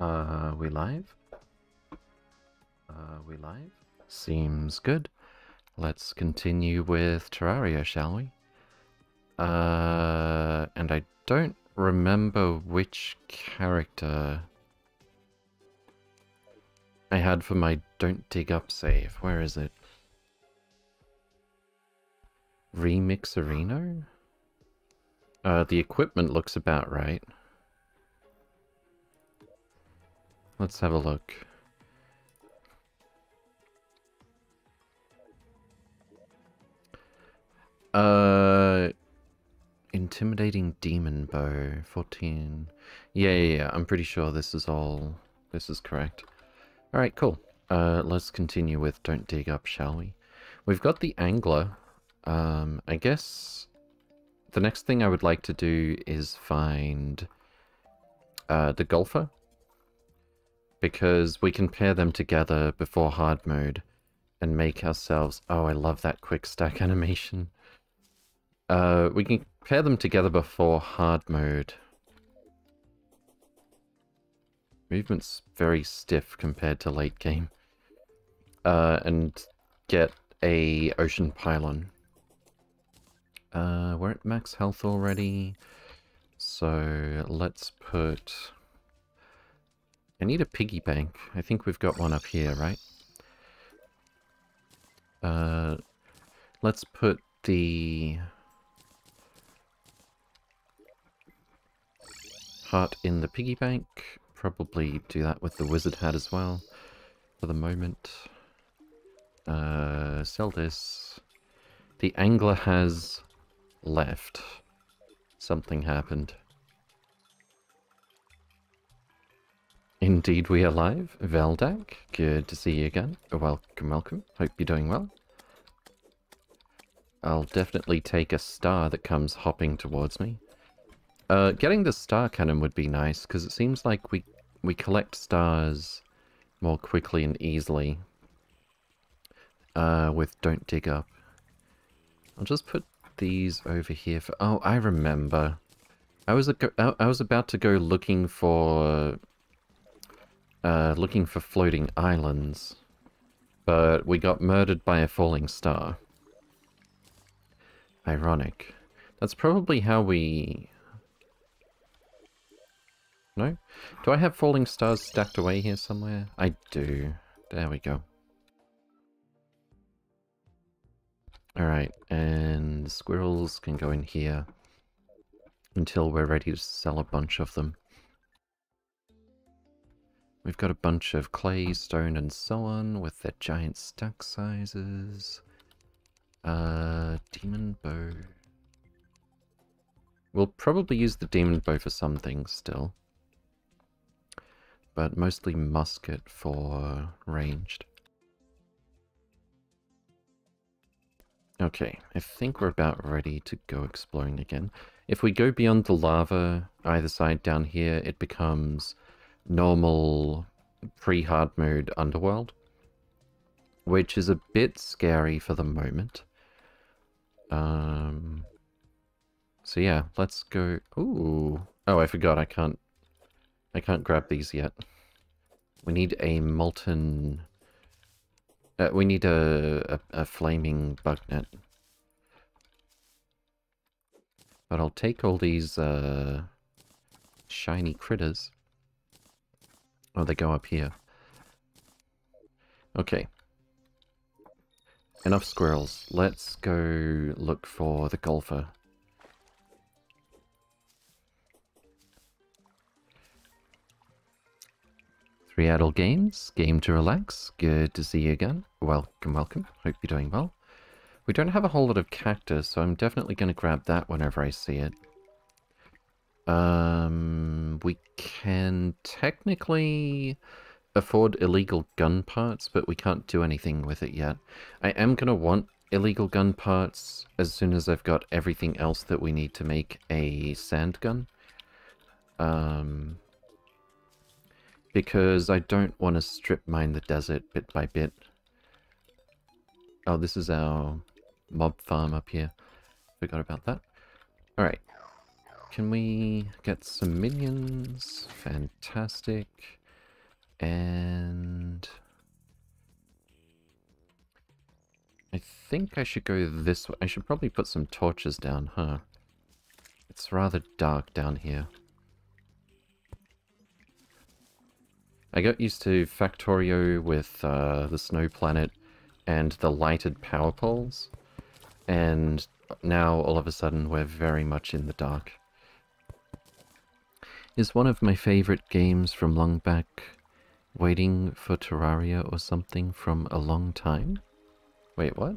Uh, we live? Uh, we live? Seems good. Let's continue with Terraria, shall we? Uh, and I don't remember which character I had for my Don't Dig Up save. Where is it? Remixerino? Uh, the equipment looks about right. Let's have a look. Uh, intimidating demon bow, 14. Yeah, yeah, yeah, I'm pretty sure this is all, this is correct. Alright, cool. Uh, let's continue with Don't Dig Up, shall we? We've got the Angler. Um, I guess the next thing I would like to do is find uh, the Golfer. Because we can pair them together before hard mode and make ourselves... Oh, I love that quick stack animation. Uh, we can pair them together before hard mode. Movement's very stiff compared to late game. Uh, and get a ocean pylon. Uh, we're at max health already. So let's put... I need a piggy bank. I think we've got one up here, right? Uh, let's put the heart in the piggy bank. Probably do that with the wizard hat as well for the moment. Uh, sell this. The angler has left. Something happened. Indeed we are live. Veldak, good to see you again. Welcome, welcome. Hope you're doing well. I'll definitely take a star that comes hopping towards me. Uh, getting the star cannon would be nice, because it seems like we, we collect stars more quickly and easily uh, with Don't Dig Up. I'll just put these over here for... Oh, I remember. I was, a, I was about to go looking for uh, looking for floating islands, but we got murdered by a falling star. Ironic. That's probably how we... No? Do I have falling stars stacked away here somewhere? I do. There we go. Alright, and squirrels can go in here until we're ready to sell a bunch of them. We've got a bunch of clay, stone, and so on with their giant stack sizes. Uh, demon bow. We'll probably use the demon bow for some things still. But mostly musket for ranged. Okay, I think we're about ready to go exploring again. If we go beyond the lava, either side down here, it becomes normal pre-hard mode underworld, which is a bit scary for the moment. Um, so yeah, let's go. Ooh, oh, I forgot. I can't. I can't grab these yet. We need a molten. Uh, we need a, a a flaming bug net. But I'll take all these uh, shiny critters. Oh, they go up here. Okay. Enough squirrels. Let's go look for the golfer. Three Adult Games, game to relax. Good to see you again. Welcome, welcome. Hope you're doing well. We don't have a whole lot of cactus, so I'm definitely going to grab that whenever I see it. Um, we can technically afford illegal gun parts, but we can't do anything with it yet. I am going to want illegal gun parts as soon as I've got everything else that we need to make a sand gun. Um, because I don't want to strip mine the desert bit by bit. Oh, this is our mob farm up here. Forgot about that. Alright. Can we get some minions? Fantastic. And... I think I should go this way. I should probably put some torches down, huh? It's rather dark down here. I got used to Factorio with uh, the snow planet and the lighted power poles, and now all of a sudden we're very much in the dark. Is one of my favorite games from long back waiting for Terraria or something from a long time? Wait, what?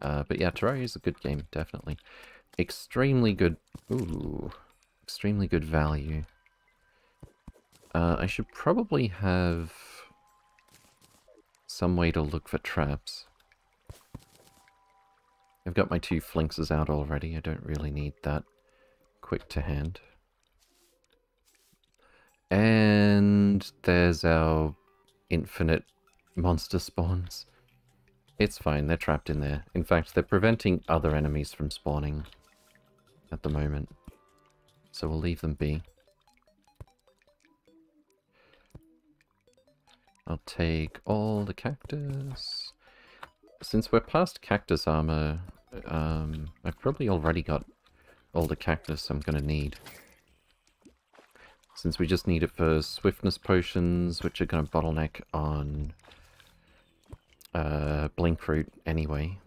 Uh, but yeah, Terraria is a good game, definitely. Extremely good... Ooh. Extremely good value. Uh, I should probably have some way to look for traps. I've got my two flinxes out already. I don't really need that quick to hand. And there's our infinite monster spawns. It's fine, they're trapped in there. In fact, they're preventing other enemies from spawning at the moment. So we'll leave them be. I'll take all the cactus. Since we're past cactus armor, um, I've probably already got all the cactus I'm going to need. Since we just need it for swiftness potions, which are going to bottleneck on uh, Blinkroot anyway.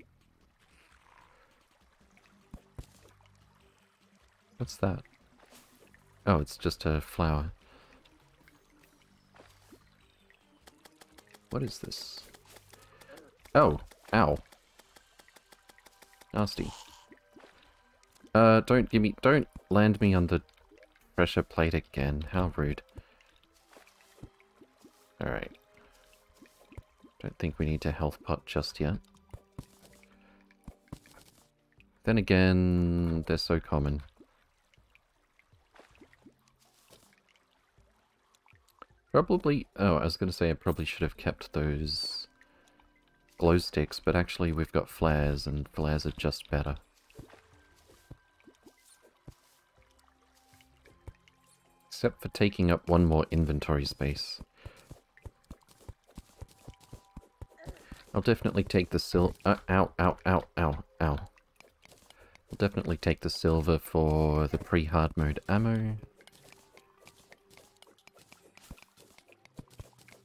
What's that? Oh, it's just a flower. What is this? Oh, ow. Nasty. Uh, don't give me- don't land me on the pressure plate again. How rude. Alright. Don't think we need a health pot just yet. Then again, they're so common. Probably... Oh, I was going to say I probably should have kept those glow sticks, but actually we've got flares, and flares are just better. Except for taking up one more inventory space. I'll definitely take the sil- uh, ow, ow, ow, ow, ow. I'll definitely take the silver for the pre-hard mode ammo.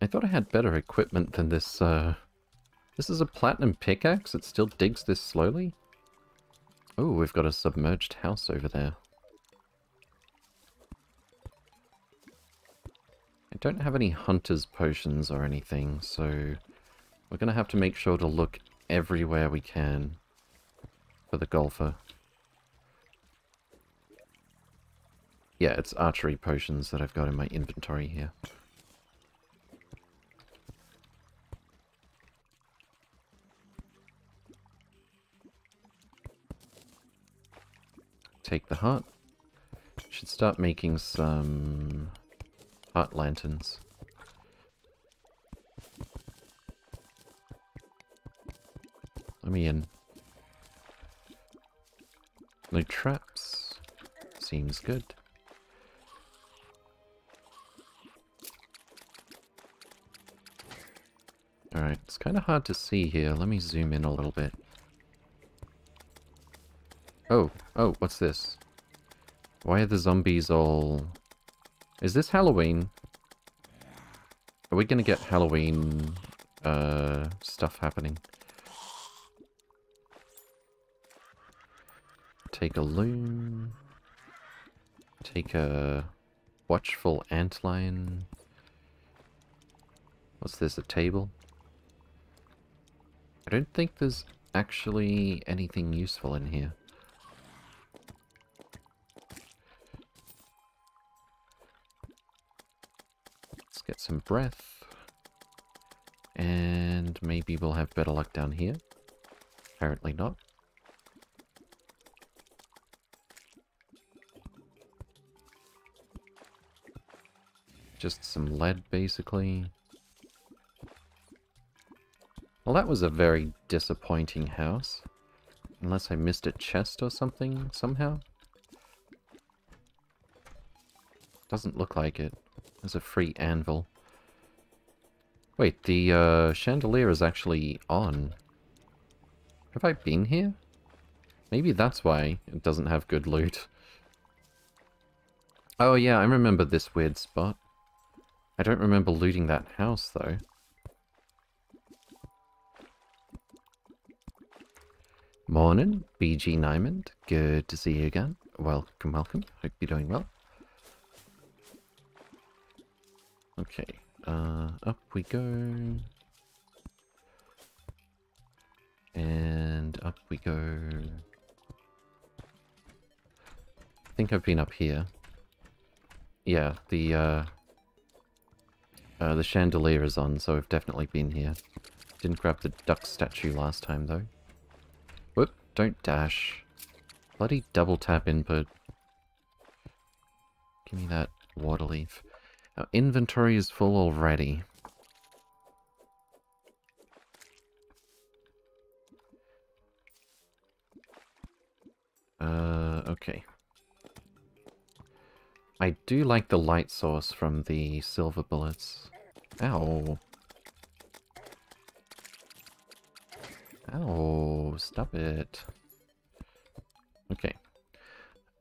I thought I had better equipment than this, uh... This is a platinum pickaxe? It still digs this slowly? Oh, we've got a submerged house over there. I don't have any hunter's potions or anything, so... We're gonna have to make sure to look everywhere we can for the golfer. Yeah, it's archery potions that I've got in my inventory here. Take the heart. Should start making some heart lanterns. Let me in. No traps. Seems good. Alright, it's kind of hard to see here. Let me zoom in a little bit. Oh, oh, what's this? Why are the zombies all... Is this Halloween? Are we gonna get Halloween, uh, stuff happening? Take a loom. Take a watchful antlion. What's this, a table? I don't think there's actually anything useful in here. Get some breath. And maybe we'll have better luck down here. Apparently not. Just some lead, basically. Well, that was a very disappointing house. Unless I missed a chest or something, somehow. Doesn't look like it. There's a free anvil. Wait, the uh, chandelier is actually on. Have I been here? Maybe that's why it doesn't have good loot. Oh yeah, I remember this weird spot. I don't remember looting that house, though. Morning, BG Nyman. Good to see you again. Welcome, welcome. Hope you're doing well. Okay, uh, up we go. And up we go. I think I've been up here. Yeah, the, uh, uh, the chandelier is on, so I've definitely been here. Didn't grab the duck statue last time, though. Whoop, don't dash. Bloody double tap input. Give me that water leaf. Inventory is full already. Uh, okay. I do like the light source from the silver bullets. Ow. Ow, stop it. Okay.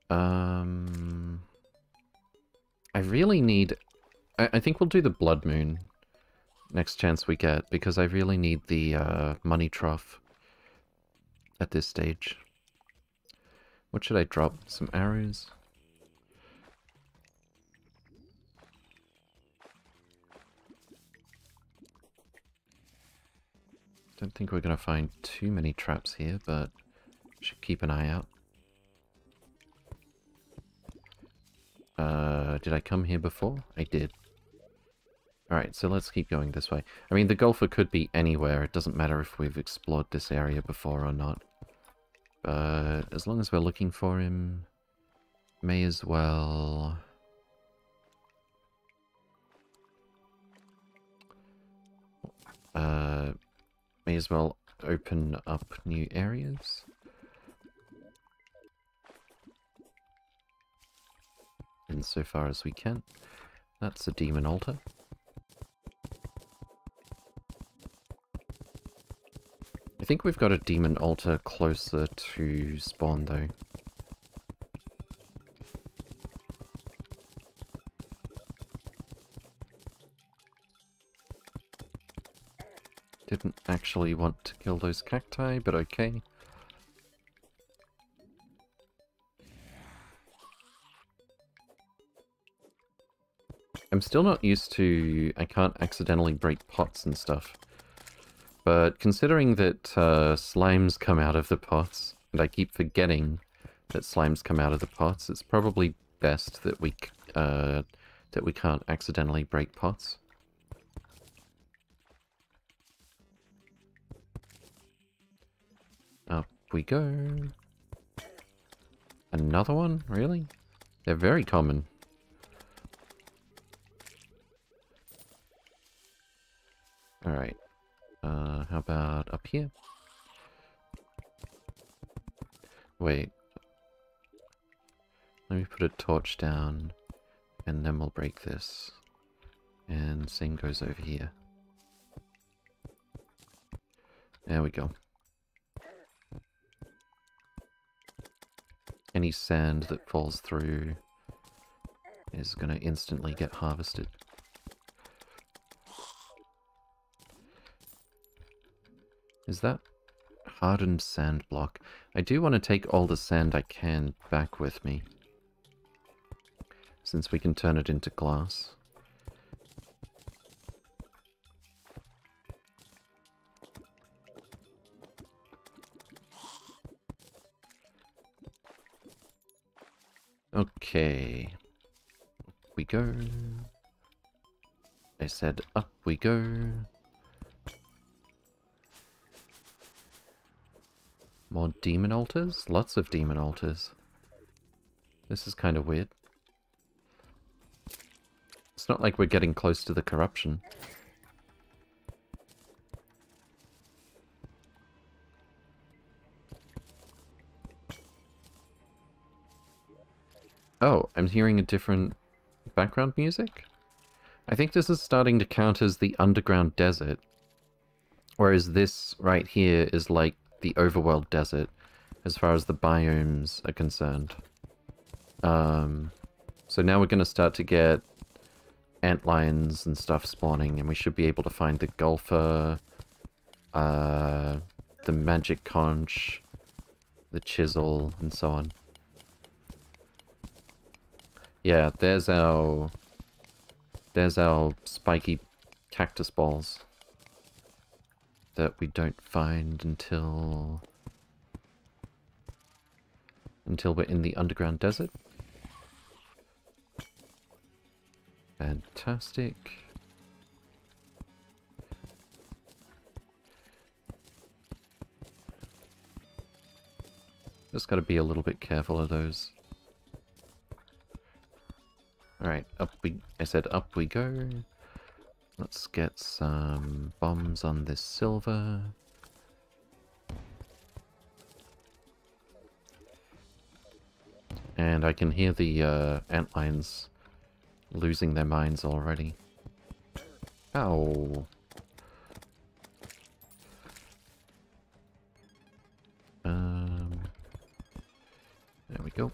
Um... I really need... I, I think we'll do the Blood Moon next chance we get, because I really need the uh, money trough at this stage. What should I drop? Some arrows? Don't think we're going to find too many traps here, but should keep an eye out. Uh, did I come here before? I did. Alright, so let's keep going this way. I mean, the golfer could be anywhere. It doesn't matter if we've explored this area before or not. But as long as we're looking for him, may as well... Uh, may as well open up new areas. Insofar as we can. That's a demon altar. I think we've got a demon altar closer to spawn though. Didn't actually want to kill those cacti, but okay. I'm still not used to... I can't accidentally break pots and stuff. But considering that uh, slimes come out of the pots, and I keep forgetting that slimes come out of the pots, it's probably best that we uh, that we can't accidentally break pots. Up we go. Another one? Really? They're very common. Alright. Uh, how about up here? Wait. Let me put a torch down, and then we'll break this. And same goes over here. There we go. Any sand that falls through is going to instantly get harvested. Is that hardened sand block? I do want to take all the sand I can back with me. Since we can turn it into glass. Okay. Up we go. I said up we go. More demon altars? Lots of demon altars. This is kind of weird. It's not like we're getting close to the corruption. Oh, I'm hearing a different background music? I think this is starting to count as the underground desert. Whereas this right here is like the overworld desert as far as the biomes are concerned. Um, so now we're going to start to get antlions and stuff spawning, and we should be able to find the golfer, uh, the magic conch, the chisel, and so on. Yeah, there's our... There's our spiky cactus balls. That we don't find until... Until we're in the underground desert. Fantastic. Just gotta be a little bit careful of those. Alright, up we... I said up we go. Let's get some bombs on this silver. And I can hear the uh, antlions losing their minds already. Ow. Um, there we go.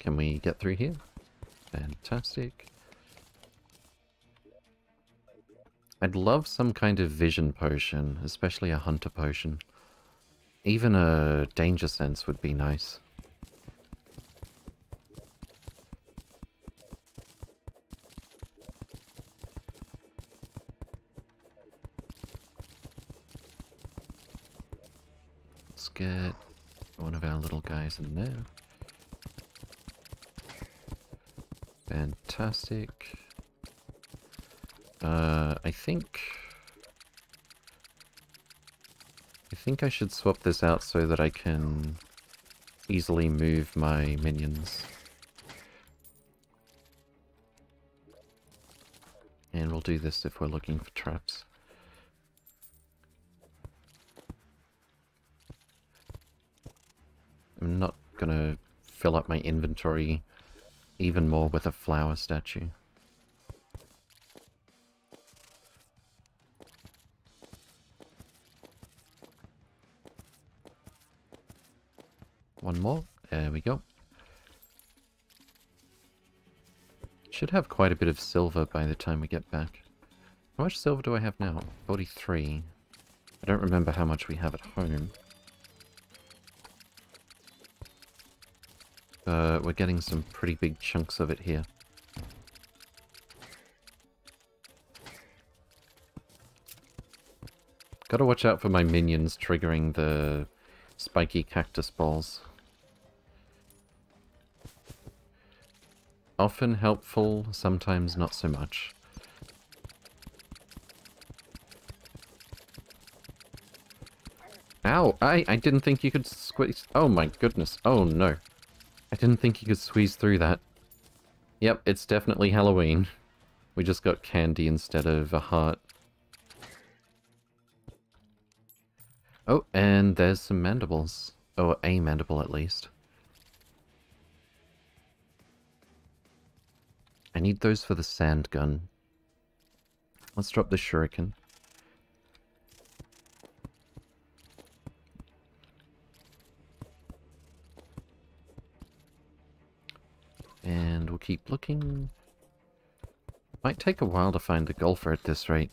Can we get through here? Fantastic. I'd love some kind of vision potion, especially a hunter potion. Even a danger sense would be nice. Let's get one of our little guys in there. Fantastic. Uh, I think... I think I should swap this out so that I can easily move my minions. And we'll do this if we're looking for traps. I'm not gonna fill up my inventory even more with a flower statue. One more. There we go. Should have quite a bit of silver by the time we get back. How much silver do I have now? 43. I don't remember how much we have at home. Uh, we're getting some pretty big chunks of it here. Gotta watch out for my minions triggering the spiky cactus balls. Often helpful, sometimes not so much. Ow! I, I didn't think you could squeeze... Oh my goodness. Oh no. I didn't think you could squeeze through that. Yep, it's definitely Halloween. We just got candy instead of a heart. Oh, and there's some mandibles. Or a mandible at least. I need those for the sand gun. Let's drop the shuriken. And we'll keep looking. Might take a while to find the golfer at this rate.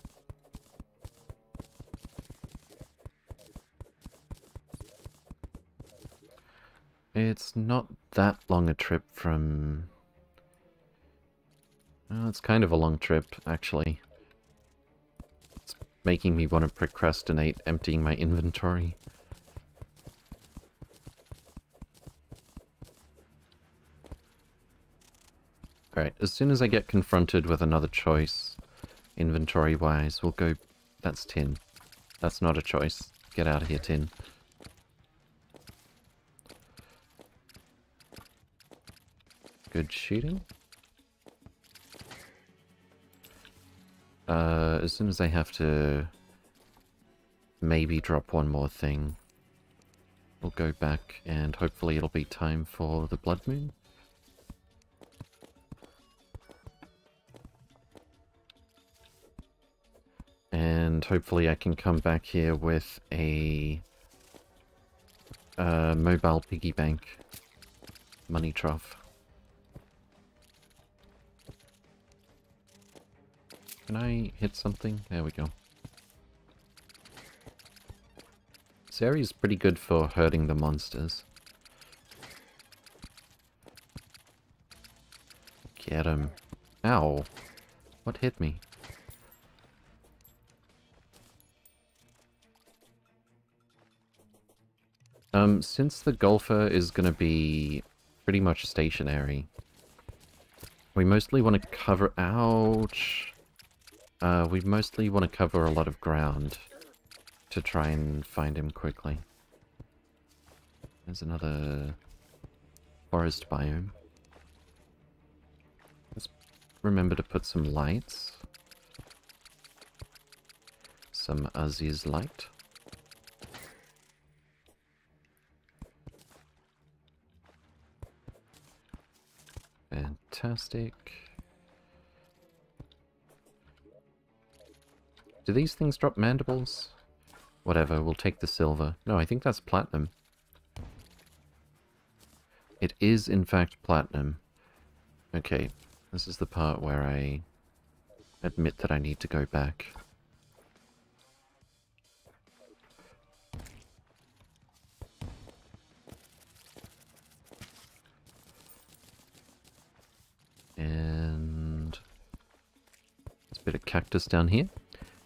It's not that long a trip from... Well, it's kind of a long trip, actually. It's making me want to procrastinate emptying my inventory. Alright, as soon as I get confronted with another choice, inventory-wise, we'll go... That's tin. That's not a choice. Get out of here, tin. Good shooting. Uh, as soon as I have to maybe drop one more thing. we'll go back and hopefully it'll be time for the Blood Moon. And hopefully I can come back here with a uh, mobile piggy bank money trough. Can I hit something? There we go. This area is pretty good for hurting the monsters. Get him. Ow. What hit me? Um, since the golfer is going to be pretty much stationary, we mostly want to cover... Ouch! Uh, we mostly want to cover a lot of ground to try and find him quickly. There's another forest biome. Let's remember to put some lights. Some Aziz light. Fantastic. Do these things drop mandibles? Whatever, we'll take the silver. No, I think that's platinum. It is, in fact, platinum. Okay, this is the part where I admit that I need to go back. And... There's a bit of cactus down here.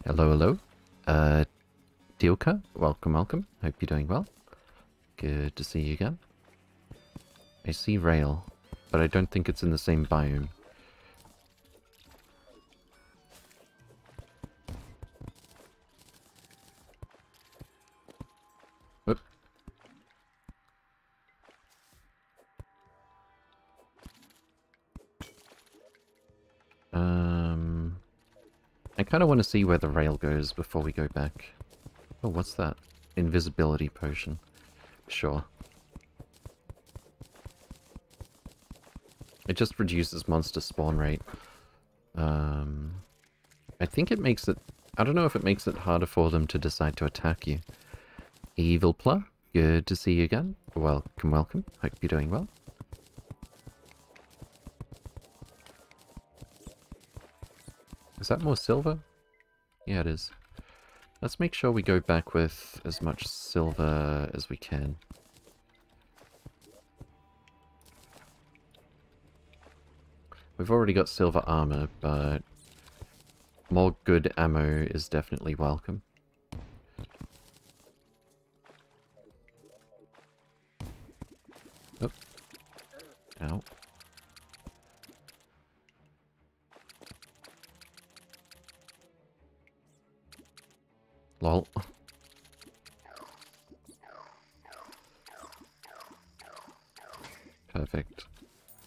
Hello, hello. Uh, Dilka, welcome, welcome. Hope you're doing well. Good to see you again. I see rail, but I don't think it's in the same biome. Kind of want to see where the rail goes before we go back. Oh, what's that? Invisibility potion. Sure. It just reduces monster spawn rate. Um, I think it makes it... I don't know if it makes it harder for them to decide to attack you. Evil Pla, good to see you again. Welcome, welcome. Hope you're doing well. Is that more silver? Yeah, it is. Let's make sure we go back with as much silver as we can. We've already got silver armor, but more good ammo is definitely welcome. Oh. Ow. Lol. Perfect.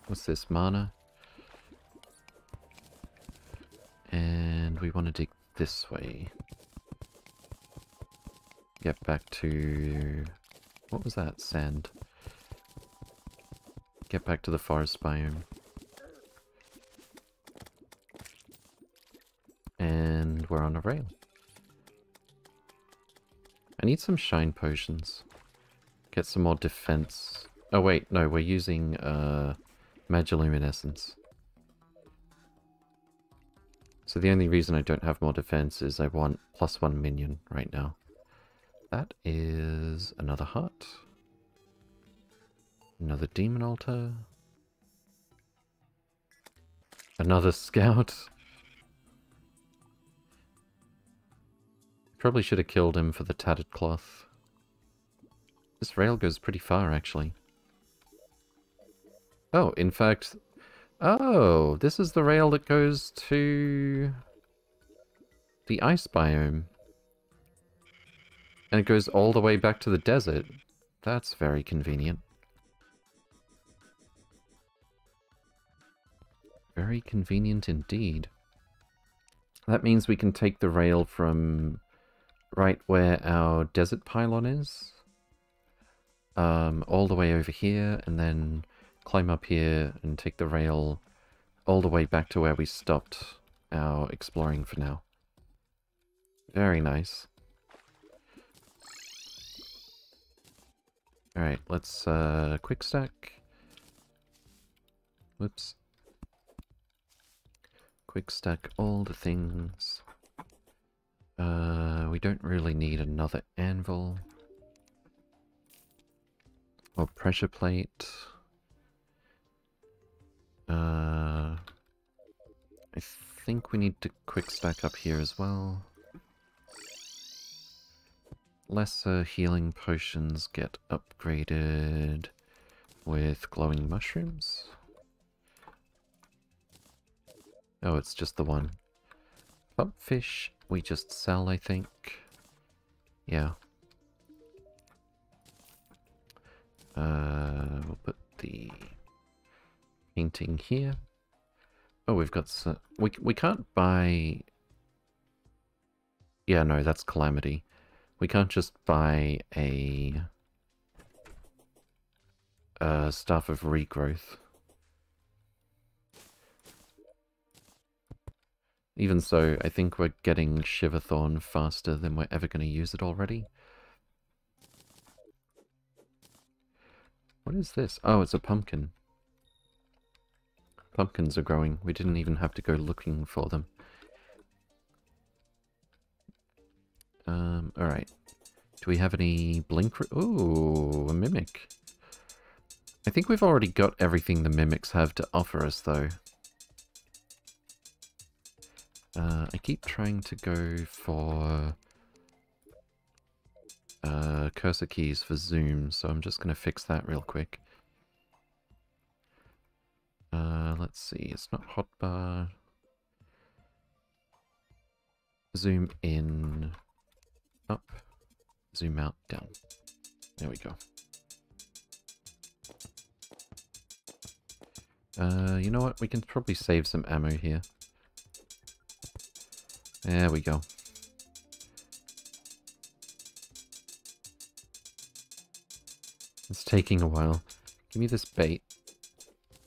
What's this? Mana? And we want to dig this way. Get back to... What was that? Sand. Get back to the forest biome. And we're on a rail. Need some shine potions. Get some more defense. Oh wait, no, we're using uh, Magiluminescence. So the only reason I don't have more defense is I want plus one minion right now. That is another heart. Another demon altar. Another scout. Probably should have killed him for the tattered cloth. This rail goes pretty far, actually. Oh, in fact... Oh, this is the rail that goes to... the ice biome. And it goes all the way back to the desert. That's very convenient. Very convenient indeed. That means we can take the rail from right where our desert pylon is. um, all the way over here, and then climb up here and take the rail all the way back to where we stopped our exploring for now. Very nice. Alright, let's uh, quick stack. Whoops. Quick stack all the things. Uh, we don't really need another anvil. Or pressure plate. Uh, I think we need to quick stack up here as well. Lesser healing potions get upgraded with glowing mushrooms. Oh, it's just the one. Pupfish we just sell, I think. Yeah. Uh, we'll put the painting here. Oh, we've got some... We, we can't buy... Yeah, no, that's Calamity. We can't just buy a... Uh, Staff of Regrowth. Even so, I think we're getting Shiverthorn faster than we're ever going to use it already. What is this? Oh, it's a pumpkin. Pumpkins are growing. We didn't even have to go looking for them. Um, alright. Do we have any blink... Ooh, a mimic. I think we've already got everything the mimics have to offer us, though. Uh, I keep trying to go for uh, cursor keys for zoom, so I'm just going to fix that real quick. Uh, let's see, it's not hotbar. Zoom in, up, zoom out, down. There we go. Uh, you know what? We can probably save some ammo here. There we go. It's taking a while. Give me this bait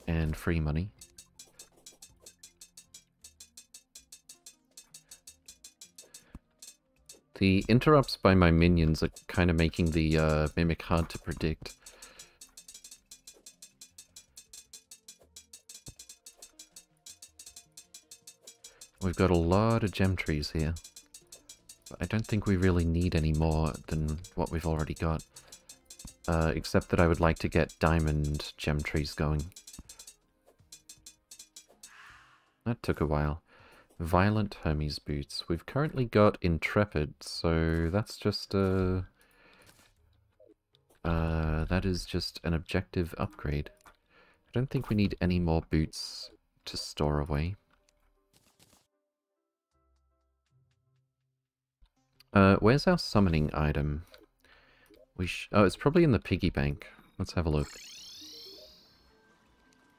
and free money. The interrupts by my minions are kind of making the uh, Mimic hard to predict. We've got a lot of gem trees here. But I don't think we really need any more than what we've already got. Uh, except that I would like to get diamond gem trees going. That took a while. Violent Hermes boots. We've currently got Intrepid, so that's just a... Uh, that is just an objective upgrade. I don't think we need any more boots to store away. Uh, where's our summoning item? We oh, it's probably in the piggy bank. Let's have a look.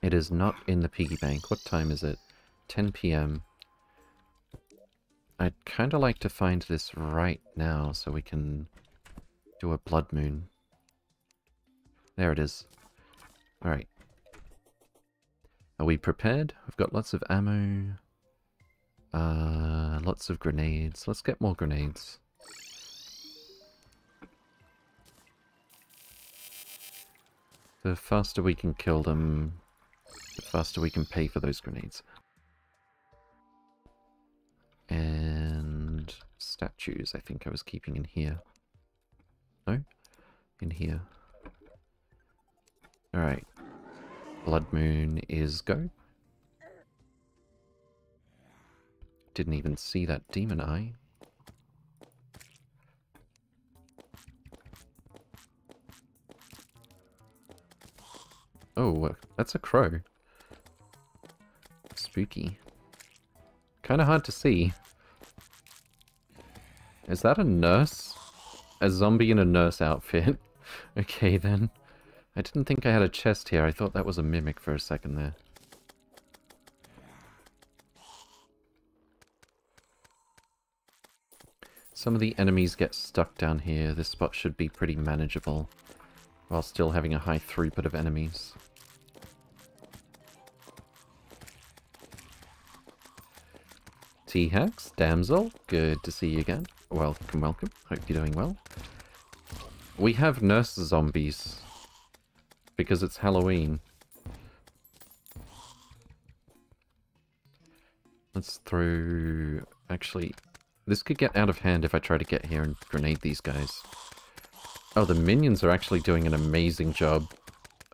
It is not in the piggy bank. What time is it? 10 p.m. I'd kind of like to find this right now so we can do a blood moon. There it is. Alright. Are we prepared? We've got lots of ammo. Uh, lots of grenades. Let's get more grenades. The faster we can kill them, the faster we can pay for those grenades. And statues, I think I was keeping in here. No? In here. Alright. Blood Moon is go. Didn't even see that demon eye. Oh, that's a crow. Spooky. Kind of hard to see. Is that a nurse? A zombie in a nurse outfit? okay then. I didn't think I had a chest here. I thought that was a mimic for a second there. Some of the enemies get stuck down here. This spot should be pretty manageable. while still having a high throughput of enemies. T-Hex, Damsel, good to see you again. Welcome, welcome. Hope you're doing well. We have nurse zombies. Because it's Halloween. Let's throw... Actually, this could get out of hand if I try to get here and grenade these guys. Oh, the minions are actually doing an amazing job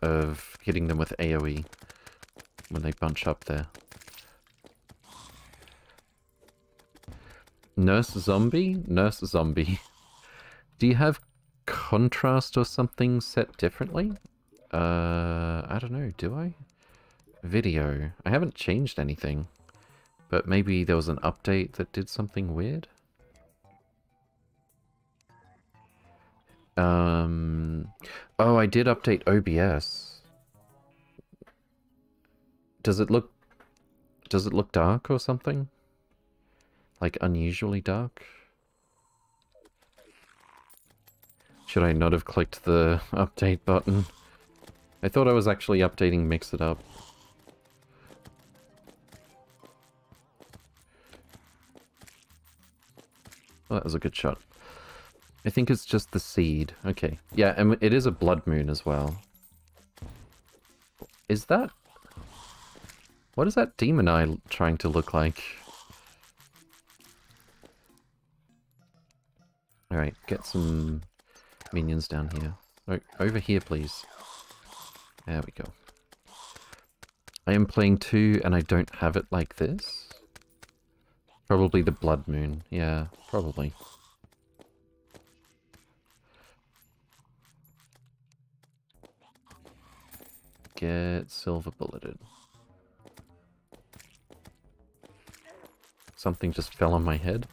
of hitting them with AoE when they bunch up there. Nurse Zombie? Nurse Zombie. Do you have contrast or something set differently? Uh, I don't know, do I? Video. I haven't changed anything. But maybe there was an update that did something weird? Um, oh, I did update OBS. Does it look... Does it look dark or something? Like unusually dark? Should I not have clicked the update button? I thought I was actually updating Mix It Up. Well, that was a good shot. I think it's just the seed. Okay. Yeah, and it is a blood moon as well. Is that... What is that demon eye trying to look like? Alright, get some minions down here. Oh, over here, please. There we go. I am playing two, and I don't have it like this. Probably the Blood Moon. Yeah, probably. Get silver bulleted. Something just fell on my head.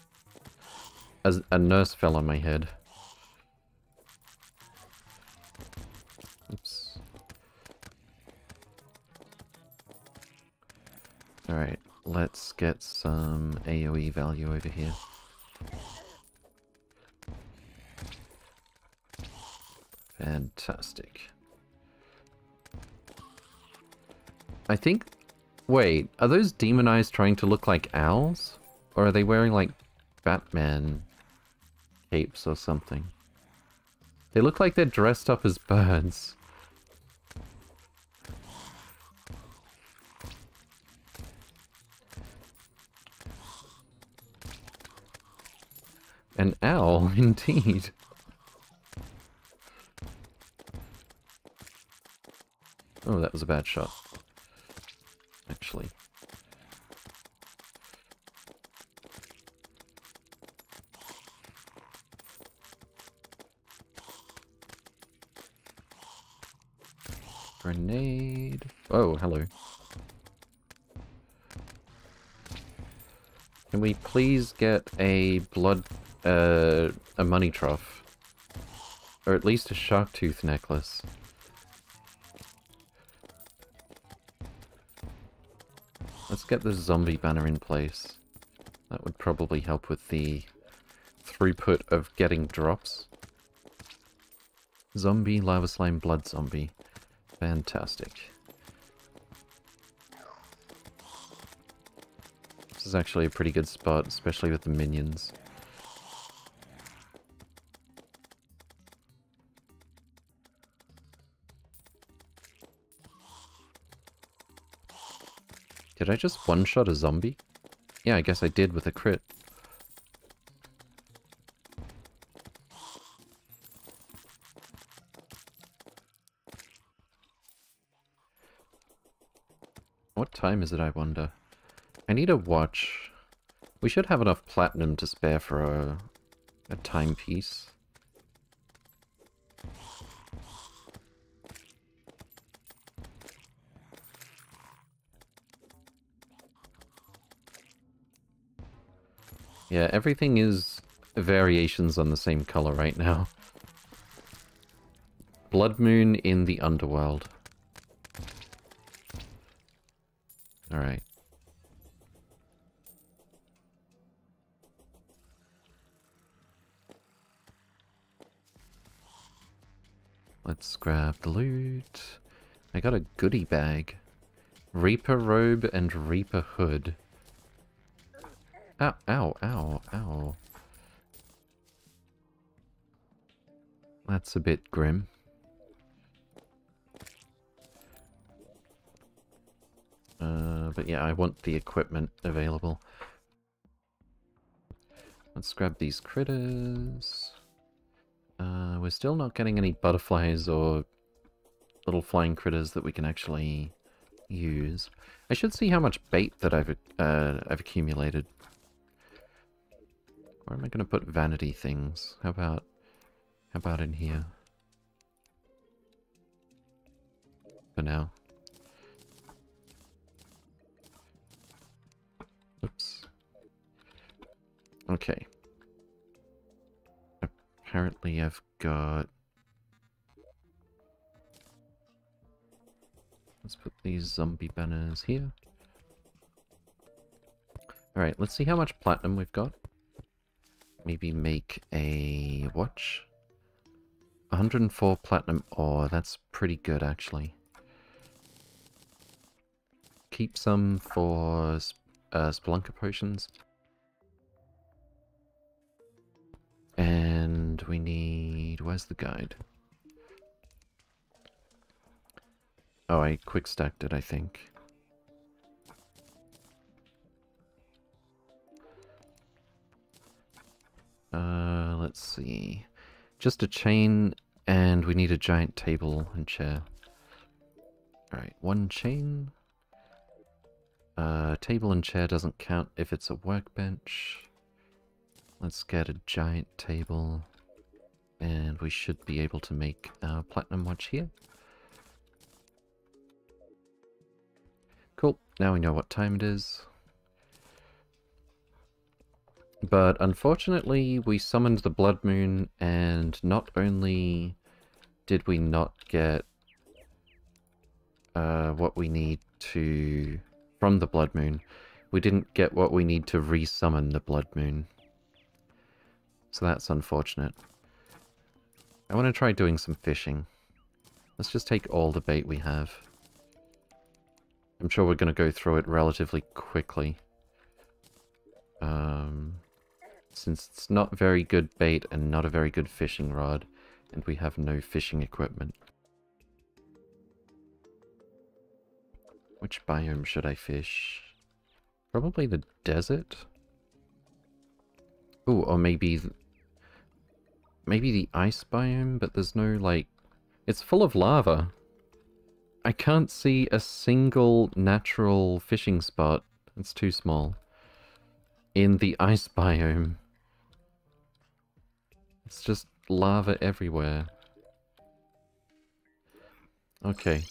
As a nurse fell on my head. Oops. Alright, let's get some AoE value over here. Fantastic. I think... Wait, are those demon eyes trying to look like owls? Or are they wearing, like, Batman capes or something. They look like they're dressed up as birds. An owl, indeed. Oh, that was a bad shot. Actually. Grenade. Oh, hello. Can we please get a blood, uh, a money trough? Or at least a shark tooth necklace. Let's get the zombie banner in place. That would probably help with the throughput of getting drops. Zombie, lava slime, blood zombie. Fantastic. This is actually a pretty good spot, especially with the minions. Did I just one-shot a zombie? Yeah, I guess I did with a crit. What time is it, I wonder? I need a watch. We should have enough platinum to spare for a, a timepiece. Yeah, everything is variations on the same color right now. Blood Moon in the Underworld. Alright. Let's grab the loot. I got a goodie bag. Reaper robe and Reaper hood. Ow, ow, ow, ow. That's a bit grim. Uh, but yeah, I want the equipment available. Let's grab these critters. Uh, we're still not getting any butterflies or little flying critters that we can actually use. I should see how much bait that I've uh, I've accumulated. Where am I going to put vanity things? How about how about in here? For now. Oops. Okay. Apparently I've got... Let's put these zombie banners here. Alright, let's see how much platinum we've got. Maybe make a watch. 104 platinum ore, that's pretty good actually. Keep some for uh, Spelunker potions. And we need... Where's the guide? Oh, I quick stacked it, I think. Uh, let's see. Just a chain, and we need a giant table and chair. Alright, one chain. Uh, table and chair doesn't count if it's a workbench. Let's get a giant table. And we should be able to make our platinum watch here. Cool, now we know what time it is. But unfortunately, we summoned the Blood Moon, and not only did we not get uh, what we need to from the Blood Moon, we didn't get what we need to resummon the Blood Moon. So that's unfortunate. I want to try doing some fishing. Let's just take all the bait we have. I'm sure we're going to go through it relatively quickly. Um, since it's not very good bait and not a very good fishing rod, and we have no fishing equipment. Which biome should I fish? Probably the desert? Oh, or maybe... Maybe the ice biome, but there's no, like... It's full of lava. I can't see a single natural fishing spot. It's too small. In the ice biome. It's just lava everywhere. Okay.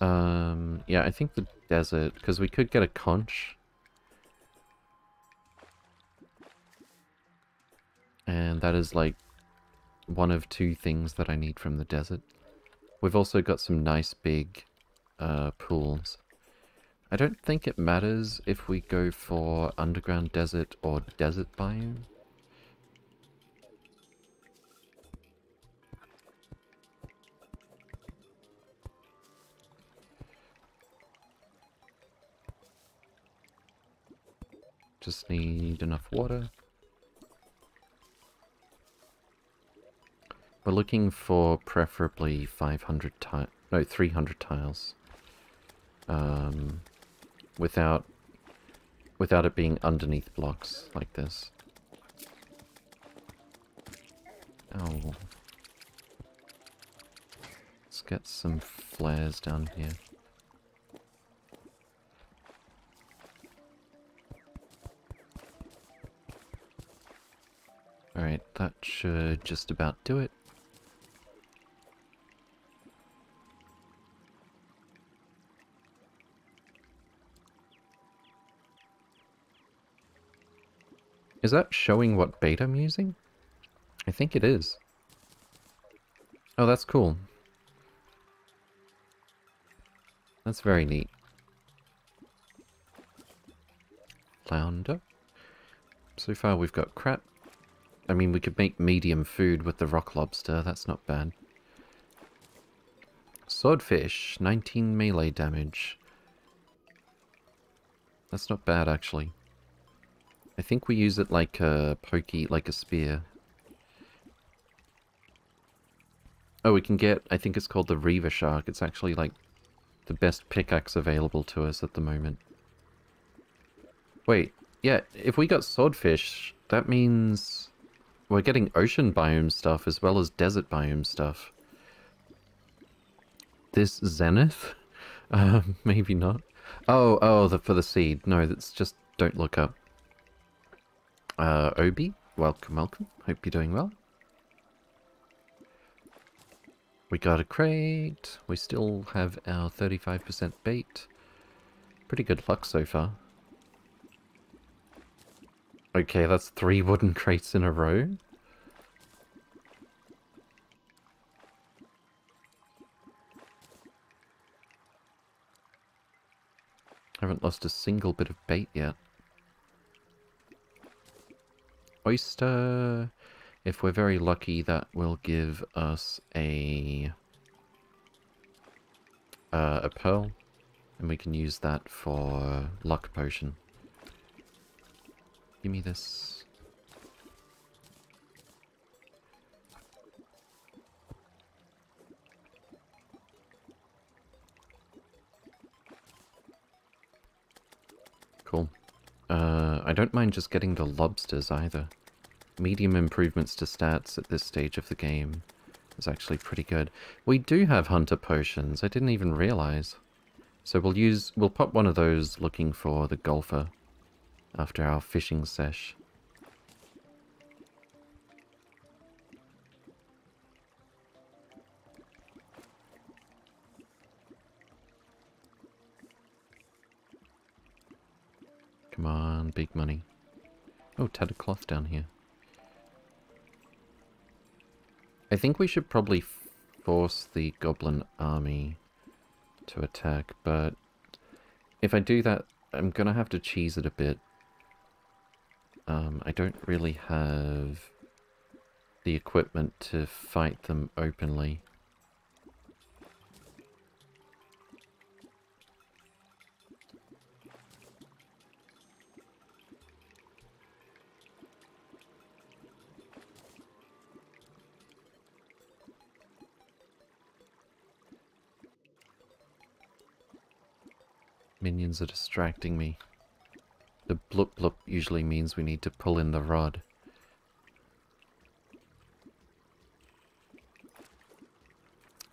Um, yeah, I think the desert, because we could get a conch. And that is like one of two things that I need from the desert. We've also got some nice big uh, pools. I don't think it matters if we go for underground desert or desert biome. Just need enough water. We're looking for preferably 500 tiles, no, 300 tiles. Um, without, without it being underneath blocks like this. Oh. Let's get some flares down here. Alright, that should just about do it. Is that showing what bait I'm using? I think it is. Oh, that's cool. That's very neat. Flounder. So far we've got crap, I mean, we could make medium food with the rock lobster. That's not bad. Swordfish, 19 melee damage. That's not bad, actually. I think we use it like a pokey, like a spear. Oh, we can get, I think it's called the Reaver Shark. It's actually like the best pickaxe available to us at the moment. Wait, yeah, if we got Swordfish, that means we're getting ocean biome stuff as well as desert biome stuff. This Zenith? Uh, maybe not. Oh, oh, the, for the seed. No, that's just, don't look up. Uh, Obi, welcome, welcome. Hope you're doing well. We got a crate. We still have our 35% bait. Pretty good luck so far. Okay, that's three wooden crates in a row. Haven't lost a single bit of bait yet. Oyster. If we're very lucky, that will give us a uh, a pearl, and we can use that for luck potion. Give me this. Cool. Uh, I don't mind just getting the lobsters either. Medium improvements to stats at this stage of the game is actually pretty good. We do have hunter potions, I didn't even realize. So we'll use, we'll pop one of those looking for the golfer after our fishing sesh. Come on, big money. Oh, tattered cloth down here. I think we should probably force the goblin army to attack, but if I do that, I'm gonna have to cheese it a bit. Um, I don't really have the equipment to fight them openly. Minions are distracting me. The bloop bloop usually means we need to pull in the rod.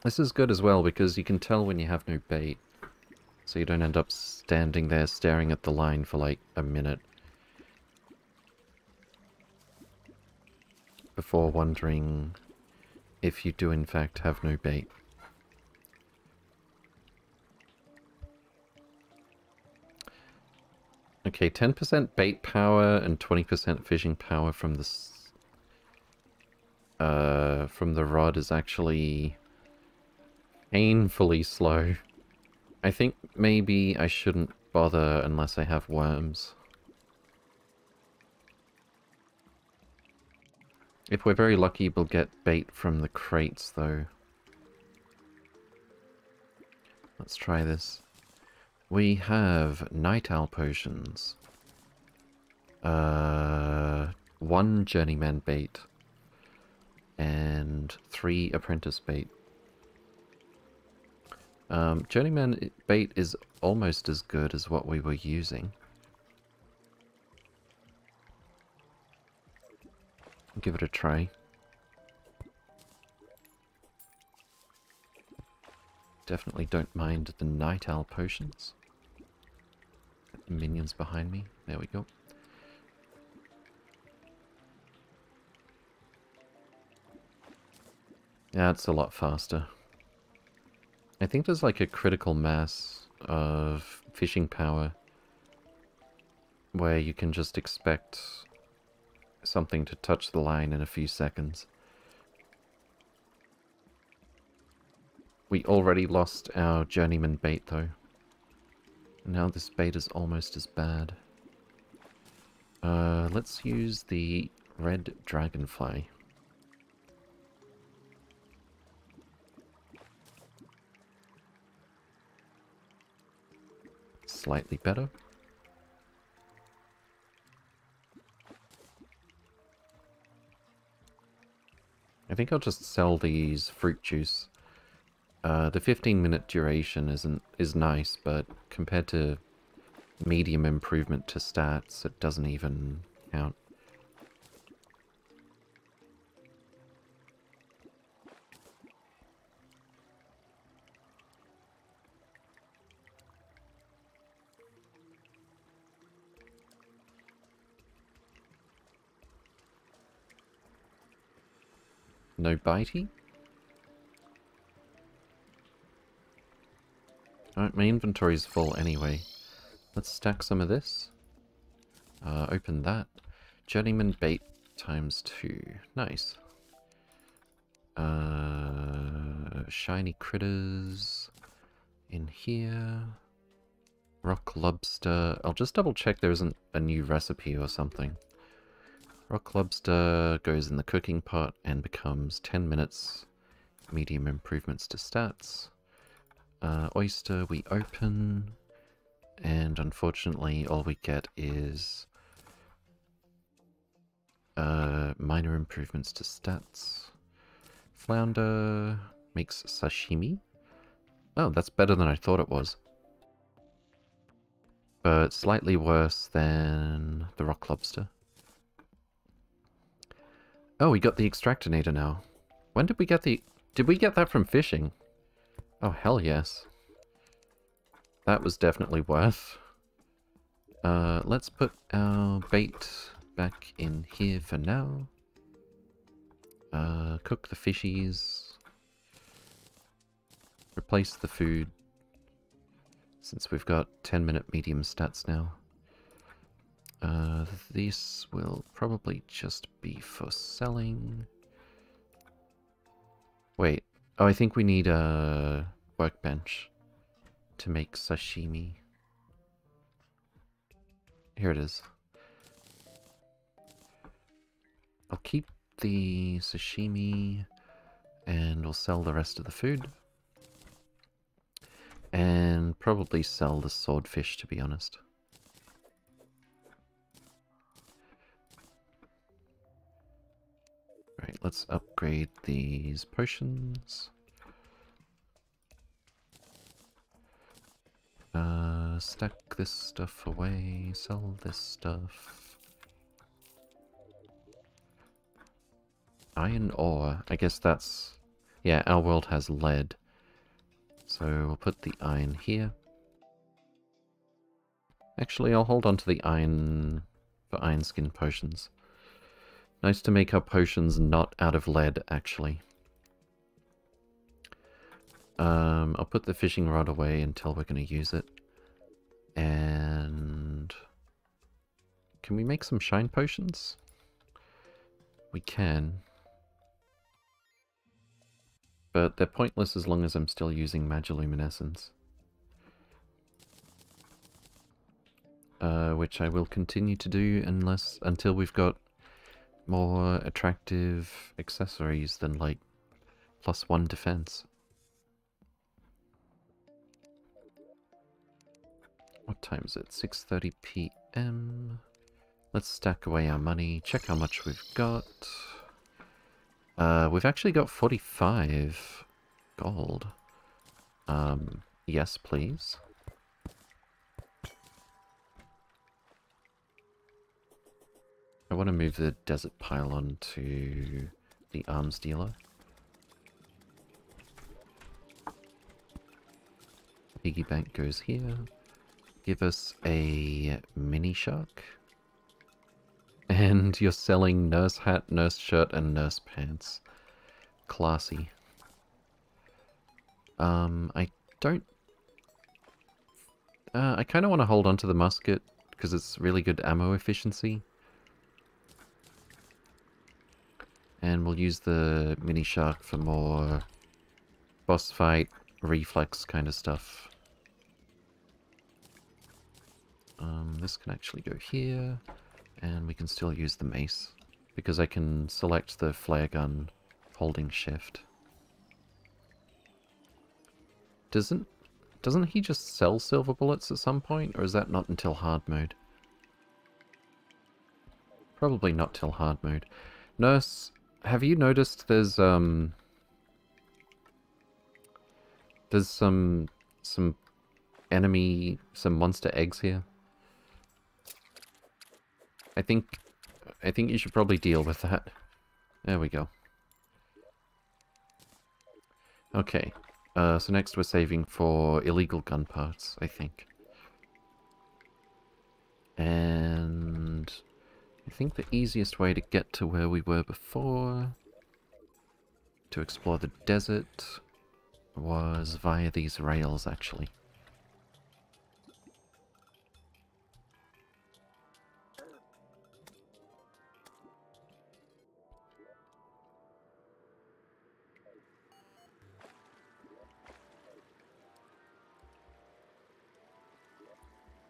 This is good as well because you can tell when you have no bait. So you don't end up standing there staring at the line for like a minute. Before wondering if you do in fact have no bait. Okay, 10% bait power and 20% fishing power from the uh, from the rod is actually painfully slow. I think maybe I shouldn't bother unless I have worms. If we're very lucky, we'll get bait from the crates, though. Let's try this. We have night owl potions. Uh, one journeyman bait. And three apprentice bait. Um, journeyman bait is almost as good as what we were using. Give it a try. Definitely don't mind the night owl potions. Minions behind me. There we go. It's a lot faster. I think there's like a critical mass of fishing power where you can just expect something to touch the line in a few seconds. We already lost our journeyman bait though. Now this bait is almost as bad. Uh, let's use the red dragonfly. Slightly better. I think I'll just sell these fruit juice uh, the 15 minute duration isn't is nice, but compared to medium improvement to stats, it doesn't even count. No bitey? Alright, my inventory's full anyway. Let's stack some of this. Uh, open that. Journeyman bait times two. Nice. Uh, shiny critters in here. Rock lobster. I'll just double check there isn't a new recipe or something. Rock lobster goes in the cooking pot and becomes 10 minutes. Medium improvements to stats. Uh, oyster we open. And unfortunately all we get is uh, minor improvements to stats. Flounder makes sashimi. Oh, that's better than I thought it was. But slightly worse than the rock lobster. Oh, we got the extractinator now. When did we get the... Did we get that from fishing? Oh, hell yes. That was definitely worth. Uh, let's put our bait back in here for now. Uh, cook the fishies. Replace the food. Since we've got 10 minute medium stats now. Uh, this will probably just be for selling. Wait. Oh, I think we need a workbench to make sashimi. Here it is. I'll keep the sashimi and we'll sell the rest of the food. And probably sell the swordfish, to be honest. Right, let's upgrade these potions. Uh, stack this stuff away, sell this stuff. Iron ore, I guess that's... Yeah, our world has lead. So we'll put the iron here. Actually, I'll hold on to the iron for iron skin potions. Nice to make our potions not out of lead, actually. Um, I'll put the fishing rod away until we're going to use it. And... Can we make some shine potions? We can. But they're pointless as long as I'm still using Magiluminescence. Uh, which I will continue to do unless until we've got more attractive accessories than like plus one defense. What time is it? 6.30 p.m. Let's stack away our money, check how much we've got. Uh, we've actually got 45 gold. Um, yes, please. I want to move the desert pylon to the arms dealer. Piggy bank goes here. Give us a mini shark. And you're selling nurse hat, nurse shirt, and nurse pants. Classy. Um, I don't... Uh, I kind of want to hold on to the musket, because it's really good ammo efficiency. And we'll use the mini shark for more boss fight, reflex kind of stuff. Um, this can actually go here, and we can still use the mace, because I can select the flare gun holding shift. Doesn't Doesn't he just sell silver bullets at some point, or is that not until hard mode? Probably not till hard mode. Nurse, have you noticed there's, um... There's some... some enemy... some monster eggs here? I think... I think you should probably deal with that. There we go. Okay. Uh, so next we're saving for illegal gun parts, I think. And... I think the easiest way to get to where we were before, to explore the desert, was via these rails, actually.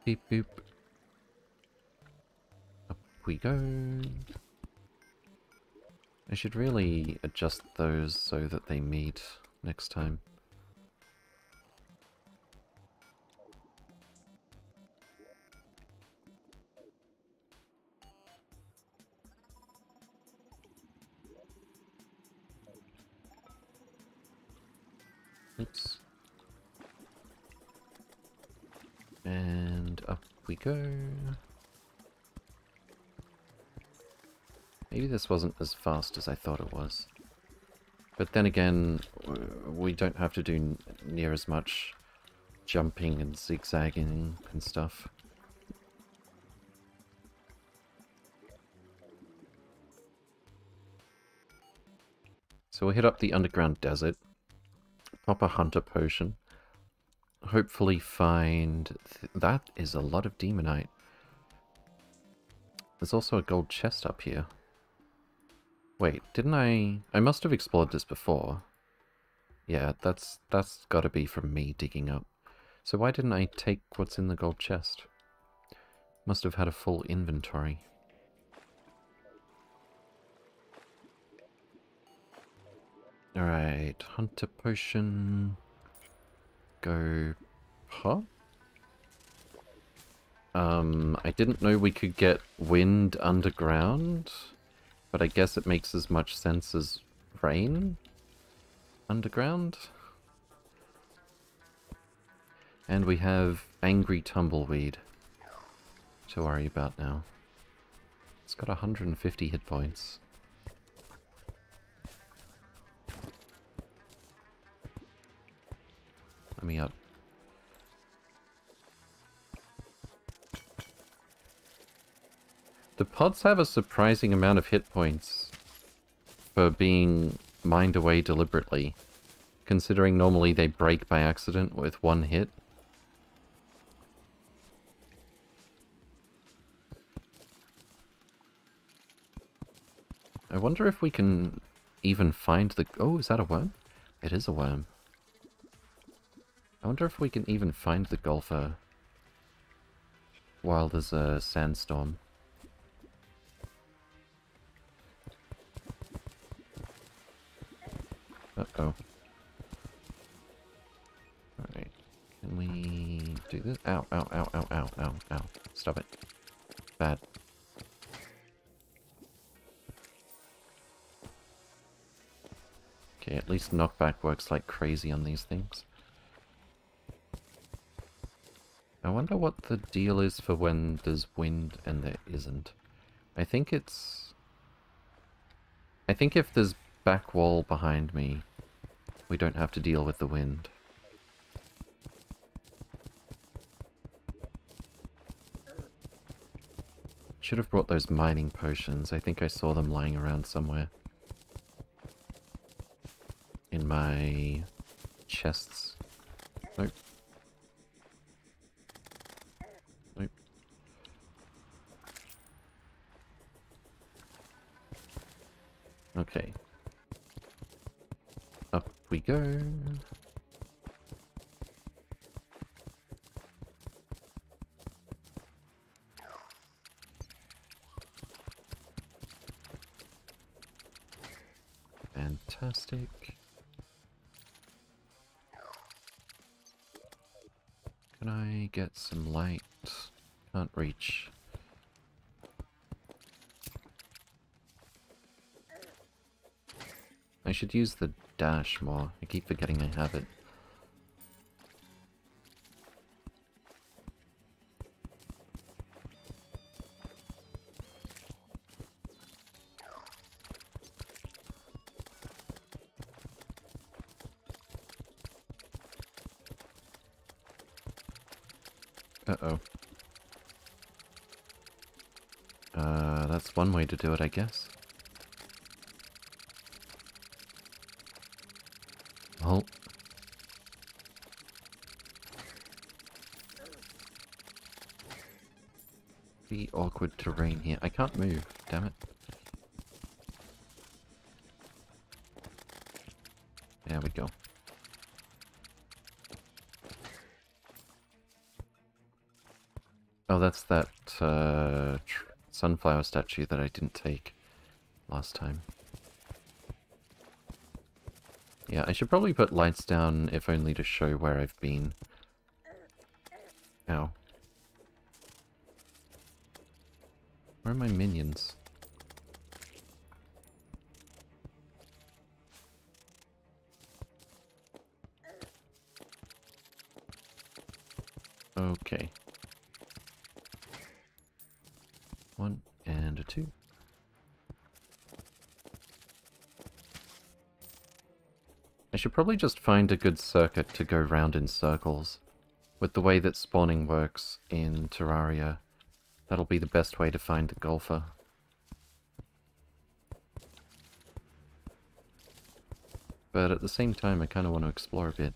Beep boop. Up we go. I should really adjust those so that they meet next time. We go. Maybe this wasn't as fast as I thought it was. But then again, we don't have to do near as much jumping and zigzagging and stuff. So we'll hit up the underground desert, pop a hunter potion, hopefully find... Th that is a lot of demonite. There's also a gold chest up here. Wait, didn't I... I must have explored this before. Yeah, that's that's got to be from me digging up. So why didn't I take what's in the gold chest? Must have had a full inventory. Alright, hunter potion go pop. Um, I didn't know we could get wind underground, but I guess it makes as much sense as rain underground. And we have Angry Tumbleweed to worry about now. It's got 150 hit points. Me up. The pods have a surprising amount of hit points for being mined away deliberately, considering normally they break by accident with one hit. I wonder if we can even find the... Oh, is that a worm? It is a worm. I wonder if we can even find the golfer uh, while there's a sandstorm. Uh-oh. Alright. Can we do this? Ow, ow, ow, ow, ow, ow, ow. Stop it. Bad. Okay, at least knockback works like crazy on these things. I wonder what the deal is for when there's wind and there isn't. I think it's... I think if there's back wall behind me, we don't have to deal with the wind. Should have brought those mining potions. I think I saw them lying around somewhere. In my chests. Nope. Okay. Up we go. Fantastic. Can I get some light? Can't reach. Should use the dash more. I keep forgetting I have it. Uh-oh. Uh, that's one way to do it, I guess. Awkward terrain here. I can't move, damn it. There we go. Oh, that's that uh, sunflower statue that I didn't take last time. Yeah, I should probably put lights down if only to show where I've been. Should probably just find a good circuit to go round in circles. With the way that spawning works in Terraria, that'll be the best way to find the golfer. But at the same time, I kind of want to explore a bit.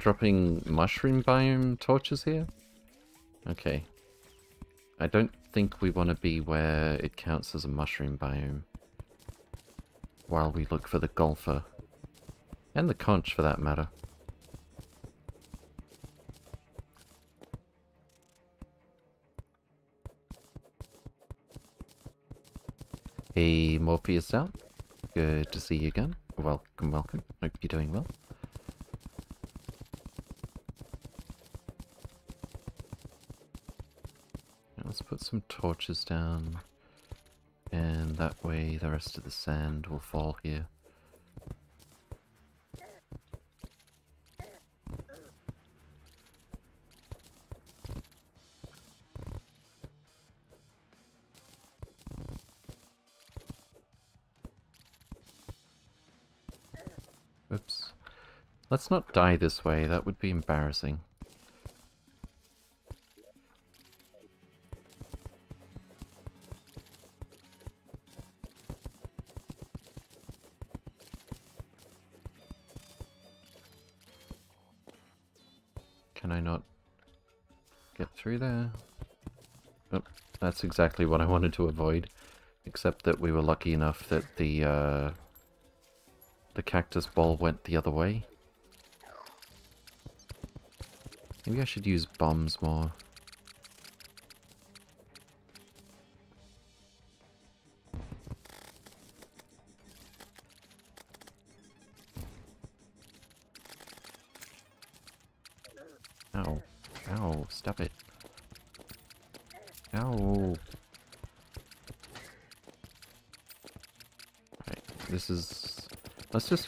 Dropping mushroom biome torches here? Okay. I don't think we want to be where it counts as a mushroom biome. While we look for the golfer. And the conch, for that matter. Hey, Morpheus out. Good to see you again. Welcome, welcome. Hope you're doing well. Let's put some torches down. And that way the rest of the sand will fall here. Oops. Let's not die this way, that would be embarrassing. That's exactly what I wanted to avoid. Except that we were lucky enough that the, uh, the cactus ball went the other way. Maybe I should use bombs more.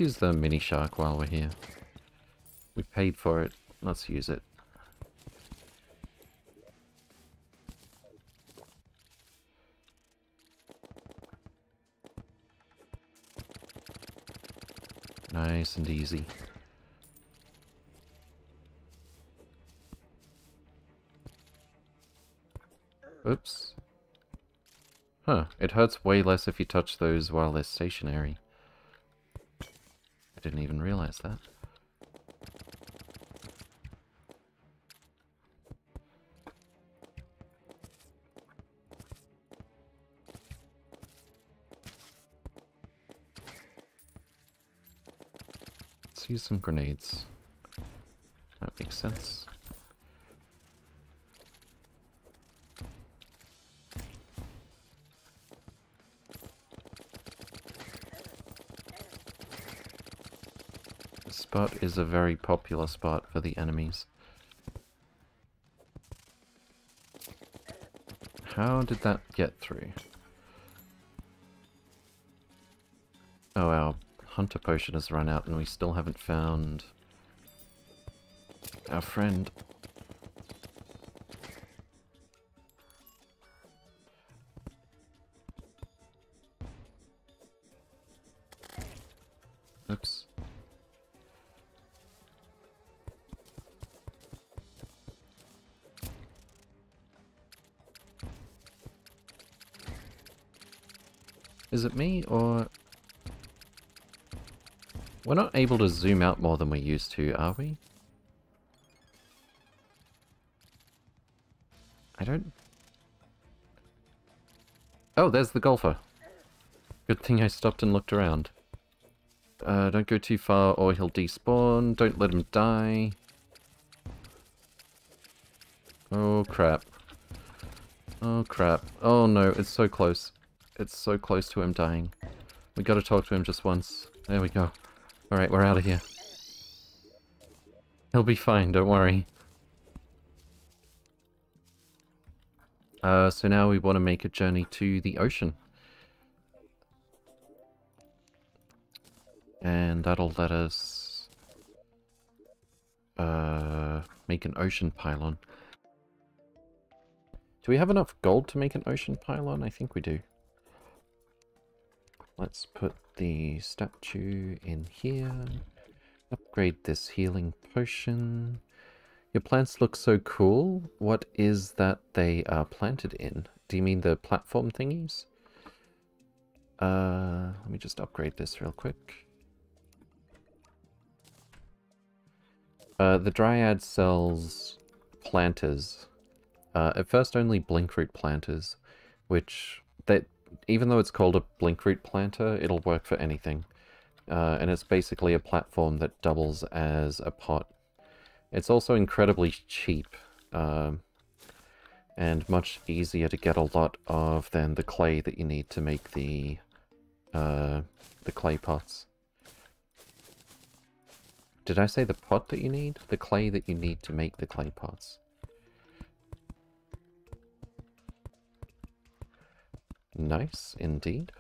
Use the mini shark while we're here. We paid for it, let's use it. Nice and easy. Oops. Huh, it hurts way less if you touch those while they're stationary recognize that. Let's use some grenades. That makes sense. Spot is a very popular spot for the enemies. How did that get through? Oh, our hunter potion has run out and we still haven't found our friend. Able to zoom out more than we used to, are we? I don't... Oh, there's the golfer. Good thing I stopped and looked around. Uh, don't go too far or he'll despawn. Don't let him die. Oh, crap. Oh, crap. Oh, no, it's so close. It's so close to him dying. We gotta talk to him just once. There we go. Alright, we're out of here. He'll be fine, don't worry. Uh, so now we want to make a journey to the ocean. And that'll let us uh, make an ocean pylon. Do we have enough gold to make an ocean pylon? I think we do. Let's put the statue in here. Upgrade this healing potion. Your plants look so cool. What is that they are planted in? Do you mean the platform thingies? Uh, let me just upgrade this real quick. Uh, the Dryad sells planters. Uh, at first only blinkroot planters, which that even though it's called a blinkroot planter, it'll work for anything. Uh, and it's basically a platform that doubles as a pot. It's also incredibly cheap, uh, and much easier to get a lot of than the clay that you need to make the, uh, the clay pots. Did I say the pot that you need? The clay that you need to make the clay pots. Nice, indeed.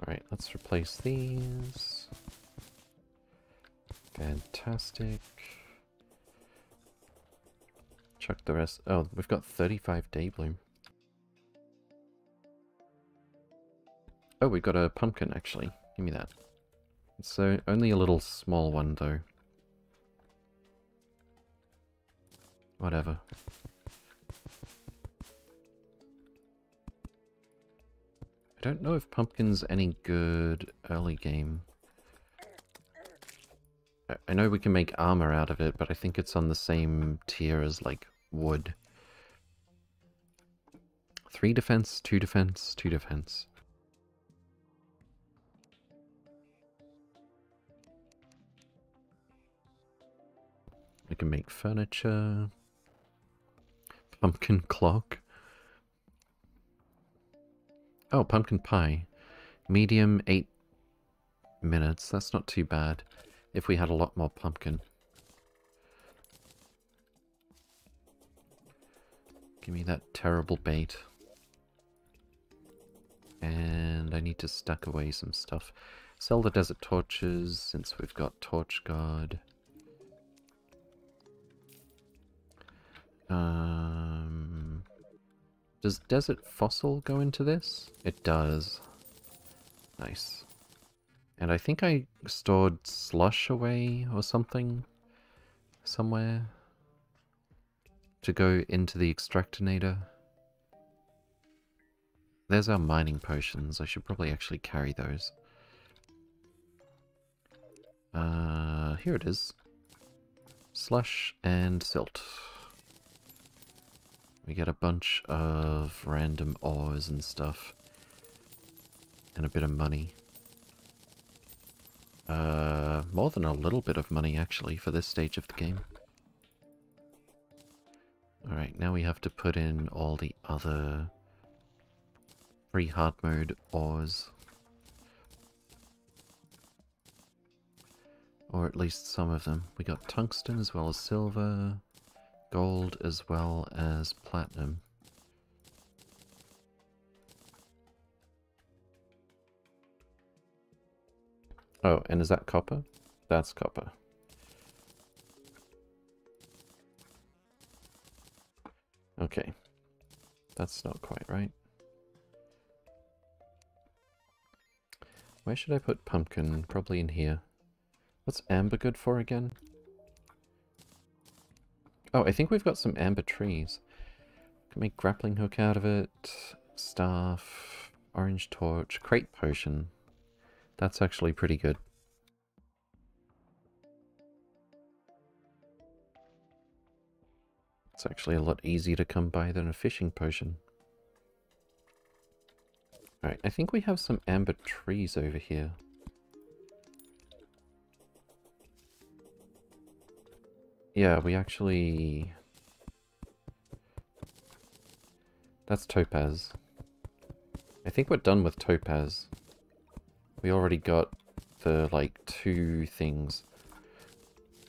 Alright, let's replace these. Fantastic. Chuck the rest. Oh, we've got 35 day bloom. Oh, we've got a pumpkin, actually. Give me that. So, only a little small one, though. Whatever. Don't know if pumpkin's any good early game. I know we can make armor out of it, but I think it's on the same tier as, like, wood. Three defense, two defense, two defense. We can make furniture. Pumpkin clock. Oh, pumpkin pie. Medium, eight minutes. That's not too bad if we had a lot more pumpkin. Give me that terrible bait. And I need to stack away some stuff. Sell the desert torches since we've got torch guard. Um, does desert fossil go into this? It does. Nice. And I think I stored slush away or something somewhere to go into the extractinator. There's our mining potions. I should probably actually carry those. Uh, here it is. Slush and silt. We get a bunch of random ores and stuff. And a bit of money. Uh, more than a little bit of money, actually, for this stage of the game. Alright, now we have to put in all the other pre-hard mode ores. Or at least some of them. We got tungsten as well as silver, gold as well as platinum. Oh, and is that copper? That's copper. Okay. That's not quite right. Where should I put pumpkin? Probably in here. What's amber good for again? Oh, I think we've got some amber trees. Can make grappling hook out of it. Staff. Orange torch. Crate potion. That's actually pretty good. It's actually a lot easier to come by than a fishing potion. Alright, I think we have some amber trees over here. Yeah, we actually... That's topaz. I think we're done with topaz. We already got the, like, two things.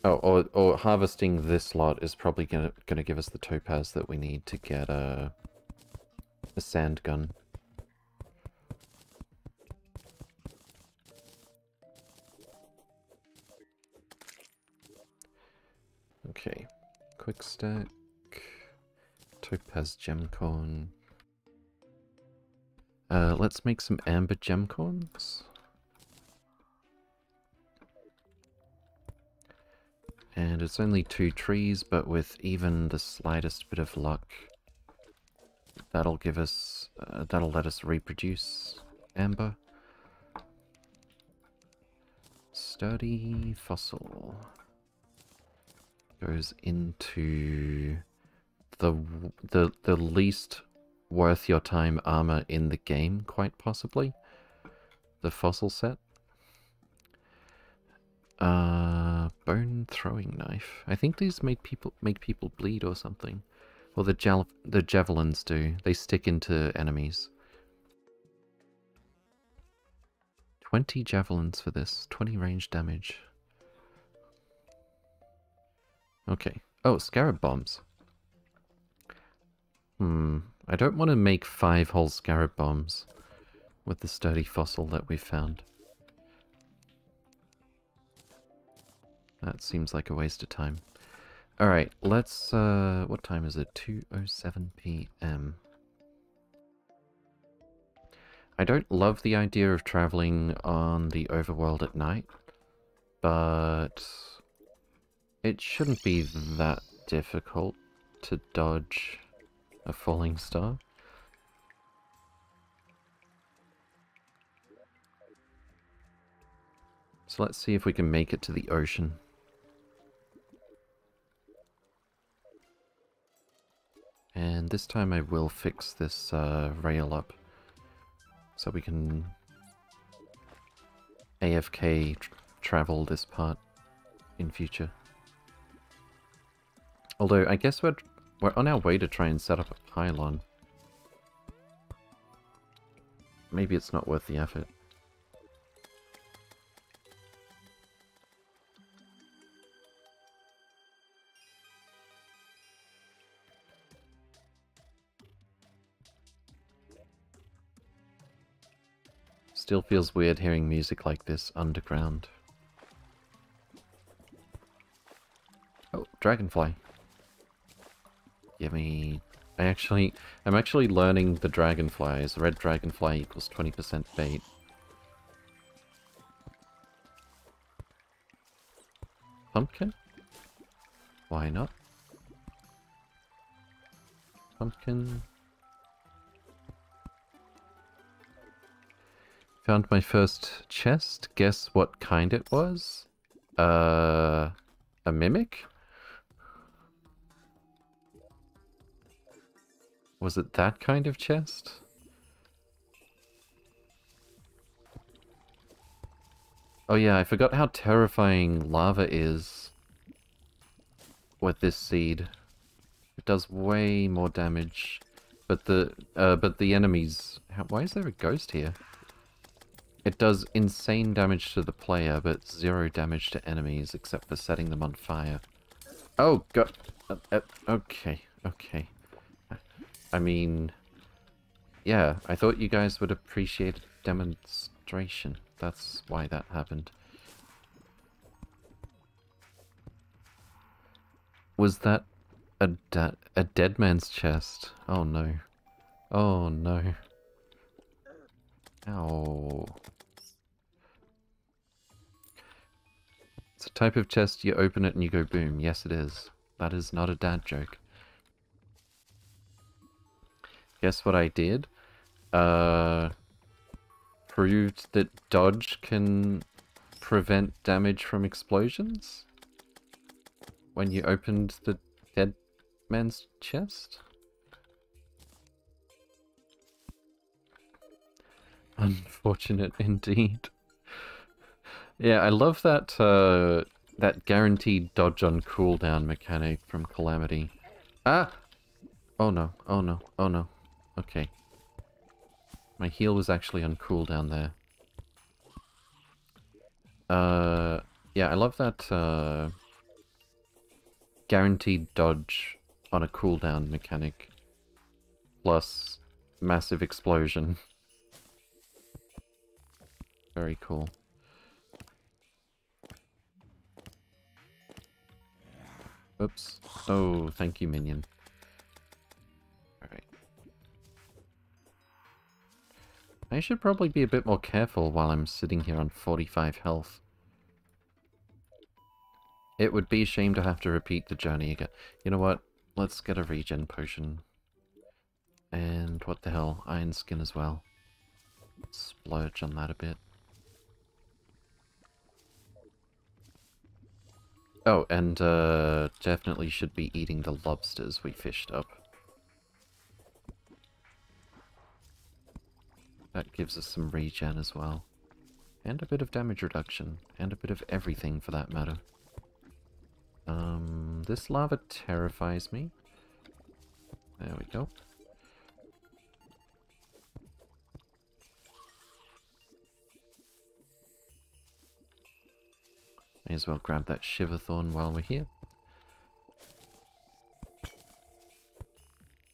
Oh, or, or harvesting this lot is probably gonna, gonna give us the topaz that we need to get uh, a, a sand gun. Stack, topaz gemcorn. Uh, let's make some amber gemcorns. And it's only two trees, but with even the slightest bit of luck, that'll give us, uh, that'll let us reproduce amber. Sturdy fossil goes into the the the least worth your time armor in the game, quite possibly. The fossil set. Uh, bone throwing knife. I think these make people make people bleed or something. Well, the jav the javelins do. They stick into enemies. 20 javelins for this. 20 range damage. Okay. Oh, scarab bombs. Hmm. I don't want to make five whole scarab bombs with the sturdy fossil that we found. That seems like a waste of time. Alright, let's, uh, what time is it? 2.07 p.m. I don't love the idea of traveling on the overworld at night, but it shouldn't be that difficult to dodge a falling star. So let's see if we can make it to the ocean. And this time I will fix this uh, rail up so we can AFK tr travel this part in future. Although I guess we're we're on our way to try and set up a pylon. Maybe it's not worth the effort. Still feels weird hearing music like this underground. Oh, dragonfly. Give me... I actually... I'm actually learning the dragonflies. Red dragonfly equals 20% bait. Pumpkin? Why not? Pumpkin... Found my first chest. Guess what kind it was? Uh, a mimic? Was it that kind of chest? Oh yeah, I forgot how terrifying lava is with this seed. It does way more damage. But the uh, but the enemies... How, why is there a ghost here? It does insane damage to the player, but zero damage to enemies, except for setting them on fire. Oh, god... Uh, uh, okay, okay. I mean... Yeah, I thought you guys would appreciate a demonstration. That's why that happened. Was that a, a dead man's chest? Oh no. Oh no. Ow. It's a type of chest, you open it and you go boom. Yes it is. That is not a dad joke. Guess what I did? Uh, proved that dodge can prevent damage from explosions? When you opened the dead man's chest? Unfortunate indeed. Yeah, I love that uh, that guaranteed dodge on cooldown mechanic from Calamity. Ah! Oh no, oh no, oh no. Okay. My heal was actually on cooldown there. Uh, yeah, I love that uh, guaranteed dodge on a cooldown mechanic. Plus massive explosion. Very cool. Oops. Oh, thank you, minion. I should probably be a bit more careful while I'm sitting here on 45 health. It would be a shame to have to repeat the journey again. You know what? Let's get a regen potion. And what the hell? Iron skin as well. Splurge on that a bit. Oh, and uh, definitely should be eating the lobsters we fished up. That gives us some regen as well. And a bit of damage reduction. And a bit of everything for that matter. Um, this lava terrifies me. There we go. May as well grab that Shiver Thorn while we're here.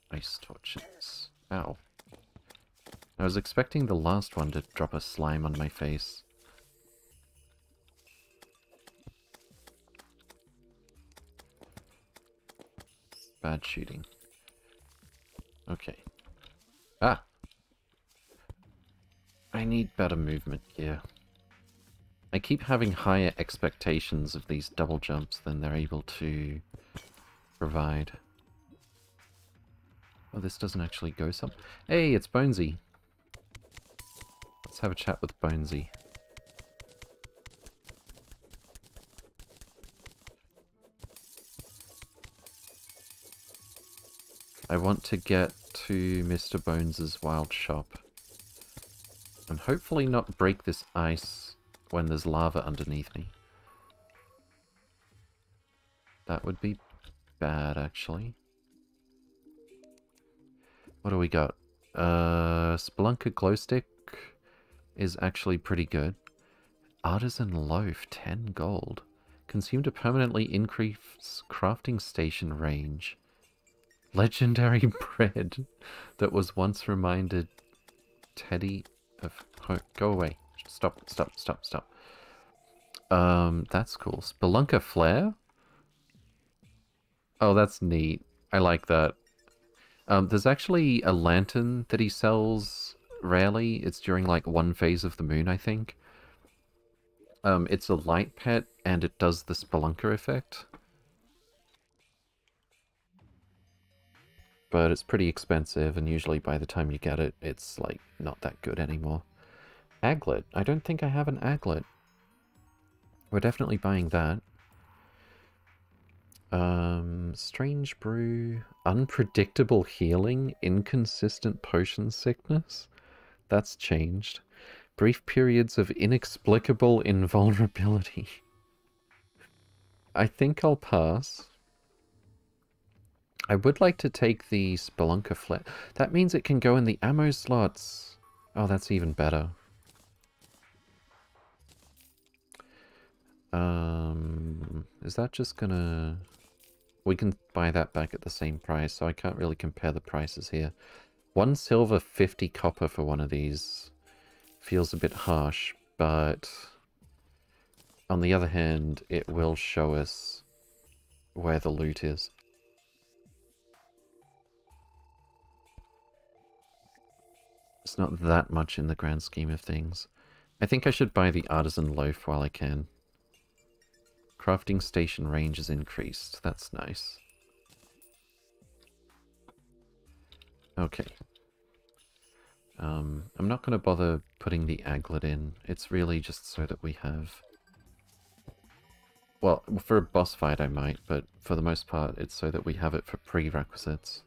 Ice torches. Ow. I was expecting the last one to drop a slime on my face. Bad shooting. Okay. Ah! I need better movement gear. I keep having higher expectations of these double jumps than they're able to provide. Oh, this doesn't actually go some... Hey, it's Bonesy! Let's have a chat with Bonesy. I want to get to Mr. Bones's wild shop. And hopefully not break this ice when there's lava underneath me. That would be bad, actually. What do we got? Uh, glow Glowstick is actually pretty good. Artisan Loaf, 10 gold. Consumed to permanently increase crafting station range. Legendary bread that was once reminded Teddy of... Go away. Stop, stop, stop, stop. Um, that's cool. Spelunker Flare? Oh, that's neat. I like that. Um, there's actually a lantern that he sells rarely. It's during, like, one phase of the moon, I think. Um, it's a light pet, and it does the Spelunker effect. But it's pretty expensive, and usually by the time you get it, it's, like, not that good anymore. Aglet. I don't think I have an aglet. We're definitely buying that. Um, strange brew, unpredictable healing, inconsistent potion sickness. That's changed. Brief periods of inexplicable invulnerability. I think I'll pass. I would like to take the Spelunker Flare. That means it can go in the ammo slots. Oh, that's even better. Um, is that just gonna... We can buy that back at the same price, so I can't really compare the prices here. One silver, 50 copper for one of these feels a bit harsh, but on the other hand, it will show us where the loot is. It's not that much in the grand scheme of things. I think I should buy the artisan loaf while I can. Crafting station range is increased. That's nice. Okay. Um, I'm not going to bother putting the aglet in. It's really just so that we have... Well, for a boss fight I might, but for the most part it's so that we have it for prerequisites.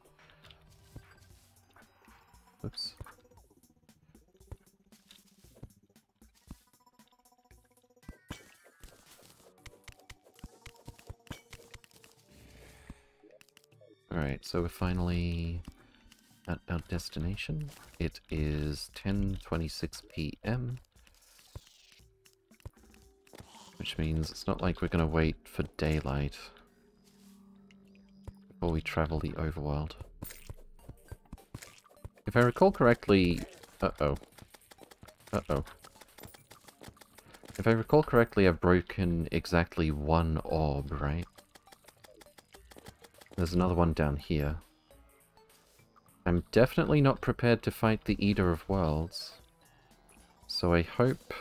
Oops. Alright, so we're finally at our destination. It is 10.26 p.m. Which means it's not like we're going to wait for daylight before we travel the overworld. If I recall correctly... Uh-oh. Uh-oh. If I recall correctly, I've broken exactly one orb, right? There's another one down here. I'm definitely not prepared to fight the Eater of Worlds. So I hope...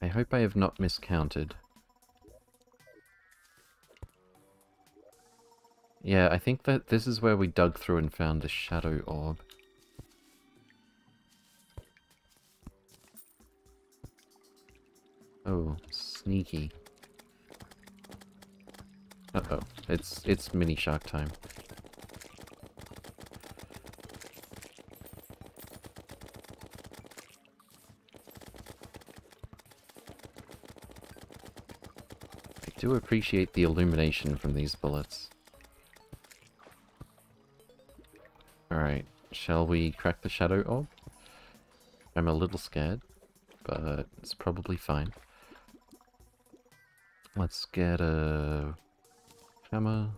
I hope I have not miscounted. Yeah, I think that this is where we dug through and found the Shadow Orb. Oh, sneaky. Uh-oh. It's, it's mini shark time. Do appreciate the illumination from these bullets. Alright, shall we crack the shadow orb? I'm a little scared, but it's probably fine. Let's get a Hammer.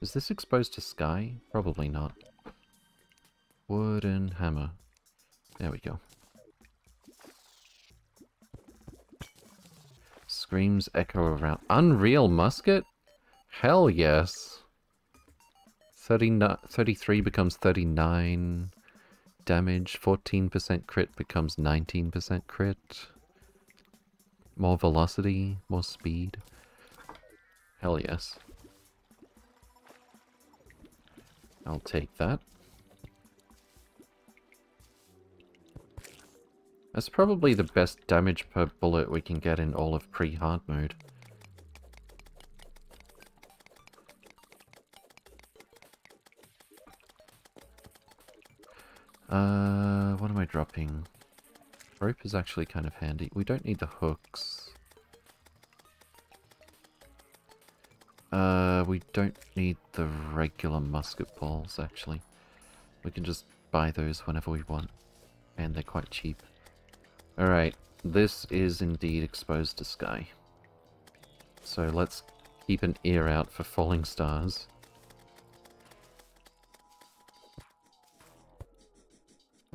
Is this exposed to sky? Probably not. Wooden hammer. There we go. Screams echo around. Unreal musket? Hell yes. 39, 33 becomes 39 damage. 14% crit becomes 19% crit. More velocity, more speed. Hell yes. I'll take that. That's probably the best damage per bullet we can get in all of pre-hard mode. Uh, what am I dropping? Rope is actually kind of handy. We don't need the hooks. Uh, we don't need the regular musket balls, actually. We can just buy those whenever we want. And they're quite cheap. Alright, this is indeed exposed to sky. So let's keep an ear out for falling stars.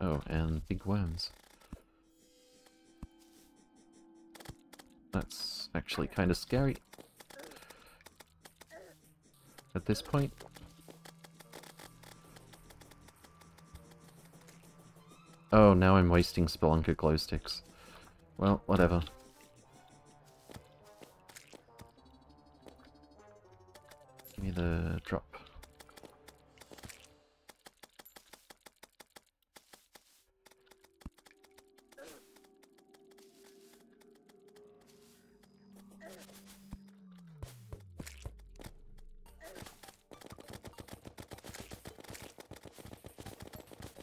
Oh, and big worms. That's actually kind of scary at this point. Oh, now I'm wasting Spelunker glow sticks. Well, whatever. Give me the drop.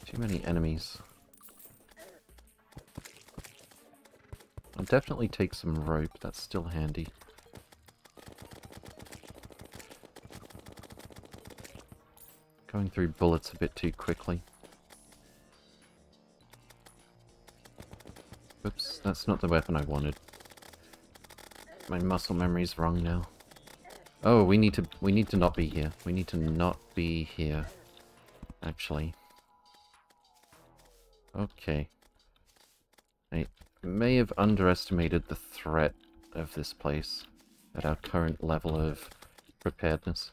Too many enemies. Definitely take some rope, that's still handy. Going through bullets a bit too quickly. Oops, that's not the weapon I wanted. My muscle memory's wrong now. Oh, we need to we need to not be here. We need to not be here. Actually. Okay. May have underestimated the threat of this place at our current level of preparedness.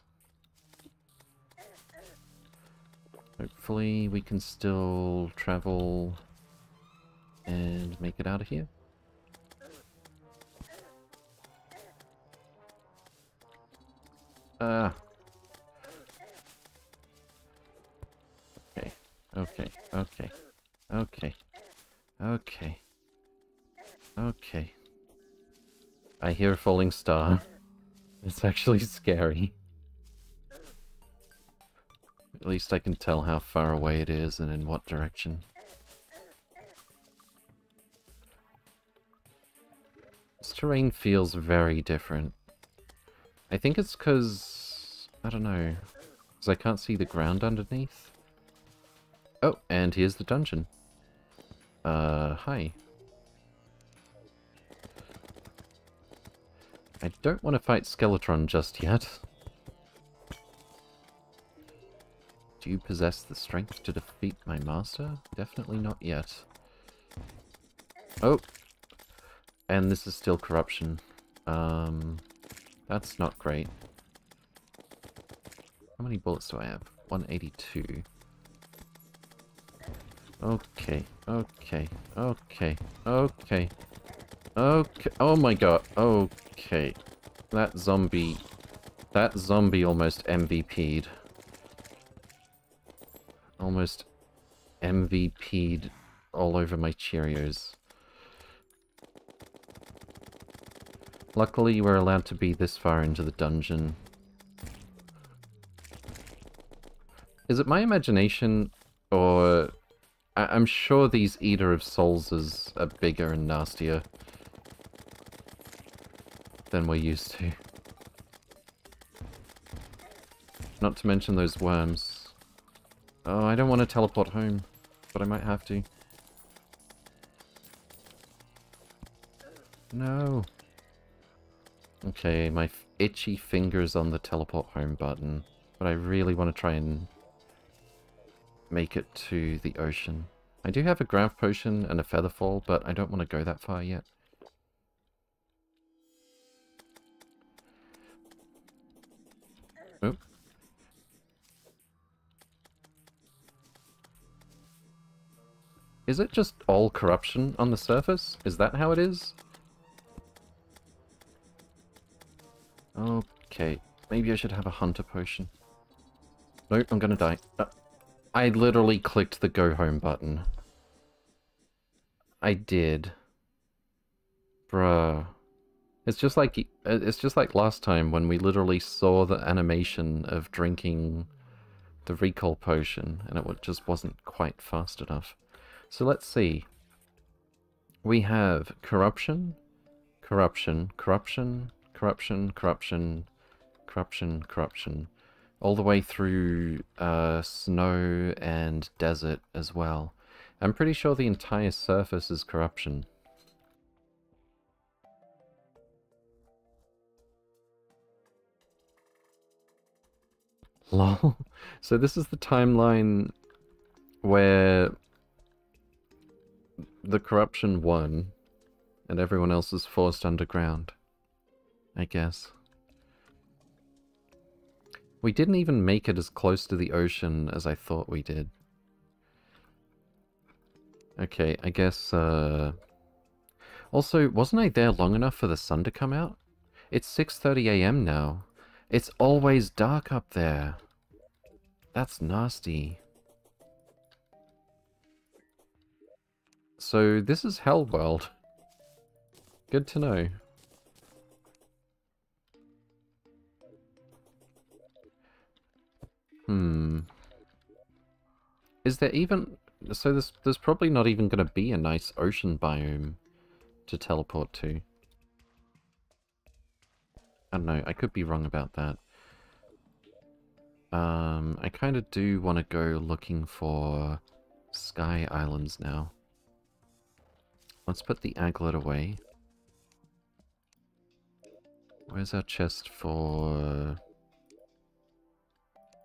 Hopefully we can still travel and make it out of here. Star. It's actually scary. At least I can tell how far away it is and in what direction. This terrain feels very different. I think it's because... I don't know. Because I can't see the ground underneath. Oh, and here's the dungeon. Uh, hi. Don't want to fight Skeletron just yet. Do you possess the strength to defeat my master? Definitely not yet. Oh! And this is still corruption. Um, that's not great. How many bullets do I have? 182. Okay, okay, okay, okay, okay. Oh my god, okay. That zombie, that zombie almost MVP'd almost MVP'd all over my Cheerios. Luckily, we're allowed to be this far into the dungeon. Is it my imagination, or... I am sure these Eater of Souls is are bigger and nastier than we're used to. Not to mention those worms. Oh, I don't want to teleport home, but I might have to. No. Okay, my itchy fingers on the teleport home button, but I really want to try and make it to the ocean. I do have a grav potion and a feather fall, but I don't want to go that far yet. Oh, Is it just all corruption on the surface? Is that how it is? Okay, maybe I should have a hunter potion. Nope, I'm gonna die. Uh, I literally clicked the go home button. I did. Bruh. It's just like it's just like last time when we literally saw the animation of drinking the recall potion and it just wasn't quite fast enough. So let's see. We have corruption, corruption, corruption, corruption, corruption, corruption, corruption, all the way through uh, snow and desert as well. I'm pretty sure the entire surface is corruption. Lol. So this is the timeline where the corruption won, and everyone else is forced underground. I guess. We didn't even make it as close to the ocean as I thought we did. Okay, I guess, uh... Also, wasn't I there long enough for the sun to come out? It's 6.30am now. It's always dark up there. That's nasty. So this is Hell World. Good to know. Hmm. Is there even... so there's, there's probably not even going to be a nice ocean biome to teleport to. I don't know, I could be wrong about that. Um, I kind of do want to go looking for sky islands now. Let's put the aglet away. Where's our chest for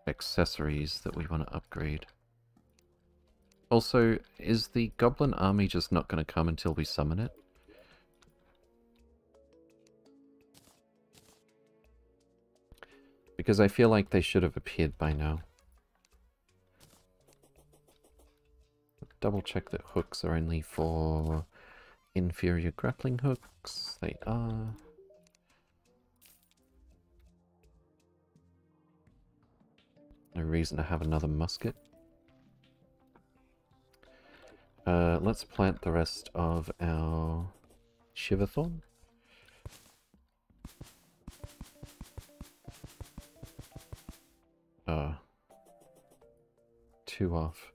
accessories that we want to upgrade? Also, is the goblin army just not going to come until we summon it? Because I feel like they should have appeared by now. Double check that hooks are only for inferior grappling hooks. They are. No reason to have another musket. Uh, let's plant the rest of our Shiverthorn. Uh, two off.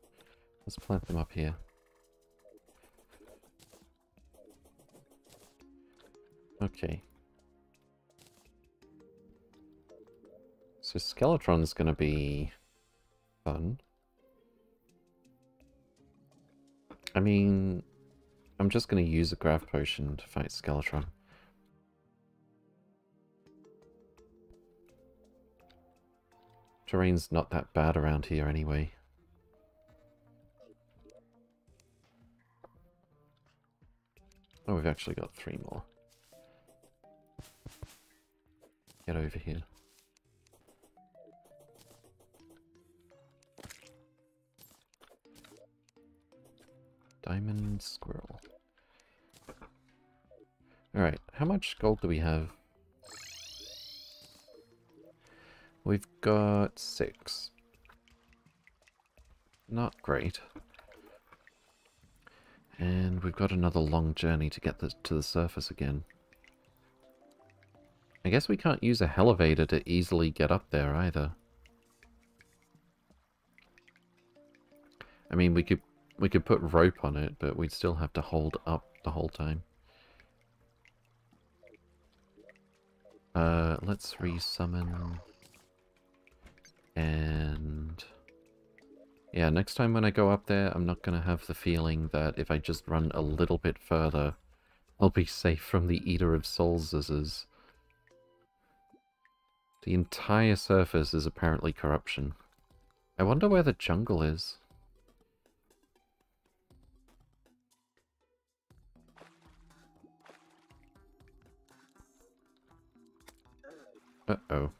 Let's plant them up here. Okay. So Skeletron's gonna be fun. I mean, I'm just gonna use a grav potion to fight Skeletron. Terrain's not that bad around here anyway. Oh, we've actually got three more. Get over here. Diamond squirrel. Alright, how much gold do we have? We've got six. Not great. And we've got another long journey to get the, to the surface again. I guess we can't use a elevator to easily get up there either. I mean, we could we could put rope on it, but we'd still have to hold up the whole time. Uh, let's resummon and yeah, next time when I go up there, I'm not going to have the feeling that if I just run a little bit further, I'll be safe from the Eater of Souls. The entire surface is apparently corruption. I wonder where the jungle is. Uh-oh.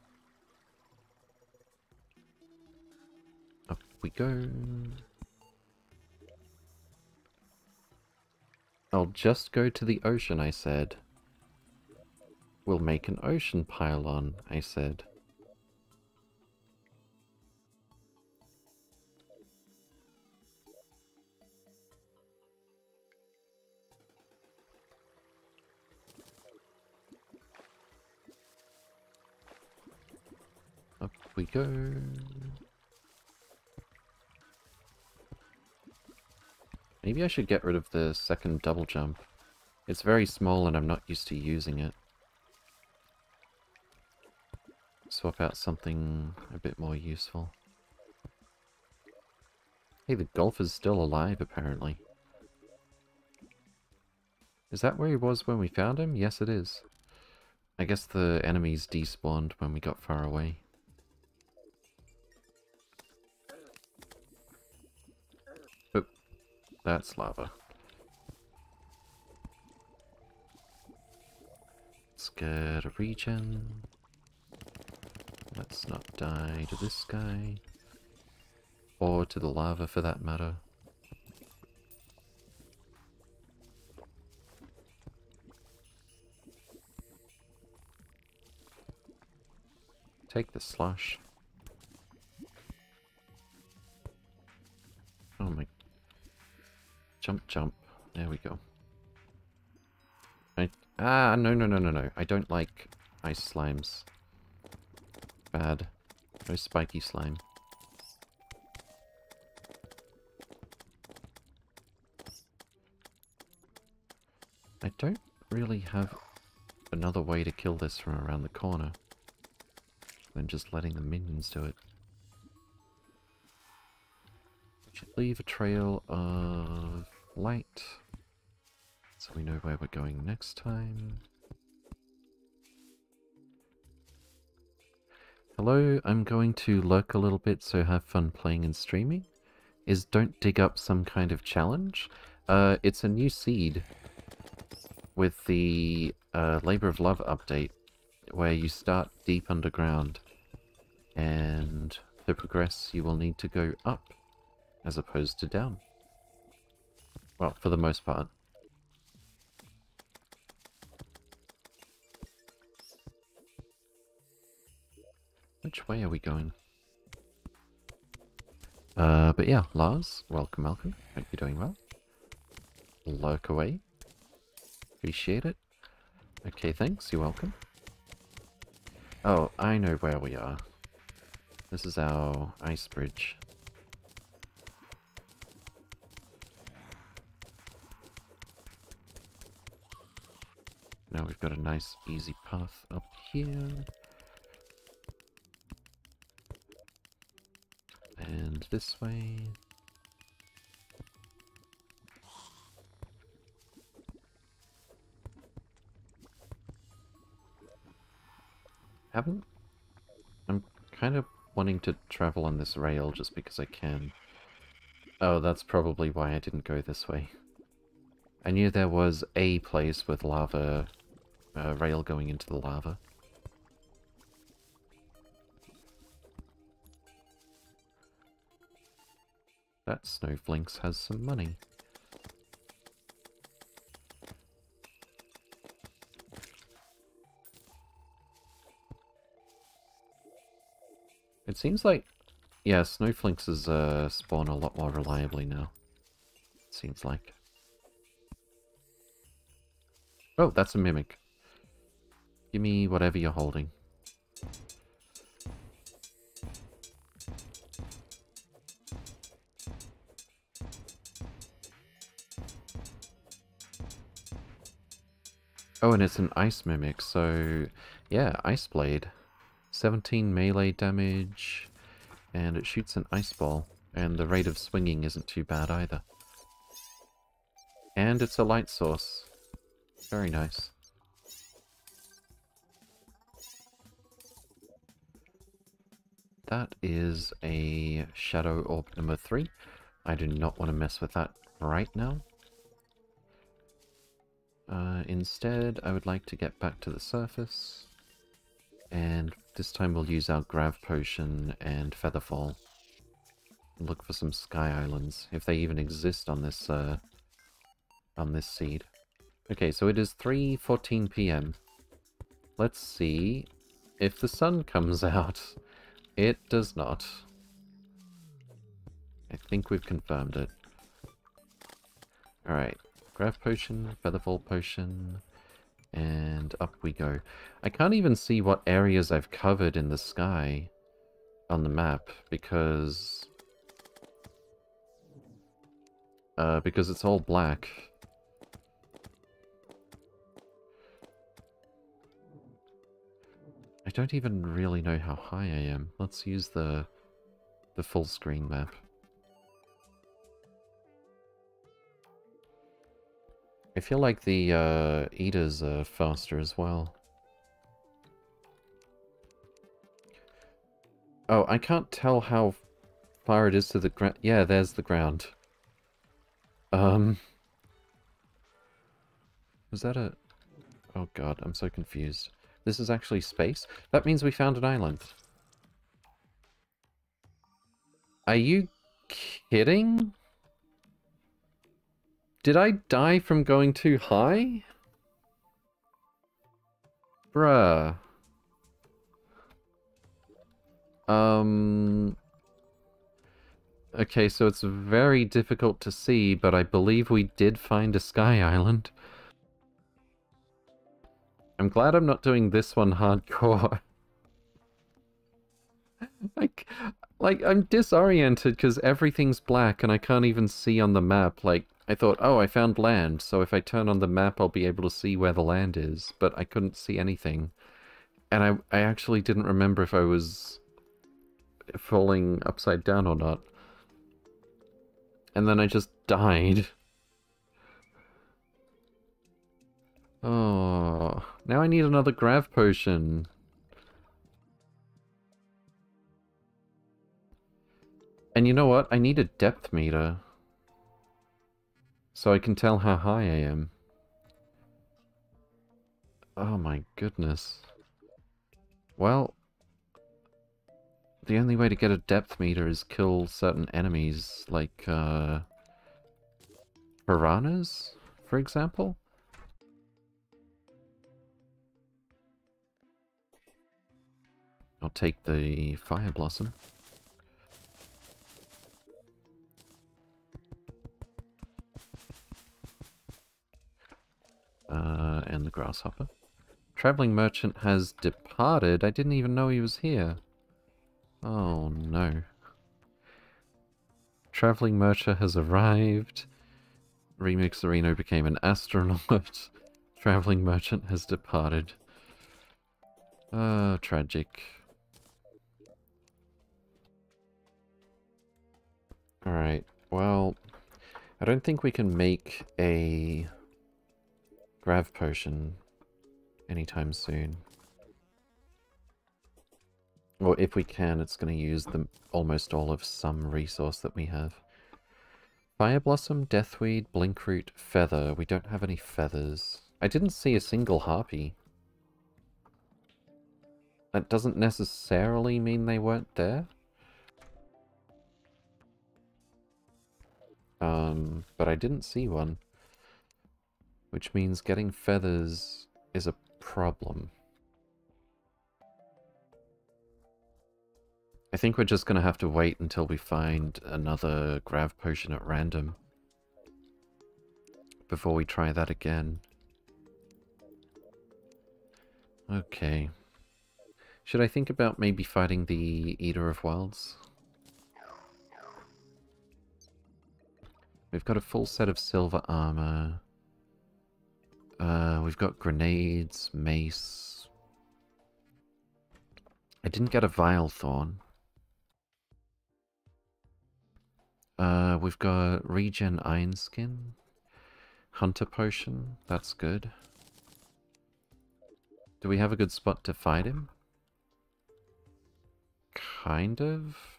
We go. I'll just go to the ocean, I said. We'll make an ocean pylon, I said. Up we go. Maybe I should get rid of the second double jump. It's very small and I'm not used to using it. Swap out something a bit more useful. Hey, the golfer's still alive, apparently. Is that where he was when we found him? Yes, it is. I guess the enemies despawned when we got far away. That's lava. Let's get a regen. Let's not die to this guy. Or to the lava for that matter. Take the slush. Oh my Jump, jump. There we go. I, ah, no, no, no, no, no. I don't like ice slimes. Bad. No spiky slime. I don't really have another way to kill this from around the corner than just letting the minions do it. Should leave a trail of light so we know where we're going next time. Hello, I'm going to lurk a little bit, so have fun playing and streaming. Is don't dig up some kind of challenge? Uh, it's a new seed with the uh, Labor of Love update, where you start deep underground, and to progress you will need to go up, as opposed to down. Well, for the most part. Which way are we going? Uh, but yeah, Lars, welcome, welcome. Hope you're doing well. Lurk away. Appreciate it. Okay, thanks, you're welcome. Oh, I know where we are. This is our ice bridge. Now we've got a nice easy path up here. And this way. Haven't... I'm kind of wanting to travel on this rail just because I can. Oh, that's probably why I didn't go this way. I knew there was a place with lava... Uh, rail going into the lava. That Snow Flinx has some money. It seems like, yeah, Snow Flinx is uh, spawn a lot more reliably now. It seems like. Oh, that's a mimic. Give me whatever you're holding. Oh, and it's an ice mimic, so yeah, ice blade. 17 melee damage, and it shoots an ice ball, and the rate of swinging isn't too bad either. And it's a light source. Very nice. That is a Shadow Orb number 3. I do not want to mess with that right now. Uh, instead, I would like to get back to the surface. And this time we'll use our Grav Potion and Featherfall. Look for some Sky Islands, if they even exist on this, uh, on this seed. Okay, so it is 3.14 p.m. Let's see if the sun comes out. It does not. I think we've confirmed it. Alright, Grav Potion, Featherfall Potion, and up we go. I can't even see what areas I've covered in the sky on the map, because... Uh, because it's all black. I don't even really know how high I am. Let's use the the full screen map. I feel like the uh, Eaters are faster as well. Oh, I can't tell how far it is to the ground. Yeah, there's the ground. Um... Was that a... Oh god, I'm so confused. This is actually space? That means we found an island. Are you kidding? Did I die from going too high? Bruh. Um... Okay, so it's very difficult to see, but I believe we did find a sky island. I'm glad I'm not doing this one hardcore. like, like, I'm disoriented because everything's black and I can't even see on the map, like, I thought, oh, I found land, so if I turn on the map, I'll be able to see where the land is. But I couldn't see anything. And I, I actually didn't remember if I was falling upside down or not. And then I just died. Oh, now I need another grav potion. And you know what? I need a depth meter. So I can tell how high I am. Oh my goodness. Well, the only way to get a depth meter is kill certain enemies, like, uh... Piranhas, for example? I'll take the Fire Blossom. Uh, and the Grasshopper. Traveling Merchant has departed. I didn't even know he was here. Oh no. Traveling Merchant has arrived. Remix Areno became an astronaut. Traveling Merchant has departed. Oh, tragic. Alright, well, I don't think we can make a grav potion anytime soon. Or if we can, it's going to use the, almost all of some resource that we have. Fire Blossom, Deathweed, Blinkroot, Feather. We don't have any feathers. I didn't see a single harpy. That doesn't necessarily mean they weren't there. Um, but I didn't see one. Which means getting feathers is a problem. I think we're just going to have to wait until we find another grav potion at random. Before we try that again. Okay. Should I think about maybe fighting the Eater of Worlds? We've got a full set of silver armor. Uh, we've got grenades, mace. I didn't get a Vile Thorn. Uh, we've got regen iron skin. Hunter potion, that's good. Do we have a good spot to fight him? Kind of.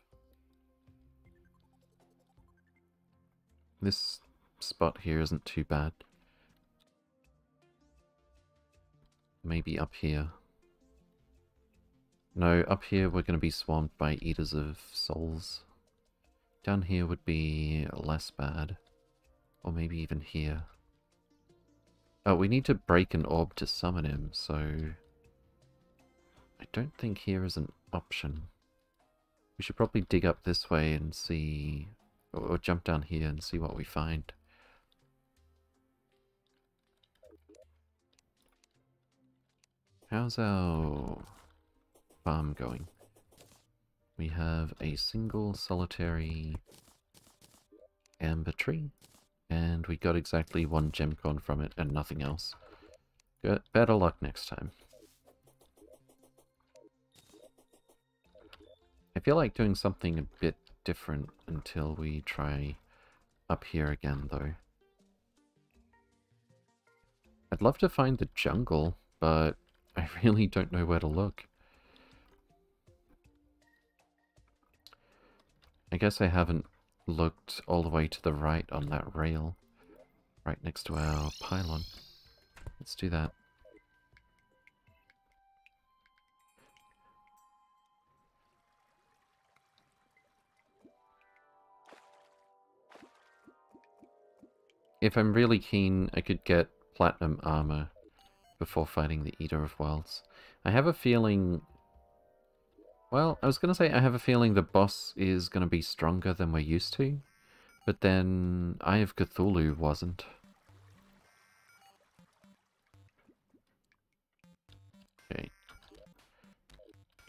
This spot here isn't too bad. Maybe up here. No, up here we're going to be swamped by Eaters of Souls. Down here would be less bad. Or maybe even here. Oh, we need to break an orb to summon him, so... I don't think here is an option. We should probably dig up this way and see... Or jump down here and see what we find. How's our farm going? We have a single solitary amber tree, and we got exactly one gemcorn from it and nothing else. Good. Better luck next time. I feel like doing something a bit different until we try up here again, though. I'd love to find the jungle, but I really don't know where to look. I guess I haven't looked all the way to the right on that rail. Right next to our pylon. Let's do that. If I'm really keen, I could get platinum armor before fighting the Eater of Worlds. I have a feeling... Well, I was going to say I have a feeling the boss is going to be stronger than we're used to, but then Eye of Cthulhu wasn't. Okay.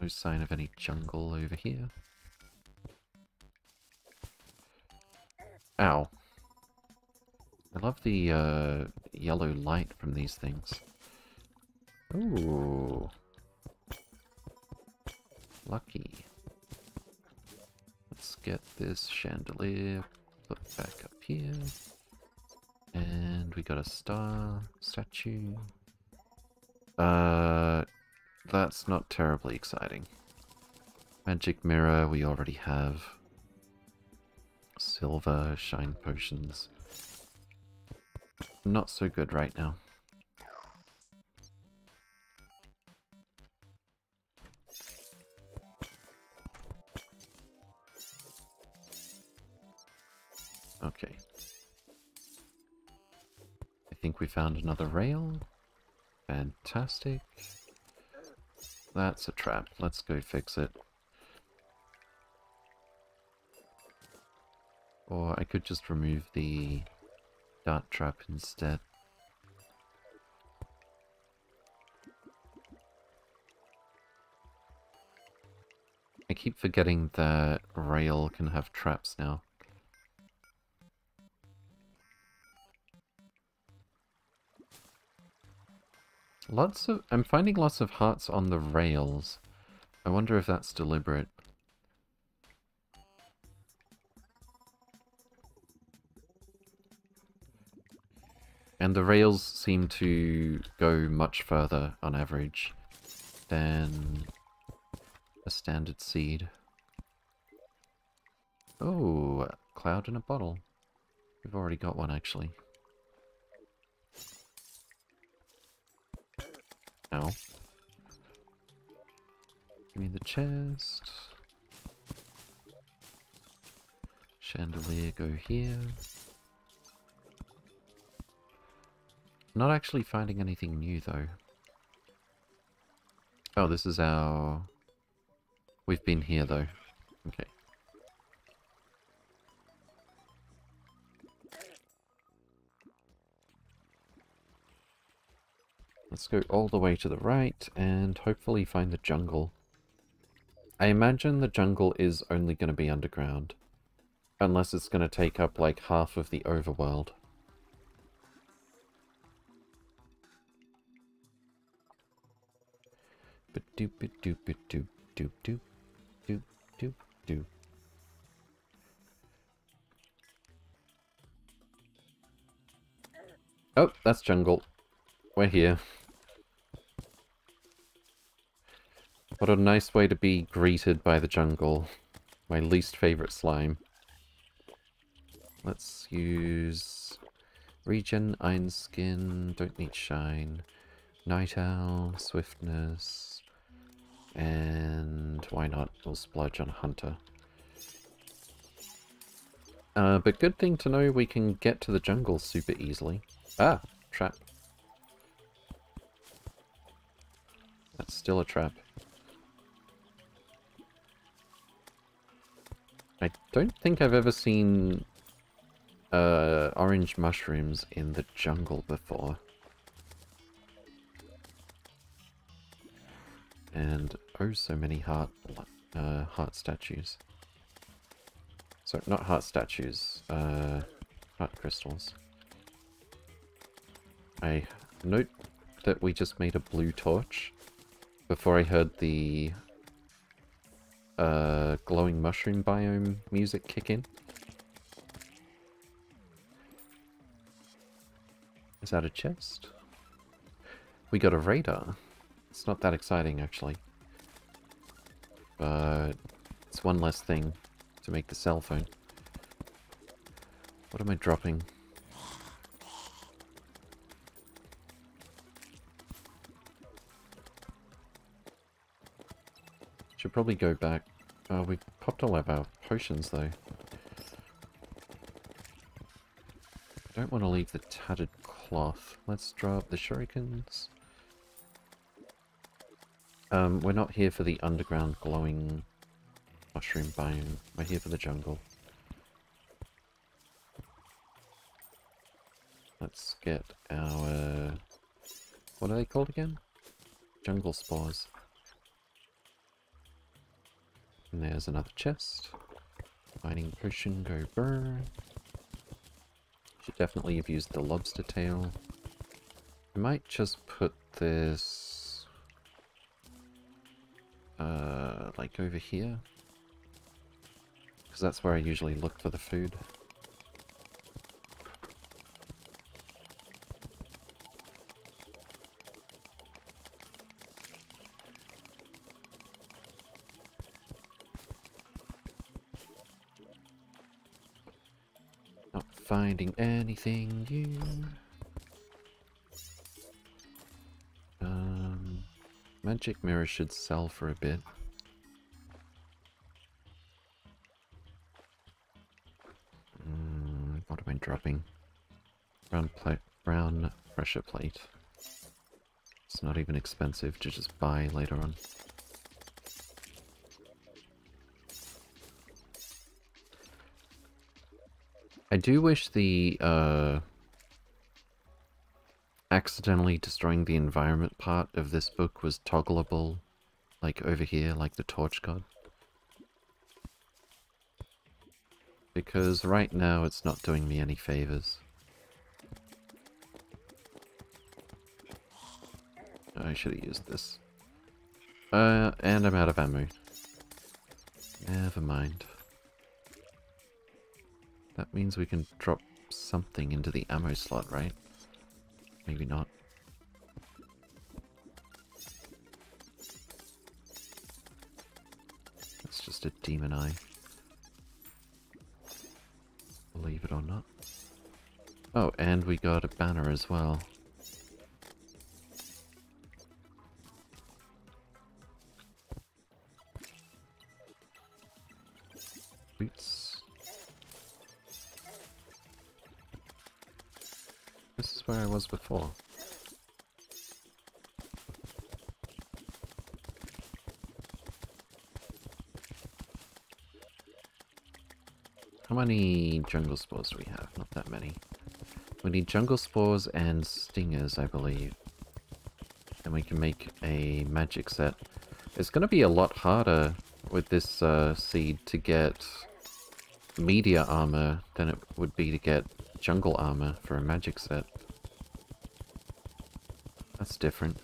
No sign of any jungle over here. Ow. I love the uh, yellow light from these things. Ooh. Lucky. Let's get this chandelier put back up here. And we got a star statue. Uh, that's not terribly exciting. Magic mirror we already have. Silver, shine potions. Not so good right now. Okay. I think we found another rail. Fantastic. That's a trap. Let's go fix it. Or I could just remove the dart trap instead. I keep forgetting that rail can have traps now. Lots of... I'm finding lots of hearts on the rails. I wonder if that's deliberate. And the rails seem to go much further on average than a standard seed. Oh, cloud in a bottle. We've already got one actually. Ow. Give me the chest. Chandelier go here. Not actually finding anything new though. Oh, this is our... We've been here though. Okay. Let's go all the way to the right and hopefully find the jungle. I imagine the jungle is only going to be underground. Unless it's going to take up like half of the overworld. Doop doop ba doop doop doop doop doop doop. Oh, that's jungle. We're here. What a nice way to be greeted by the jungle. My least favorite slime. Let's use regen, iron skin, don't need shine, night owl, swiftness, and why not? We'll splurge on hunter. Uh, but good thing to know we can get to the jungle super easily. Ah, trap. That's still a trap. I don't think I've ever seen uh, orange mushrooms in the jungle before. And oh so many heart, uh, heart statues. So, not heart statues, uh, heart crystals. I note that we just made a blue torch before I heard the uh, glowing mushroom biome music kick in. Is that a chest? We got a radar. It's not that exciting, actually. But it's one less thing to make the cell phone. What am I dropping? Should probably go back. Uh, we popped all of our potions, though. I don't want to leave the tattered cloth. Let's drop the shurikens. Um, we're not here for the underground glowing mushroom biome. We're here for the jungle. Let's get our... What are they called again? Jungle spores. And there's another chest. Mining potion, go burn. should definitely have used the lobster tail. I might just put this... Uh, like over here. Because that's where I usually look for the food. Not finding anything new. Magic mirror should sell for a bit. Mm, what am I dropping? Brown plate, brown pressure plate. It's not even expensive to just buy later on. I do wish the uh, accidentally destroying the environment part of this book was toggleable, like over here, like the torch god. Because right now it's not doing me any favors. I should have used this. Uh, and I'm out of ammo. Never mind. That means we can drop something into the ammo slot, right? Maybe not. That's just a demon eye. Believe it or not. Oh, and we got a banner as well. Was before. How many jungle spores do we have? Not that many. We need jungle spores and stingers, I believe. And we can make a magic set. It's going to be a lot harder with this uh, seed to get meteor armor than it would be to get jungle armor for a magic set. That's different.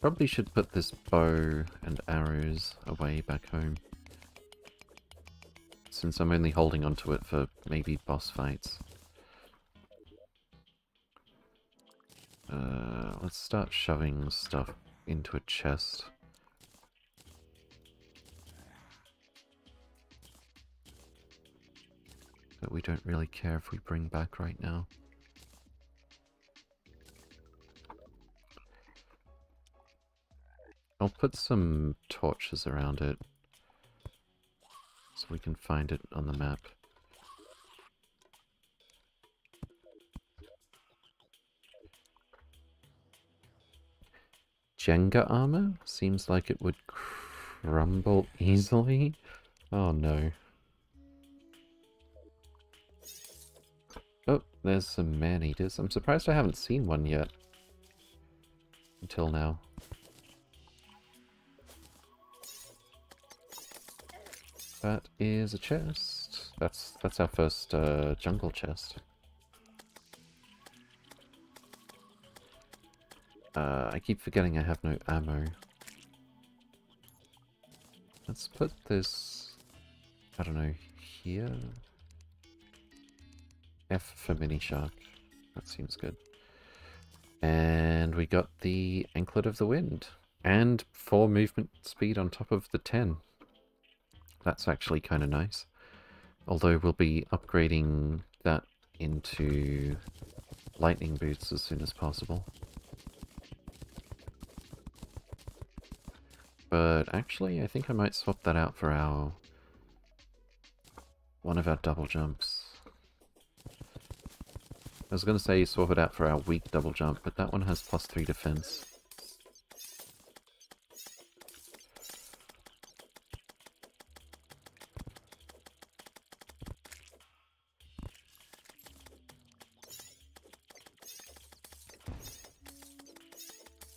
Probably should put this bow and arrows away back home. Since I'm only holding onto it for maybe boss fights. Uh, let's start shoving stuff into a chest. Don't really care if we bring back right now. I'll put some torches around it so we can find it on the map. Jenga armor? Seems like it would crumble easily. Oh no. There's some man-eaters. I'm surprised I haven't seen one yet. Until now. That is a chest. That's that's our first uh, jungle chest. Uh, I keep forgetting I have no ammo. Let's put this, I don't know, here? F for mini shark. That seems good. And we got the Anklet of the Wind. And 4 movement speed on top of the 10. That's actually kind of nice. Although we'll be upgrading that into lightning boots as soon as possible. But actually, I think I might swap that out for our... one of our double jumps. I was going to say swap it out for our weak double jump, but that one has plus 3 defense.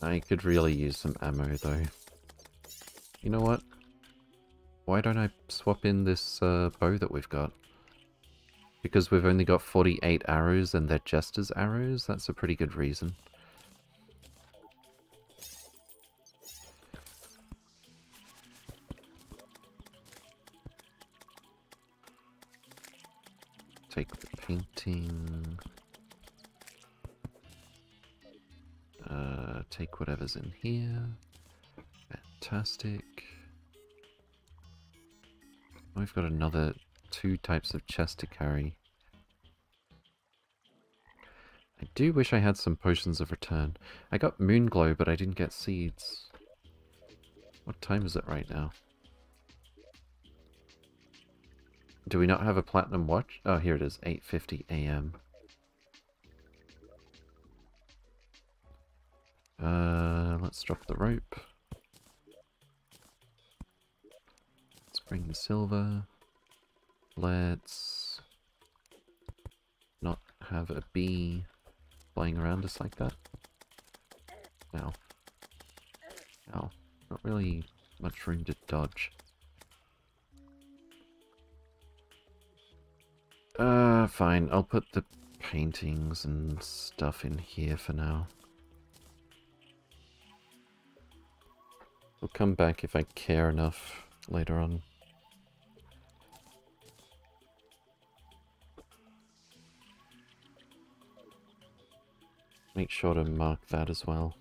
I could really use some ammo though. You know what? Why don't I swap in this uh, bow that we've got? Because we've only got 48 arrows and they're Jester's arrows? That's a pretty good reason. Take the painting. Uh, take whatever's in here. Fantastic. We've got another two types of chest to carry. I do wish I had some potions of return. I got moon glow, but I didn't get seeds. What time is it right now? Do we not have a platinum watch? Oh, here it is, 8.50 a.m. Uh, let's drop the rope. Let's bring the silver. Let's not have a bee flying around us like that. Now. Now. Not really much room to dodge. Uh, fine. I'll put the paintings and stuff in here for now. We'll come back if I care enough later on. Make sure to mark that as well.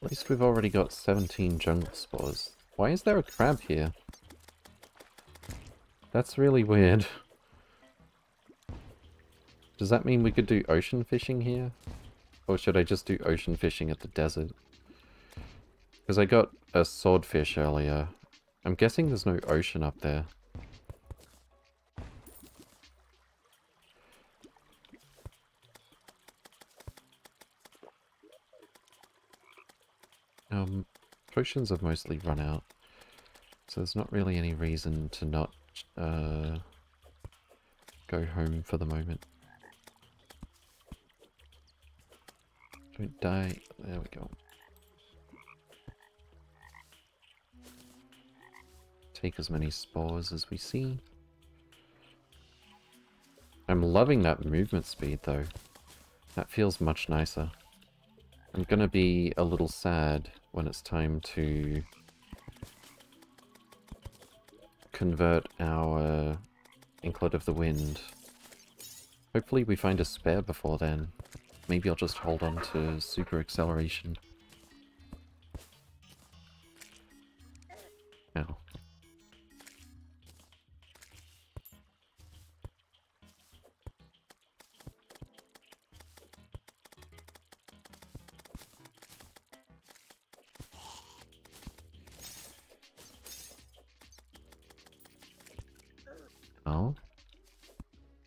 At least we've already got 17 jungle spores. Why is there a crab here? That's really weird. Does that mean we could do ocean fishing here? Or should I just do ocean fishing at the desert? Because I got a swordfish earlier. I'm guessing there's no ocean up there. Um, potions have mostly run out. So there's not really any reason to not uh, go home for the moment. Don't die. There we go. Take as many spores as we see. I'm loving that movement speed though. That feels much nicer. I'm gonna be a little sad when it's time to convert our Anklet of the Wind. Hopefully we find a spare before then. Maybe I'll just hold on to super acceleration. Ow. Oh.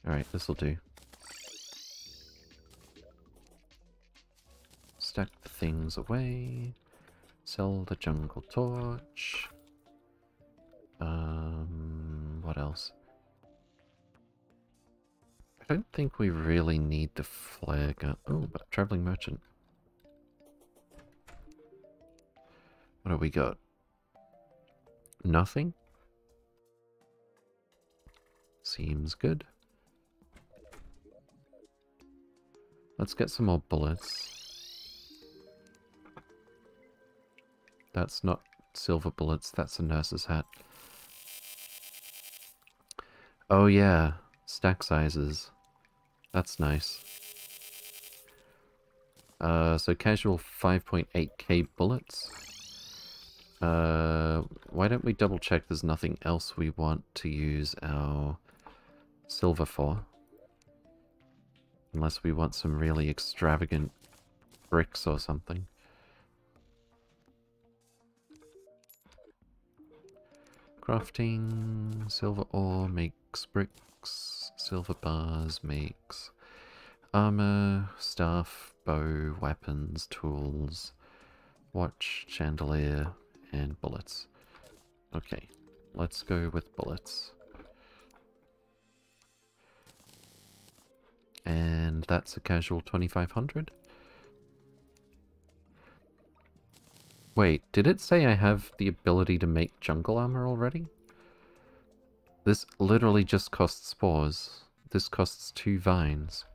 Alright, this'll do. Things away. Sell the jungle torch. Um, what else? I don't think we really need the flare gun. Oh, but traveling merchant. What have we got? Nothing? Seems good. Let's get some more bullets. That's not silver bullets, that's a nurse's hat. Oh yeah, stack sizes. That's nice. Uh, so casual 5.8k bullets. Uh, why don't we double check there's nothing else we want to use our silver for? Unless we want some really extravagant bricks or something. Crafting, silver ore makes bricks, silver bars makes armor, staff, bow, weapons, tools, Watch, chandelier, and bullets. Okay, let's go with bullets. And that's a casual 2500. Wait, did it say I have the ability to make jungle armor already? This literally just costs spores. This costs two vines.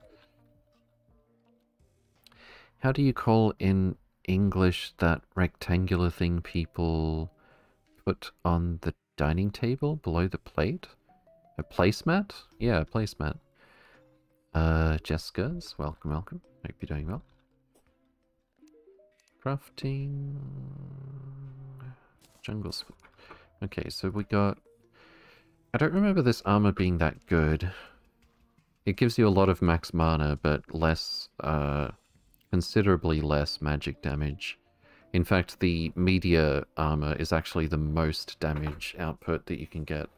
How do you call in English that rectangular thing people put on the dining table below the plate? A placemat? Yeah, a placemat. Uh, Jessica's, welcome, welcome. Hope you're doing well. Crafting... Jungle... Okay, so we got... I don't remember this armor being that good. It gives you a lot of max mana, but less, uh, considerably less magic damage. In fact, the meteor armor is actually the most damage output that you can get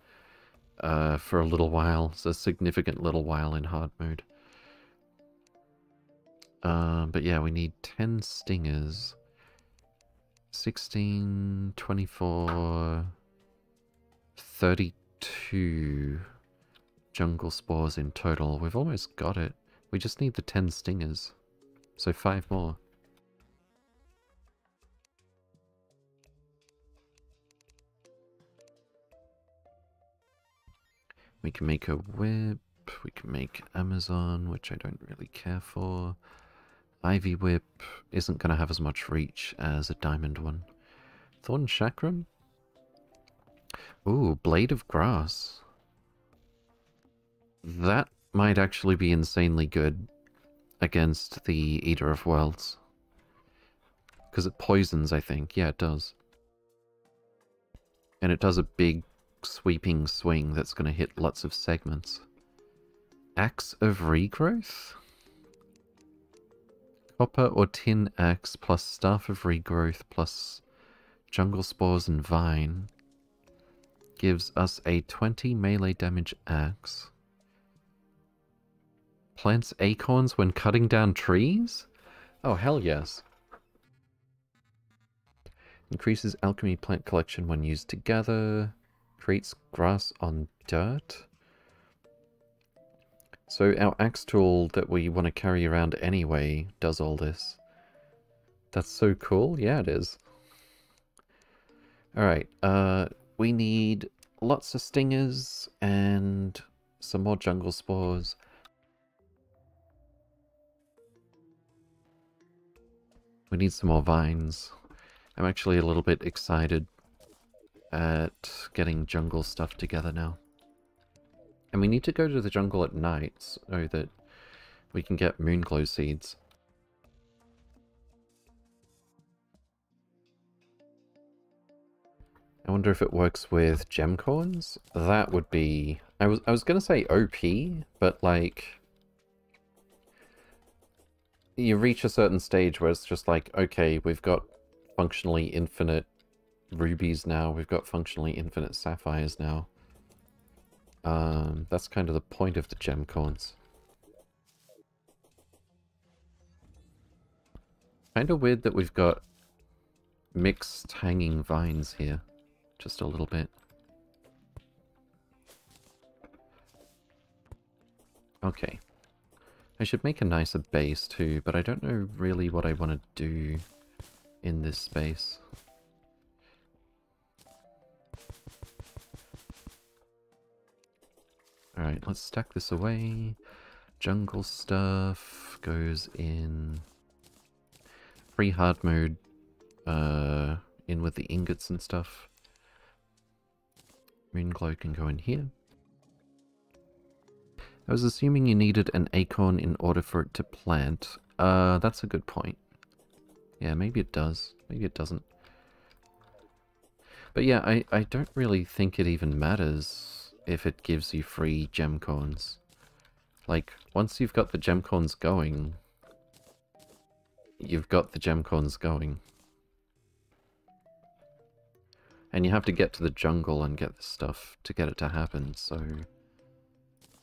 uh, for a little while. It's a significant little while in hard mode. Um, but yeah, we need 10 stingers. 16, 24, 32 jungle spores in total. We've almost got it. We just need the 10 stingers. So five more. We can make a whip. We can make Amazon, which I don't really care for. Ivy Whip isn't going to have as much reach as a diamond one. Thorn Chakram? Ooh, Blade of Grass. That might actually be insanely good against the Eater of Worlds. Because it poisons, I think. Yeah, it does. And it does a big sweeping swing that's going to hit lots of segments. Axe of Regrowth? Copper or tin axe plus Staff of Regrowth plus Jungle Spores and Vine gives us a 20 melee damage axe. Plants acorns when cutting down trees? Oh, hell yes. Increases alchemy plant collection when used together. Creates grass on dirt. So our axe tool that we want to carry around anyway does all this. That's so cool. Yeah, it is. Alright, uh, we need lots of stingers and some more jungle spores. We need some more vines. I'm actually a little bit excited at getting jungle stuff together now. And we need to go to the jungle at night so that we can get moonglow seeds. I wonder if it works with gemcorns? That would be... I was, I was gonna say OP, but like... You reach a certain stage where it's just like, okay, we've got functionally infinite rubies now, we've got functionally infinite sapphires now. Um, that's kind of the point of the gemcorns. Kind of weird that we've got mixed hanging vines here. Just a little bit. Okay. I should make a nicer base too, but I don't know really what I want to do in this space. Alright, let's stack this away. Jungle stuff goes in pre-hard mode uh, in with the ingots and stuff. Moonglow can go in here. I was assuming you needed an acorn in order for it to plant. Uh, that's a good point. Yeah, maybe it does. Maybe it doesn't. But yeah, I, I don't really think it even matters if it gives you free gemcorns. Like, once you've got the gemcorns going, you've got the gemcorns going. And you have to get to the jungle and get the stuff to get it to happen, so...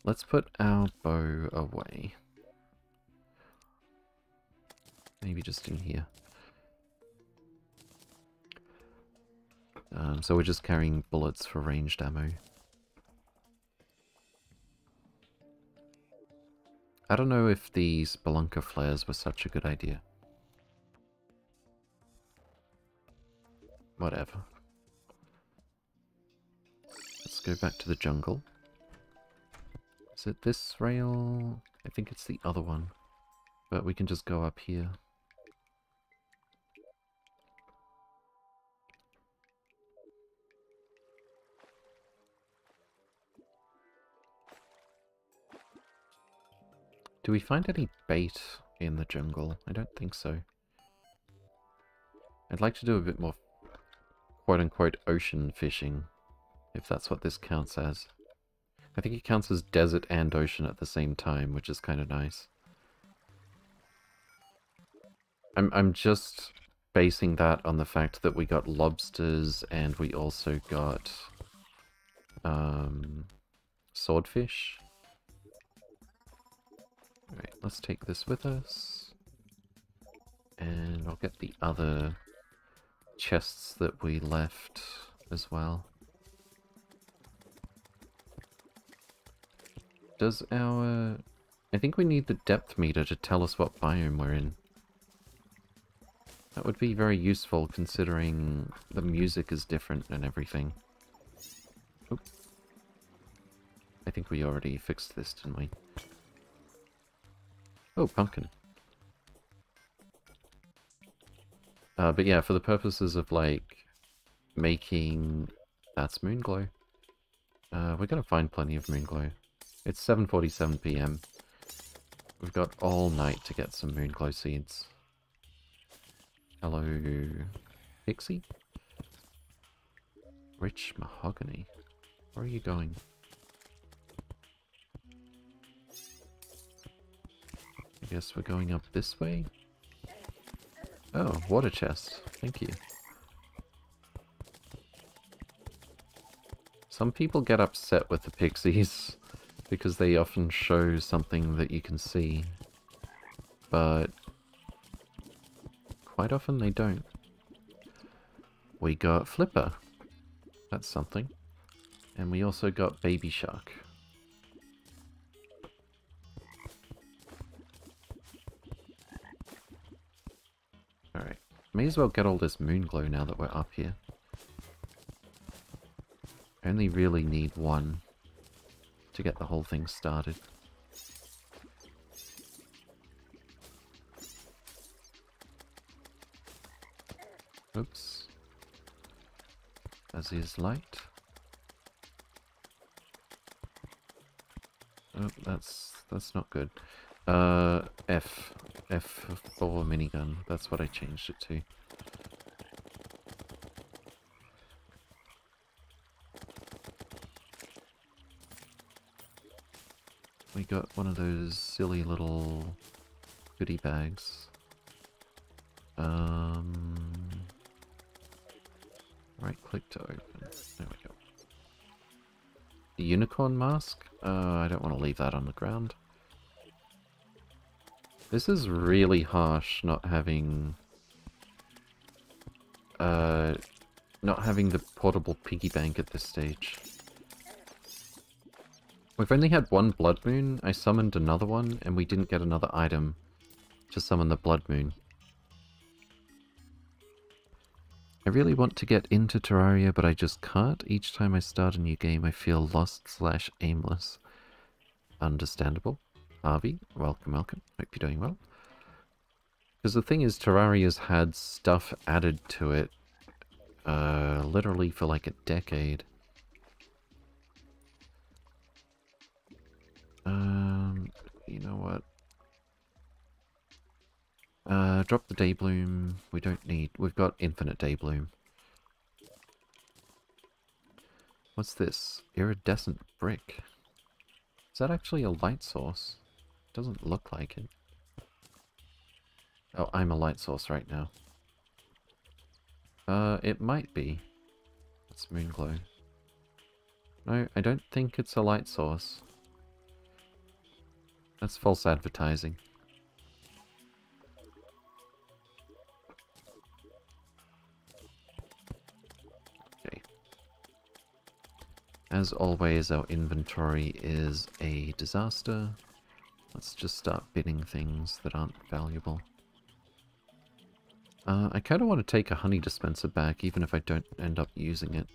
Let's put our bow away. Maybe just in here. Um, so we're just carrying bullets for ranged ammo. I don't know if the Spelunker flares were such a good idea. Whatever. Let's go back to the jungle. Is it this rail? I think it's the other one. But we can just go up here. Do we find any bait in the jungle? I don't think so. I'd like to do a bit more quote-unquote ocean fishing, if that's what this counts as. I think it counts as desert and ocean at the same time, which is kind of nice. I'm, I'm just basing that on the fact that we got lobsters and we also got um, swordfish. Alright, let's take this with us. And I'll get the other chests that we left as well. Does our... I think we need the depth meter to tell us what biome we're in. That would be very useful considering the music is different and everything. Oop. I think we already fixed this, didn't we? Oh, pumpkin. Uh, but yeah, for the purposes of, like, making... That's Moonglow. Uh, we're gonna find plenty of Moonglow. It's 7.47pm. We've got all night to get some Moonglow seeds. Hello, Pixie? Rich mahogany. Where are you going? I guess we're going up this way? Oh, water chest. Thank you. Some people get upset with the pixies because they often show something that you can see. But quite often they don't. We got Flipper. That's something. And we also got Baby Shark. May as well get all this moon glow now that we're up here. Only really need one to get the whole thing started. Oops. As is light. Oh, that's that's not good. Uh, F. F for minigun. That's what I changed it to. We got one of those silly little goodie bags. Um, right click to open. There we go. Unicorn mask? Uh, I don't want to leave that on the ground. This is really harsh not having... Uh, not having the portable piggy bank at this stage. We've only had one blood moon, I summoned another one, and we didn't get another item to summon the blood moon. I really want to get into Terraria, but I just can't. Each time I start a new game, I feel lost slash aimless. Understandable. Harvey, welcome, welcome. Hope you're doing well. Because the thing is, Terraria's had stuff added to it uh, literally for like a decade. Um, you know what? Uh, drop the Daybloom. We don't need... We've got infinite Daybloom. What's this? Iridescent brick. Is that actually a light source? Doesn't look like it. Oh, I'm a light source right now. Uh, it might be. It's Moonglow. No, I don't think it's a light source. That's false advertising. Okay. As always, our inventory is a disaster. Let's just start bidding things that aren't valuable. Uh, I kind of want to take a honey dispenser back, even if I don't end up using it.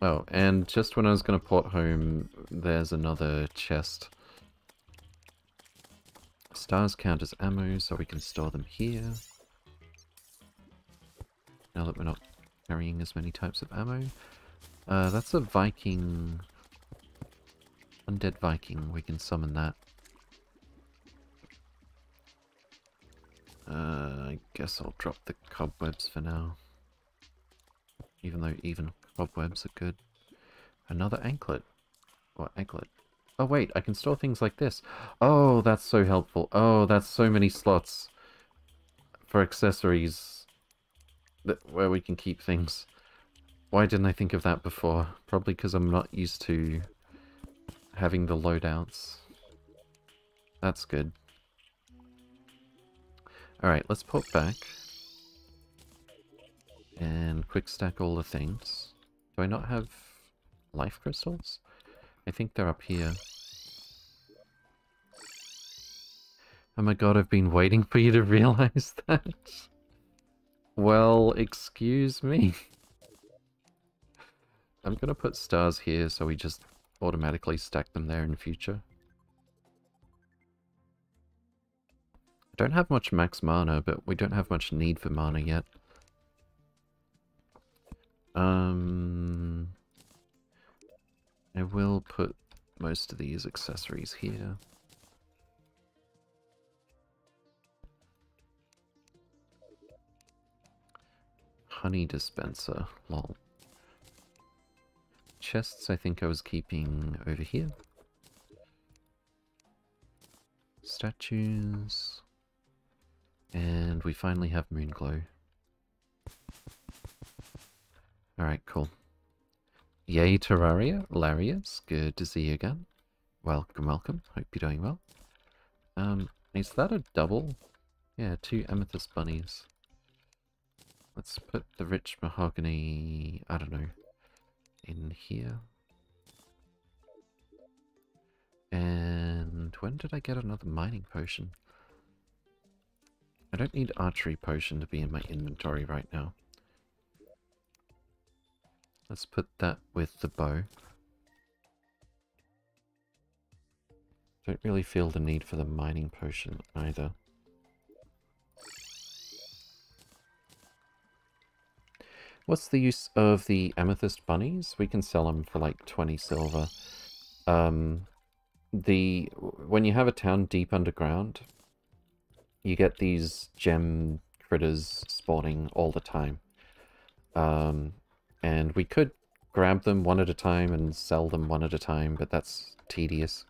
Oh, and just when I was going to port home, there's another chest. Stars count as ammo, so we can store them here. Now that we're not carrying as many types of ammo. Uh, that's a Viking... Undead Viking, we can summon that. Uh, I guess I'll drop the cobwebs for now. Even though even cobwebs are good. Another anklet. What anklet? Oh wait, I can store things like this. Oh, that's so helpful. Oh, that's so many slots for accessories that where we can keep things. Why didn't I think of that before? Probably because I'm not used to having the loadouts. That's good. Alright, let's pop back. And quick stack all the things. Do I not have life crystals? I think they're up here. Oh my god, I've been waiting for you to realize that. Well, excuse me. I'm gonna put stars here so we just automatically stack them there in future. I don't have much max mana, but we don't have much need for mana yet. Um, I will put most of these accessories here. Honey dispenser, lol. Chests I think I was keeping over here. Statues. And we finally have Moonglow. Alright, cool. Yay, Terraria, Larius, good to see you again. Welcome, welcome. Hope you're doing well. Um, is that a double? Yeah, two amethyst bunnies. Let's put the rich mahogany, I don't know, in here. And when did I get another mining potion? I don't need archery potion to be in my inventory right now. Let's put that with the bow. Don't really feel the need for the mining potion either. What's the use of the amethyst bunnies? We can sell them for like 20 silver. Um, the When you have a town deep underground, you get these gem critters spawning all the time. Um, and we could grab them one at a time and sell them one at a time, but that's tedious.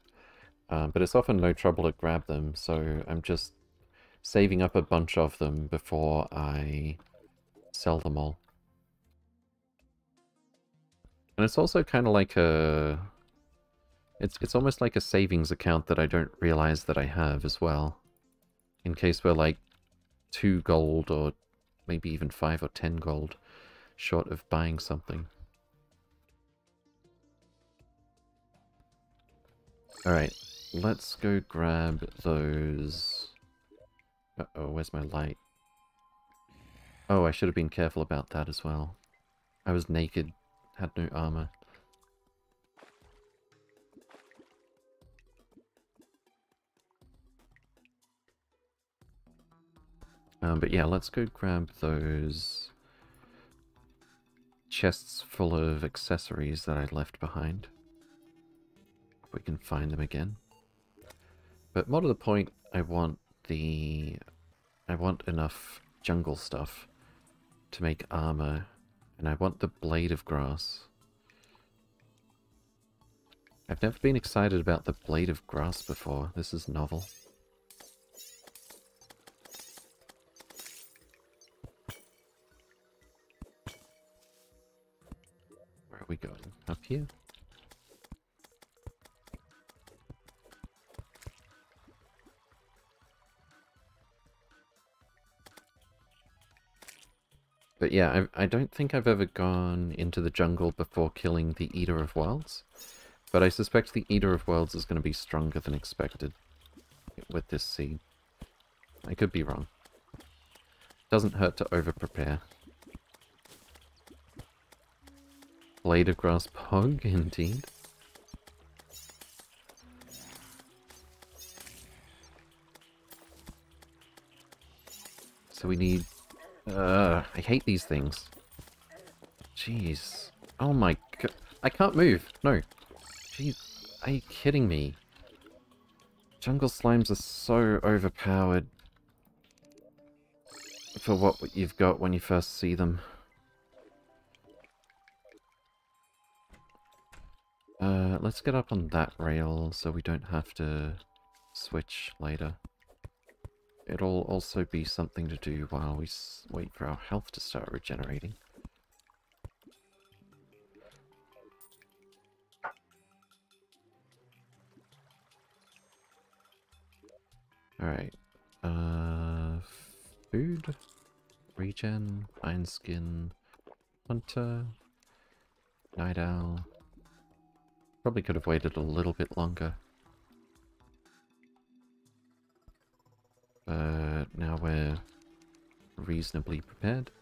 Uh, but it's often no trouble to grab them, so I'm just saving up a bunch of them before I sell them all. And it's also kind of like a... It's, it's almost like a savings account that I don't realize that I have as well in case we're like two gold or maybe even five or ten gold short of buying something. Alright, let's go grab those... Uh-oh, where's my light? Oh, I should have been careful about that as well. I was naked, had no armor. Um, but yeah, let's go grab those chests full of accessories that I left behind. If we can find them again. But more to the point, I want the... I want enough jungle stuff to make armor, and I want the blade of grass. I've never been excited about the blade of grass before. This is novel. Where are we going? Up here? But yeah, I, I don't think I've ever gone into the jungle before killing the Eater of Worlds. But I suspect the Eater of Worlds is going to be stronger than expected with this seed. I could be wrong. Doesn't hurt to over-prepare. Blade of Grass Pog, indeed. So we need... Uh, I hate these things. Jeez. Oh my god. I can't move. No. Jeez. Are you kidding me? Jungle slimes are so overpowered for what you've got when you first see them. Uh, let's get up on that rail so we don't have to switch later. It'll also be something to do while we wait for our health to start regenerating. Alright. Uh, food, regen, iron skin, hunter, night owl. Probably could have waited a little bit longer. But now we're reasonably prepared.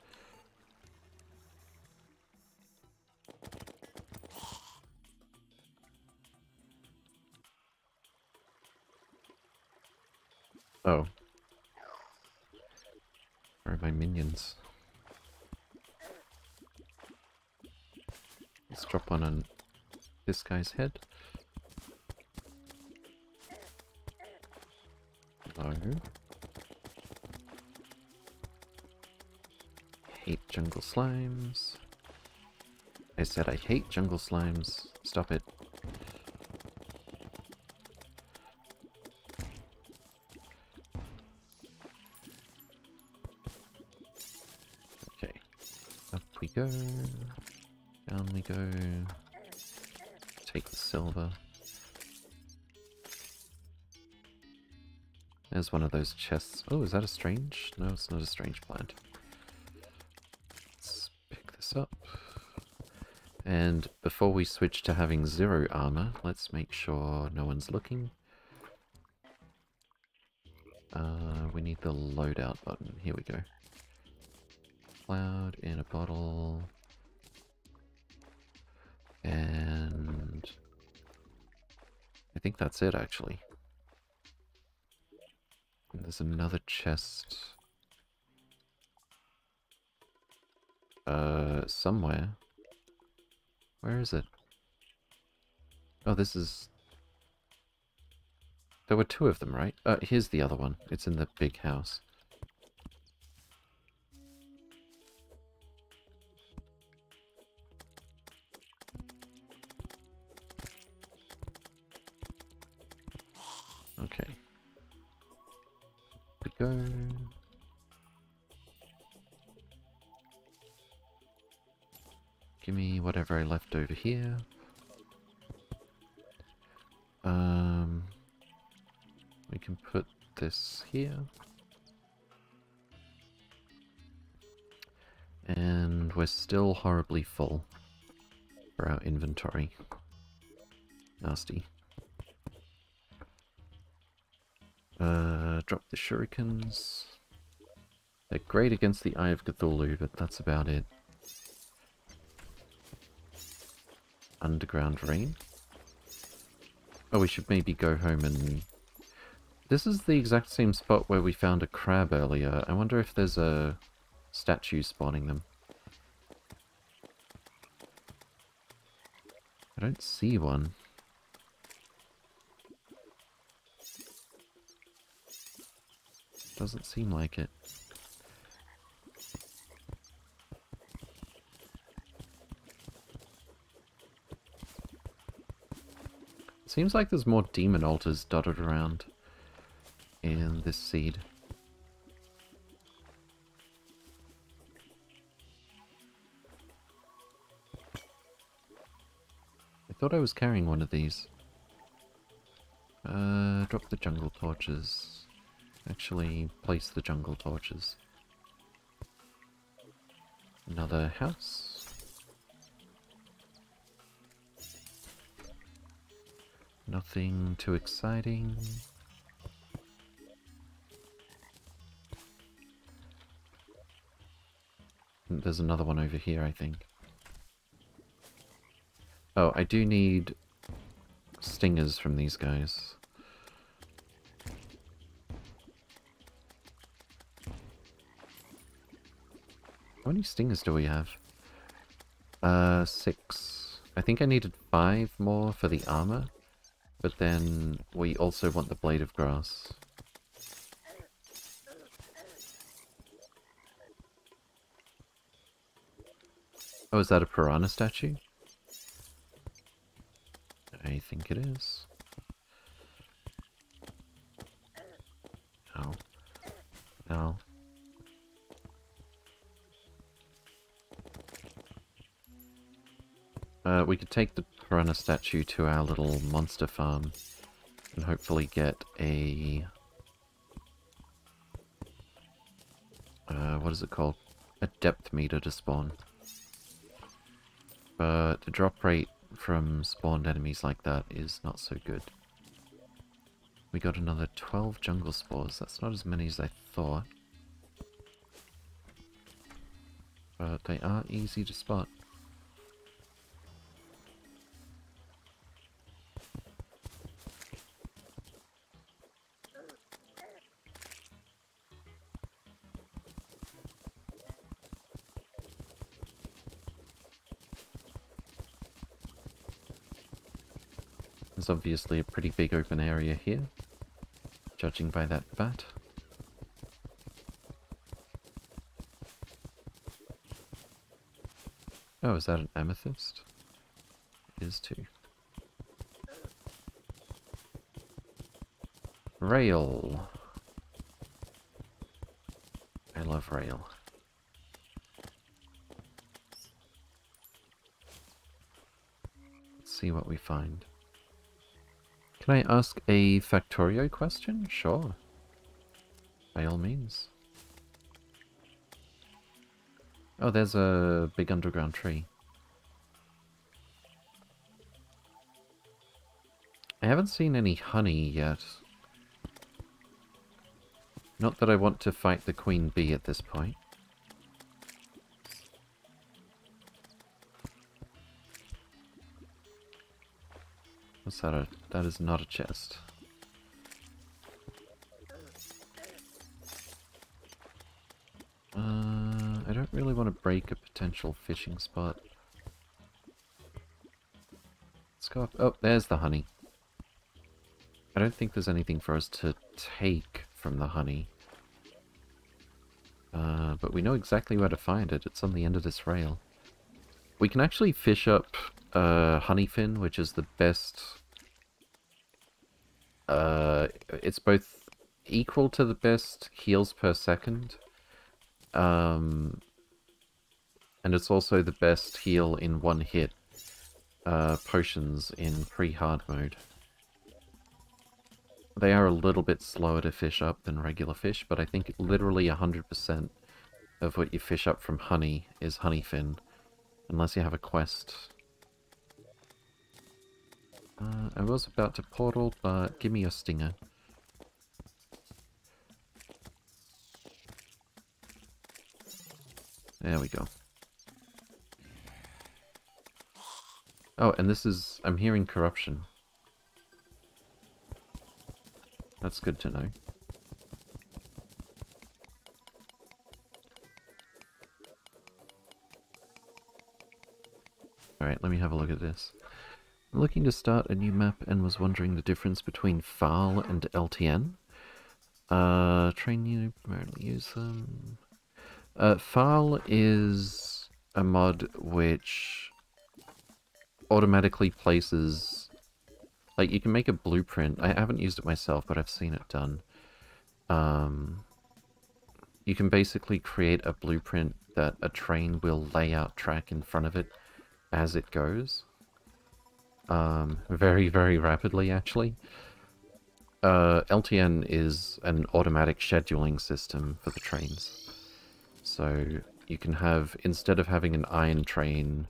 Oh. Where are my minions? Let's drop one on this guy's head. Hello. Hate jungle slimes. I said I hate jungle slimes. Stop it. Okay. Up we go. Down we go. Take the silver. There's one of those chests. Oh, is that a strange? No, it's not a strange plant. Let's pick this up. And before we switch to having zero armor, let's make sure no one's looking. Uh, we need the loadout button. Here we go cloud in a bottle. And I think that's it actually. And there's another chest. Uh, somewhere. Where is it? Oh, this is... There were two of them, right? Uh, here's the other one. It's in the big house. Okay. We go. Give me whatever I left over here. Um, we can put this here. And we're still horribly full for our inventory. Nasty. Uh, drop the shurikens. They're great against the Eye of Cthulhu, but that's about it. Underground rain. Oh, we should maybe go home and... This is the exact same spot where we found a crab earlier. I wonder if there's a statue spawning them. I don't see one. Doesn't seem like it. Seems like there's more demon altars dotted around in this seed. I thought I was carrying one of these. Uh, drop the jungle torches. Actually, place the jungle torches. Another house. Nothing too exciting. There's another one over here, I think. Oh, I do need stingers from these guys. How many stingers do we have? Uh, six. I think I needed five more for the armor, but then we also want the blade of grass. Oh, is that a piranha statue? I think it is. No. No. Uh, we could take the piranha statue to our little monster farm and hopefully get a... Uh, what is it called? A depth meter to spawn. But the drop rate from spawned enemies like that is not so good. We got another 12 jungle spores. That's not as many as I thought. But they are easy to spot. Obviously a pretty big open area here, judging by that bat. Oh, is that an amethyst? It is too. Rail. I love rail. Let's see what we find. Can I ask a Factorio question? Sure. By all means. Oh, there's a big underground tree. I haven't seen any honey yet. Not that I want to fight the queen bee at this point. What's that? A, that is not a chest. Uh, I don't really want to break a potential fishing spot. Let's go up. Oh, there's the honey. I don't think there's anything for us to take from the honey. Uh, but we know exactly where to find it. It's on the end of this rail. We can actually fish up uh, Honeyfin, which is the best... Uh, it's both equal to the best heals per second, um, and it's also the best heal in one hit uh, potions in pre-hard mode. They are a little bit slower to fish up than regular fish, but I think literally 100% of what you fish up from honey is honeyfin, unless you have a quest uh, I was about to portal, but give me a stinger. There we go. Oh, and this is... I'm hearing corruption. That's good to know. Alright, let me have a look at this. Looking to start a new map and was wondering the difference between FARL and LTN. Uh, train you primarily use them. Uh, FARL is a mod which automatically places... Like, you can make a blueprint. I haven't used it myself, but I've seen it done. Um, you can basically create a blueprint that a train will lay out track in front of it as it goes um, very, very rapidly, actually. Uh, LTN is an automatic scheduling system for the trains. So you can have, instead of having an iron train,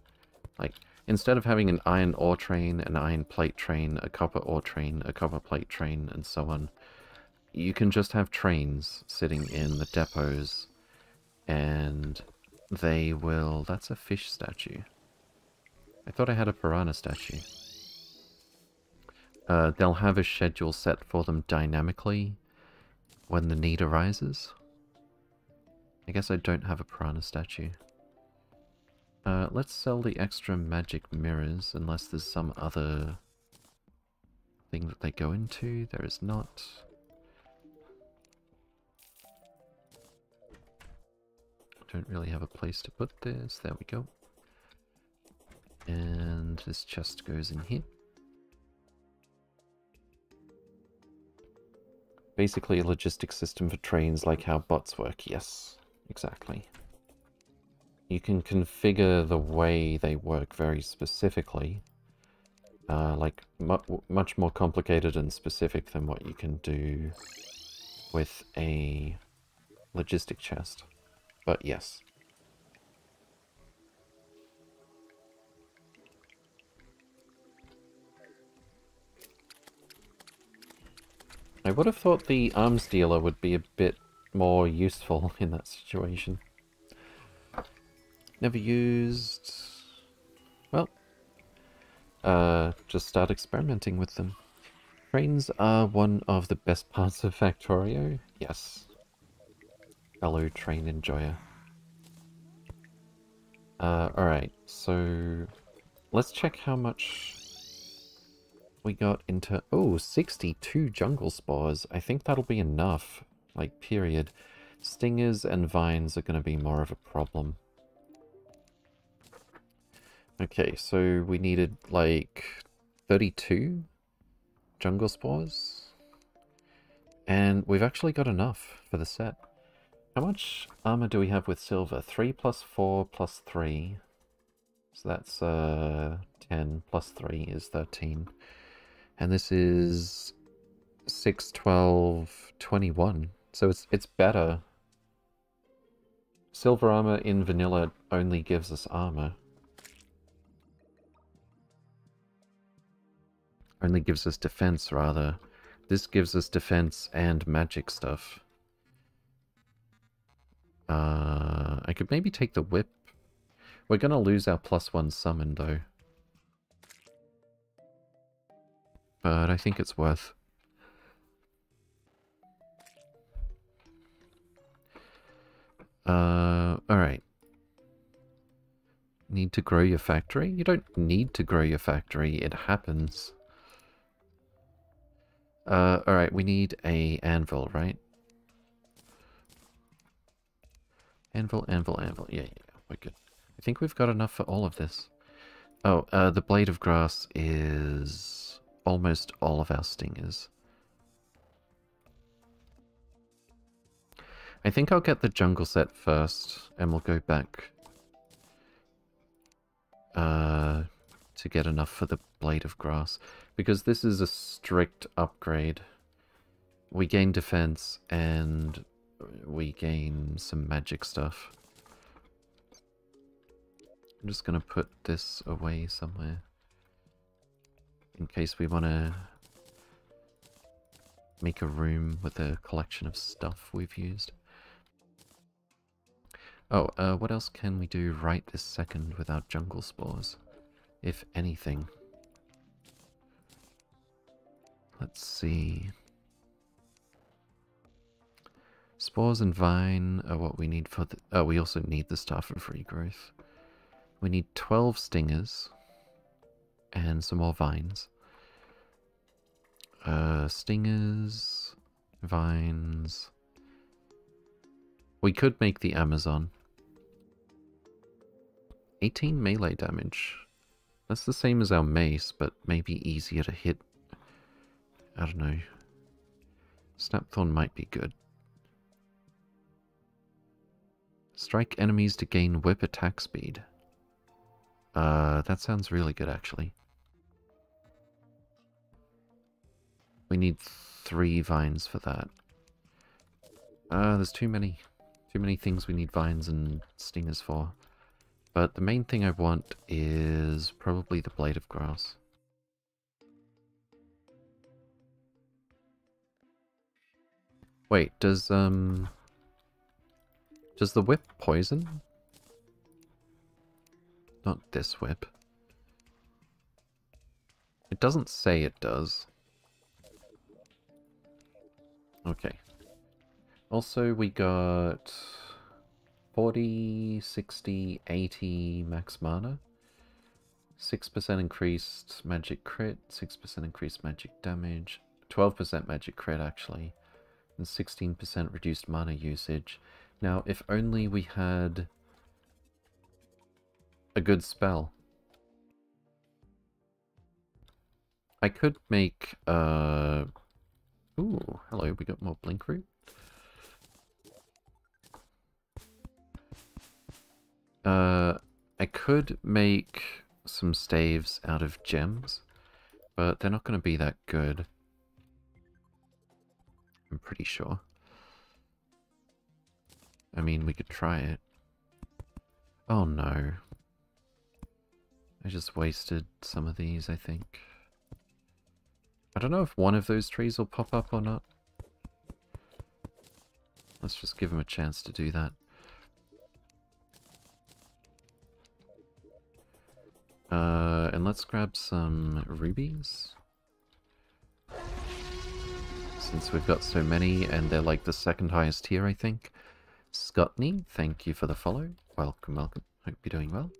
like, instead of having an iron ore train, an iron plate train, a copper ore train, a copper plate train, and so on, you can just have trains sitting in the depots, and they will... That's a fish statue. I thought I had a piranha statue. Uh, they'll have a schedule set for them dynamically when the need arises. I guess I don't have a piranha statue. Uh, let's sell the extra magic mirrors, unless there's some other thing that they go into. There is not. Don't really have a place to put this. There we go. And this chest goes in here. Basically a logistic system for trains like how bots work, yes, exactly. You can configure the way they work very specifically, uh, like mu much more complicated and specific than what you can do with a logistic chest. But yes. I would have thought the arms dealer would be a bit more useful in that situation. Never used... Well, uh, just start experimenting with them. Trains are one of the best parts of Factorio. Yes, fellow train enjoyer. Uh, alright, so let's check how much we got into... Oh, 62 jungle spores. I think that'll be enough, like, period. Stingers and vines are going to be more of a problem. Okay, so we needed, like, 32 jungle spores. And we've actually got enough for the set. How much armor do we have with silver? 3 plus 4 plus 3. So that's uh, 10 plus 3 is 13. And this is 6, 12, 21. So it's, it's better. Silver armor in vanilla only gives us armor. Only gives us defense, rather. This gives us defense and magic stuff. Uh, I could maybe take the whip. We're going to lose our plus one summon, though. But I think it's worth. Uh, alright. Need to grow your factory? You don't need to grow your factory, it happens. Uh, alright, we need a anvil, right? Anvil, anvil, anvil. Yeah, yeah, we're good. I think we've got enough for all of this. Oh, uh, the blade of grass is almost all of our stingers. I think I'll get the jungle set first, and we'll go back uh, to get enough for the blade of grass. Because this is a strict upgrade. We gain defense, and we gain some magic stuff. I'm just going to put this away somewhere. In case we want to make a room with a collection of stuff we've used. Oh, uh, what else can we do right this second without jungle spores? If anything. Let's see. Spores and vine are what we need for the... Oh, we also need the star for regrowth. We need 12 stingers. And some more vines. Uh, stingers, vines. We could make the Amazon. 18 melee damage. That's the same as our mace, but maybe easier to hit. I don't know. Snapthorn might be good. Strike enemies to gain whip attack speed. Uh, that sounds really good, actually. We need three vines for that. Uh, there's too many. Too many things we need vines and stingers for. But the main thing I want is probably the blade of grass. Wait, does, um... Does the whip poison? Not this whip. It doesn't say it does. Okay. Also, we got 40, 60, 80 max mana. 6% increased magic crit, 6% increased magic damage, 12% magic crit actually, and 16% reduced mana usage. Now, if only we had a good spell. I could make, uh... Ooh, hello, we got more blink root. Uh, I could make some staves out of gems, but they're not going to be that good. I'm pretty sure. I mean, we could try it. Oh no. I just wasted some of these, I think. I don't know if one of those trees will pop up or not. Let's just give him a chance to do that. Uh, and let's grab some rubies. Since we've got so many, and they're like the second highest tier, I think. Scottney, thank you for the follow. Welcome, welcome. Hope you're doing well.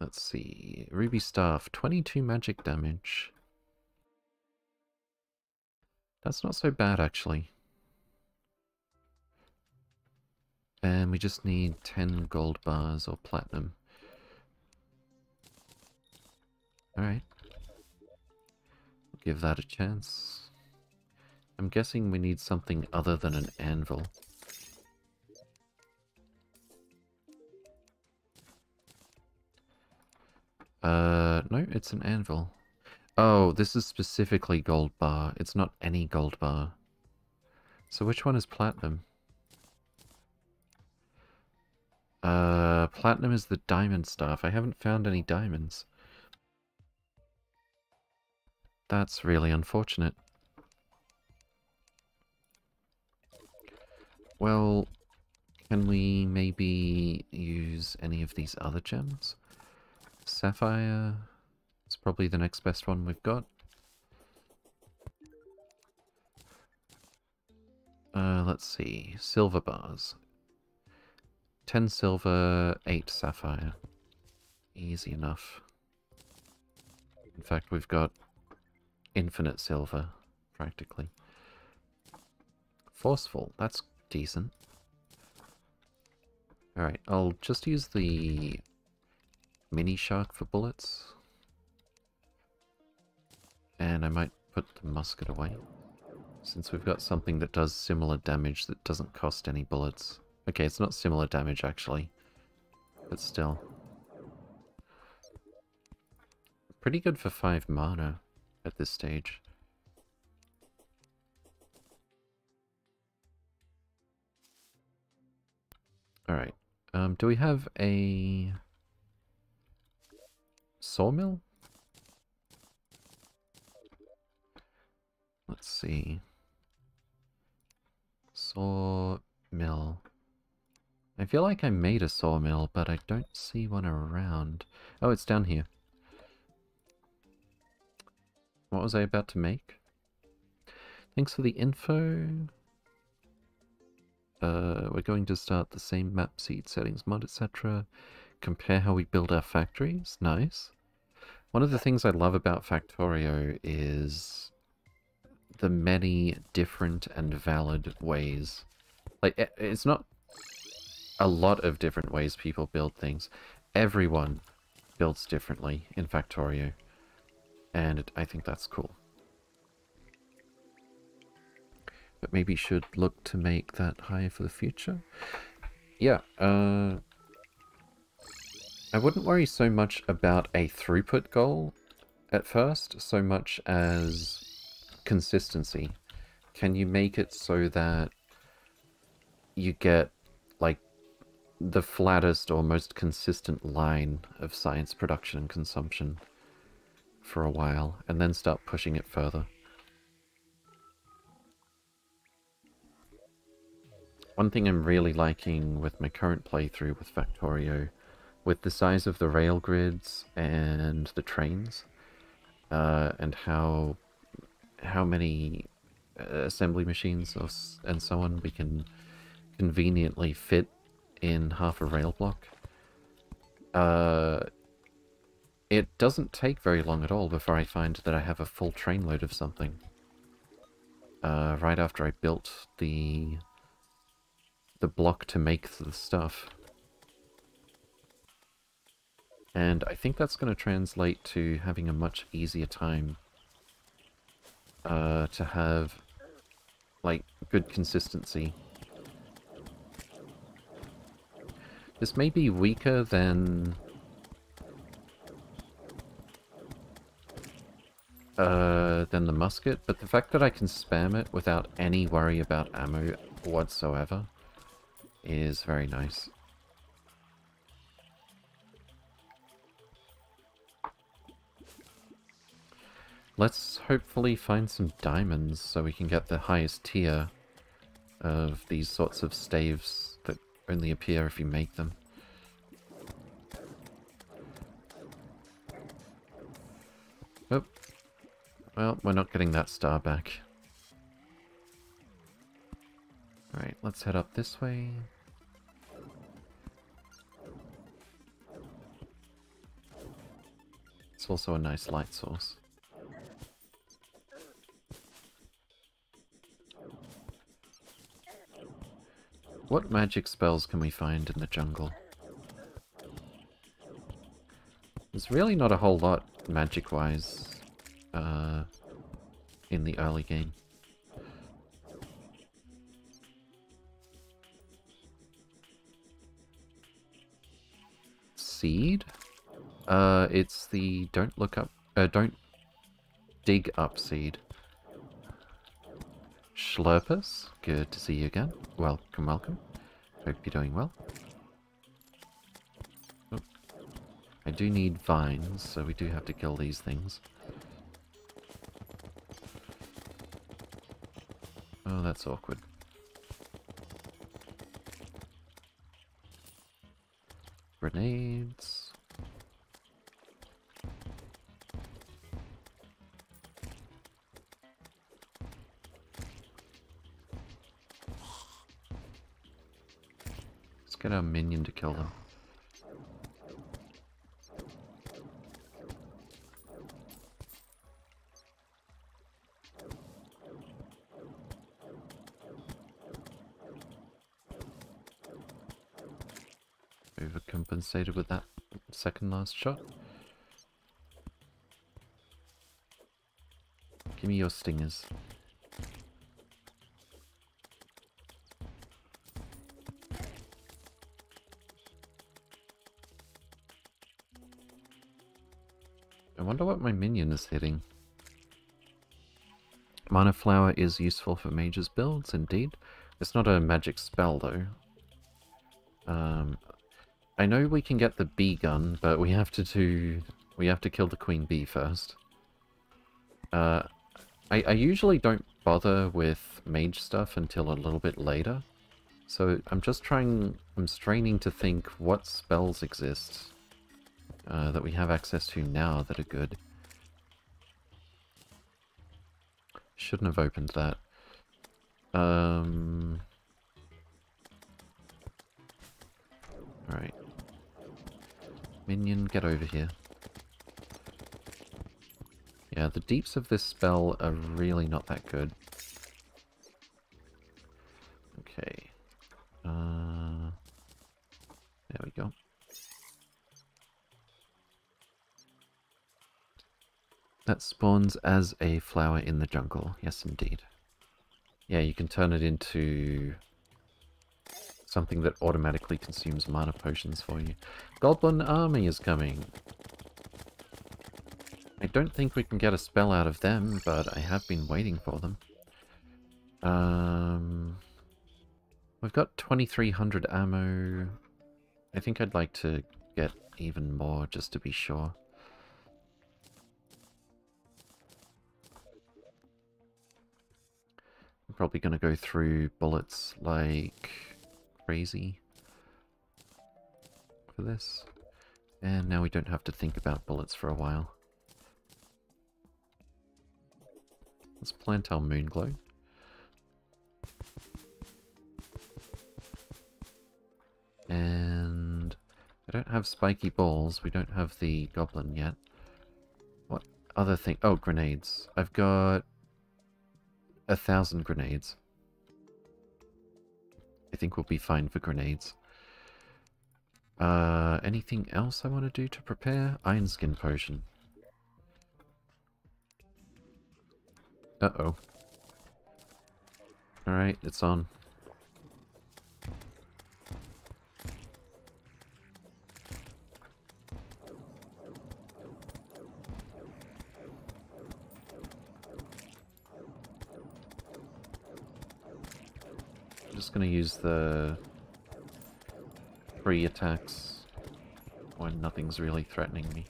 Let's see. Ruby Staff, 22 magic damage. That's not so bad, actually. And we just need 10 gold bars or platinum. Alright. Give that a chance. I'm guessing we need something other than an anvil. Uh, no, it's an anvil. Oh, this is specifically gold bar. It's not any gold bar. So which one is platinum? Uh, platinum is the diamond stuff. I haven't found any diamonds. That's really unfortunate. Well, can we maybe use any of these other gems? Sapphire probably the next best one we've got. Uh, let's see. Silver bars. 10 silver, 8 sapphire. Easy enough. In fact, we've got infinite silver, practically. Forceful, that's decent. Alright, I'll just use the mini shark for bullets. And I might put the musket away. Since we've got something that does similar damage that doesn't cost any bullets. Okay, it's not similar damage actually. But still. Pretty good for 5 mana at this stage. Alright. Um, do we have a sawmill? Let's see. Sawmill. I feel like I made a sawmill, but I don't see one around. Oh, it's down here. What was I about to make? Thanks for the info. Uh, we're going to start the same map seed settings mod, etc. Compare how we build our factories. Nice. One of the things I love about Factorio is the many different and valid ways. Like, it's not a lot of different ways people build things. Everyone builds differently in Factorio. And I think that's cool. But maybe should look to make that higher for the future. Yeah, uh, I wouldn't worry so much about a throughput goal at first, so much as consistency. Can you make it so that you get, like, the flattest or most consistent line of science production and consumption for a while, and then start pushing it further. One thing I'm really liking with my current playthrough with Factorio, with the size of the rail grids and the trains, uh, and how how many uh, assembly machines and so on we can conveniently fit in half a rail block. Uh, it doesn't take very long at all before I find that I have a full trainload of something. Uh, right after I built the the block to make the stuff. And I think that's going to translate to having a much easier time uh, to have, like, good consistency. This may be weaker than... Uh, than the musket, but the fact that I can spam it without any worry about ammo whatsoever is very nice. Let's hopefully find some diamonds so we can get the highest tier of these sorts of staves that only appear if you make them. Oh. Well, we're not getting that star back. Alright, let's head up this way. It's also a nice light source. What magic spells can we find in the jungle? There's really not a whole lot magic-wise uh, in the early game. Seed? Uh, it's the don't look up, uh, don't dig up seed. Schlurpus, good to see you again. Welcome, welcome. Hope you're doing well. Oh. I do need vines, so we do have to kill these things. Oh, that's awkward. Grenades. Get a minion to kill them. Overcompensated with that second last shot. Give me your stingers. Wonder what my minion is hitting. Mana Flower is useful for mages builds, indeed. It's not a magic spell, though. Um, I know we can get the bee gun, but we have to do... We have to kill the queen bee first. Uh, I, I usually don't bother with mage stuff until a little bit later. So I'm just trying... I'm straining to think what spells exist uh, that we have access to now that are good. Shouldn't have opened that. Um... Alright. Minion, get over here. Yeah, the deeps of this spell are really not that good. That spawns as a flower in the jungle. Yes, indeed. Yeah, you can turn it into something that automatically consumes mana potions for you. Goblin army is coming. I don't think we can get a spell out of them, but I have been waiting for them. Um, We've got 2300 ammo. I think I'd like to get even more just to be sure. Probably going to go through bullets like crazy for this. And now we don't have to think about bullets for a while. Let's plant our moon glow. And I don't have spiky balls. We don't have the goblin yet. What other thing? Oh, grenades. I've got a thousand grenades. I think we'll be fine for grenades. Uh, anything else I want to do to prepare? Iron skin potion. Uh-oh. Alright, it's on. Just gonna use the free attacks when nothing's really threatening me.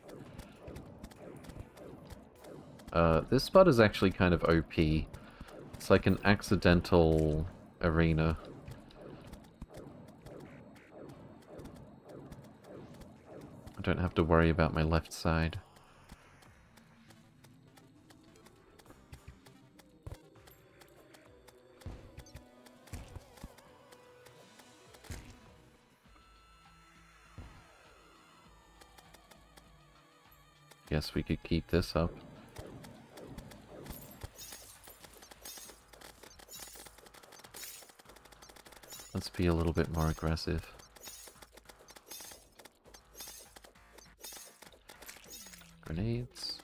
Uh, this spot is actually kind of OP. It's like an accidental arena. I don't have to worry about my left side. Guess we could keep this up. Let's be a little bit more aggressive. Grenades.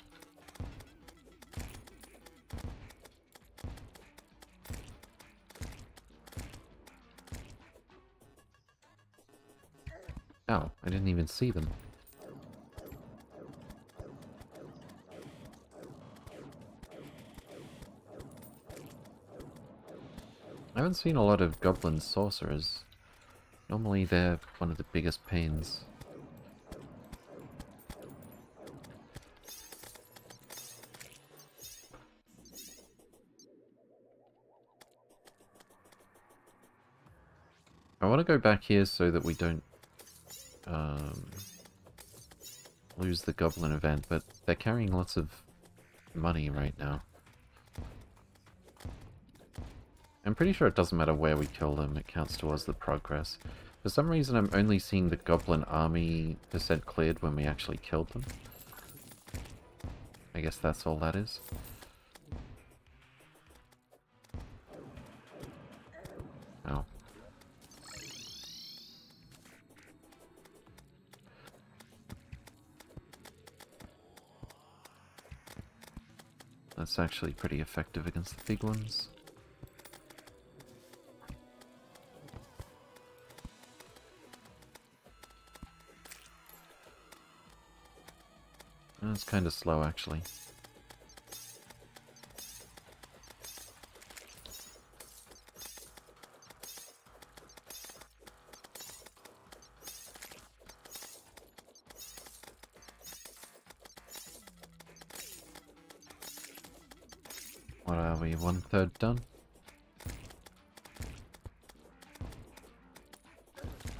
Oh, I didn't even see them. Haven't seen a lot of goblin sorcerers. Normally they're one of the biggest pains. I want to go back here so that we don't um, lose the goblin event, but they're carrying lots of money right now. I'm pretty sure it doesn't matter where we kill them, it counts towards the progress. For some reason I'm only seeing the goblin army percent cleared when we actually killed them. I guess that's all that is. Oh. That's actually pretty effective against the big ones. Kind of slow, actually. What are we, one third done?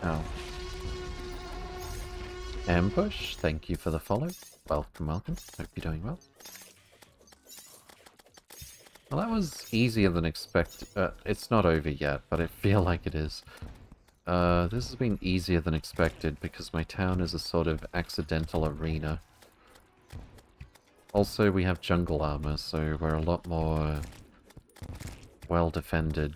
Oh. Ambush, thank you for the follow. Welcome, welcome. Hope you're doing well. Well, that was easier than expected. Uh, it's not over yet, but I feel like it is. Uh, this has been easier than expected because my town is a sort of accidental arena. Also, we have jungle armor, so we're a lot more well defended.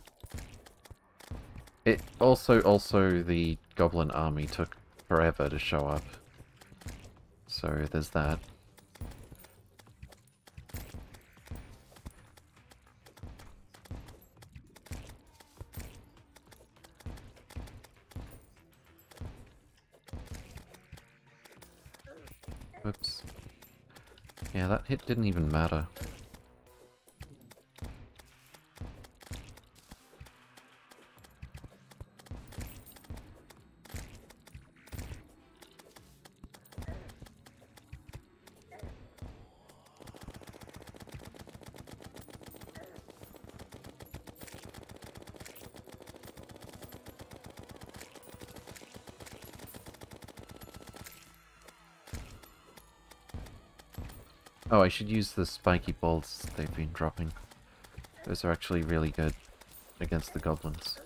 It also, also the goblin army took forever to show up. So there's that. Oops. Yeah, that hit didn't even matter. Oh, I should use the spiky bolts they've been dropping. Those are actually really good against the goblins.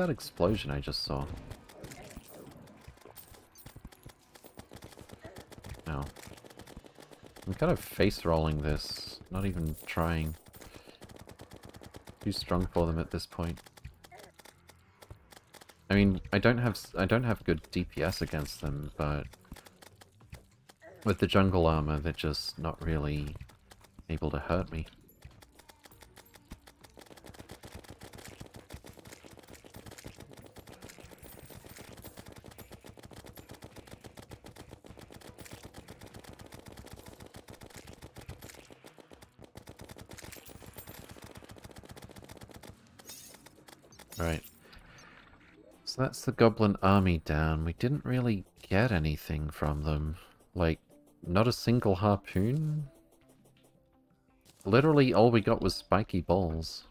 That explosion I just saw? No. I'm kind of face rolling this, not even trying. Too strong for them at this point. I mean, I don't have I don't have good DPS against them, but with the jungle armor, they're just not really able to hurt me. That's the goblin army down. We didn't really get anything from them. Like, not a single harpoon? Literally all we got was spiky balls.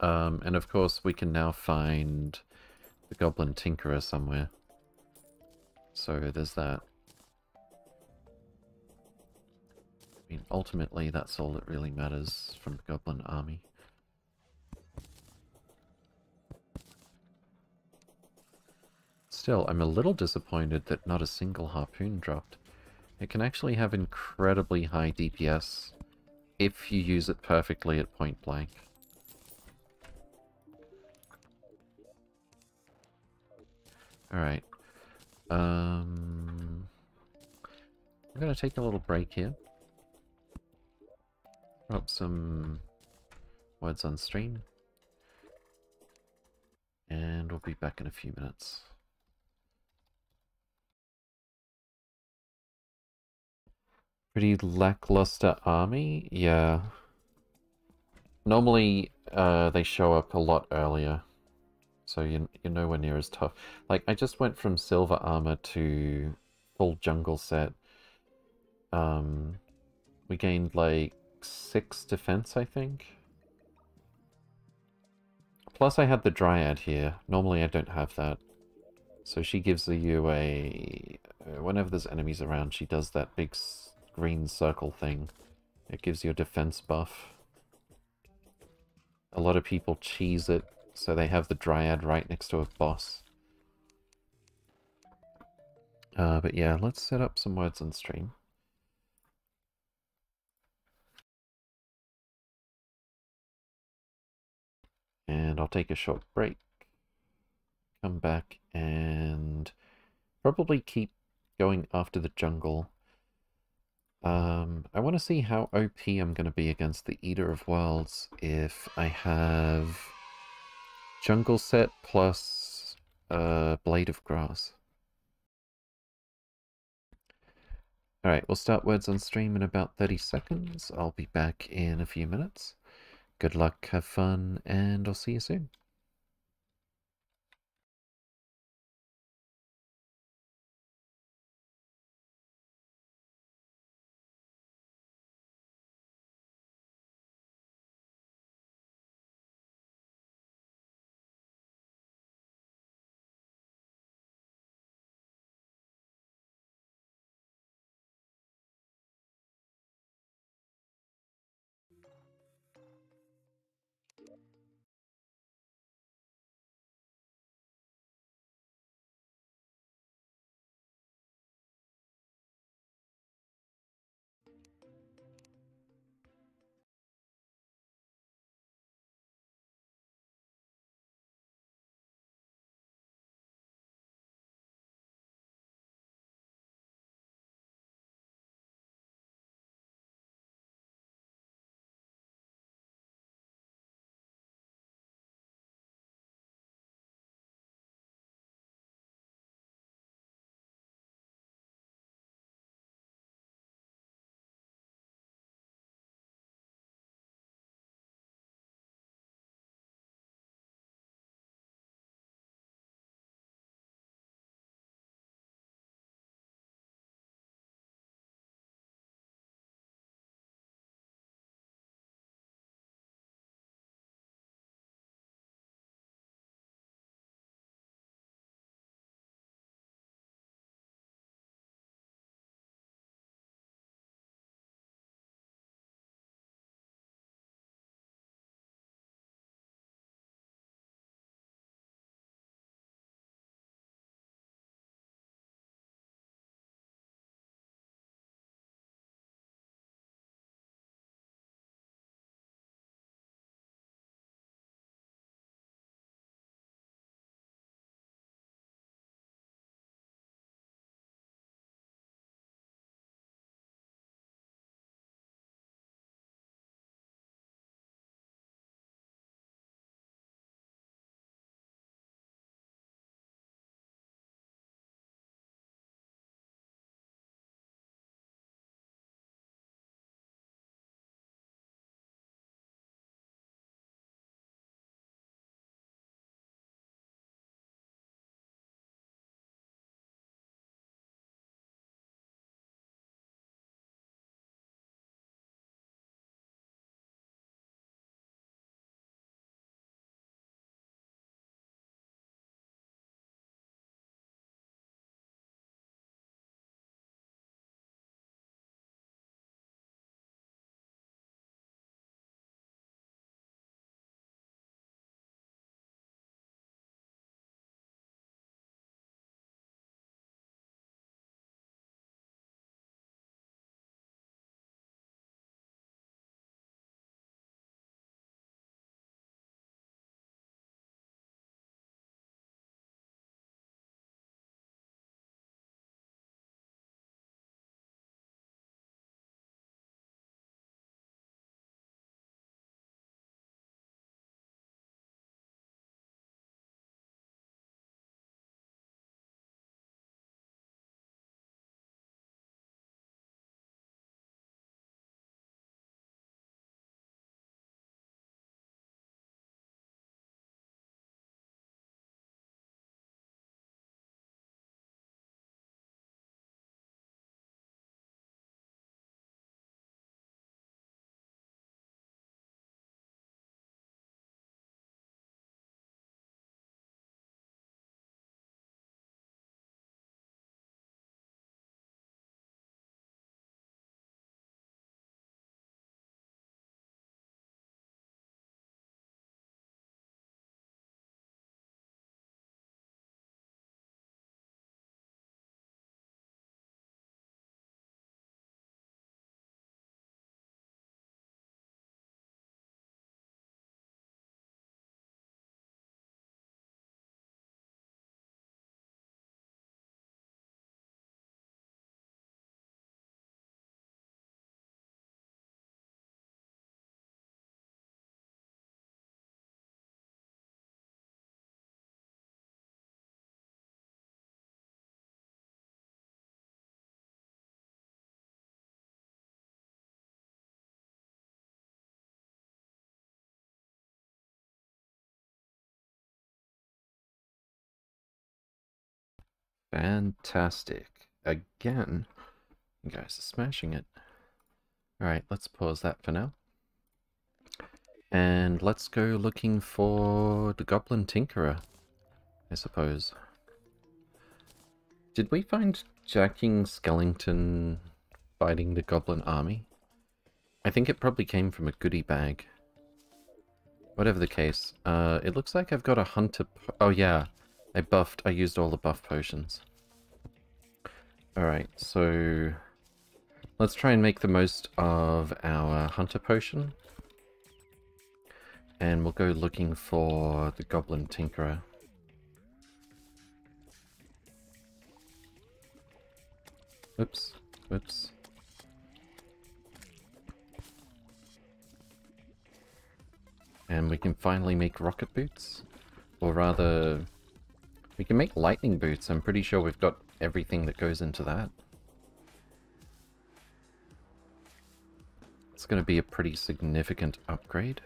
Um, and of course we can now find the goblin tinkerer somewhere. So there's that. I mean, ultimately that's all that really matters from the goblin army. Still, I'm a little disappointed that not a single harpoon dropped. It can actually have incredibly high DPS if you use it perfectly at point blank. Alright. Um, I'm going to take a little break here. Drop some words on stream. And we'll be back in a few minutes. Pretty lackluster army? Yeah. Normally, uh, they show up a lot earlier. So you're, you're nowhere near as tough. Like, I just went from silver armor to full jungle set. Um, we gained, like, six defense, I think. Plus I had the Dryad here. Normally I don't have that. So she gives you a... Whenever there's enemies around, she does that big green circle thing. It gives you a defense buff. A lot of people cheese it, so they have the Dryad right next to a boss. Uh, but yeah, let's set up some words on stream. And I'll take a short break. Come back and probably keep going after the jungle um, I want to see how OP I'm going to be against the Eater of Worlds if I have Jungle Set plus uh, Blade of Grass. Alright, we'll start words on stream in about 30 seconds. I'll be back in a few minutes. Good luck, have fun, and I'll see you soon. Fantastic. Again. You guys are smashing it. Alright, let's pause that for now. And let's go looking for the Goblin Tinkerer, I suppose. Did we find Jacking Skellington fighting the Goblin army? I think it probably came from a goodie bag. Whatever the case, uh, it looks like I've got a hunter... Oh yeah, I buffed, I used all the buff potions. Alright, so... Let's try and make the most of our hunter potion. And we'll go looking for the Goblin Tinkerer. Oops, oops. And we can finally make rocket boots. Or rather, we can make lightning boots. I'm pretty sure we've got everything that goes into that. It's going to be a pretty significant upgrade.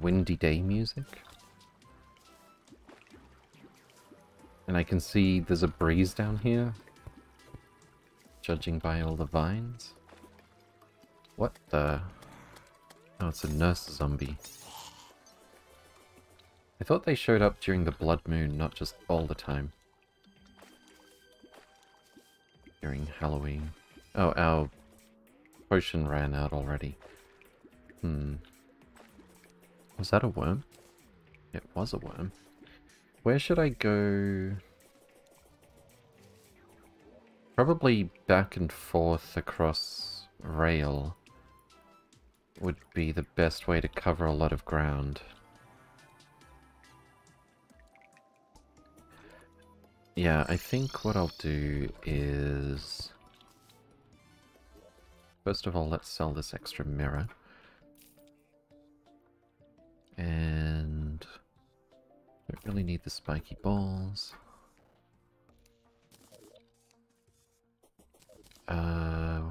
windy day music. And I can see there's a breeze down here. Judging by all the vines. What the... Oh, it's a nurse zombie. I thought they showed up during the blood moon, not just all the time. During Halloween. Oh, our potion ran out already. Hmm. Was that a worm? It was a worm. Where should I go? Probably back and forth across rail would be the best way to cover a lot of ground. Yeah, I think what I'll do is... First of all, let's sell this extra mirror. And don't really need the spiky balls. Uh,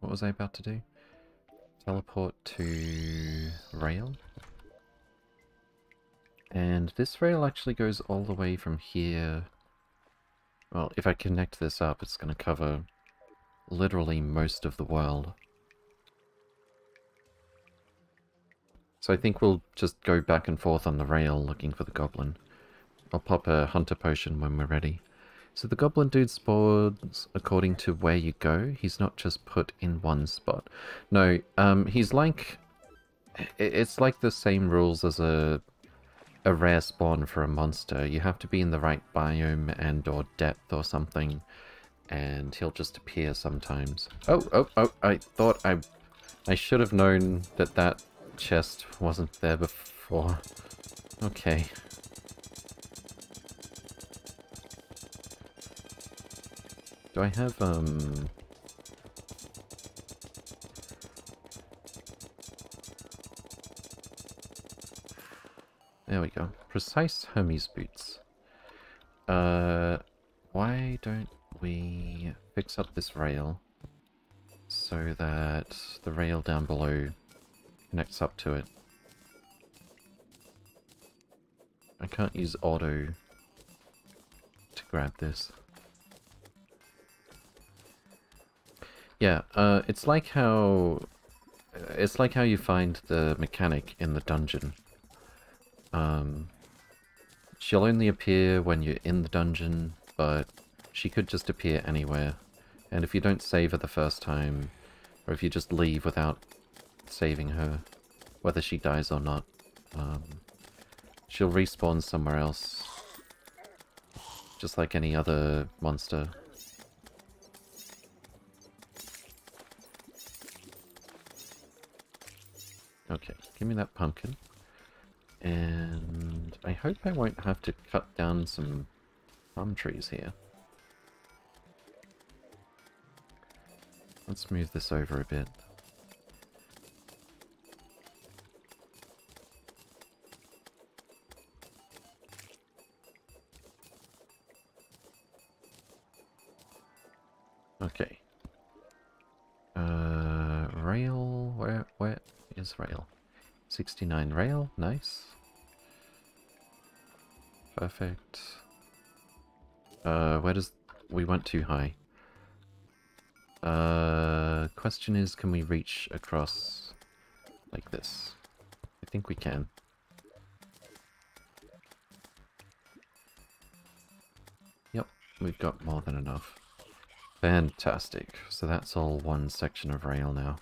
what was I about to do? Teleport to rail. And this rail actually goes all the way from here. Well, if I connect this up, it's going to cover literally most of the world. So I think we'll just go back and forth on the rail looking for the goblin. I'll pop a hunter potion when we're ready. So the goblin dude spawns according to where you go. He's not just put in one spot. No, um, he's like... It's like the same rules as a a rare spawn for a monster. You have to be in the right biome and or depth or something. And he'll just appear sometimes. Oh, oh, oh, I thought I... I should have known that that chest wasn't there before. Okay. Do I have, um... There we go. Precise Hermes boots. Uh, why don't we fix up this rail so that the rail down below connects up to it. I can't use auto to grab this. Yeah, uh, it's like how... It's like how you find the mechanic in the dungeon. Um, she'll only appear when you're in the dungeon, but she could just appear anywhere. And if you don't save her the first time, or if you just leave without saving her, whether she dies or not. Um, she'll respawn somewhere else, just like any other monster. Give me that pumpkin. And I hope I won't have to cut down some palm trees here. Let's move this over a bit. Okay. Uh, rail, where, where is rail? 69 rail, nice. Perfect. Uh, where does... We went too high. Uh, question is, can we reach across like this? I think we can. Yep, we've got more than enough. Fantastic. So that's all one section of rail now.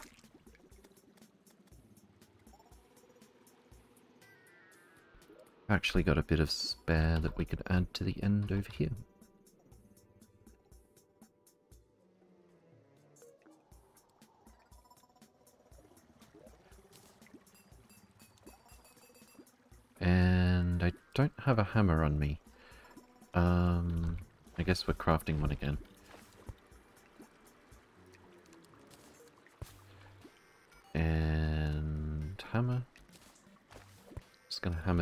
Actually got a bit of spare that we could add to the end over here. And I don't have a hammer on me. Um, I guess we're crafting one again.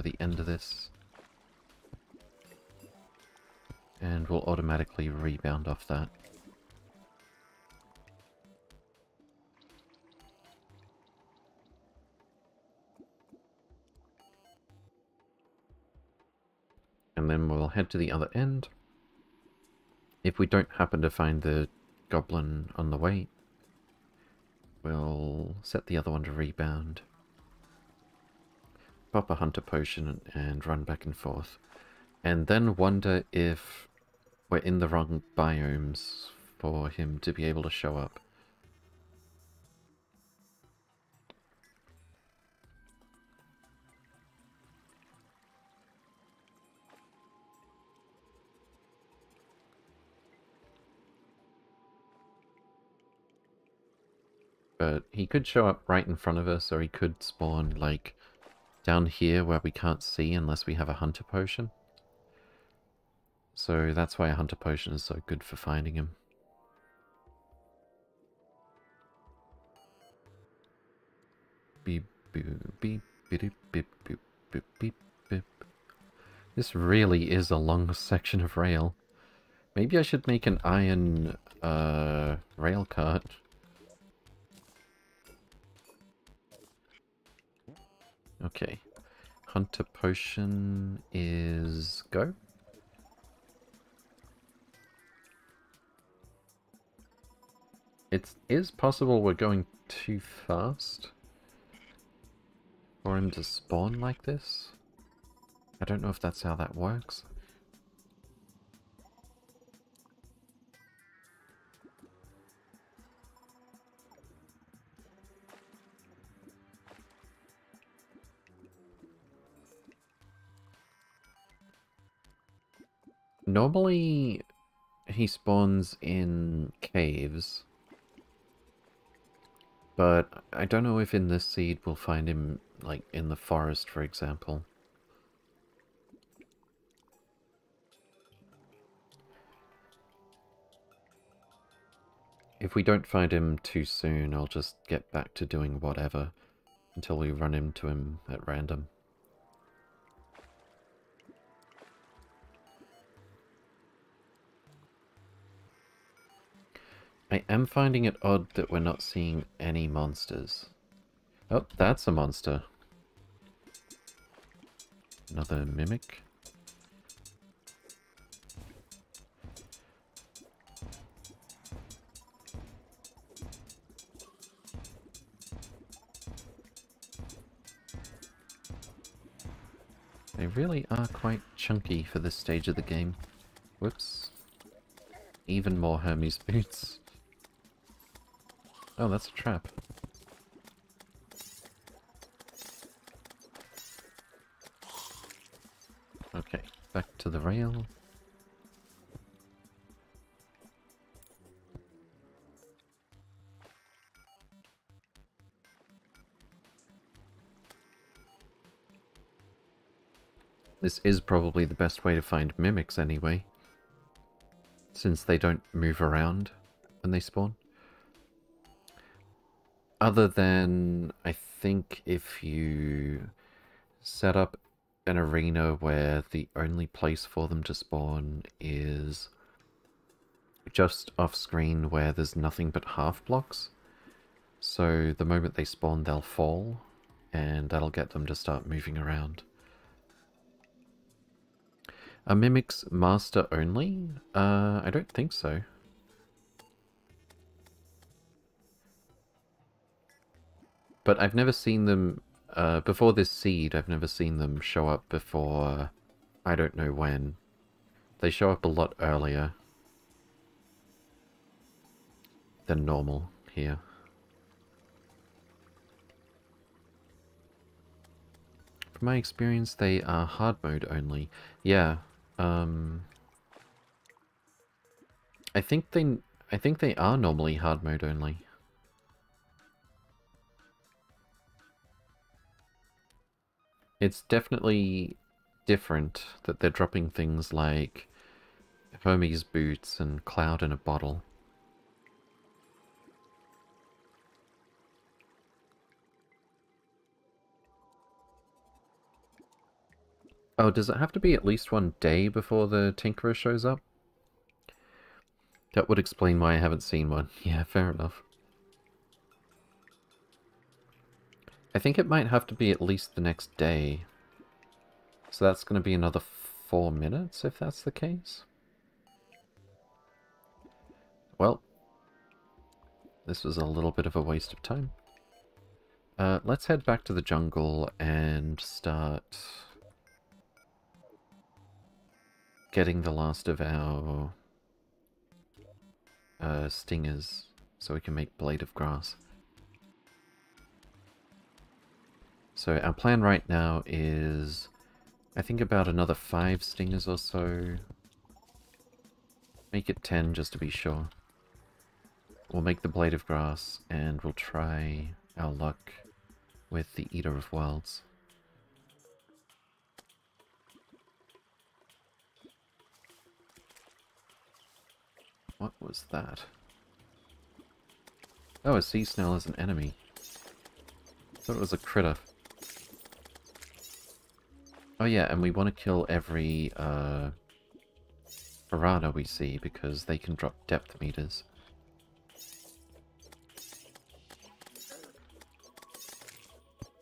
The end of this. And we'll automatically rebound off that. And then we'll head to the other end. If we don't happen to find the goblin on the way, we'll set the other one to rebound. Pop a hunter potion and run back and forth. And then wonder if we're in the wrong biomes for him to be able to show up. But he could show up right in front of us, or he could spawn, like, down here where we can't see unless we have a hunter potion. So that's why a hunter potion is so good for finding him. Beep, beep, beep, beep, beep, beep, beep, beep. This really is a long section of rail. Maybe I should make an iron uh, rail cart. Okay. Hunter potion is go. It is possible we're going too fast for him to spawn like this. I don't know if that's how that works. Normally, he spawns in caves. But I don't know if in this seed we'll find him, like, in the forest, for example. If we don't find him too soon, I'll just get back to doing whatever until we run into him at random. I am finding it odd that we're not seeing any monsters. Oh, that's a monster. Another mimic. They really are quite chunky for this stage of the game. Whoops. Even more Hermes boots. Oh, that's a trap. Okay, back to the rail. This is probably the best way to find mimics anyway. Since they don't move around when they spawn. Other than, I think if you set up an arena where the only place for them to spawn is just off screen where there's nothing but half blocks. So the moment they spawn, they'll fall. and that'll get them to start moving around. Are mimics master only? Uh, I don't think so. But I've never seen them, uh, before this seed, I've never seen them show up before, I don't know when. They show up a lot earlier than normal here. From my experience, they are hard mode only. Yeah, um... I think they... I think they are normally hard mode only. It's definitely different that they're dropping things like Hermes boots and Cloud in a bottle. Oh, does it have to be at least one day before the Tinkerer shows up? That would explain why I haven't seen one. Yeah, fair enough. I think it might have to be at least the next day. So that's going to be another four minutes, if that's the case. Well, this was a little bit of a waste of time. Uh, let's head back to the jungle and start getting the last of our uh, stingers so we can make Blade of Grass. So our plan right now is, I think about another five stingers or so. Make it ten just to be sure. We'll make the Blade of Grass and we'll try our luck with the Eater of Worlds. What was that? Oh, a sea snail is an enemy. Thought it was a critter. Oh yeah, and we want to kill every uh, piranha we see because they can drop depth meters.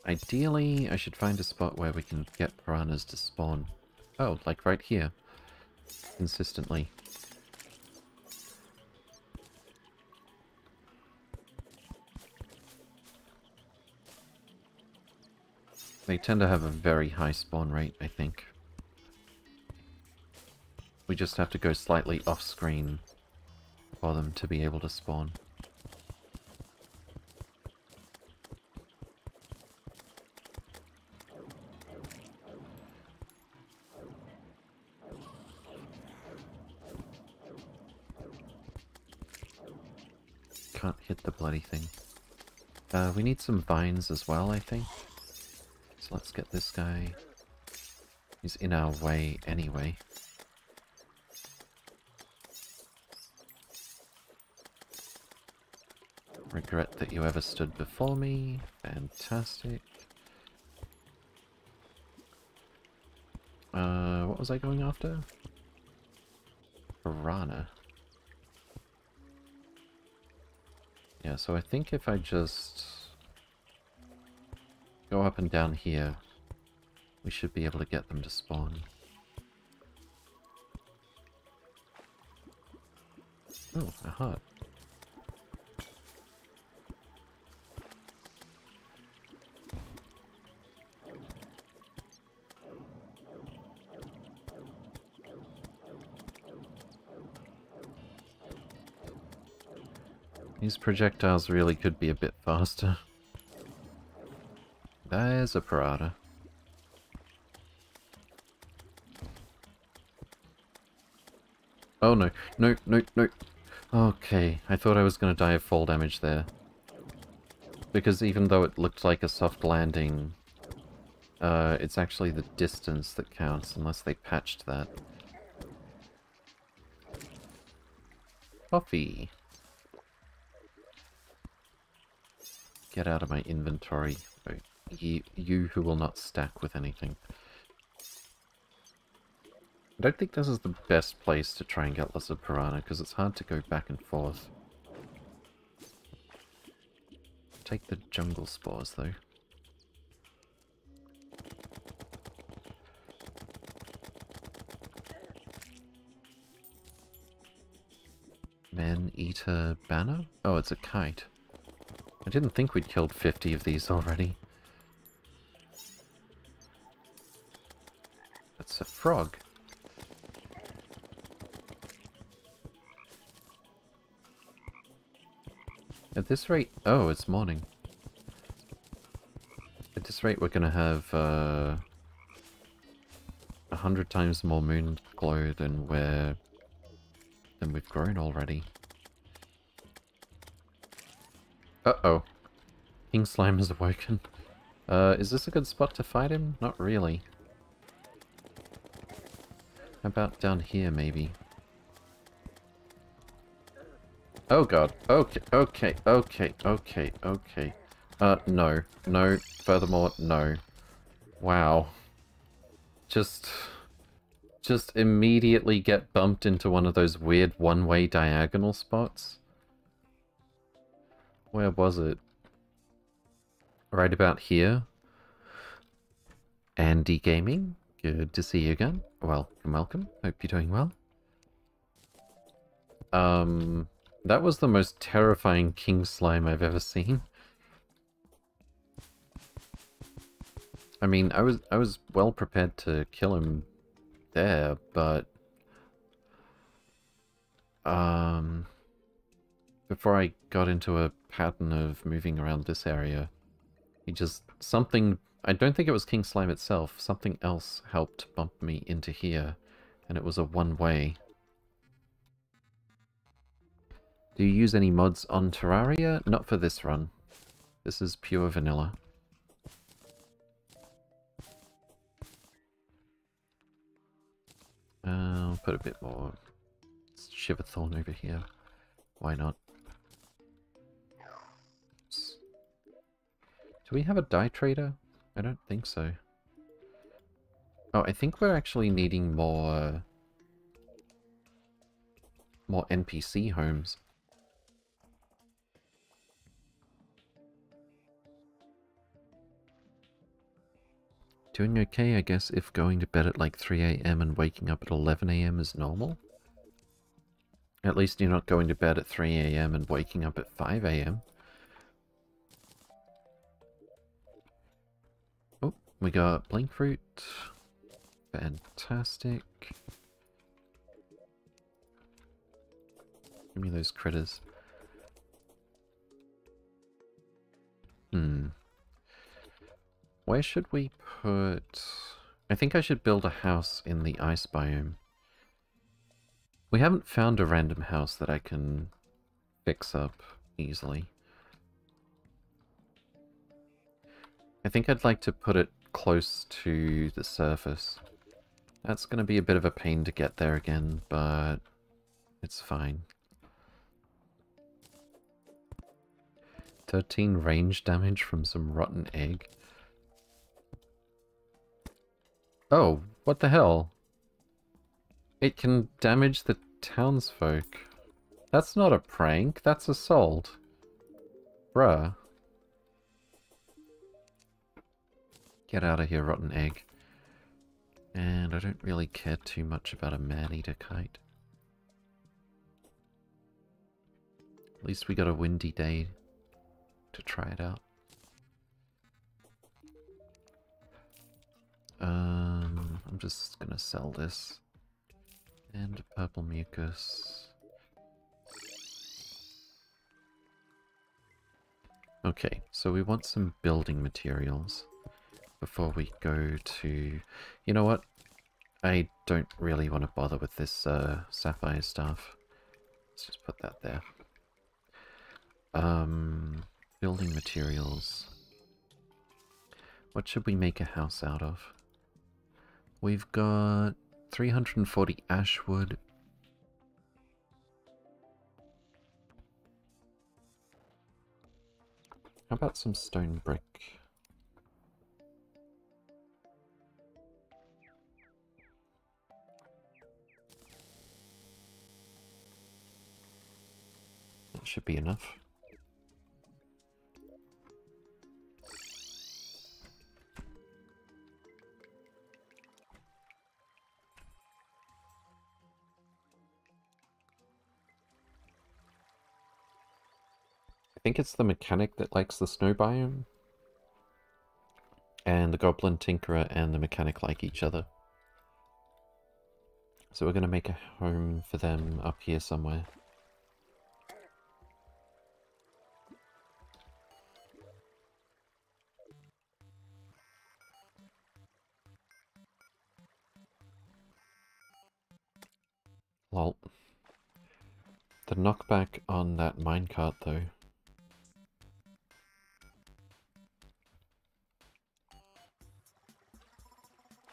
Ideally, I should find a spot where we can get piranhas to spawn. Oh, like right here. Consistently. They tend to have a very high spawn rate, I think. We just have to go slightly off-screen for them to be able to spawn. Can't hit the bloody thing. Uh, we need some vines as well, I think. So let's get this guy. He's in our way anyway. Regret that you ever stood before me. Fantastic. Uh, what was I going after? Piranha. Yeah, so I think if I just go up and down here, we should be able to get them to spawn. Oh, a heart. These projectiles really could be a bit faster. There's a Parada. Oh no, no, no, no. Okay, I thought I was going to die of fall damage there. Because even though it looked like a soft landing, uh, it's actually the distance that counts, unless they patched that. Coffee. Get out of my inventory you who will not stack with anything. I don't think this is the best place to try and get Lizard Piranha, because it's hard to go back and forth. Take the jungle spores, though. Man-eater banner? Oh, it's a kite. I didn't think we'd killed 50 of these already. Frog. At this rate... Oh, it's morning. At this rate, we're gonna have, uh... A hundred times more moon glow than we're... than we've grown already. Uh-oh. King Slime has awoken. Uh, is this a good spot to fight him? Not really. How about down here, maybe? Oh god. Okay, okay, okay, okay, okay. Uh, no. No. Furthermore, no. Wow. Just... Just immediately get bumped into one of those weird one-way diagonal spots? Where was it? Right about here. Andy Gaming, good to see you again. Welcome, welcome. Hope you're doing well. Um, that was the most terrifying king slime I've ever seen. I mean, I was I was well prepared to kill him there, but um before I got into a pattern of moving around this area, he just something I don't think it was King Slime itself, something else helped bump me into here, and it was a one-way. Do you use any mods on Terraria? Not for this run. This is pure vanilla. I'll put a bit more Shiverthorn over here. Why not? Do we have a dye trader? I don't think so. Oh, I think we're actually needing more... More NPC homes. Doing okay, I guess, if going to bed at like 3am and waking up at 11am is normal? At least you're not going to bed at 3am and waking up at 5am. We got blinkroot. Fantastic. Give me those critters. Hmm. Where should we put... I think I should build a house in the ice biome. We haven't found a random house that I can fix up easily. I think I'd like to put it close to the surface. That's going to be a bit of a pain to get there again, but it's fine. 13 range damage from some rotten egg. Oh, what the hell? It can damage the townsfolk. That's not a prank, that's assault. Bruh. Get out of here, rotten egg. And I don't really care too much about a man-eater kite. At least we got a windy day to try it out. Um, I'm just gonna sell this. And purple mucus. Okay, so we want some building materials before we go to... You know what? I don't really want to bother with this uh, sapphire stuff. Let's just put that there. Um, building materials. What should we make a house out of? We've got 340 ash wood. How about some stone brick? That should be enough. I think it's the mechanic that likes the snow biome. And the Goblin Tinkerer and the mechanic like each other. So we're going to make a home for them up here somewhere. Lol. The knockback on that minecart though.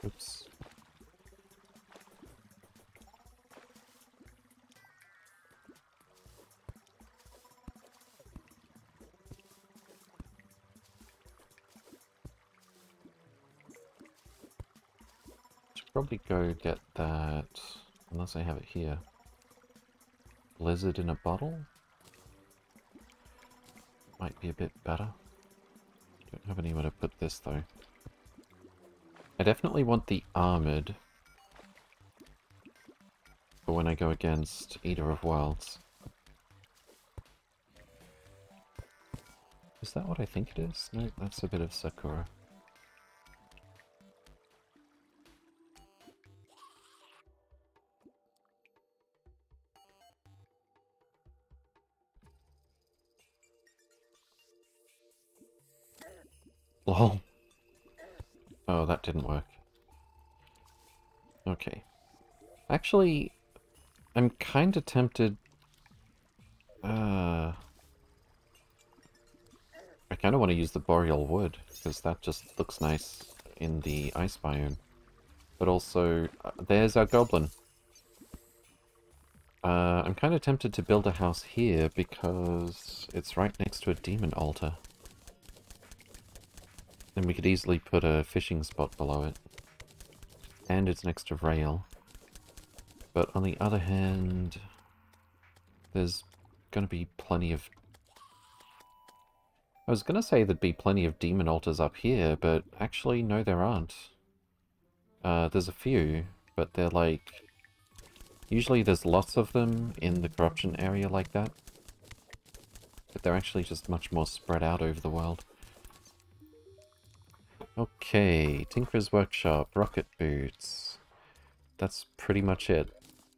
Oops. Should probably go get that, unless I have it here. Blizzard in a bottle? Might be a bit better. Don't have anywhere to put this though. I definitely want the armored for when I go against Eater of Worlds. Is that what I think it is? No, that's a bit of Sakura. Lol. Oh, that didn't work. Okay. Actually, I'm kind of tempted... Uh... I kind of want to use the boreal wood, because that just looks nice in the ice biome. But also, uh, there's our goblin. Uh, I'm kind of tempted to build a house here, because it's right next to a demon altar. Then we could easily put a fishing spot below it. And it's next to rail. But on the other hand, there's going to be plenty of... I was going to say there'd be plenty of demon altars up here, but actually, no, there aren't. Uh, there's a few, but they're like... Usually there's lots of them in the corruption area like that. But they're actually just much more spread out over the world. Okay, Tinker's Workshop, rocket boots. That's pretty much it.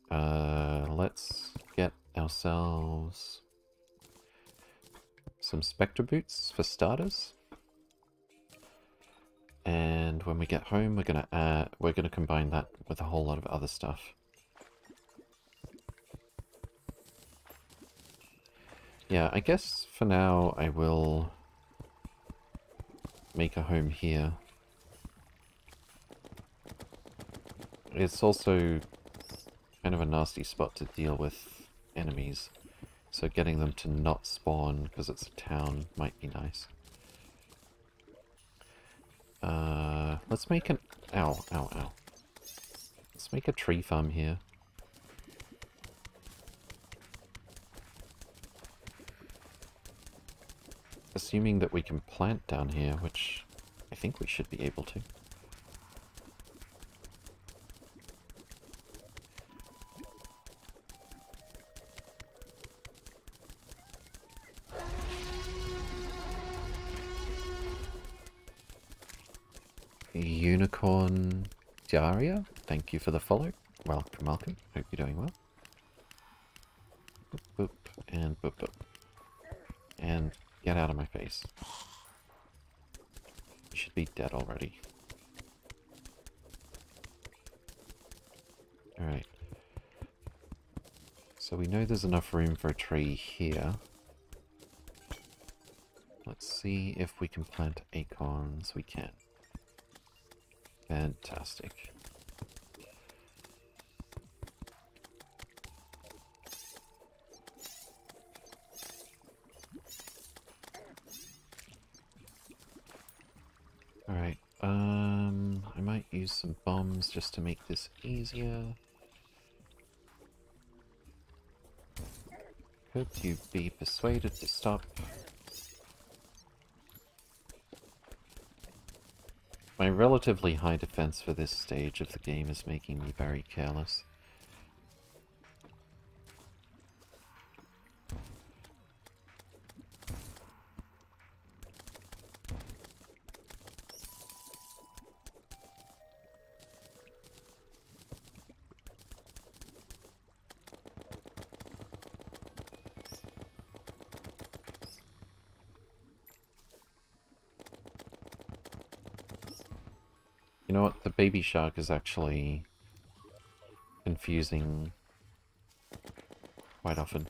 Uh, let's get ourselves some Spectre boots for starters. And when we get home, we're gonna add, we're gonna combine that with a whole lot of other stuff. Yeah, I guess for now I will make a home here. It's also kind of a nasty spot to deal with enemies, so getting them to not spawn because it's a town might be nice. Uh, let's make an... Ow, ow, ow. Let's make a tree farm here. Assuming that we can plant down here, which I think we should be able to. Unicorn Daria, thank you for the follow. Welcome, welcome. Hope you're doing well. Boop, boop, and boop, boop. And Get out of my face. You should be dead already. Alright. So we know there's enough room for a tree here. Let's see if we can plant acorns. We can. Fantastic. Alright, um, I might use some bombs just to make this easier. Could you be persuaded to stop? My relatively high defense for this stage of the game is making me very careless. Baby shark is actually confusing quite often.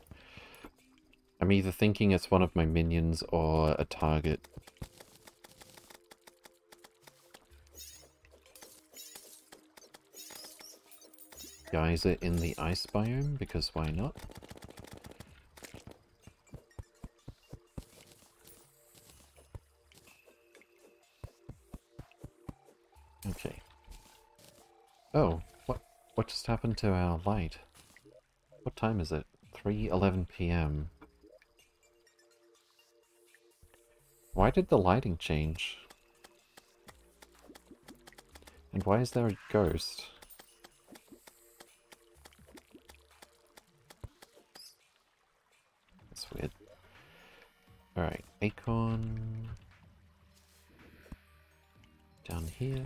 I'm either thinking it's one of my minions or a target. Geyser in the ice biome, because why not? Just happened to our light? What time is it? 3.11 p.m. Why did the lighting change? And why is there a ghost? That's weird. Alright, acorn... Down here.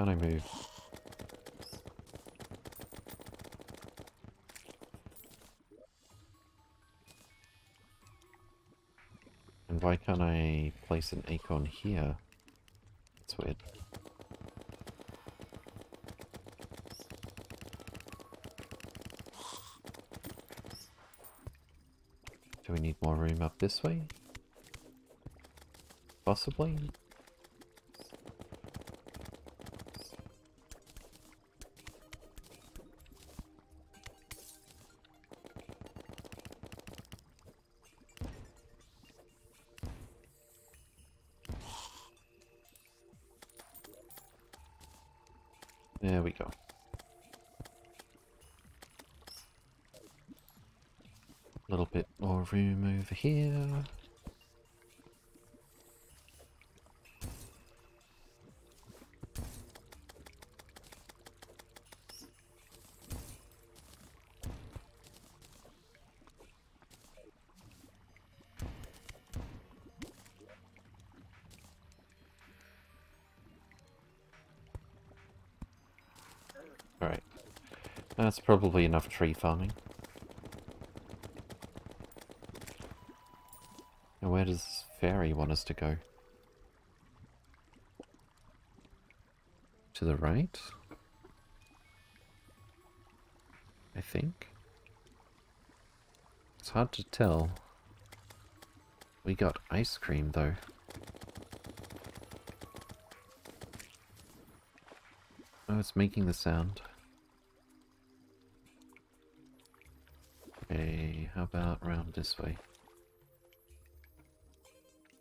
Can't I move? And why can't I place an acorn here? That's weird. Do we need more room up this way? Possibly? That's probably enough tree farming. And where does Fairy want us to go? To the right? I think. It's hard to tell. We got ice cream though. Oh, it's making the sound. This way?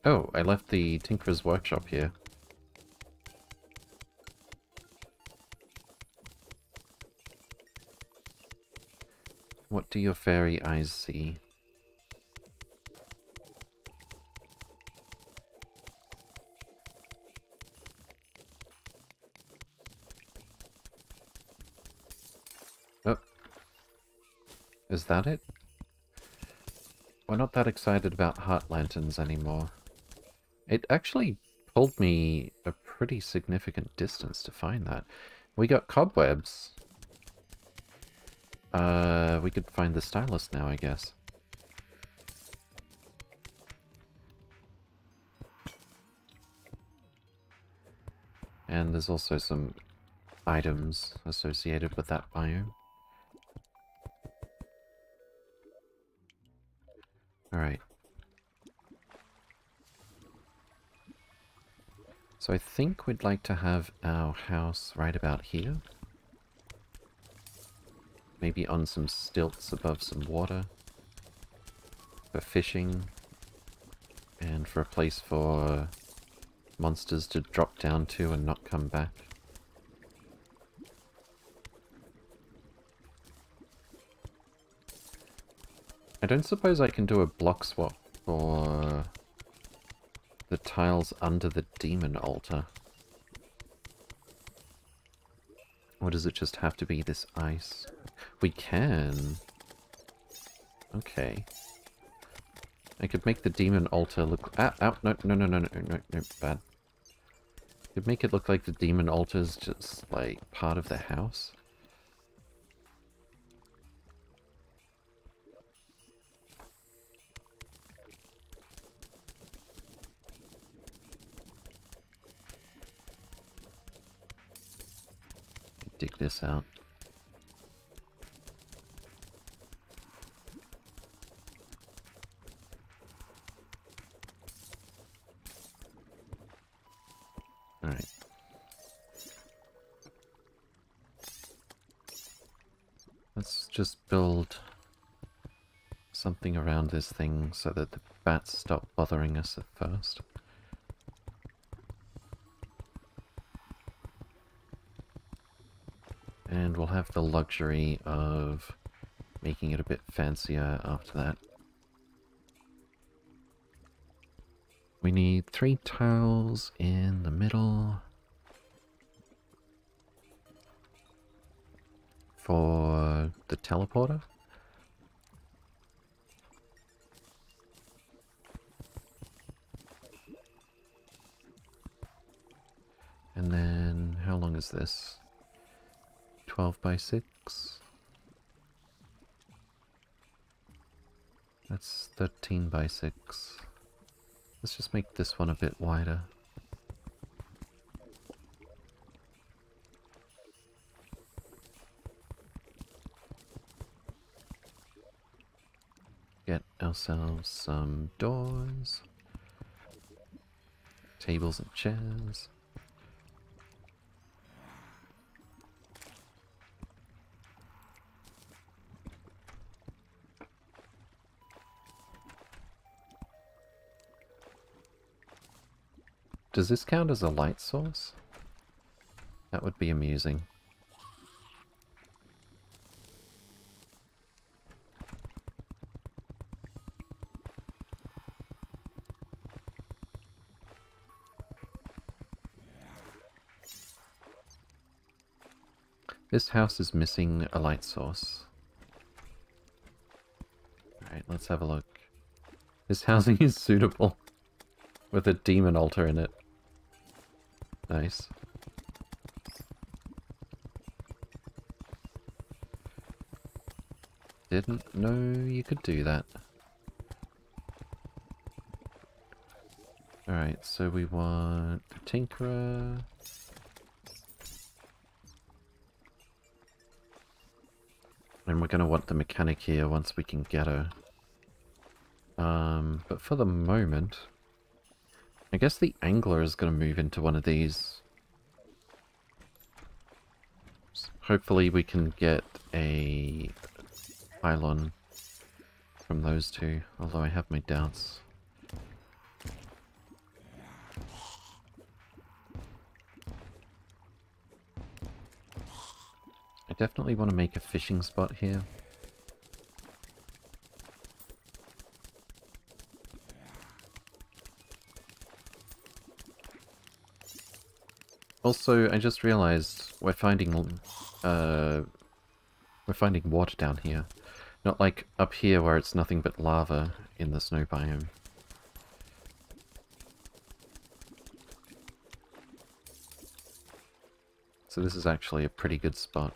Oh, I left the Tinkerer's Workshop here. What do your fairy eyes see? Oh. Is that it? We're not that excited about heart lanterns anymore. It actually pulled me a pretty significant distance to find that. We got cobwebs. Uh, we could find the Stylist now, I guess. And there's also some items associated with that biome. Alright. So I think we'd like to have our house right about here. Maybe on some stilts above some water. For fishing. And for a place for monsters to drop down to and not come back. I don't suppose I can do a block swap for the tiles under the demon altar. Or does it just have to be this ice? We can. Okay. I could make the demon altar look... Ah, ah, no, no, no, no, no, no, no, bad. Could make it look like the demon altar is just, like, part of the house. This out. Alright. Let's just build something around this thing so that the bats stop bothering us at first. Have the luxury of making it a bit fancier after that. We need three tiles in the middle. For the teleporter. And then, how long is this? 12 by 6? That's 13 by 6. Let's just make this one a bit wider. Get ourselves some doors, tables and chairs. Does this count as a light source? That would be amusing. This house is missing a light source. Alright, let's have a look. This housing is suitable. With a demon altar in it. Nice. Didn't know you could do that. Alright, so we want Tinkerer. And we're going to want the mechanic here once we can get her. Um, but for the moment, I guess the angler is going to move into one of these. Hopefully we can get a pylon from those two, although I have my doubts. I definitely want to make a fishing spot here. Also, I just realized we're finding, uh, we're finding water down here. Not like up here where it's nothing but lava in the snow biome. So this is actually a pretty good spot.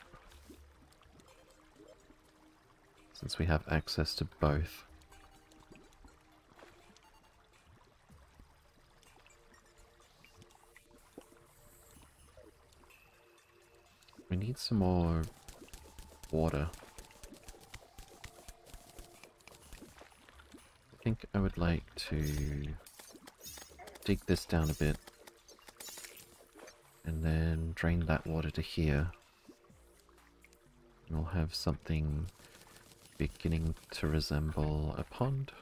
Since we have access to both. Need some more water. I think I would like to dig this down a bit and then drain that water to here. And we'll have something beginning to resemble a pond.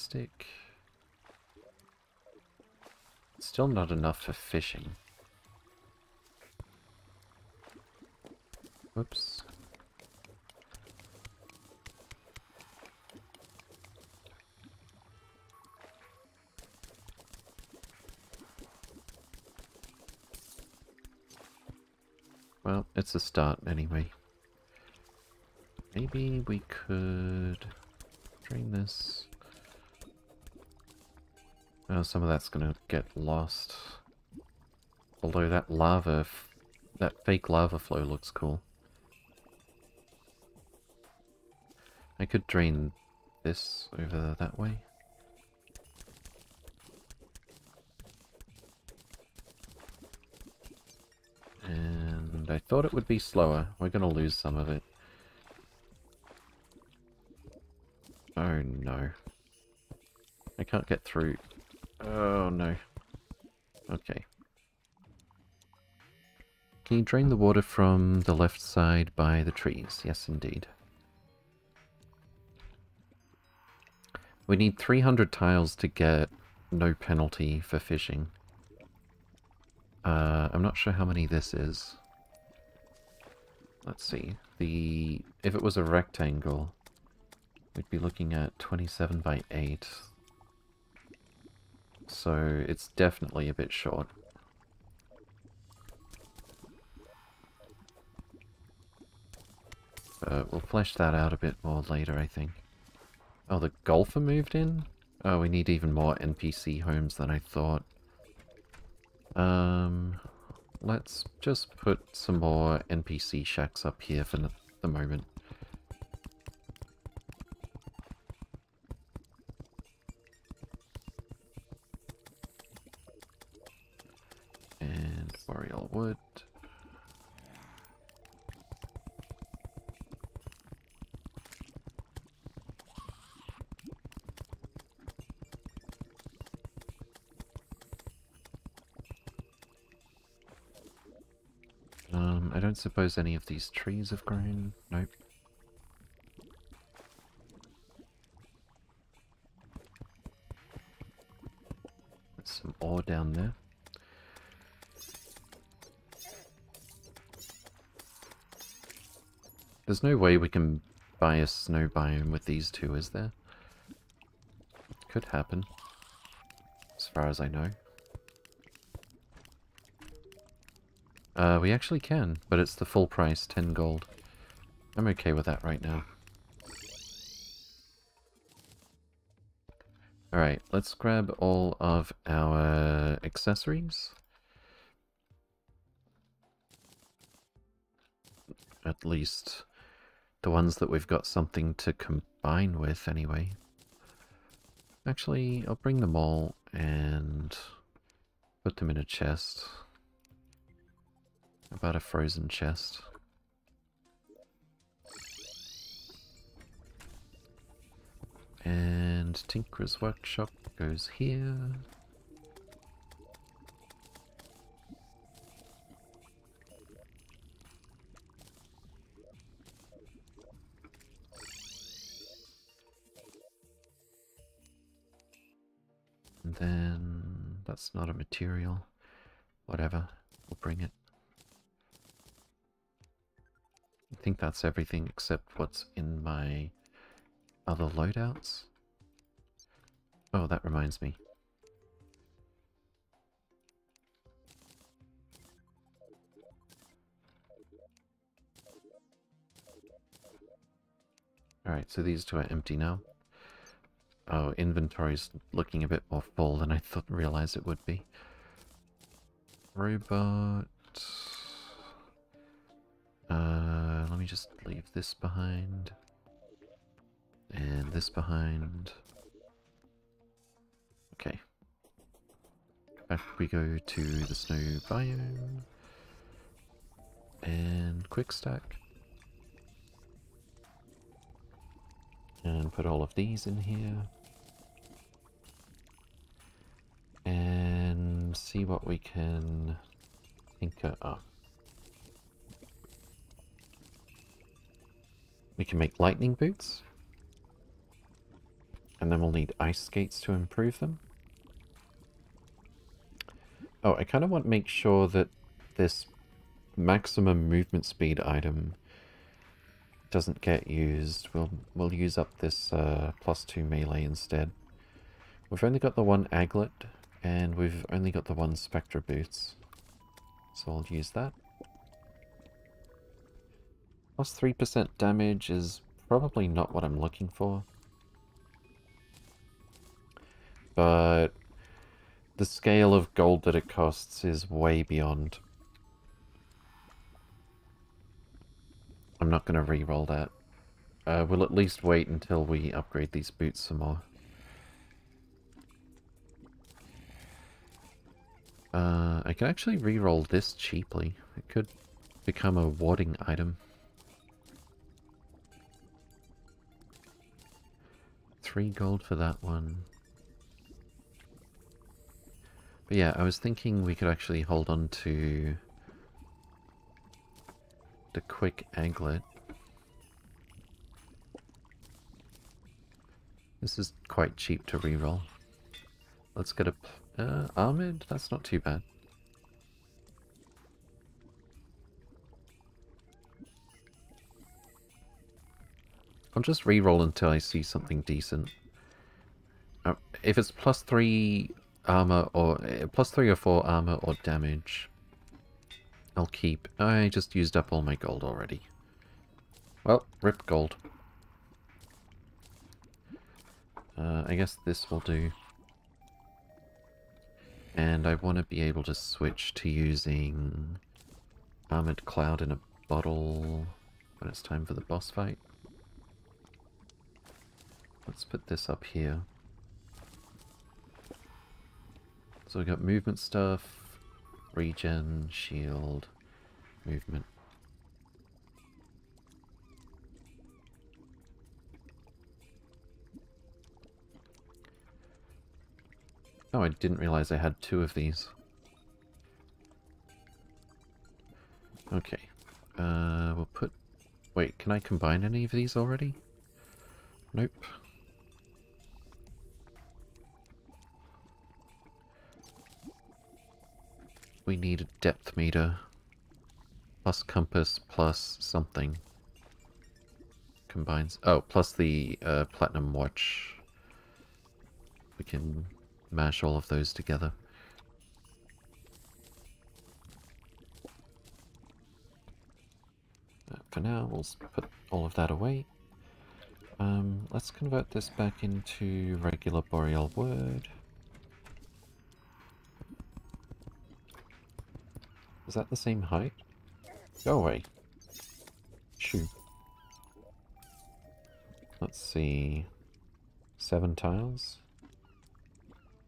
Fantastic. Still not enough for fishing. Whoops. Well, it's a start anyway. Maybe we could drain this. Uh, some of that's gonna get lost. Although that lava, that fake lava flow looks cool. I could drain this over that way. And I thought it would be slower. We're going to lose some of it. Oh no. I can't get through. Oh no. Okay. Can you drain the water from the left side by the trees? Yes, indeed. We need 300 tiles to get no penalty for fishing. Uh, I'm not sure how many this is. Let's see. The If it was a rectangle, we'd be looking at 27 by 8. So it's definitely a bit short. But we'll flesh that out a bit more later, I think. Oh, the golfer moved in? Oh, we need even more NPC homes than I thought. Um, let's just put some more NPC shacks up here for the moment. Suppose any of these trees have grown. Nope. There's some ore down there. There's no way we can buy a snow biome with these two, is there? Could happen. As far as I know. Uh, we actually can, but it's the full price, 10 gold. I'm okay with that right now. Alright, let's grab all of our accessories. At least the ones that we've got something to combine with anyway. Actually, I'll bring them all and put them in a chest about a frozen chest. And Tinker's Workshop goes here. And then that's not a material. Whatever, we'll bring it. Think that's everything except what's in my other loadouts. Oh, that reminds me. Alright, so these two are empty now. Oh, inventory's looking a bit more full than I thought realized it would be. Robot... Uh, let me just leave this behind. And this behind. Okay. Back we go to the snow biome. And quick stack. And put all of these in here. And see what we can tinker up. We can make lightning boots. And then we'll need ice skates to improve them. Oh, I kind of want to make sure that this maximum movement speed item doesn't get used. We'll we'll use up this uh, plus two melee instead. We've only got the one aglet, and we've only got the one spectre boots. So I'll use that. Plus 3% damage is probably not what I'm looking for. But the scale of gold that it costs is way beyond. I'm not going to re-roll that. Uh, we'll at least wait until we upgrade these boots some more. Uh, I can actually re-roll this cheaply. It could become a warding item. Three gold for that one. But yeah, I was thinking we could actually hold on to the quick aglet. This is quite cheap to reroll. Let's get a uh, armored. That's not too bad. I'll just re-roll until I see something decent. Uh, if it's plus three armor or uh, plus three or four armor or damage, I'll keep. I just used up all my gold already. Well, rip gold. Uh, I guess this will do. And I want to be able to switch to using Armored Cloud in a bottle when it's time for the boss fight. Let's put this up here. So we got movement stuff, regen, shield, movement. Oh, I didn't realize I had two of these. Okay. Uh, we'll put... Wait, can I combine any of these already? Nope. We need a depth meter. Plus compass, plus something. Combines... Oh, plus the uh, platinum watch. We can mash all of those together. For now, we'll put all of that away. Um, let's convert this back into regular Boreal Wood. Is that the same height? Go away. Shoo. Let's see. Seven tiles?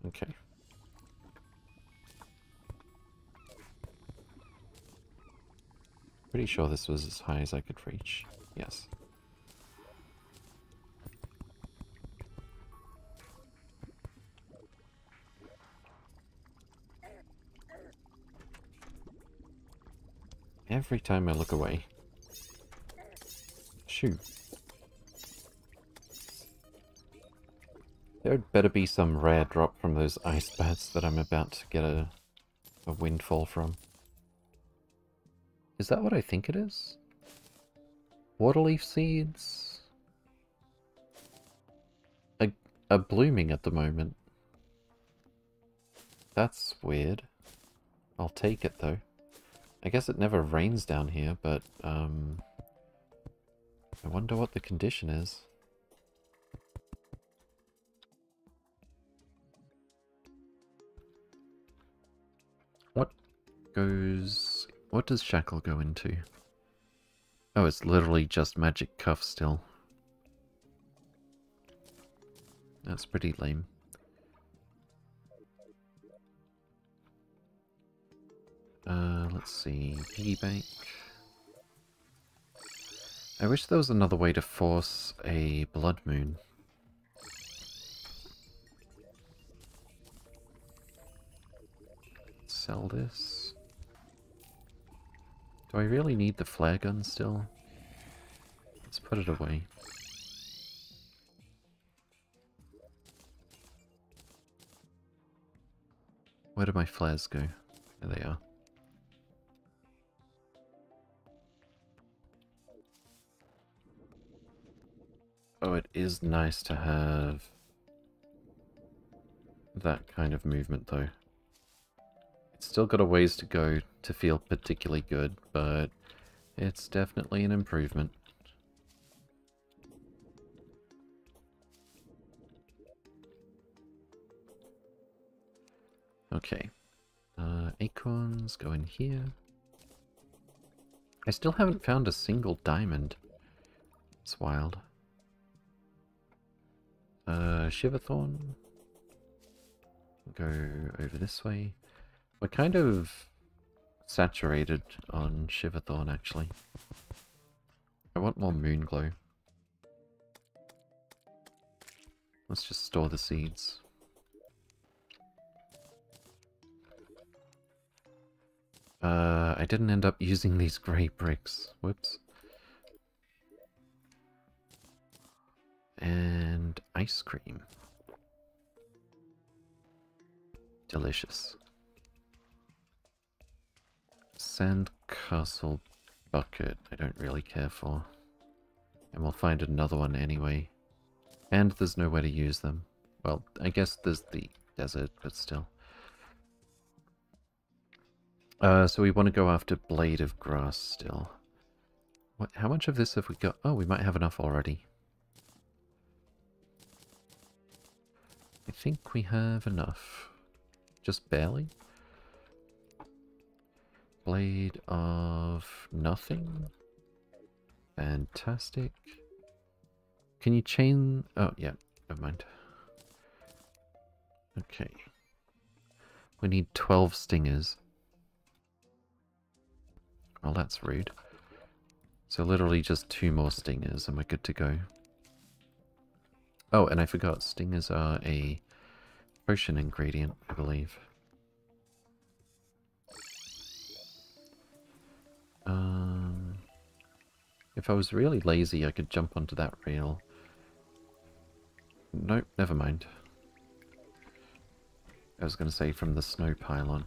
Okay. Pretty sure this was as high as I could reach. Yes. Every time I look away. Shoot. There'd better be some rare drop from those ice bats that I'm about to get a, a windfall from. Is that what I think it is? Waterleaf seeds? Are, are blooming at the moment. That's weird. I'll take it though. I guess it never rains down here, but um, I wonder what the condition is. What goes... What does Shackle go into? Oh, it's literally just Magic Cuff still. That's pretty lame. Uh, let's see. Piggy bank. I wish there was another way to force a blood moon. Sell this. Do I really need the flare gun still? Let's put it away. Where do my flares go? There they are. Oh, it is nice to have that kind of movement though. It's still got a ways to go to feel particularly good, but it's definitely an improvement. Okay. Uh, acorns go in here. I still haven't found a single diamond. It's wild. Uh, Shiverthorn. Go over this way. We're kind of saturated on Shiverthorn, actually. I want more Moonglow. Let's just store the seeds. Uh, I didn't end up using these grey bricks. Whoops. And ice cream. Delicious. Sandcastle bucket, I don't really care for. And we'll find another one anyway. And there's nowhere to use them. Well, I guess there's the desert, but still. Uh, so we want to go after Blade of Grass still. What? How much of this have we got? Oh, we might have enough already. I think we have enough. Just barely. Blade of Nothing. Fantastic. Can you chain... Oh, yeah, never mind. Okay. We need 12 stingers. Well, that's rude. So literally just two more stingers and we're good to go. Oh, and I forgot, stingers are a potion ingredient, I believe. Um, if I was really lazy, I could jump onto that rail. Nope, never mind. I was going to say from the snow pylon.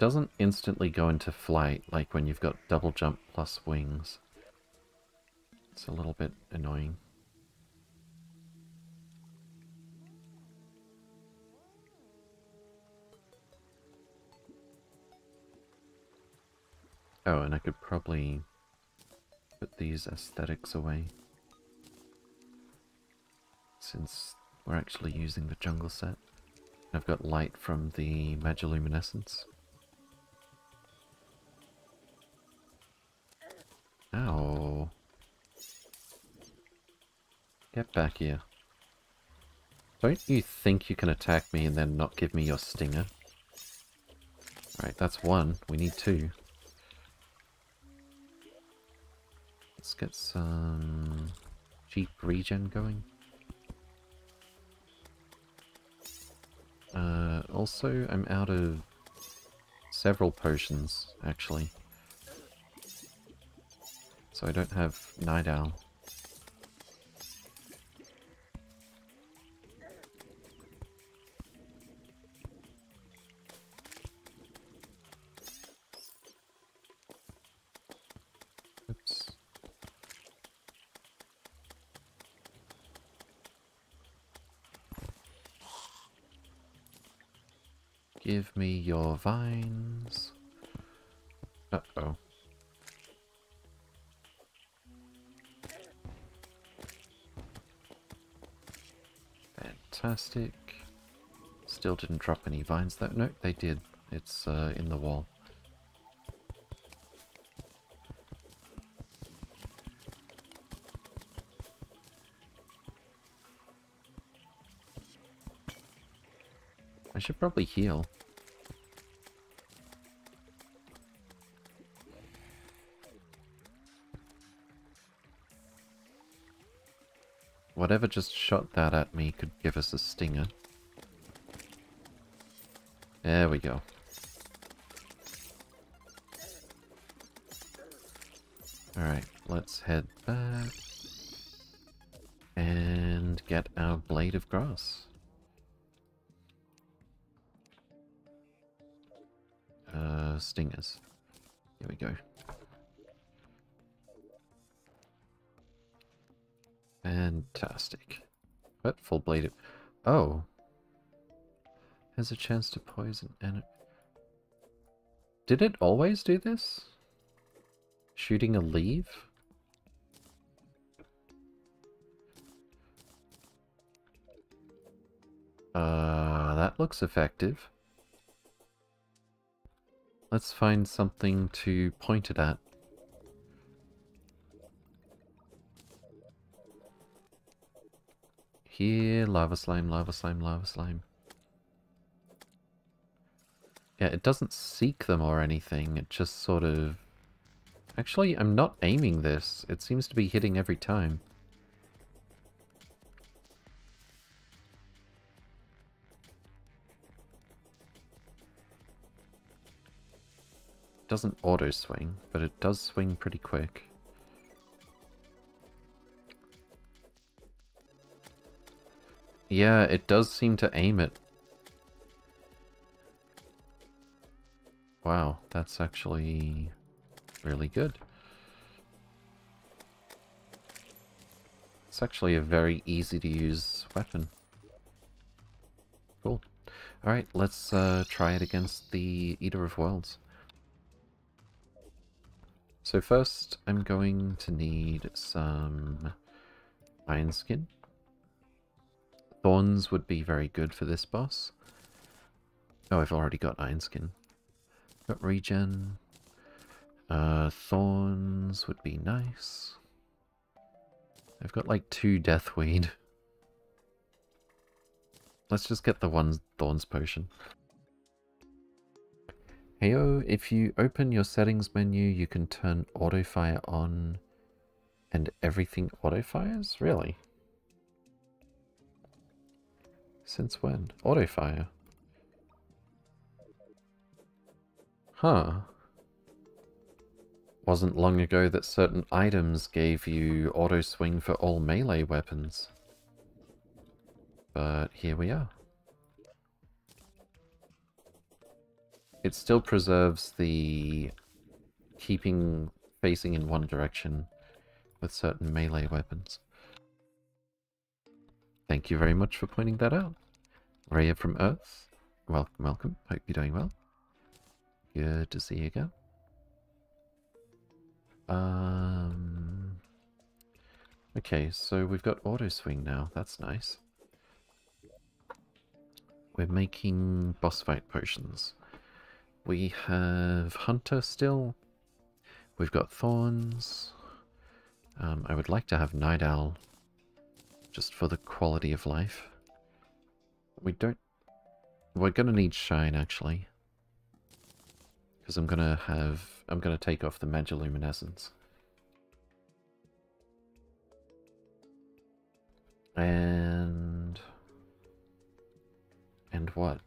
Doesn't instantly go into flight like when you've got double jump plus wings. It's a little bit annoying. Oh, and I could probably put these aesthetics away. Since we're actually using the jungle set. I've got light from the Magiluminescence. Ow. Get back here. Don't you think you can attack me and then not give me your stinger? Alright, that's one. We need two. Let's get some cheap regen going. Uh, also, I'm out of several potions, actually. So I don't have Night Owl. Oops. Give me your vines. Uh-oh. Fantastic. Still didn't drop any vines though. No, they did. It's uh, in the wall. I should probably heal. Whatever just shot that at me could give us a stinger. There we go. Alright, let's head back. And get our blade of grass. Uh, stingers. Here we go. Fantastic. What? Full bladed. Oh. Has a chance to poison and... Did it always do this? Shooting a leave? Uh, that looks effective. Let's find something to point it at. Here, lava slime, lava slime, lava slime. Yeah, it doesn't seek them or anything, it just sort of... Actually, I'm not aiming this. It seems to be hitting every time. doesn't auto swing, but it does swing pretty quick. Yeah, it does seem to aim it. Wow, that's actually really good. It's actually a very easy to use weapon. Cool. Alright, let's uh, try it against the Eater of Worlds. So first, I'm going to need some iron skin. Thorns would be very good for this boss. Oh, I've already got iron skin. Got regen. Uh, thorns would be nice. I've got like two deathweed. Let's just get the one thorns potion. Heyo, if you open your settings menu, you can turn auto fire on and everything auto fires? Really? Since when? Auto fire? Huh. Wasn't long ago that certain items gave you auto swing for all melee weapons. But here we are. It still preserves the keeping facing in one direction with certain melee weapons. Thank you very much for pointing that out. Raya from Earth, welcome, welcome. Hope you're doing well. Good to see you again. Um, okay, so we've got auto swing now. That's nice. We're making boss fight potions. We have Hunter still. We've got Thorns. Um, I would like to have Night Owl, just for the quality of life. We don't... We're gonna need Shine, actually. Because I'm gonna have... I'm gonna take off the Magiluminescence. And... And what?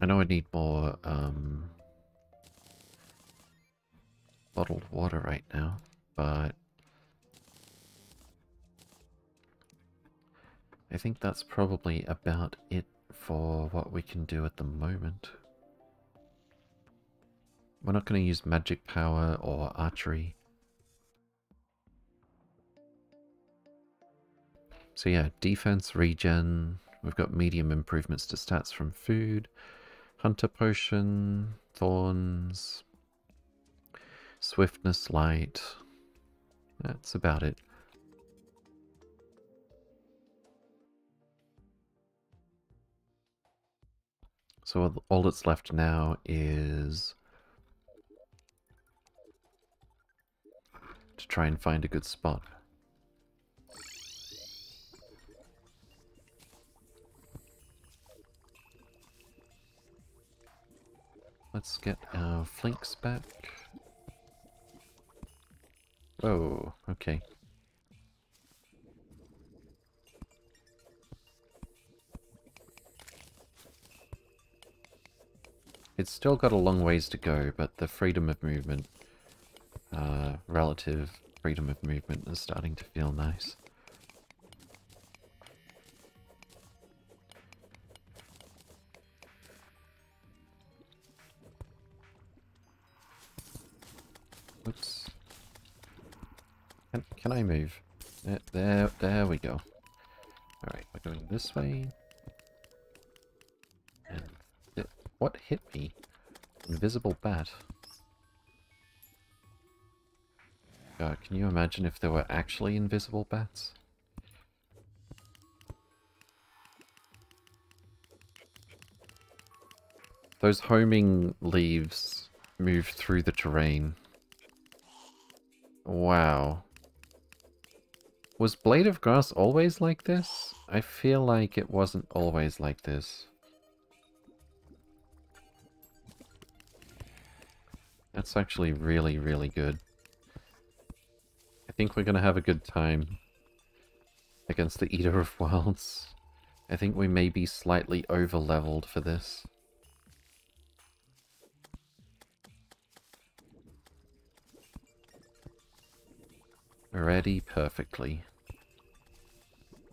I know I need more um, bottled water right now, but I think that's probably about it for what we can do at the moment. We're not going to use magic power or archery. So yeah, defense, regen, we've got medium improvements to stats from food, Hunter Potion, Thorns, Swiftness Light. That's about it. So all that's left now is to try and find a good spot. Let's get our flanks back. Oh, okay. It's still got a long ways to go, but the freedom of movement, uh, relative freedom of movement is starting to feel nice. Oops. Can, can I move? There, there, there we go. Alright, we're going this way. What hit me? Invisible bat. God, can you imagine if there were actually invisible bats? Those homing leaves move through the terrain. Wow. Was Blade of Grass always like this? I feel like it wasn't always like this. That's actually really, really good. I think we're going to have a good time against the Eater of Worlds. I think we may be slightly over-leveled for this. Ready perfectly.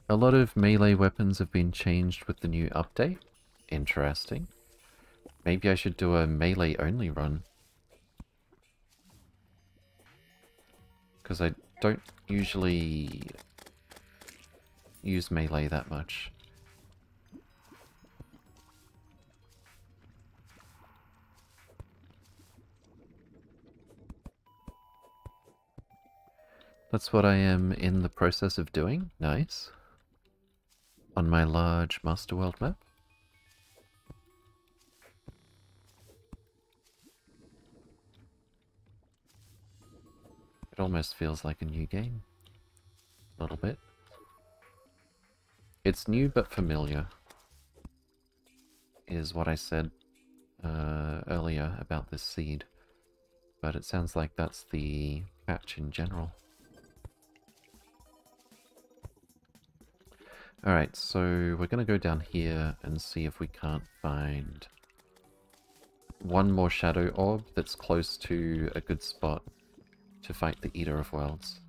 A lot of melee weapons have been changed with the new update. Interesting. Maybe I should do a melee only run. Because I don't usually use melee that much. That's what I am in the process of doing. Nice. On my large Master World map. It almost feels like a new game. A little bit. It's new but familiar. Is what I said uh, earlier about this seed. But it sounds like that's the patch in general. Alright, so we're going to go down here and see if we can't find one more Shadow Orb that's close to a good spot to fight the Eater of Worlds.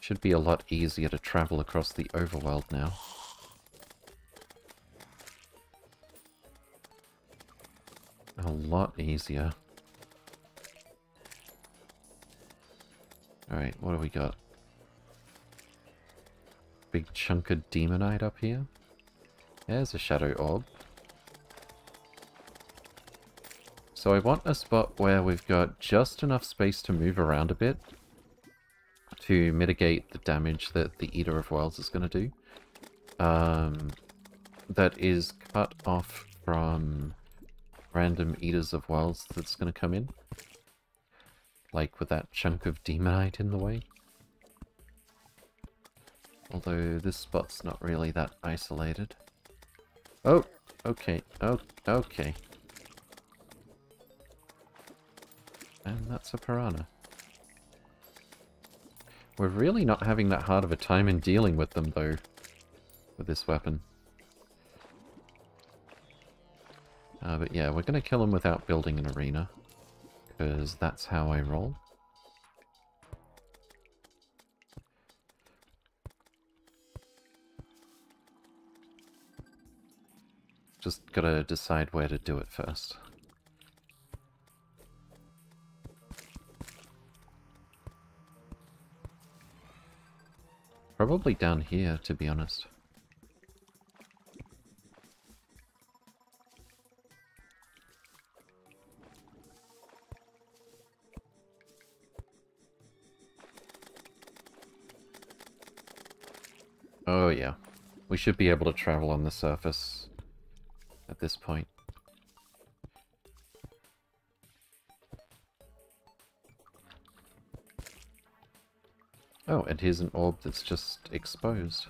Should be a lot easier to travel across the overworld now. A lot easier. Alright, what do we got? Big chunk of demonite up here. There's a shadow orb. So I want a spot where we've got just enough space to move around a bit to mitigate the damage that the Eater of Worlds is going to do. Um, that is cut off from random Eaters of Worlds that's going to come in. Like with that chunk of Demonite in the way. Although this spot's not really that isolated. Oh, okay, oh, okay. And that's a piranha. We're really not having that hard of a time in dealing with them, though, with this weapon. Uh, but yeah, we're going to kill them without building an arena, because that's how I roll. Just gotta decide where to do it first. Probably down here, to be honest. Oh yeah. We should be able to travel on the surface at this point. Oh, and here's an orb that's just exposed.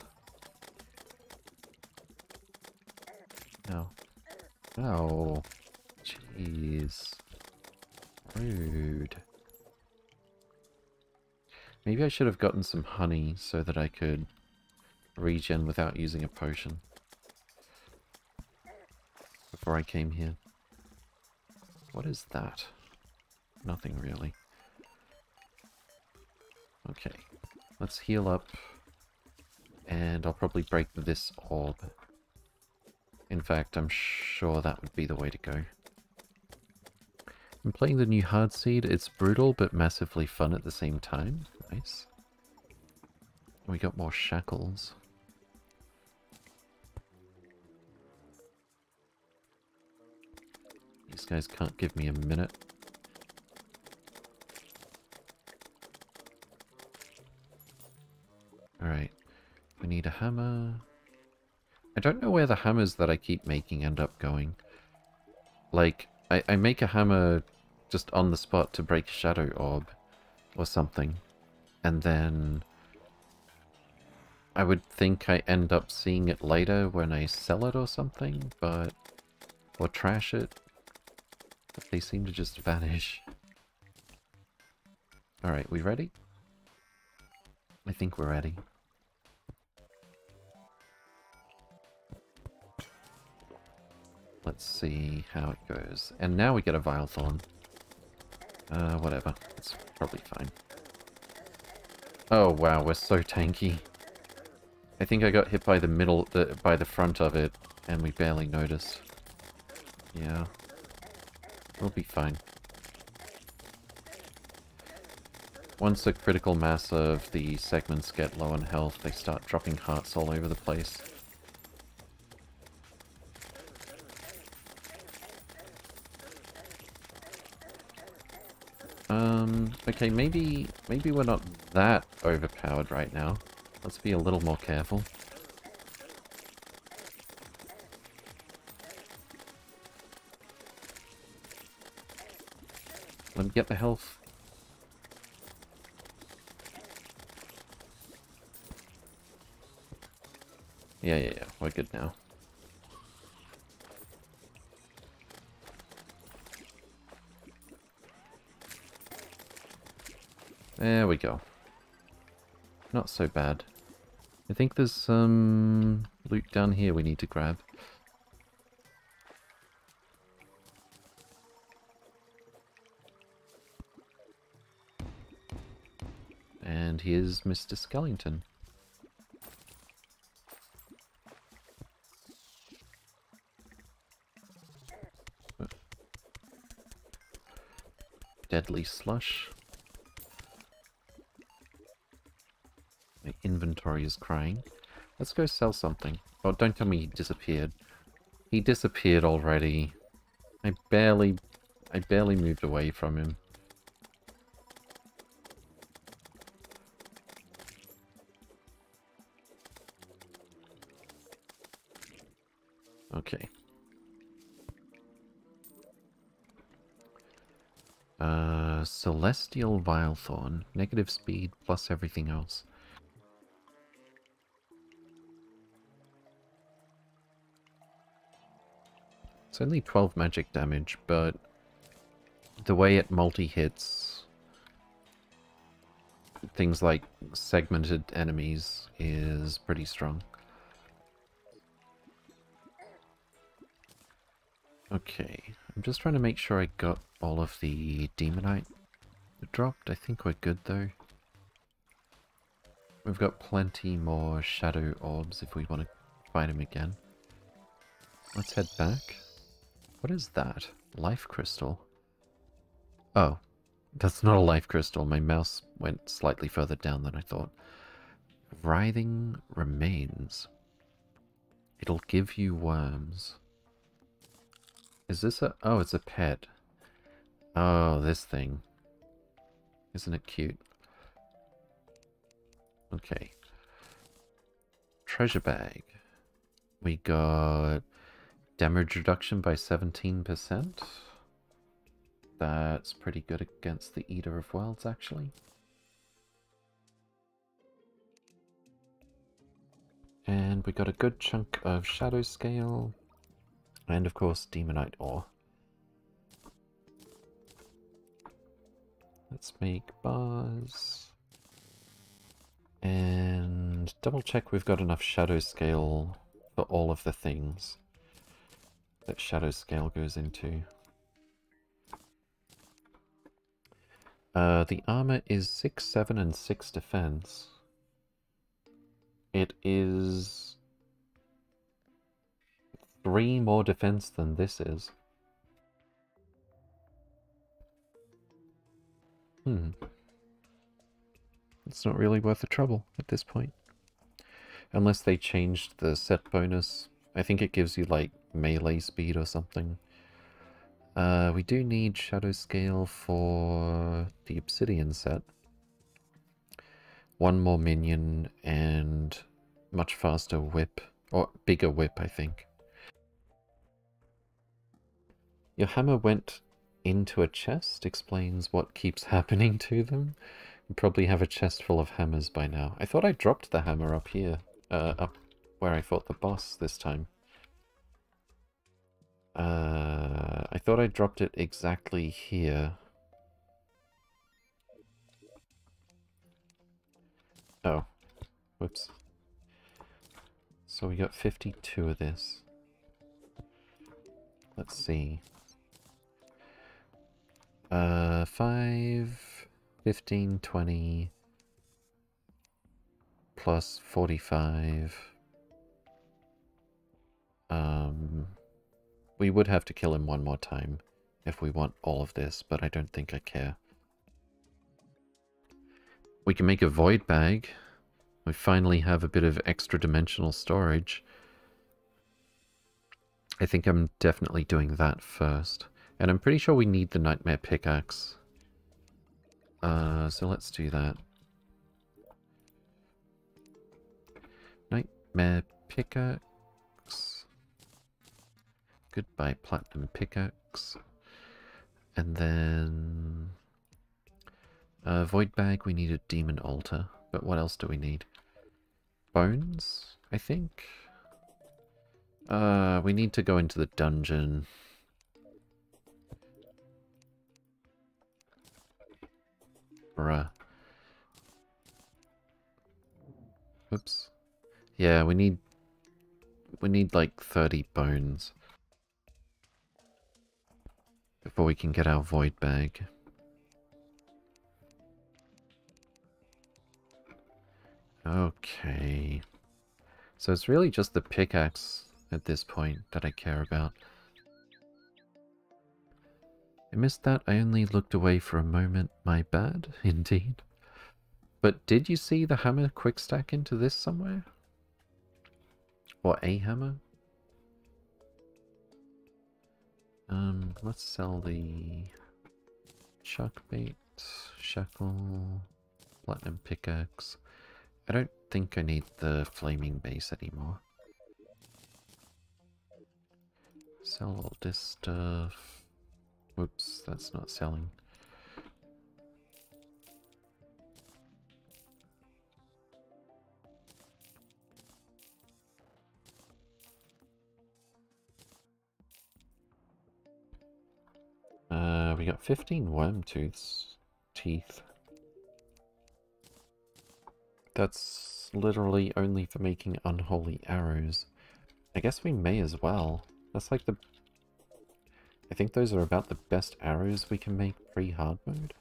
Oh. Oh. Jeez. Rude. Maybe I should have gotten some honey so that I could regen without using a potion. Before I came here. What is that? Nothing really. Okay. Let's heal up. And I'll probably break this orb. In fact, I'm sure that would be the way to go. I'm playing the new hard seed. It's brutal, but massively fun at the same time. Nice. We got more shackles. These guys can't give me a minute. Alright. We need a hammer. I don't know where the hammers that I keep making end up going. Like, I, I make a hammer just on the spot to break a shadow orb or something. And then I would think I end up seeing it later when I sell it or something, but... Or trash it. They seem to just vanish. Alright, we ready? I think we're ready. Let's see how it goes. And now we get a Vilethorn. Uh, whatever. It's probably fine. Oh wow, we're so tanky. I think I got hit by the middle, the, by the front of it, and we barely noticed. Yeah. We'll be fine. Once the critical mass of the segments get low in health, they start dropping hearts all over the place. Um, okay, maybe, maybe we're not that overpowered right now. Let's be a little more careful. Get the health. Yeah, yeah, yeah. We're good now. There we go. Not so bad. I think there's some loot down here we need to grab. Here's Mr. Skellington. Deadly slush. My inventory is crying. Let's go sell something. Oh, don't tell me he disappeared. He disappeared already. I barely... I barely moved away from him. Celestial Vilethorn. Negative speed plus everything else. It's only 12 magic damage, but the way it multi-hits things like segmented enemies is pretty strong. Okay, I'm just trying to make sure I got all of the Demonite dropped. I think we're good though. We've got plenty more Shadow Orbs if we want to find them again. Let's head back. What is that? Life crystal? Oh, that's not a life crystal. My mouse went slightly further down than I thought. Writhing remains. It'll give you worms. Is this a... Oh, it's a pet. Oh, this thing. Isn't it cute? Okay. Treasure bag. We got Damage reduction by 17%. That's pretty good against the Eater of Worlds, actually. And we got a good chunk of Shadow Scale. And of course, Demonite Ore. Let's make bars. And double check we've got enough Shadow Scale for all of the things that shadow scale goes into. Uh, the armor is 6, 7, and 6 defense. It is 3 more defense than this is. Hmm. It's not really worth the trouble at this point. Unless they changed the set bonus. I think it gives you like melee speed or something. Uh, we do need shadow scale for the obsidian set. One more minion and much faster whip. Or bigger whip, I think. Your hammer went into a chest explains what keeps happening to them. You probably have a chest full of hammers by now. I thought I dropped the hammer up here. Uh, up where I fought the boss this time. Uh, I thought I dropped it exactly here. Oh. Whoops. So we got 52 of this. Let's see. Uh, 5, 15, 20, plus 45. Um, we would have to kill him one more time if we want all of this, but I don't think I care. We can make a void bag. We finally have a bit of extra dimensional storage. I think I'm definitely doing that first. And I'm pretty sure we need the Nightmare Pickaxe. Uh, so let's do that. Nightmare Pickaxe. Goodbye Platinum Pickaxe. And then... Uh, Void Bag, we need a Demon Altar. But what else do we need? Bones, I think? Uh, we need to go into the dungeon. Bruh. Oops. Yeah, we need... We need like 30 bones. Before we can get our void bag. Okay. So it's really just the pickaxe at this point that I care about. I missed that. I only looked away for a moment. My bad, indeed. But did you see the hammer quick stack into this somewhere? Or a hammer? Um, let's sell the chuck bait, shackle, platinum pickaxe. I don't think I need the flaming mace anymore. Sell all this stuff. Whoops, that's not selling. Uh, we got 15 worm tooths. Teeth. That's literally only for making unholy arrows. I guess we may as well. That's like the I think those are about the best arrows we can make pre-hard mode.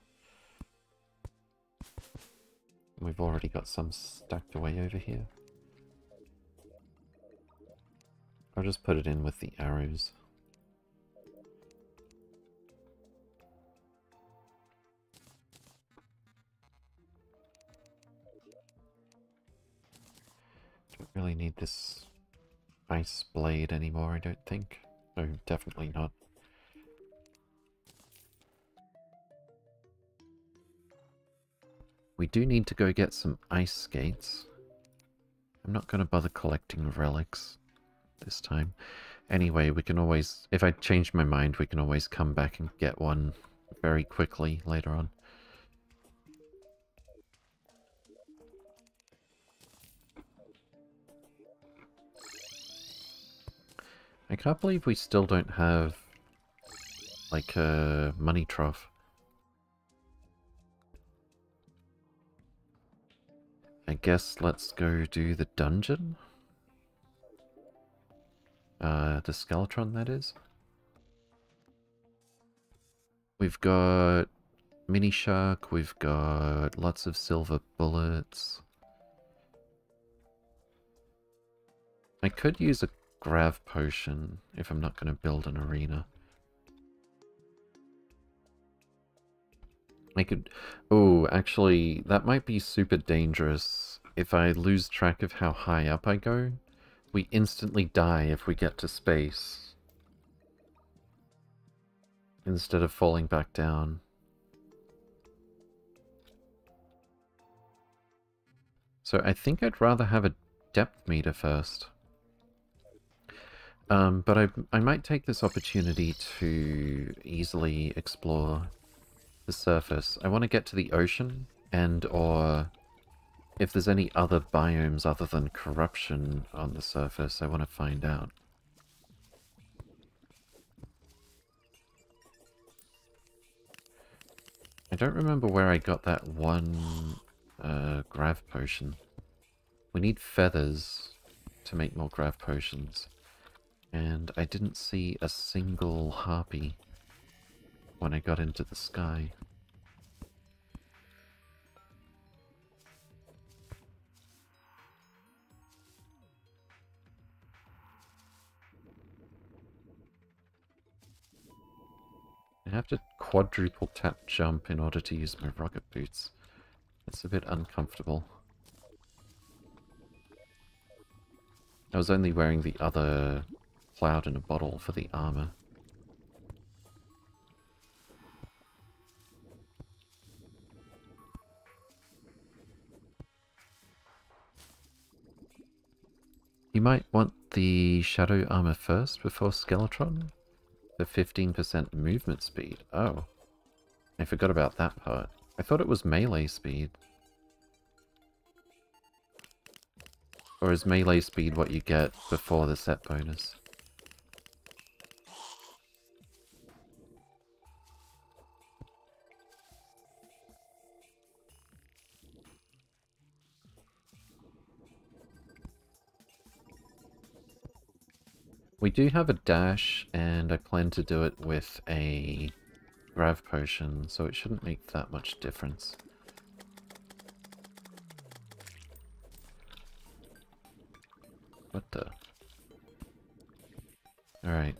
We've already got some stacked away over here. I'll just put it in with the arrows. Don't really need this ice blade anymore, I don't think. No, definitely not. We do need to go get some ice skates. I'm not going to bother collecting relics this time. Anyway, we can always, if I change my mind, we can always come back and get one very quickly later on. I can't believe we still don't have, like, a money trough. I guess let's go do the dungeon. Uh, the Skeletron, that is. We've got Mini Shark, we've got lots of silver bullets. I could use a grav potion if I'm not going to build an arena. I could... Oh, actually, that might be super dangerous. If I lose track of how high up I go, we instantly die if we get to space. instead of falling back down. So I think I'd rather have a depth meter first. Um, but I, I might take this opportunity to easily explore the surface. I want to get to the ocean and or if there's any other biomes other than corruption on the surface, I want to find out. I don't remember where I got that one uh, grav potion. We need feathers to make more grav potions. And I didn't see a single harpy when I got into the sky. I have to quadruple tap jump in order to use my rocket boots. It's a bit uncomfortable. I was only wearing the other cloud in a bottle for the armor. You might want the shadow armor first before Skeletron? The 15% movement speed. Oh. I forgot about that part. I thought it was melee speed. Or is melee speed what you get before the set bonus? We do have a dash, and I plan to do it with a grav potion, so it shouldn't make that much difference. What the? Alright.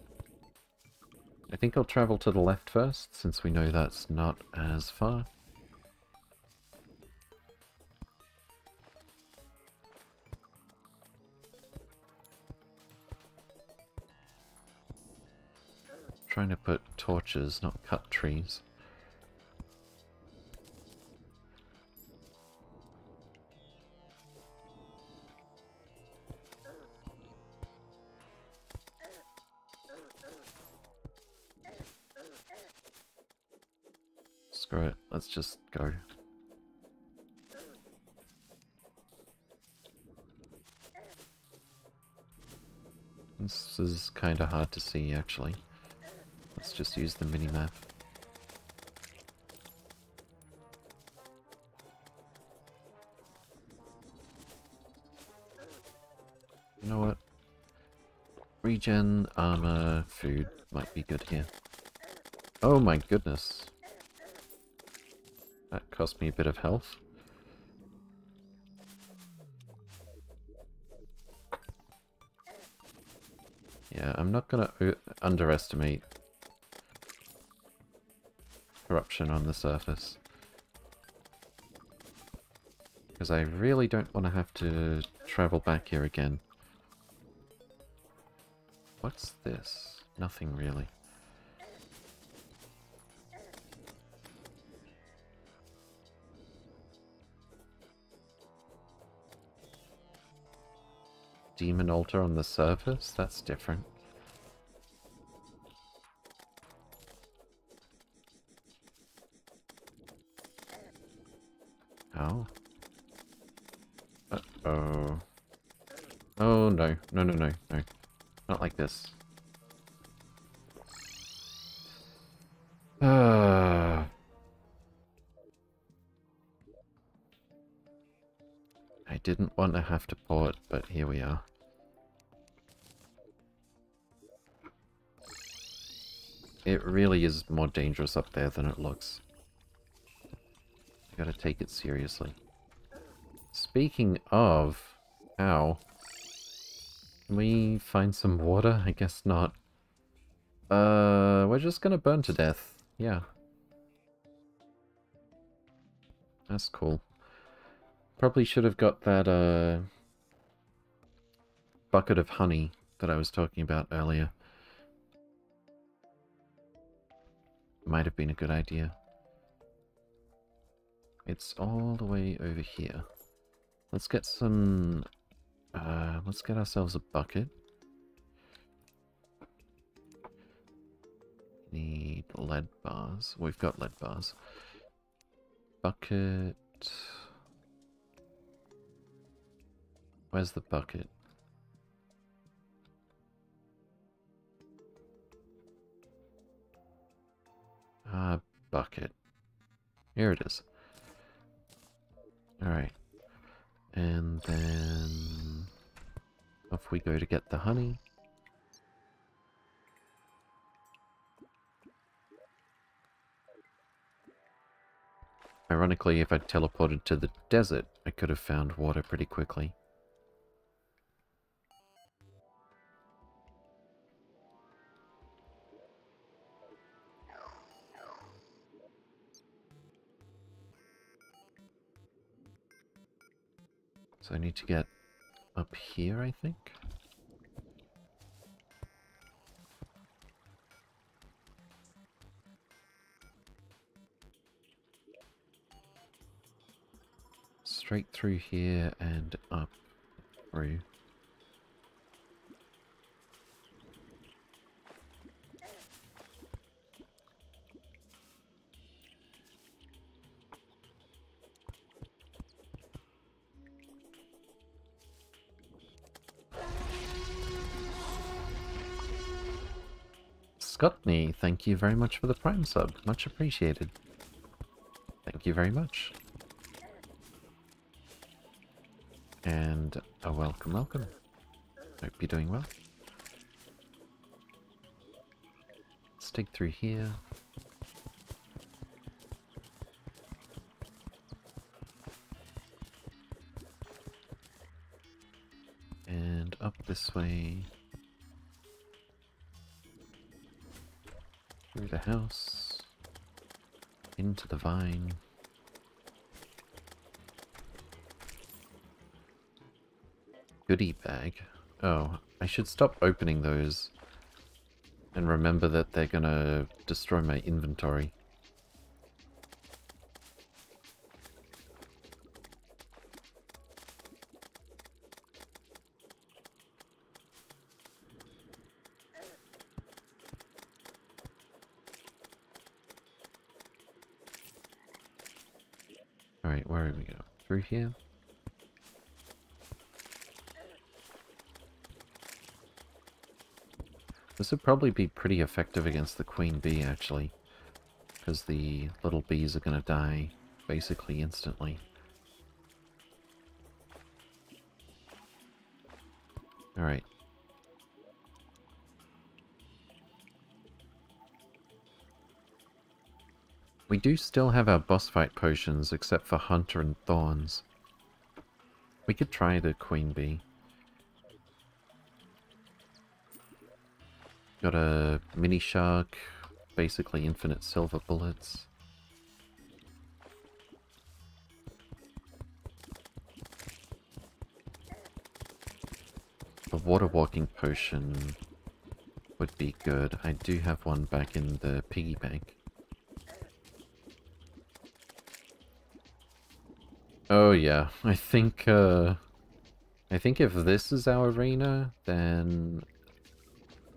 I think I'll travel to the left first, since we know that's not as far. Trying to put torches, not cut trees. Screw it, let's just go. This is kind of hard to see, actually. Let's just use the mini-map. You know what? Regen, armor, food might be good here. Oh my goodness. That cost me a bit of health. Yeah, I'm not gonna underestimate corruption on the surface. Because I really don't want to have to travel back here again. What's this? Nothing really. Demon altar on the surface? That's different. Oh. Uh-oh. Oh, no. No, no, no, no. Not like this. Uh... I didn't want to have to port, but here we are. It really is more dangerous up there than it looks. Gotta take it seriously. Speaking of... Ow. Can we find some water? I guess not. Uh, we're just gonna burn to death. Yeah. That's cool. Probably should have got that, uh... Bucket of honey that I was talking about earlier. might have been a good idea. It's all the way over here. Let's get some... Uh, let's get ourselves a bucket. Need lead bars. We've got lead bars. Bucket... Where's the bucket? Ah, bucket. Here it is. Alright. And then... Off we go to get the honey. Ironically, if I teleported to the desert, I could have found water pretty quickly. So I need to get up here, I think? Straight through here and up through. Scottney, thank you very much for the Prime sub. Much appreciated. Thank you very much. And a welcome, welcome. Hope you're doing well. Let's dig through here. And up this way. Through the house. Into the vine. Goodie bag. Oh, I should stop opening those. And remember that they're gonna destroy my inventory. here. This would probably be pretty effective against the queen bee, actually. Because the little bees are going to die basically instantly. Alright. We do still have our boss fight potions, except for Hunter and Thorns. We could try the Queen Bee. Got a mini shark, basically infinite silver bullets. The water walking potion would be good. I do have one back in the piggy bank. Oh yeah, I think, uh... I think if this is our arena, then...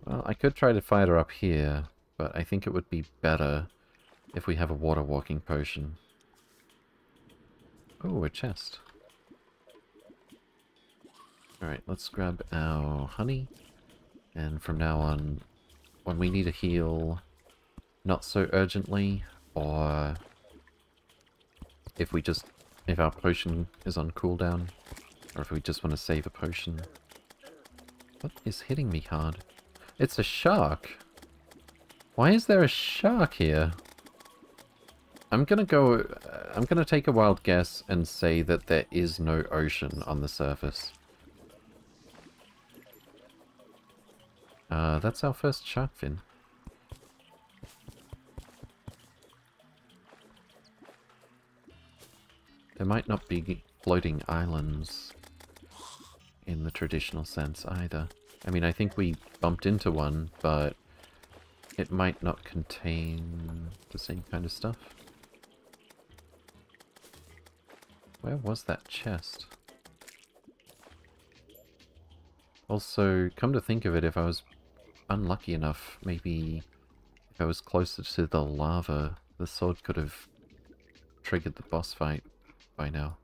Well, I could try to fight her up here, but I think it would be better if we have a water walking potion. Oh, a chest. Alright, let's grab our honey. And from now on, when we need a heal, not so urgently, or if we just if our potion is on cooldown, or if we just want to save a potion. What is hitting me hard? It's a shark! Why is there a shark here? I'm gonna go... Uh, I'm gonna take a wild guess and say that there is no ocean on the surface. Uh, that's our first shark fin. There might not be floating islands in the traditional sense either. I mean, I think we bumped into one, but it might not contain the same kind of stuff. Where was that chest? Also, come to think of it, if I was unlucky enough, maybe if I was closer to the lava, the sword could have triggered the boss fight by now.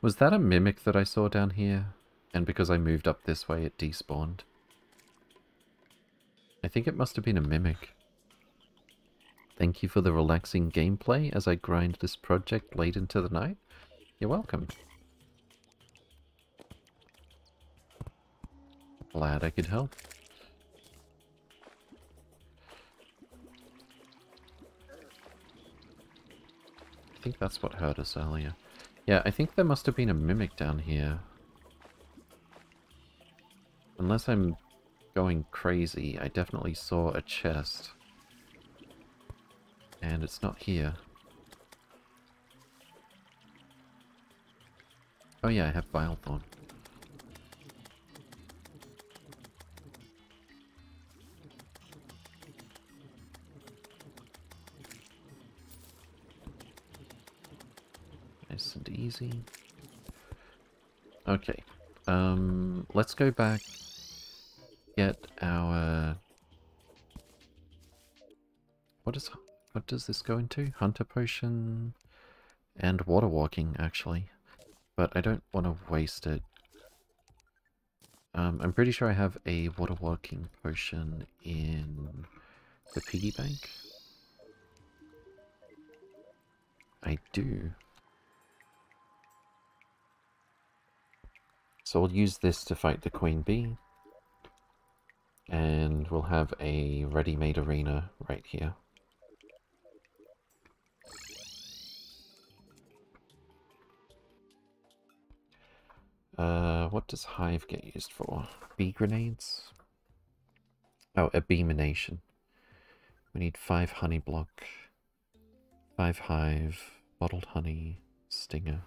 Was that a mimic that I saw down here? And because I moved up this way, it despawned? I think it must have been a mimic. Thank you for the relaxing gameplay as I grind this project late into the night. You're welcome. Glad I could help. I think that's what hurt us earlier. Yeah, I think there must have been a mimic down here. Unless I'm going crazy, I definitely saw a chest. And it's not here. Oh yeah, I have Vilethorn. Nice and easy. Okay. Um, let's go back, get our... What is... What does this go into? Hunter potion and water walking, actually. But I don't want to waste it. Um, I'm pretty sure I have a water walking potion in the piggy bank. I do. So we'll use this to fight the queen bee. And we'll have a ready-made arena right here. Uh, what does Hive get used for? Bee grenades? Oh, Abeemination. We need five honey block, five hive, bottled honey, stinger.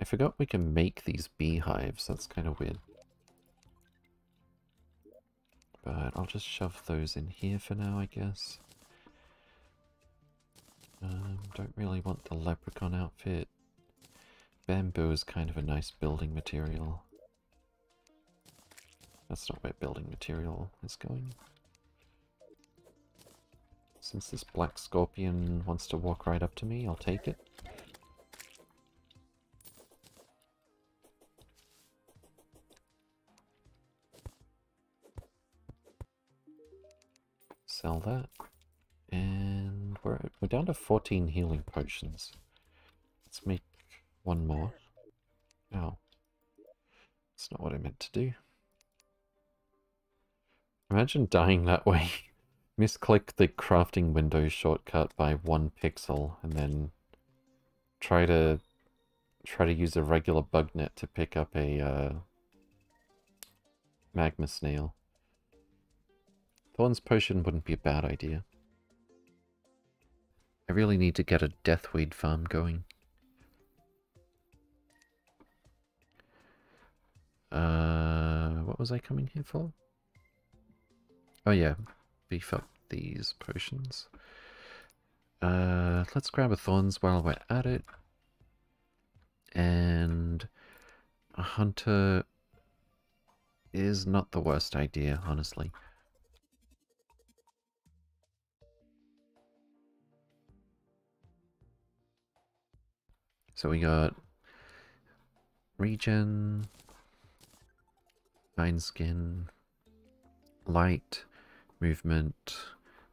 I forgot we can make these beehives, that's kind of weird. But I'll just shove those in here for now, I guess. Um, don't really want the leprechaun outfit. Bamboo is kind of a nice building material. That's not where building material is going. Since this black scorpion wants to walk right up to me, I'll take it. Sell that. And we're, we're down to 14 healing potions. Let's make one more. Oh. That's not what I meant to do. Imagine dying that way. Misclick the crafting window shortcut by one pixel and then try to try to use a regular bug net to pick up a uh, magma snail. Thorn's potion wouldn't be a bad idea. I really need to get a deathweed farm going. Uh, what was I coming here for? Oh yeah, beef up these potions. Uh, let's grab a thorns while we're at it. And a hunter is not the worst idea, honestly. So we got regen, Fine skin, light, movement,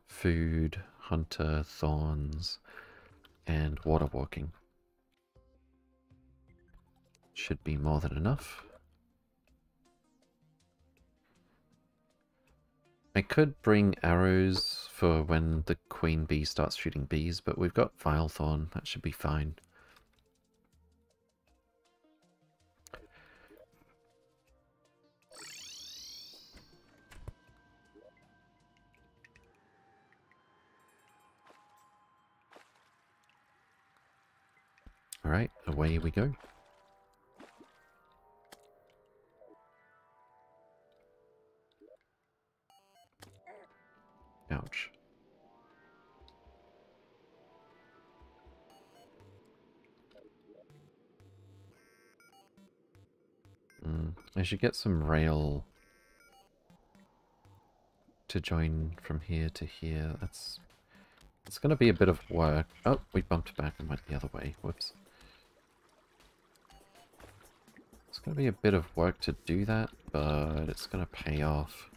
food, hunter, thorns, and water walking. Should be more than enough. I could bring arrows for when the queen bee starts shooting bees, but we've got Vilethorn, that should be fine. Alright, away we go. Ouch. Mm, I should get some rail to join from here to here. That's it's going to be a bit of work. Oh, we bumped back and went the other way. Whoops. Going to be a bit of work to do that, but it's going to pay off.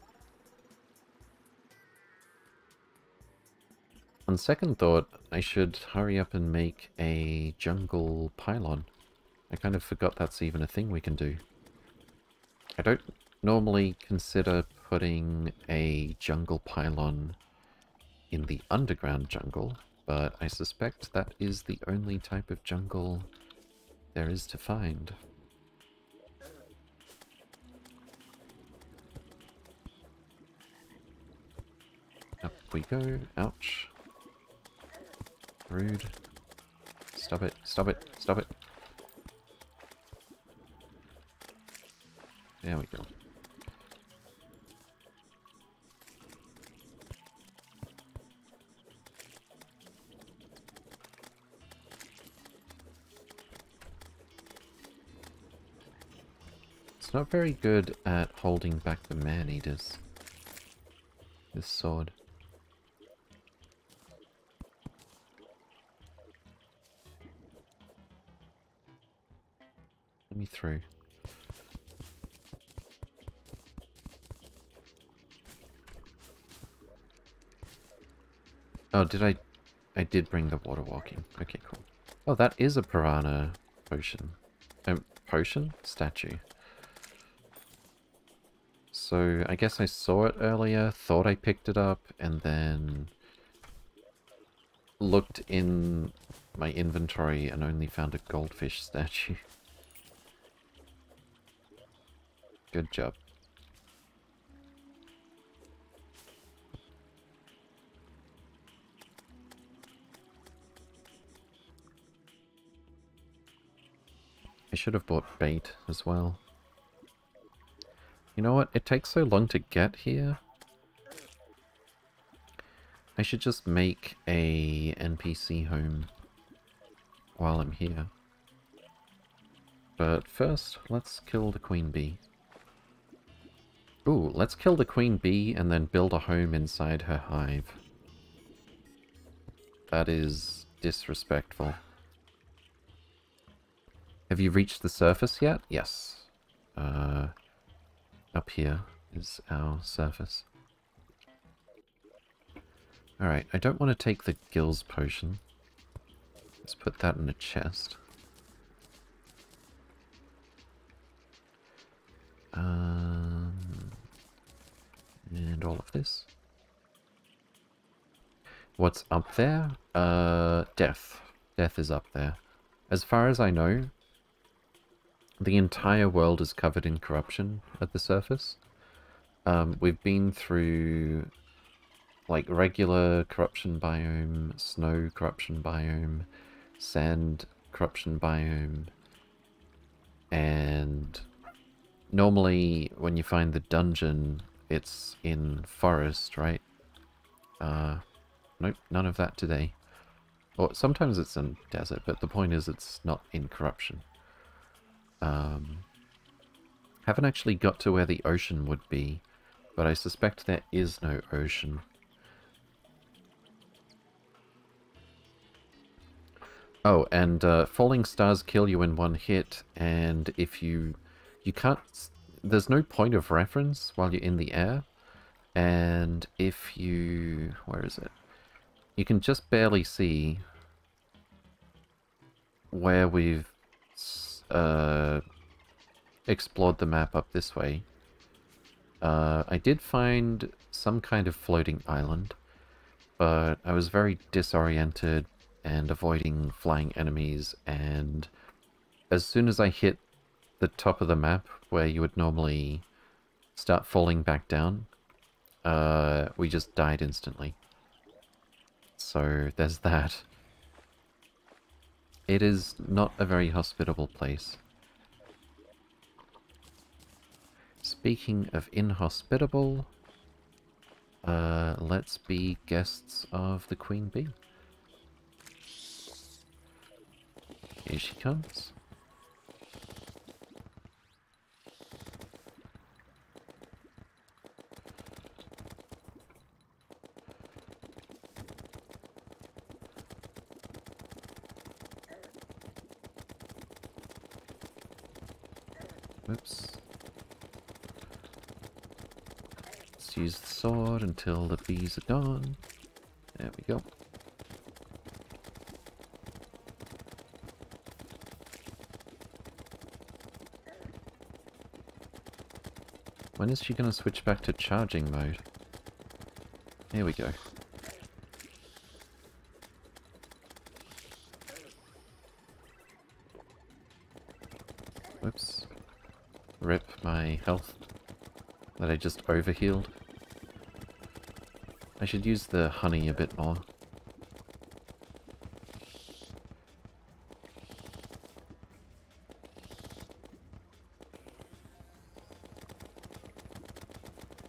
On second thought, I should hurry up and make a jungle pylon. I kind of forgot that's even a thing we can do. I don't normally consider putting a jungle pylon in the underground jungle, but I suspect that is the only type of jungle there is to find. We go. Ouch. Rude. Stop it, stop it, stop it. There we go. It's not very good at holding back the man-eaters. This sword. Through. Oh, did I... I did bring the water walking. Okay, cool. Oh, that is a piranha potion. Um, potion? Statue. So, I guess I saw it earlier, thought I picked it up, and then looked in my inventory and only found a goldfish statue. Good job. I should have bought bait as well. You know what? It takes so long to get here. I should just make a NPC home while I'm here. But first, let's kill the queen bee. Ooh, let's kill the queen bee and then build a home inside her hive. That is disrespectful. Have you reached the surface yet? Yes. Uh, up here is our surface. Alright, I don't want to take the gills potion. Let's put that in a chest. Um, and all of this. What's up there? Uh, death. Death is up there. As far as I know, the entire world is covered in corruption at the surface. Um, we've been through like regular corruption biome, snow corruption biome, sand corruption biome, and normally when you find the dungeon, it's in forest, right? Uh, nope, none of that today. Or sometimes it's in desert, but the point is it's not in corruption. Um, haven't actually got to where the ocean would be, but I suspect there is no ocean. Oh, and uh, falling stars kill you in one hit, and if you... You can't... There's no point of reference while you're in the air, and if you... Where is it? You can just barely see where we've uh, explored the map up this way. Uh, I did find some kind of floating island, but I was very disoriented and avoiding flying enemies, and as soon as I hit the top of the map, where you would normally start falling back down, uh, we just died instantly. So there's that. It is not a very hospitable place. Speaking of inhospitable, uh, let's be guests of the Queen Bee. Here she comes. Whoops. Let's use the sword until the bees are gone. There we go. When is she going to switch back to charging mode? Here we go. Whoops. Rip my health that I just overhealed. I should use the honey a bit more.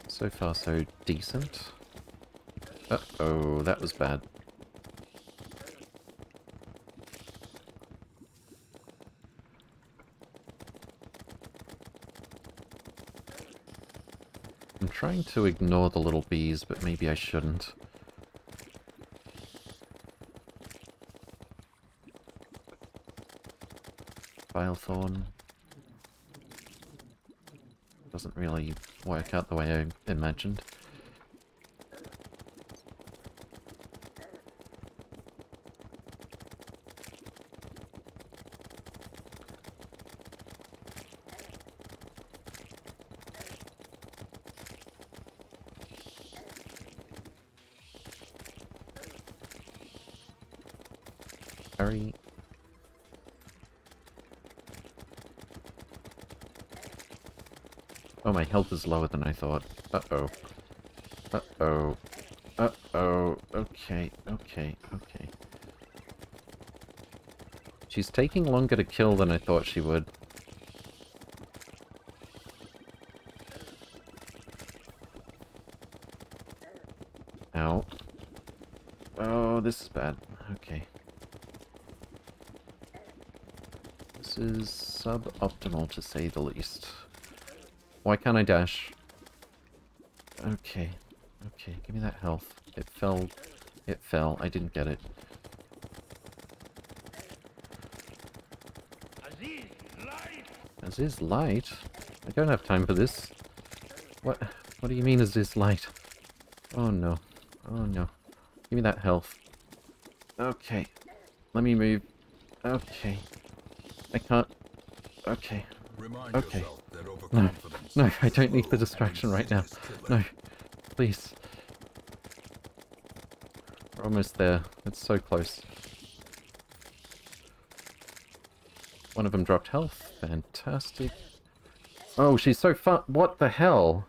So far so decent. Uh-oh, that was bad. I'm trying to ignore the little bees, but maybe I shouldn't. Thorn Doesn't really work out the way I imagined. Health is lower than I thought. Uh-oh. Uh-oh. Uh-oh. Okay, okay, okay. She's taking longer to kill than I thought she would. Ow. Oh, this is bad. Okay. This is suboptimal to say the least. Why can't I dash? Okay. Okay, give me that health. It fell. It fell. I didn't get it. Aziz light? I don't have time for this. What What do you mean Aziz light? Oh no. Oh no. Give me that health. Okay. Let me move. Okay. I can't. Okay. Okay. No. No, I don't need the distraction right now. No. Please. We're almost there. It's so close. One of them dropped health. Fantastic. Oh, she's so far- What the hell?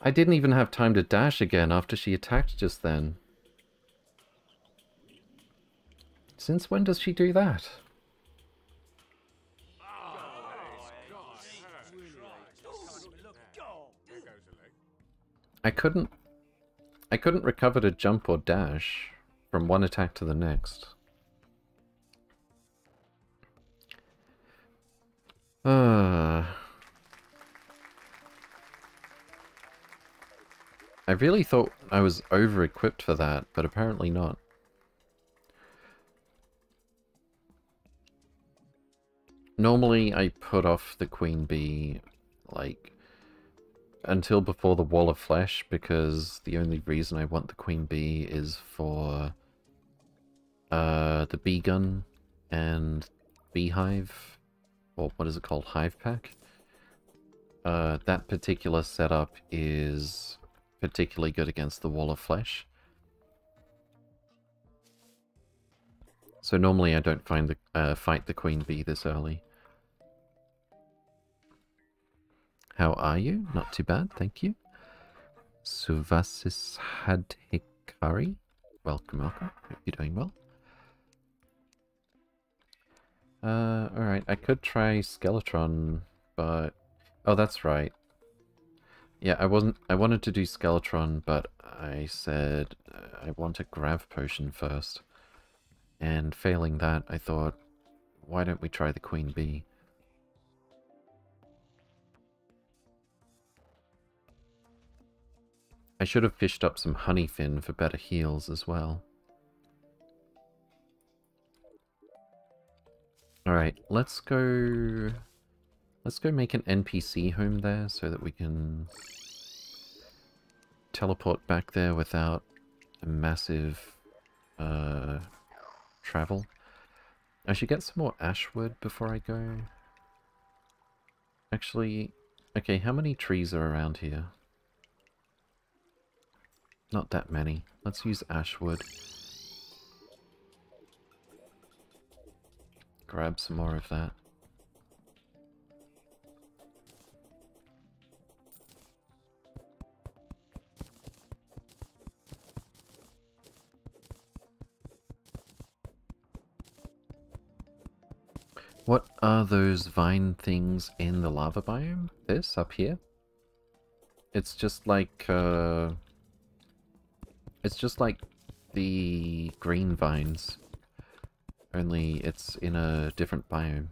I didn't even have time to dash again after she attacked just then. Since when does she do that? Couldn't... I couldn't recover to jump or dash from one attack to the next. Uh... I really thought I was over-equipped for that, but apparently not. Normally I put off the queen bee, like, until before the Wall of Flesh because the only reason I want the Queen Bee is for uh, the Bee Gun and Beehive, or what is it called, Hive Pack. Uh, that particular setup is particularly good against the Wall of Flesh. So normally I don't find the uh, fight the Queen Bee this early. How are you? Not too bad, thank you. Suvasis Hadhikari. Welcome, welcome. Hope you're doing well. Uh, alright, I could try Skeletron, but... Oh, that's right. Yeah, I wasn't... I wanted to do Skeletron, but I said uh, I want a Grav Potion first. And failing that, I thought, why don't we try the Queen Bee? I should have fished up some honeyfin for better heals as well. Alright, let's go... Let's go make an NPC home there so that we can teleport back there without a massive uh, travel. I should get some more ashwood before I go. Actually, okay, how many trees are around here? Not that many. Let's use ashwood. Grab some more of that. What are those vine things in the lava biome? This, up here? It's just like, uh... It's just like the green vines. Only it's in a different biome.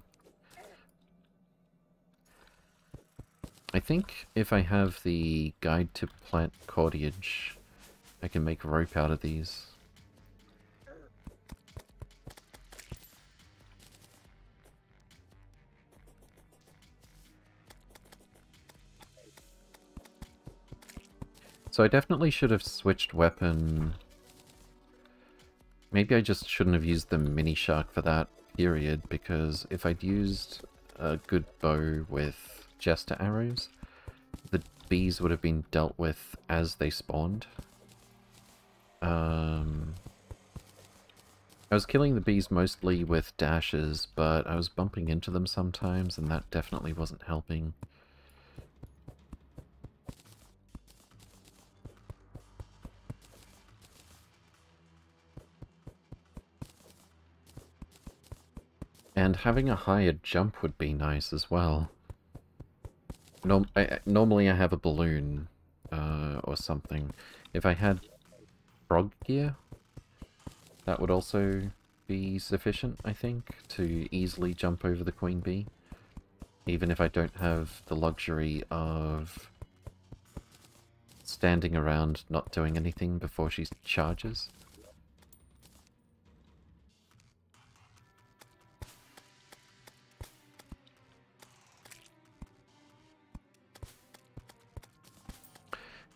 I think if I have the guide to plant cordage, I can make rope out of these. So I definitely should have switched weapon. Maybe I just shouldn't have used the mini shark for that period, because if I'd used a good bow with jester arrows, the bees would have been dealt with as they spawned. Um, I was killing the bees mostly with dashes, but I was bumping into them sometimes, and that definitely wasn't helping. And having a higher jump would be nice as well. Norm I, normally I have a balloon uh, or something. If I had frog gear, that would also be sufficient, I think, to easily jump over the queen bee. Even if I don't have the luxury of standing around not doing anything before she charges.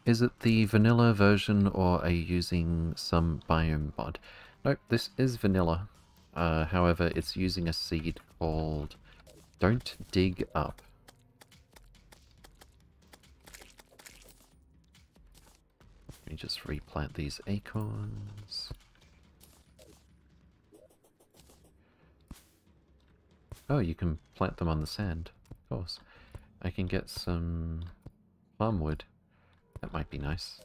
Is it the vanilla version or are you using some biome mod? Nope, this is vanilla. Uh, however, it's using a seed called Don't Dig Up. Let me just replant these acorns. Oh, you can plant them on the sand. Of course. I can get some palm wood. That might be nice.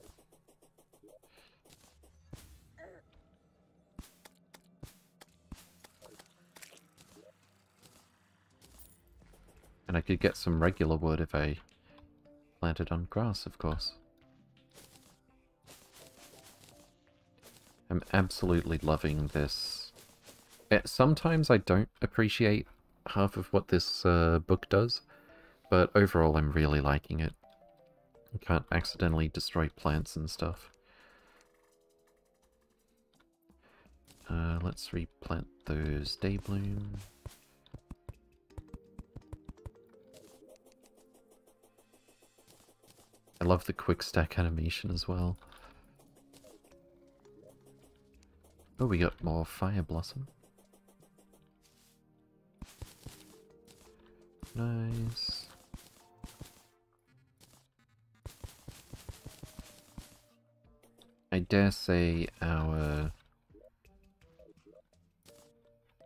And I could get some regular wood if I planted on grass, of course. I'm absolutely loving this. Eh, sometimes I don't appreciate half of what this uh, book does, but overall I'm really liking it. You can't accidentally destroy plants and stuff. Uh, let's replant those day bloom. I love the quick stack animation as well. Oh, we got more fire blossom. Nice. I dare say our...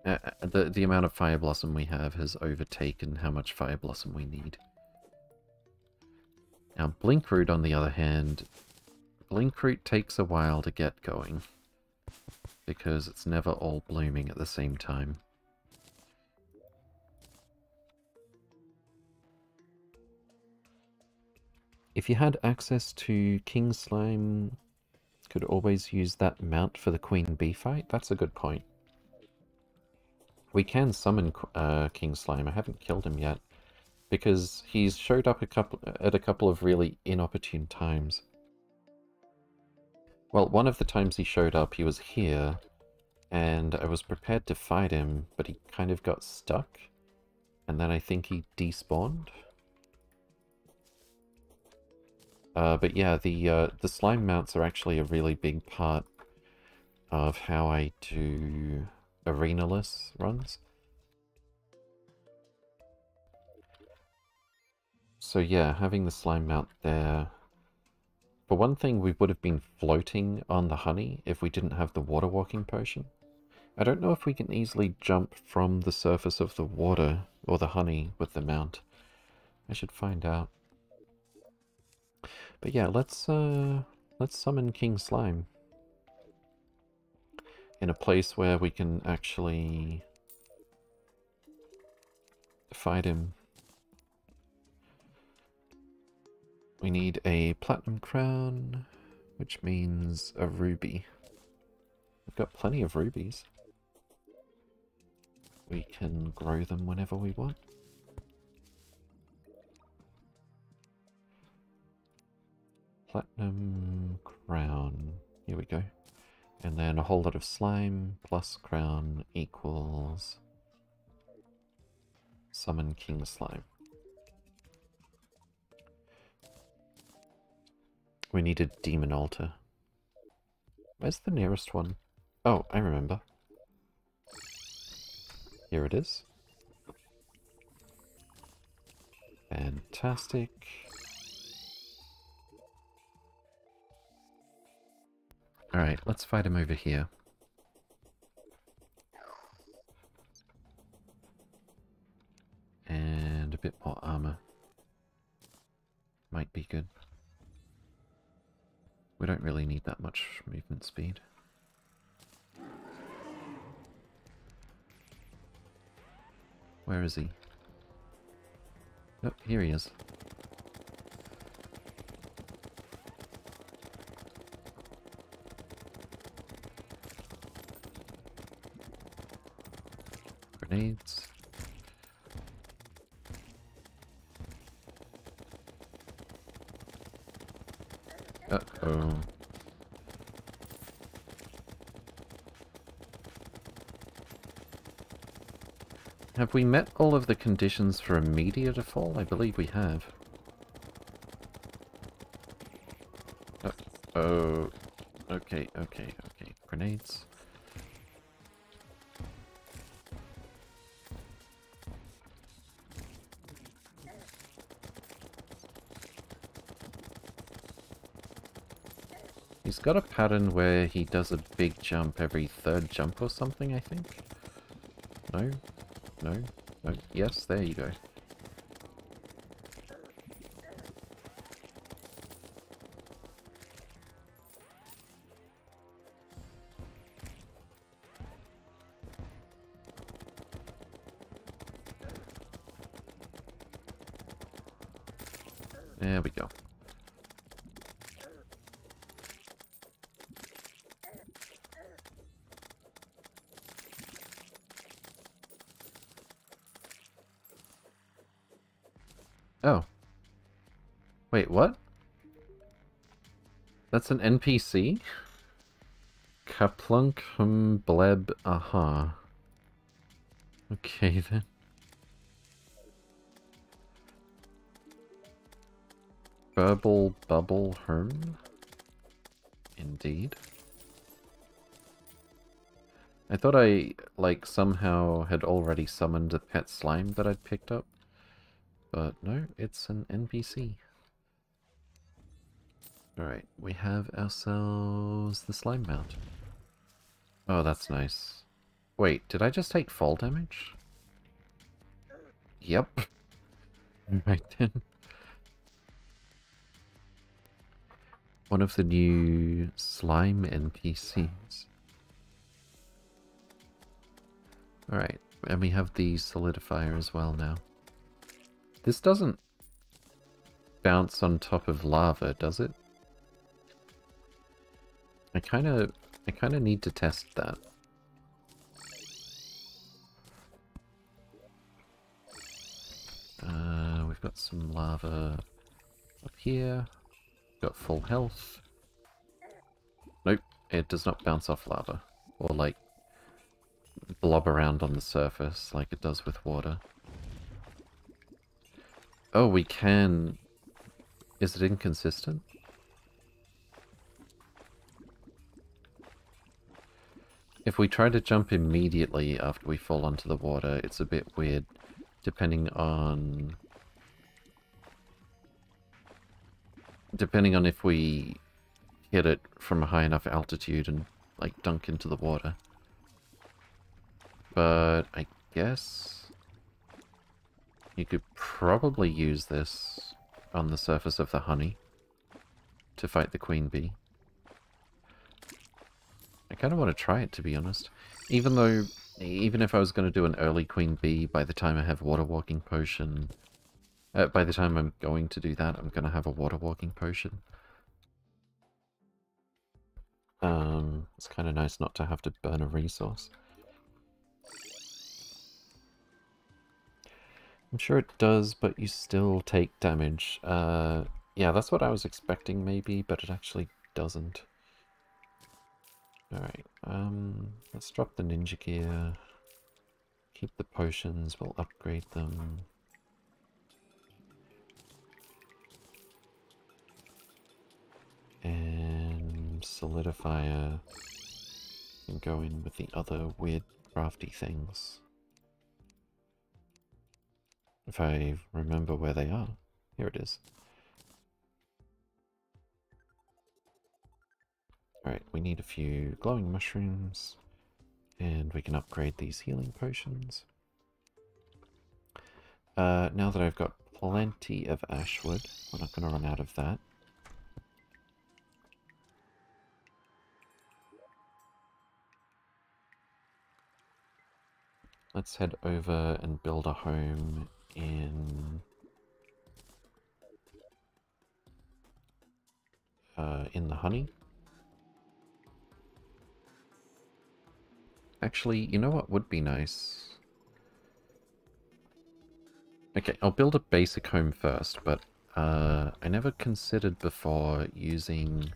Uh, uh, the, the amount of Fire Blossom we have has overtaken how much Fire Blossom we need. Now, Blinkroot, on the other hand, Blinkroot takes a while to get going. Because it's never all blooming at the same time. If you had access to King Slime could always use that mount for the queen bee fight. That's a good point. We can summon uh, King Slime. I haven't killed him yet because he's showed up a couple at a couple of really inopportune times. Well, one of the times he showed up, he was here, And I was prepared to fight him, but he kind of got stuck. And then I think he despawned. Uh, but yeah, the uh, the slime mounts are actually a really big part of how I do arenaless runs. So yeah, having the slime mount there... For one thing, we would have been floating on the honey if we didn't have the water walking potion. I don't know if we can easily jump from the surface of the water or the honey with the mount. I should find out. But yeah, let's uh let's summon King Slime in a place where we can actually fight him. We need a platinum crown, which means a ruby. We've got plenty of rubies. We can grow them whenever we want. Platinum crown. Here we go. And then a whole lot of slime plus crown equals summon king slime. We need a demon altar. Where's the nearest one? Oh, I remember. Here it is. Fantastic. Alright, let's fight him over here. And a bit more armor. Might be good. We don't really need that much movement speed. Where is he? Oh, here he is. Grenades. Uh-oh. Have we met all of the conditions for a meteor to fall? I believe we have. Uh oh. Okay, okay, okay. Grenades. Got a pattern where he does a big jump every third jump or something, I think? No? No? No? Yes, there you go. An NPC? Kaplunk Bleb Aha. Okay then. Bubble Bubble Herm? Indeed. I thought I, like, somehow had already summoned a pet slime that I'd picked up. But no, it's an NPC. Alright, we have ourselves the slime mount. Oh, that's nice. Wait, did I just take fall damage? Yep. right then. One of the new slime NPCs. Alright, and we have the solidifier as well now. This doesn't bounce on top of lava, does it? I kind of, I kind of need to test that. Uh, we've got some lava up here. Got full health. Nope, it does not bounce off lava. Or like, blob around on the surface like it does with water. Oh, we can... Is it inconsistent? If we try to jump immediately after we fall onto the water, it's a bit weird, depending on... Depending on if we hit it from a high enough altitude and, like, dunk into the water. But I guess you could probably use this on the surface of the honey to fight the queen bee. I kind of want to try it, to be honest. Even though, even if I was going to do an early queen bee, by the time I have water walking potion... Uh, by the time I'm going to do that, I'm going to have a water walking potion. Um, it's kind of nice not to have to burn a resource. I'm sure it does, but you still take damage. Uh, yeah, that's what I was expecting maybe, but it actually doesn't. Alright, um, let's drop the ninja gear. Keep the potions, we'll upgrade them. And solidifier and go in with the other weird crafty things. If I remember where they are. Here it is. Alright, we need a few glowing mushrooms. And we can upgrade these healing potions. Uh, now that I've got plenty of ashwood, we're not going to run out of that. Let's head over and build a home in uh, in the honey. Actually, you know what would be nice? Okay, I'll build a basic home first, but uh, I never considered before using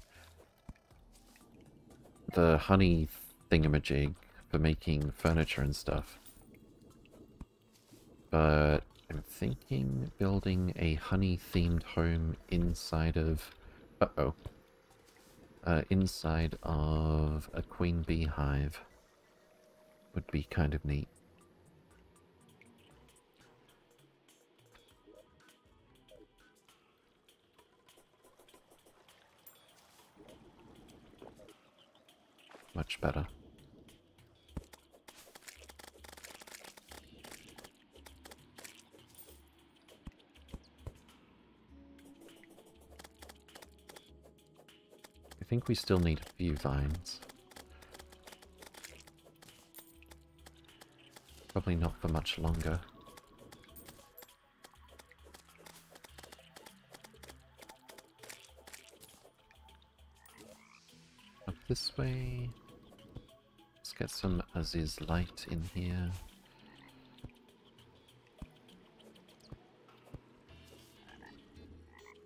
the honey thingamajig for making furniture and stuff. But I'm thinking building a honey-themed home inside of... Uh-oh. Uh, inside of a queen bee hive would be kind of neat. Much better. I think we still need a few vines. Probably not for much longer. Up this way. Let's get some Aziz light in here.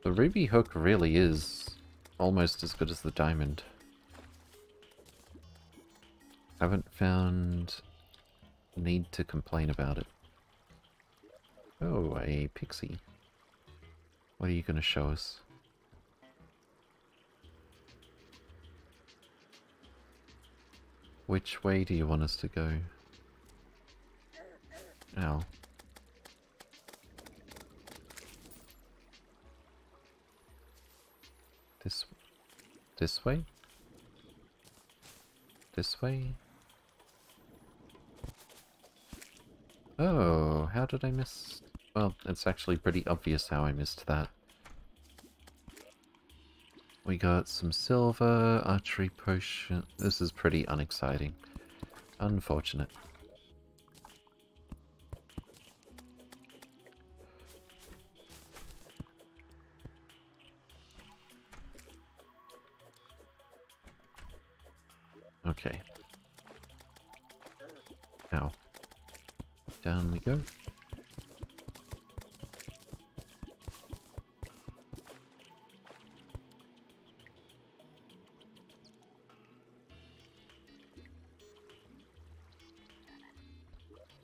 The ruby hook really is almost as good as the diamond. Haven't found need to complain about it. Oh, a pixie. What are you going to show us? Which way do you want us to go? Ow. This this way? This way? Oh, how did I miss... Well, it's actually pretty obvious how I missed that. We got some silver, archery potion... This is pretty unexciting. Unfortunate.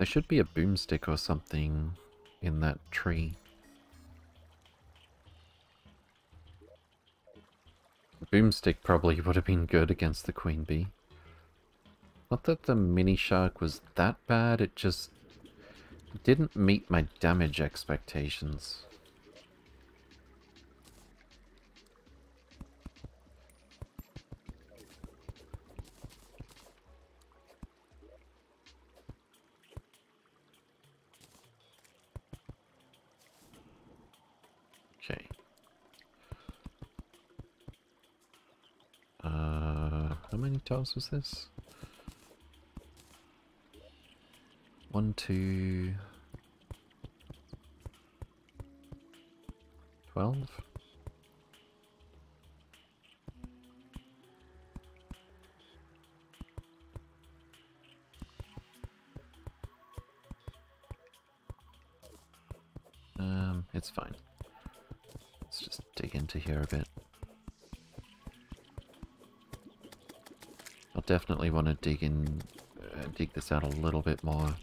Should be a boomstick or something in that tree. Boomstick probably would have been good against the queen bee. Not that the Minishark was that bad, it just didn't meet my damage expectations. Okay. Uh, tiles was this? One, two... Twelve? Definitely want to dig in, uh, dig this out a little bit more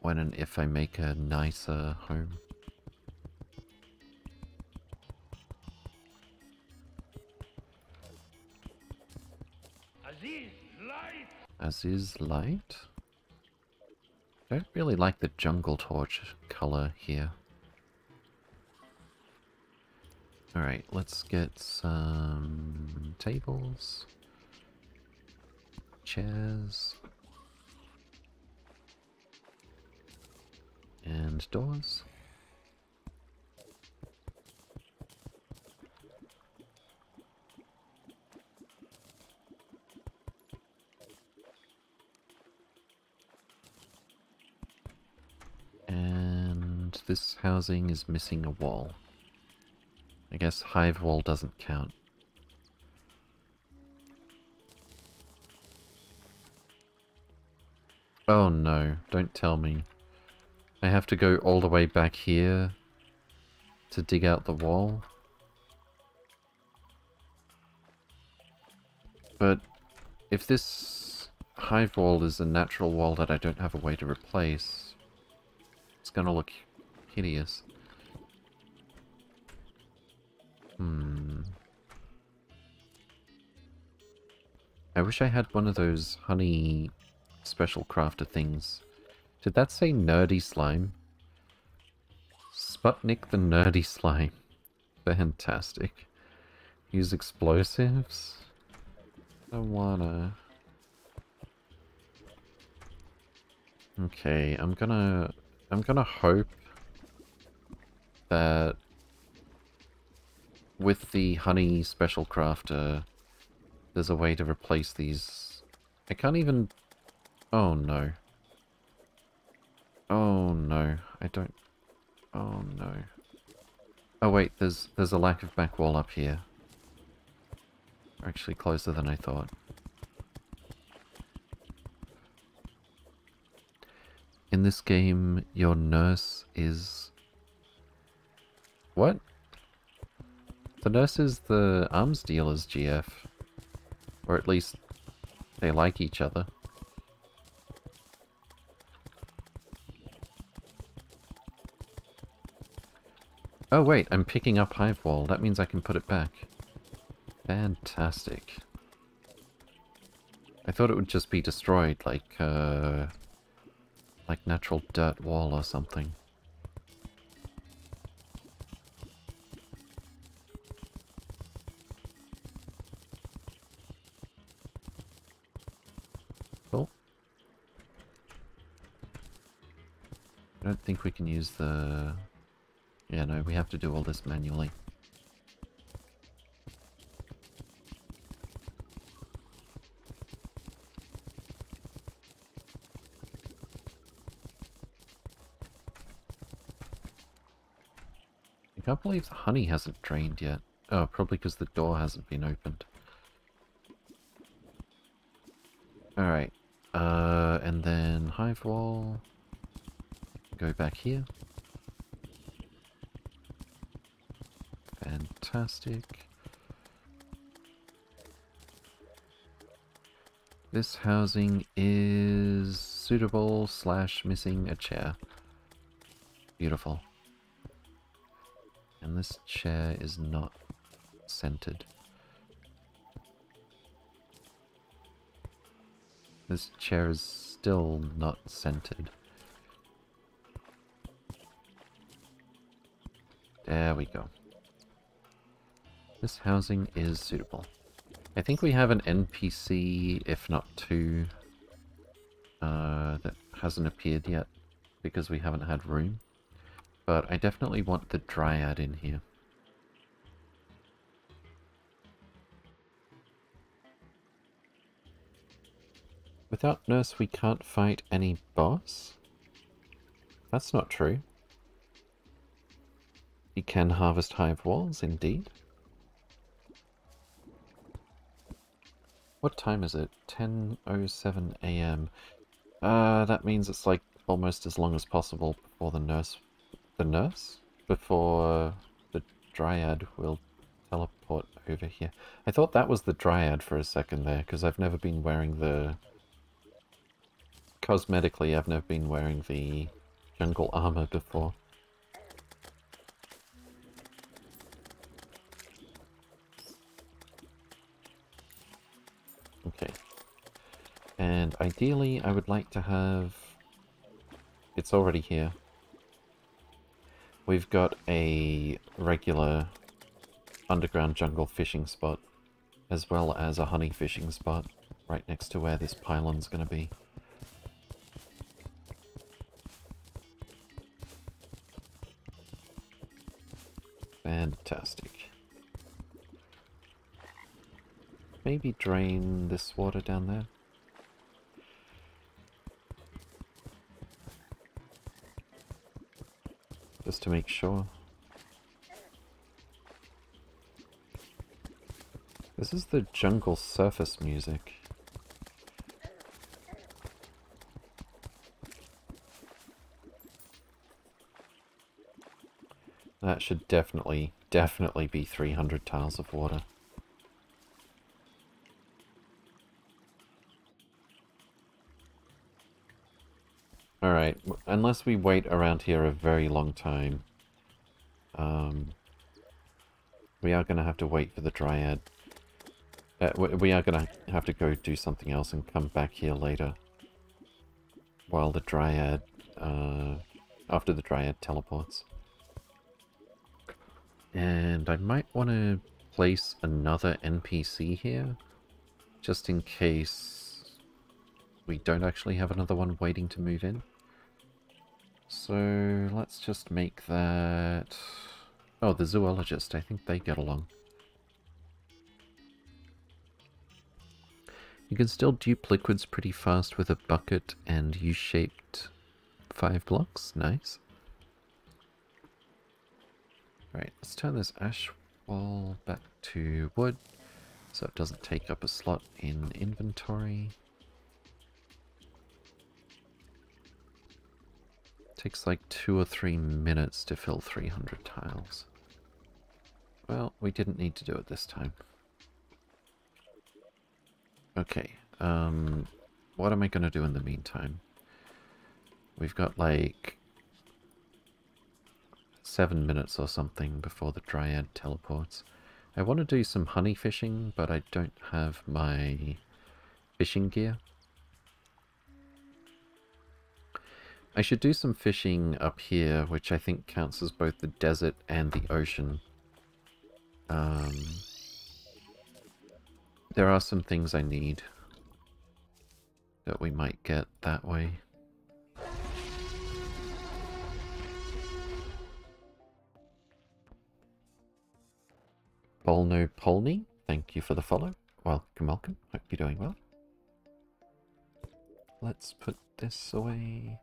when and if I make a nicer home. Aziz, light! Aziz light? I don't really like the jungle torch color here. Alright, let's get some tables, chairs, and doors. And this housing is missing a wall. I guess hive wall doesn't count. Oh no, don't tell me. I have to go all the way back here to dig out the wall. But if this hive wall is a natural wall that I don't have a way to replace, it's gonna look hideous. Hmm. I wish I had one of those honey special crafter things. Did that say nerdy slime? Sputnik the nerdy slime. Fantastic. Use explosives? I wanna... Okay, I'm gonna... I'm gonna hope that with the honey special crafter, there's a way to replace these. I can't even... Oh no. Oh no, I don't... Oh no. Oh wait, there's there's a lack of back wall up here. Actually closer than I thought. In this game, your nurse is... What? The nurse is the arms dealer's GF. Or at least, they like each other. Oh wait, I'm picking up Hive Wall. That means I can put it back. Fantastic. I thought it would just be destroyed, like, uh... Like natural dirt wall or something. Cool. I don't think we can use the... Yeah, no, we have to do all this manually. I can't believe the honey hasn't drained yet. Oh, probably because the door hasn't been opened. Alright. Uh, and then hive wall. Go back here. Fantastic. this housing is suitable slash missing a chair. Beautiful. And this chair is not centered. This chair is still not centered. There we go. This housing is suitable. I think we have an NPC, if not two, uh, that hasn't appeared yet because we haven't had room. But I definitely want the Dryad in here. Without Nurse, we can't fight any boss? That's not true. You can harvest hive walls, indeed. What time is it? 10.07 a.m. Uh, that means it's like almost as long as possible before the nurse... The nurse? Before the dryad will teleport over here. I thought that was the dryad for a second there, because I've never been wearing the... Cosmetically, I've never been wearing the jungle armor before. And ideally, I would like to have... It's already here. We've got a regular underground jungle fishing spot, as well as a honey fishing spot, right next to where this pylon's going to be. Fantastic. maybe drain this water down there? Just to make sure. This is the jungle surface music. That should definitely, definitely be 300 tiles of water. Alright, unless we wait around here a very long time, um, we are going to have to wait for the Dryad. Uh, we are going to have to go do something else and come back here later. While the Dryad, uh, after the Dryad teleports. And I might want to place another NPC here, just in case we don't actually have another one waiting to move in. So let's just make that... Oh, the zoologist. I think they get along. You can still dupe liquids pretty fast with a bucket and U-shaped five blocks. Nice. Right, let's turn this ash wall back to wood so it doesn't take up a slot in inventory. Takes like two or three minutes to fill 300 tiles. Well, we didn't need to do it this time. Okay, um, what am I going to do in the meantime? We've got like seven minutes or something before the Dryad teleports. I want to do some honey fishing, but I don't have my fishing gear. I should do some fishing up here, which I think counts as both the desert and the ocean. Um, there are some things I need that we might get that way. Bolno Polny, thank you for the follow. Welcome, welcome. Hope you're doing well. Let's put this away.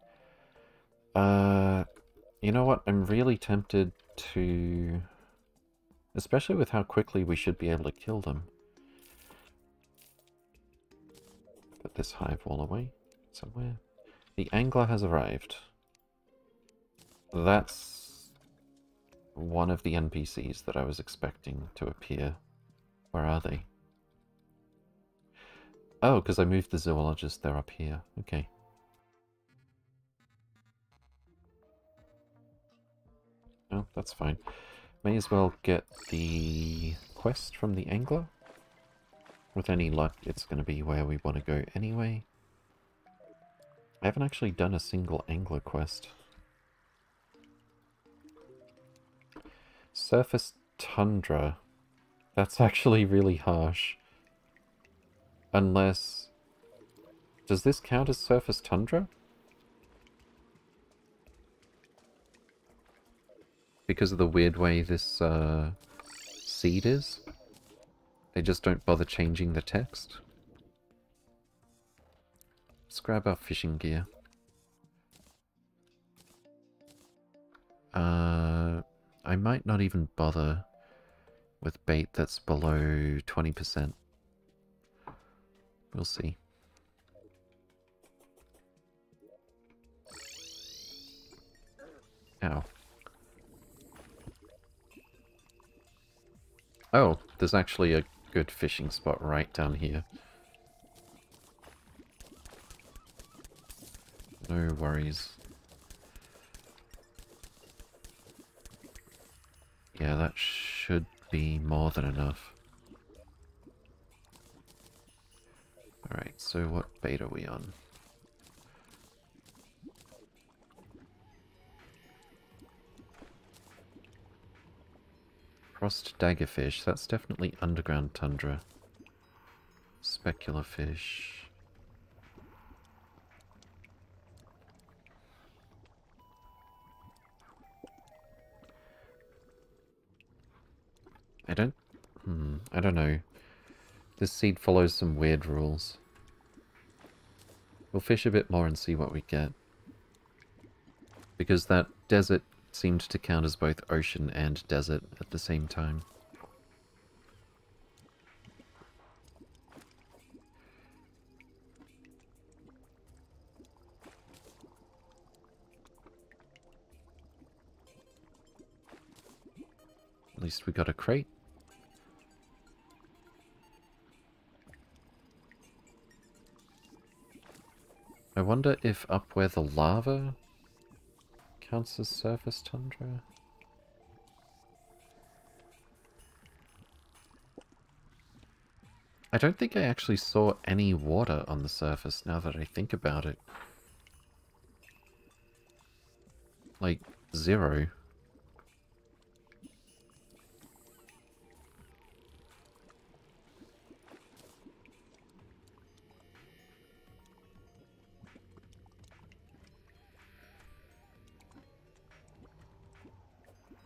Uh, you know what? I'm really tempted to... Especially with how quickly we should be able to kill them. Put this hive wall away somewhere. The angler has arrived. That's one of the NPCs that I was expecting to appear. Where are they? Oh, because I moved the zoologist. They're up here. Okay. Oh, that's fine. May as well get the quest from the angler. With any luck, it's going to be where we want to go anyway. I haven't actually done a single angler quest. Surface tundra. That's actually really harsh. Unless... Does this count as surface tundra? Because of the weird way this uh, seed is? They just don't bother changing the text? Let's grab our fishing gear. Uh, I might not even bother with bait that's below 20%. We'll see. Ow. Oh, there's actually a good fishing spot right down here. No worries. Yeah, that should be more than enough. Alright, so what bait are we on? Frost daggerfish, that's definitely underground tundra. Specular fish. I don't... Hmm, I don't know. This seed follows some weird rules. We'll fish a bit more and see what we get. Because that desert seemed to count as both ocean and desert at the same time. At least we got a crate. I wonder if up where the lava counts as surface tundra. I don't think I actually saw any water on the surface now that I think about it. Like, zero.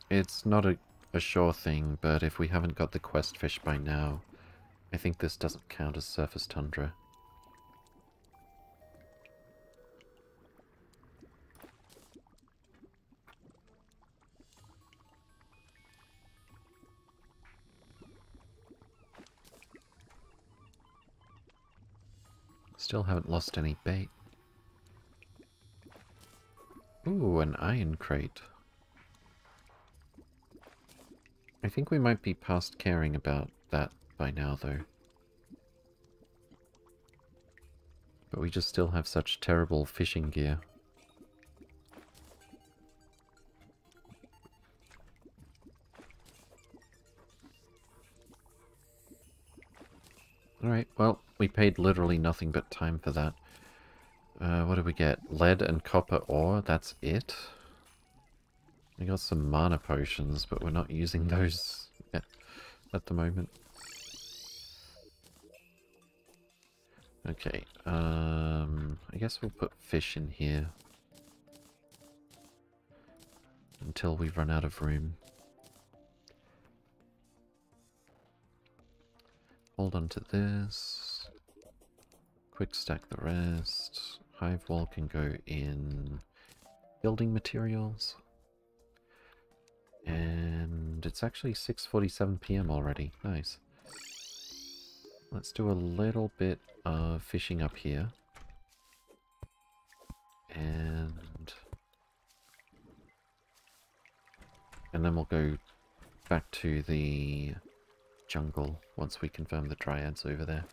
It's not a, a sure thing, but if we haven't got the quest fish by now, I think this doesn't count as surface tundra. Still haven't lost any bait. Ooh, an iron crate. I think we might be past caring about that by now, though. But we just still have such terrible fishing gear. Alright, well, we paid literally nothing but time for that. Uh, what do we get? Lead and copper ore, that's it? We got some mana potions, but we're not using those at, at the moment. Okay, um, I guess we'll put fish in here. Until we run out of room. Hold on to this. Quick stack the rest. Hive wall can go in building materials. And it's actually 6.47 p.m. already. Nice. Let's do a little bit of fishing up here. And... And then we'll go back to the jungle once we confirm the dryads over there.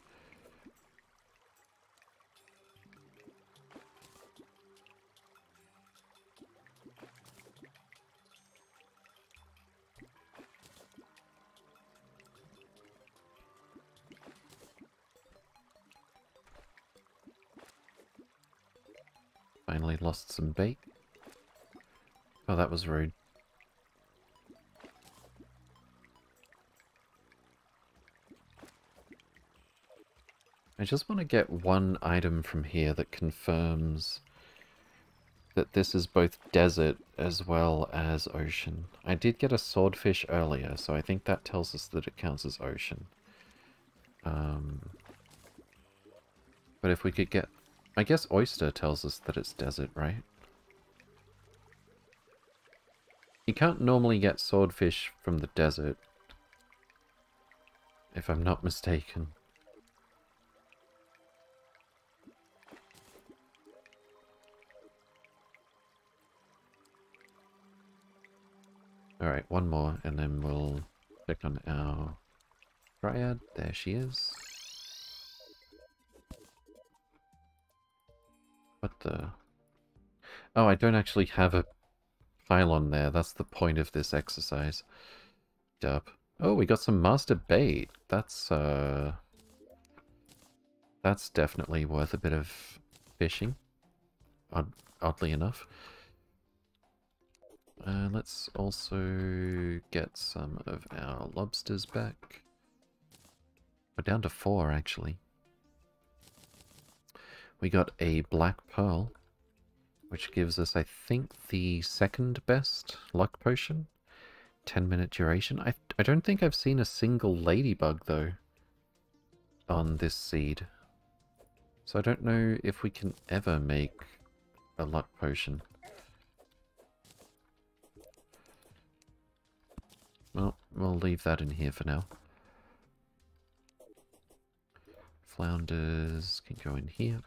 Lost some bait. Oh, that was rude. I just want to get one item from here that confirms that this is both desert as well as ocean. I did get a swordfish earlier, so I think that tells us that it counts as ocean. Um, but if we could get... I guess oyster tells us that it's desert, right? You can't normally get swordfish from the desert, if I'm not mistaken. Alright, one more, and then we'll check on our Dryad. There she is. What the... Oh, I don't actually have a pylon there. That's the point of this exercise. Dub. Oh, we got some master bait. That's, uh... That's definitely worth a bit of fishing. Odd oddly enough. Uh, let's also get some of our lobsters back. We're down to four, actually. We got a black pearl, which gives us, I think, the second best luck potion. 10 minute duration. I, I don't think I've seen a single ladybug, though, on this seed. So I don't know if we can ever make a luck potion. Well, we'll leave that in here for now. Flounders can go in here.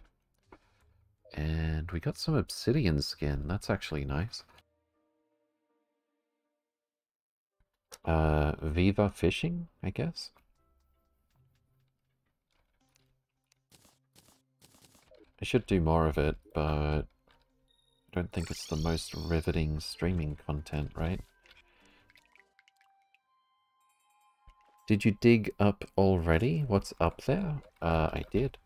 And we got some obsidian skin. That's actually nice. Uh, Viva fishing, I guess? I should do more of it, but I don't think it's the most riveting streaming content, right? Did you dig up already? What's up there? Uh, I did.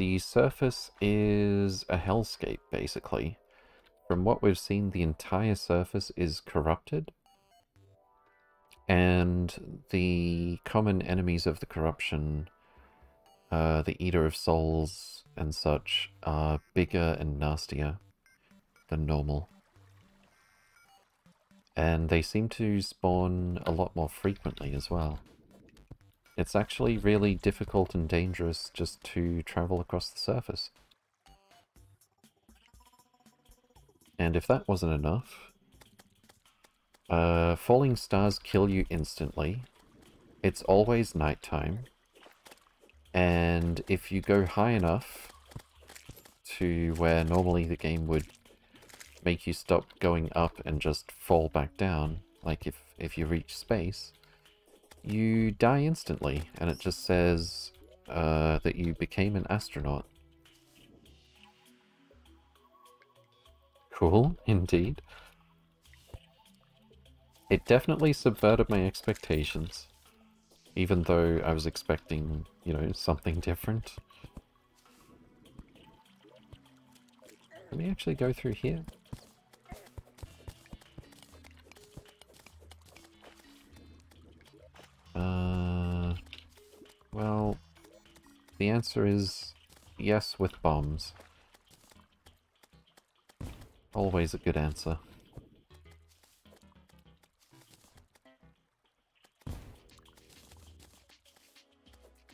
The surface is a hellscape, basically. From what we've seen, the entire surface is corrupted. And the common enemies of the corruption, uh, the Eater of Souls and such, are bigger and nastier than normal. And they seem to spawn a lot more frequently as well. It's actually really difficult and dangerous just to travel across the surface. And if that wasn't enough, uh, falling stars kill you instantly. It's always nighttime. And if you go high enough to where normally the game would make you stop going up and just fall back down, like if, if you reach space, you die instantly, and it just says uh, that you became an astronaut. Cool, indeed. It definitely subverted my expectations, even though I was expecting, you know, something different. Let me actually go through here. Well, the answer is yes with bombs. Always a good answer.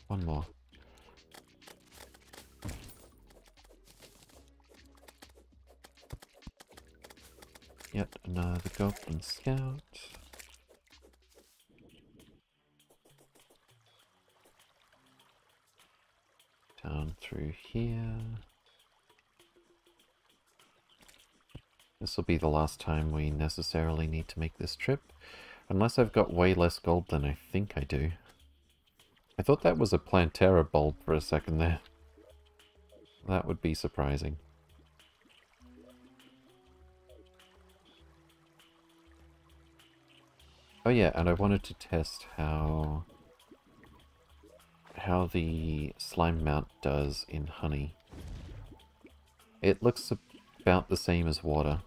One more. Yet another Goblin Scout. Down through here. This will be the last time we necessarily need to make this trip. Unless I've got way less gold than I think I do. I thought that was a Plantera bulb for a second there. That would be surprising. Oh yeah, and I wanted to test how how the slime mount does in honey. It looks about the same as water.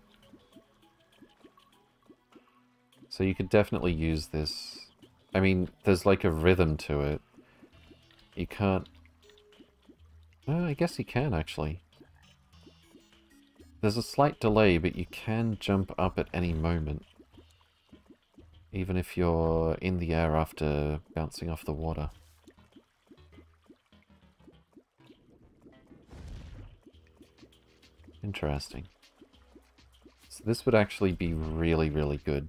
So you could definitely use this. I mean, there's like a rhythm to it. You can't... I guess you can, actually. There's a slight delay, but you can jump up at any moment. Even if you're in the air after bouncing off the water. Interesting. So this would actually be really, really good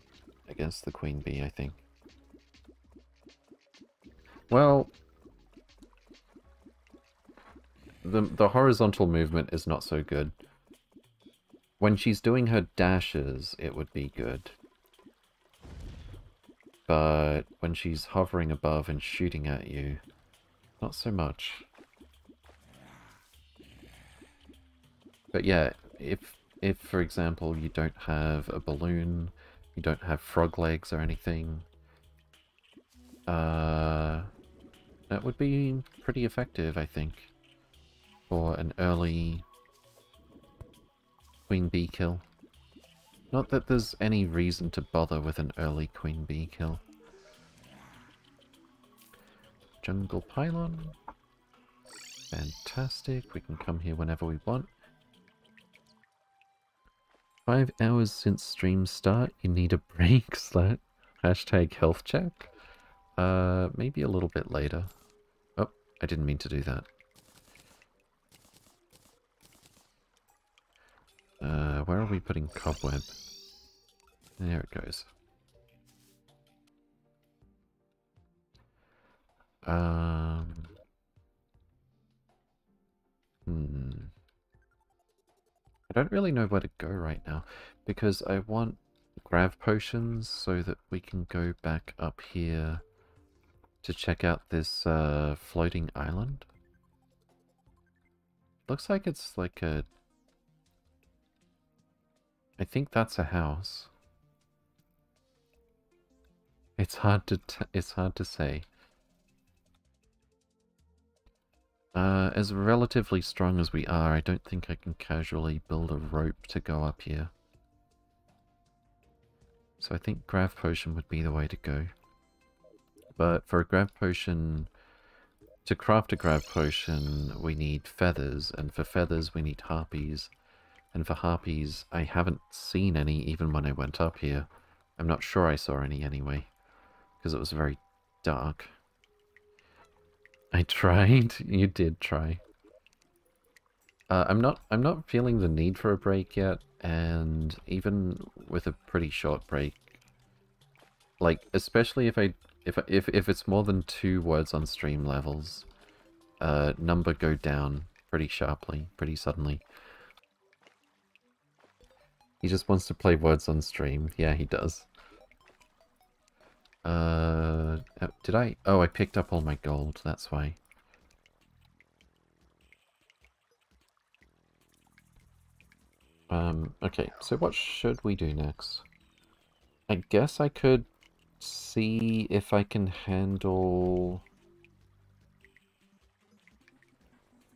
against the queen bee, I think. Well, the, the horizontal movement is not so good. When she's doing her dashes, it would be good. But when she's hovering above and shooting at you, not so much. But yeah, if, if for example, you don't have a balloon, you don't have frog legs or anything, uh, that would be pretty effective, I think, for an early queen bee kill. Not that there's any reason to bother with an early queen bee kill. Jungle pylon. Fantastic. We can come here whenever we want. Five hours since stream start, you need a break, slat. Hashtag health check. Uh, maybe a little bit later. Oh, I didn't mean to do that. Uh, where are we putting cobweb? There it goes. Um... Hmm... I don't really know where to go right now because I want grav potions so that we can go back up here to check out this uh, floating island. Looks like it's like a... I think that's a house. It's hard to it's hard to say. Uh, as relatively strong as we are, I don't think I can casually build a rope to go up here. So I think Grav Potion would be the way to go. But for a Grav Potion, to craft a Grav Potion, we need feathers, and for feathers we need harpies. And for harpies, I haven't seen any even when I went up here. I'm not sure I saw any anyway, because it was very dark. I tried. You did try. Uh, I'm not. I'm not feeling the need for a break yet, and even with a pretty short break, like especially if I if if if it's more than two words on stream levels, uh, number go down pretty sharply, pretty suddenly. He just wants to play words on stream. Yeah, he does. Uh, uh, did I? Oh, I picked up all my gold, that's why. Um, okay, so what should we do next? I guess I could see if I can handle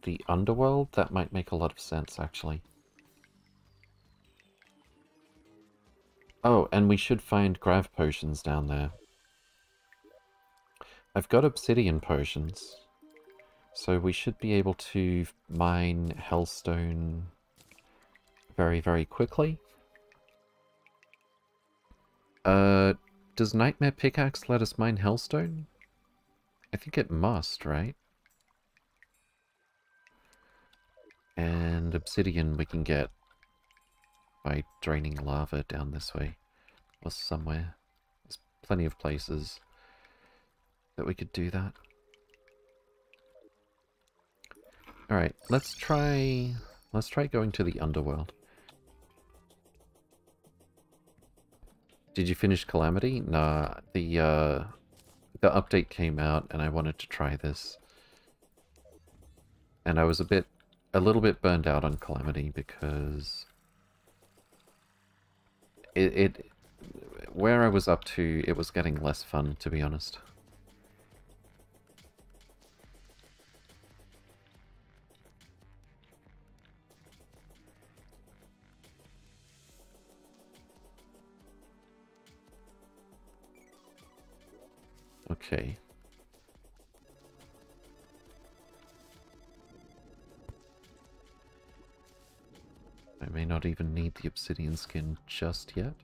the underworld. That might make a lot of sense, actually. Oh, and we should find grav potions down there. I've got obsidian potions. So we should be able to mine hellstone very, very quickly. Uh, does Nightmare Pickaxe let us mine hellstone? I think it must, right? And obsidian we can get by draining lava down this way. Or somewhere. There's plenty of places that we could do that. Alright, let's try... Let's try going to the underworld. Did you finish Calamity? Nah, the, uh... The update came out and I wanted to try this. And I was a bit... A little bit burned out on Calamity because... It, it... Where I was up to, it was getting less fun, to be honest. Okay. I may not even need the obsidian skin just yet.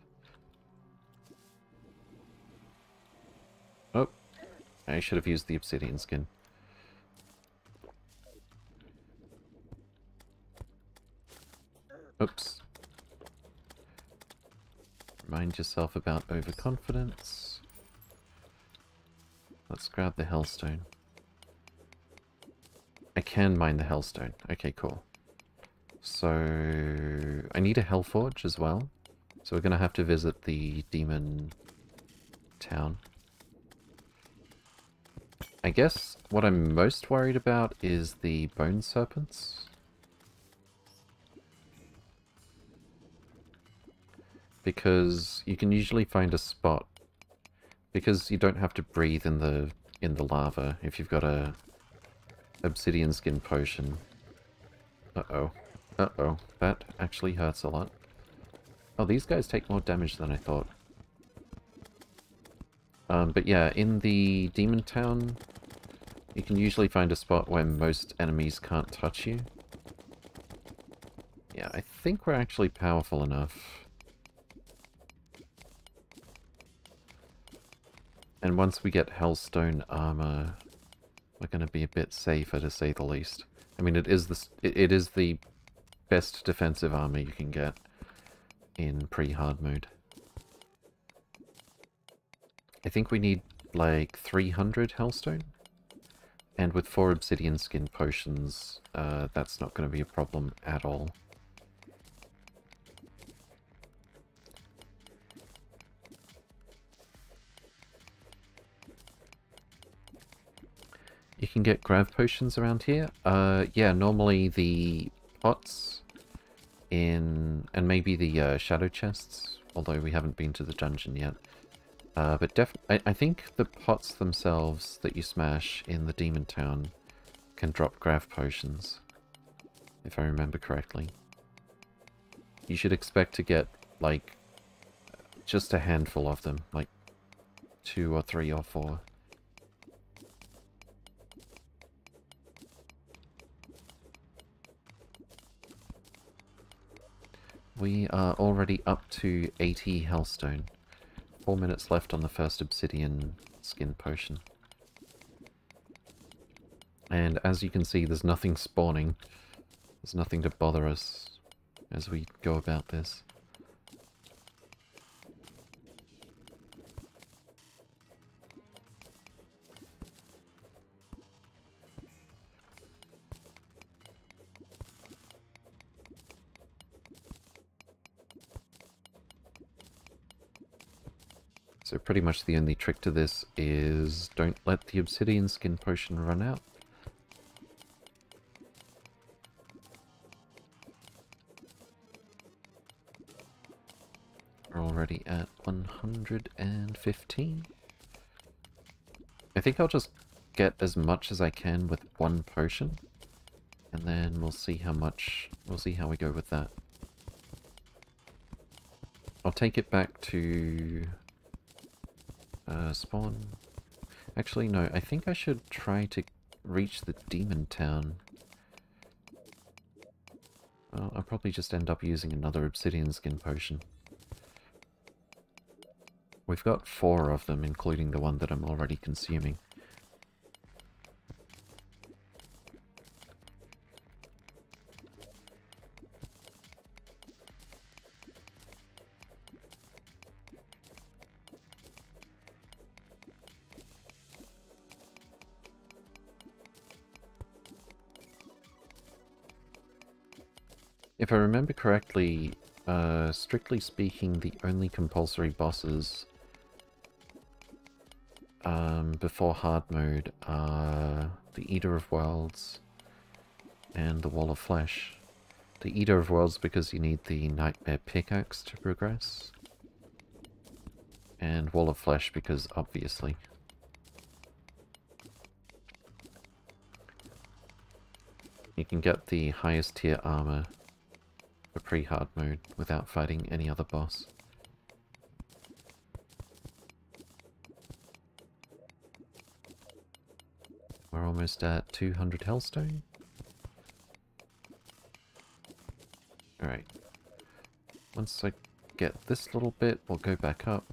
Oh, I should have used the obsidian skin. Oops. Remind yourself about overconfidence. Let's grab the Hellstone. I can mine the Hellstone. Okay, cool. So, I need a Hellforge as well. So we're going to have to visit the demon town. I guess what I'm most worried about is the bone serpents. Because you can usually find a spot because you don't have to breathe in the in the lava if you've got a obsidian skin potion. Uh-oh. Uh-oh. That actually hurts a lot. Oh, these guys take more damage than I thought. Um, but yeah, in the Demon Town, you can usually find a spot where most enemies can't touch you. Yeah, I think we're actually powerful enough. And once we get Hellstone armor, we're going to be a bit safer to say the least. I mean, it is the it, is the best defensive armor you can get in pre-hard mode. I think we need like 300 Hellstone. And with 4 Obsidian Skin potions, uh, that's not going to be a problem at all. Can get grav potions around here. Uh, yeah, normally the pots in, and maybe the uh, shadow chests, although we haven't been to the dungeon yet. Uh, but def I, I think the pots themselves that you smash in the Demon Town can drop grav potions, if I remember correctly. You should expect to get, like, just a handful of them, like two or three or four. We are already up to 80 Hellstone. Four minutes left on the first Obsidian skin potion. And as you can see, there's nothing spawning. There's nothing to bother us as we go about this. Pretty much the only trick to this is don't let the obsidian skin potion run out. We're already at 115. I think I'll just get as much as I can with one potion. And then we'll see how much, we'll see how we go with that. I'll take it back to uh, spawn. Actually, no. I think I should try to reach the demon town. Well, I'll probably just end up using another obsidian skin potion. We've got four of them, including the one that I'm already consuming. If I remember correctly, uh, strictly speaking, the only compulsory bosses um, before hard mode are the Eater of Worlds and the Wall of Flesh. The Eater of Worlds because you need the Nightmare Pickaxe to progress. And Wall of Flesh because, obviously. You can get the highest tier armor for pre-hard mode without fighting any other boss. We're almost at 200 Hellstone. Alright. Once I get this little bit, we'll go back up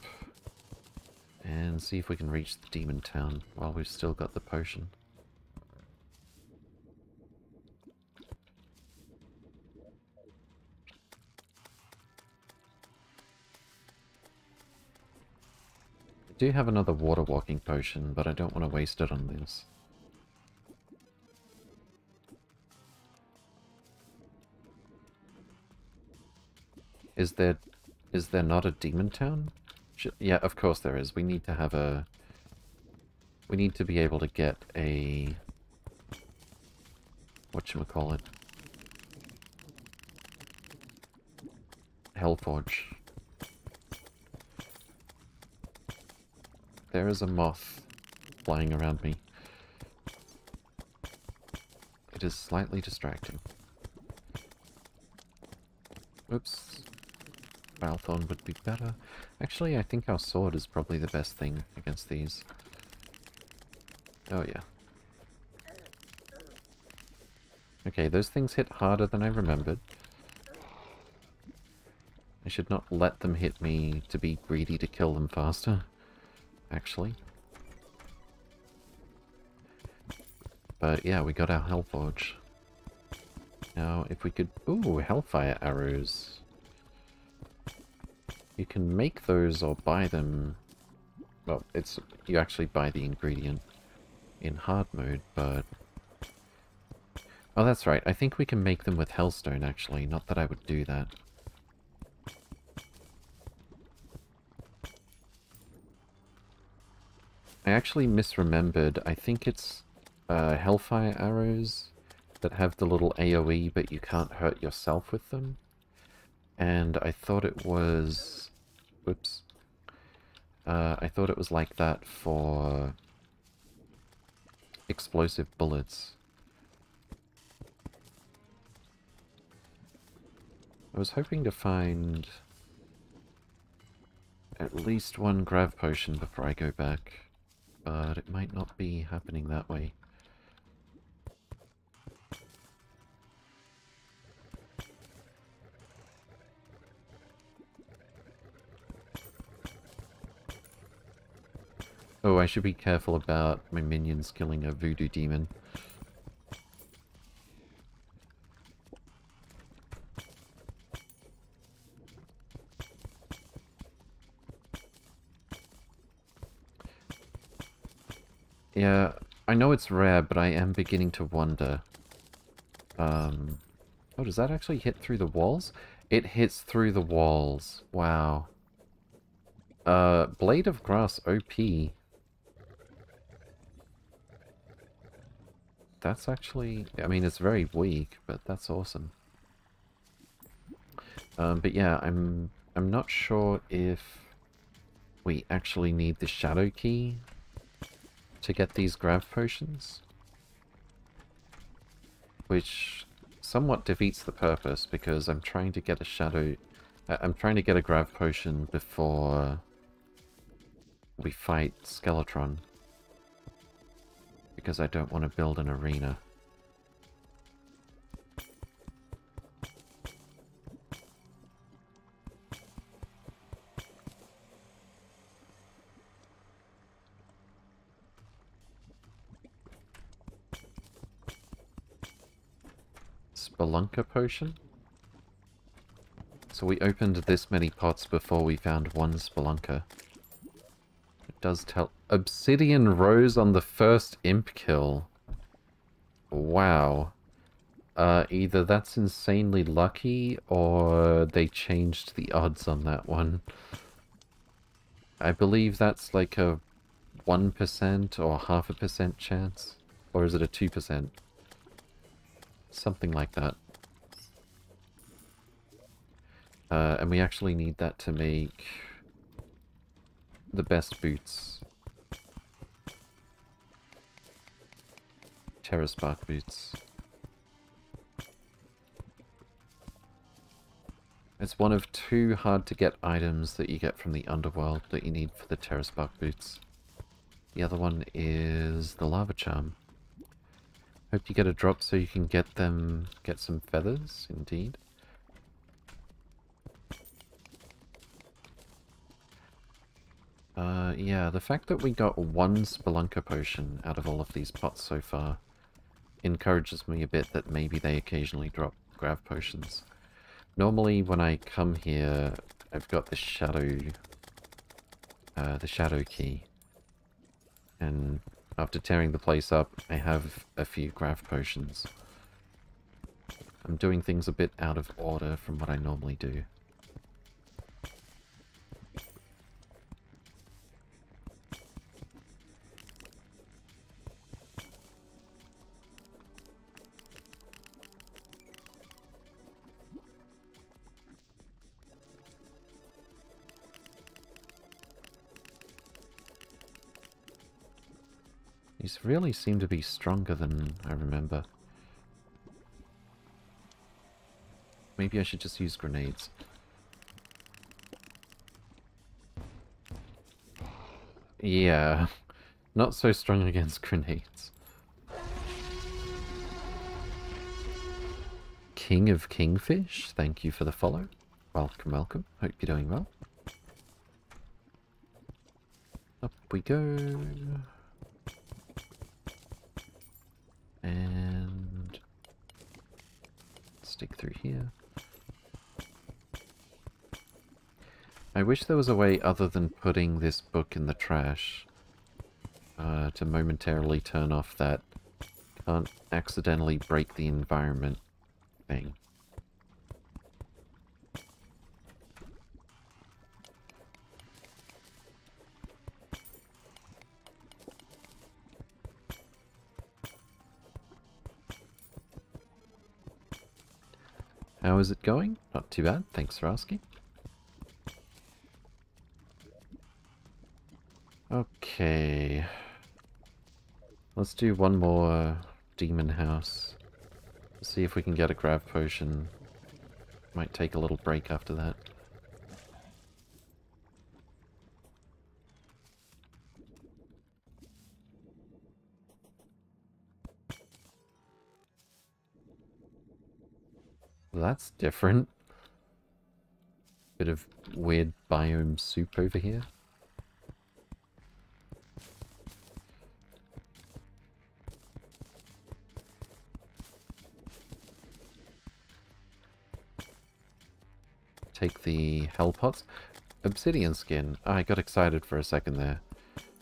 and see if we can reach the demon town while we've still got the potion. Do have another water walking potion, but I don't want to waste it on this. Is there is there not a demon town? Sh yeah, of course there is. We need to have a we need to be able to get a what should we call it? Hellforge. There is a moth flying around me. It is slightly distracting. Oops. Balthorn would be better. Actually, I think our sword is probably the best thing against these. Oh yeah. Okay, those things hit harder than I remembered. I should not let them hit me to be greedy to kill them faster, actually. But yeah, we got our Hellforge. Now, if we could... Ooh, Hellfire arrows. You can make those or buy them... Well, it's you actually buy the ingredient in hard mode, but... Oh, that's right. I think we can make them with Hellstone, actually. Not that I would do that. I actually misremembered. I think it's uh, Hellfire arrows that have the little AoE, but you can't hurt yourself with them. And I thought it was... Whoops. Uh, I thought it was like that for explosive bullets. I was hoping to find at least one grav potion before I go back, but it might not be happening that way. Oh, I should be careful about my minions killing a voodoo demon. Yeah, I know it's rare, but I am beginning to wonder. Um, oh, does that actually hit through the walls? It hits through the walls. Wow. Uh, Blade of Grass OP. That's actually... I mean, it's very weak, but that's awesome. Um, but yeah, I'm I'm not sure if we actually need the Shadow Key to get these grav potions. Which somewhat defeats the purpose, because I'm trying to get a Shadow... Uh, I'm trying to get a grav potion before we fight Skeletron because I don't want to build an arena. Spelunker potion? So we opened this many pots before we found one Spelunker It does tell... Obsidian Rose on the first imp kill. Wow. Uh, either that's insanely lucky, or they changed the odds on that one. I believe that's like a 1% or half a percent chance. Or is it a 2%? Something like that. Uh, and we actually need that to make the best boots. Terra Spark boots. It's one of two hard to get items that you get from the underworld that you need for the Terra Spark boots. The other one is the Lava Charm. Hope you get a drop so you can get them, get some feathers, indeed. Uh, yeah, the fact that we got one Spelunker potion out of all of these pots so far encourages me a bit that maybe they occasionally drop grav potions. Normally when I come here, I've got the shadow, uh, the shadow key. And after tearing the place up, I have a few grav potions. I'm doing things a bit out of order from what I normally do. Really seem to be stronger than I remember. Maybe I should just use grenades. Yeah, not so strong against grenades. King of Kingfish, thank you for the follow. Welcome, welcome. Hope you're doing well. Up we go. Stick through here. I wish there was a way other than putting this book in the trash uh, to momentarily turn off that can't accidentally break the environment thing. How is it going? Not too bad, thanks for asking. Okay. Let's do one more demon house. See if we can get a grav potion. Might take a little break after that. That's different. Bit of weird biome soup over here. Take the hell pots. Obsidian skin. Oh, I got excited for a second there.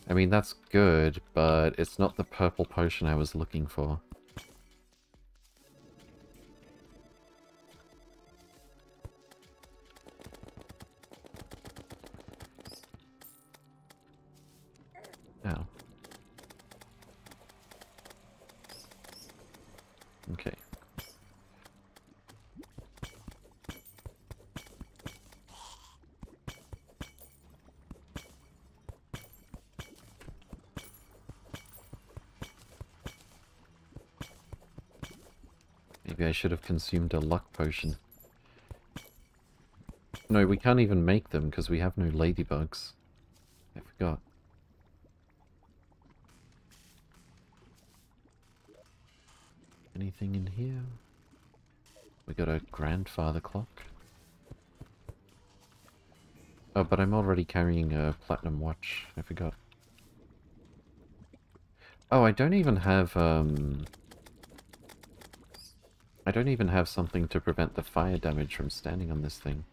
I mean, that's good, but it's not the purple potion I was looking for. Okay. Maybe I should have consumed a luck potion. No, we can't even make them because we have no ladybugs. I forgot. Anything in here? We got a grandfather clock. Oh, but I'm already carrying a platinum watch. I forgot. Oh, I don't even have, um... I don't even have something to prevent the fire damage from standing on this thing.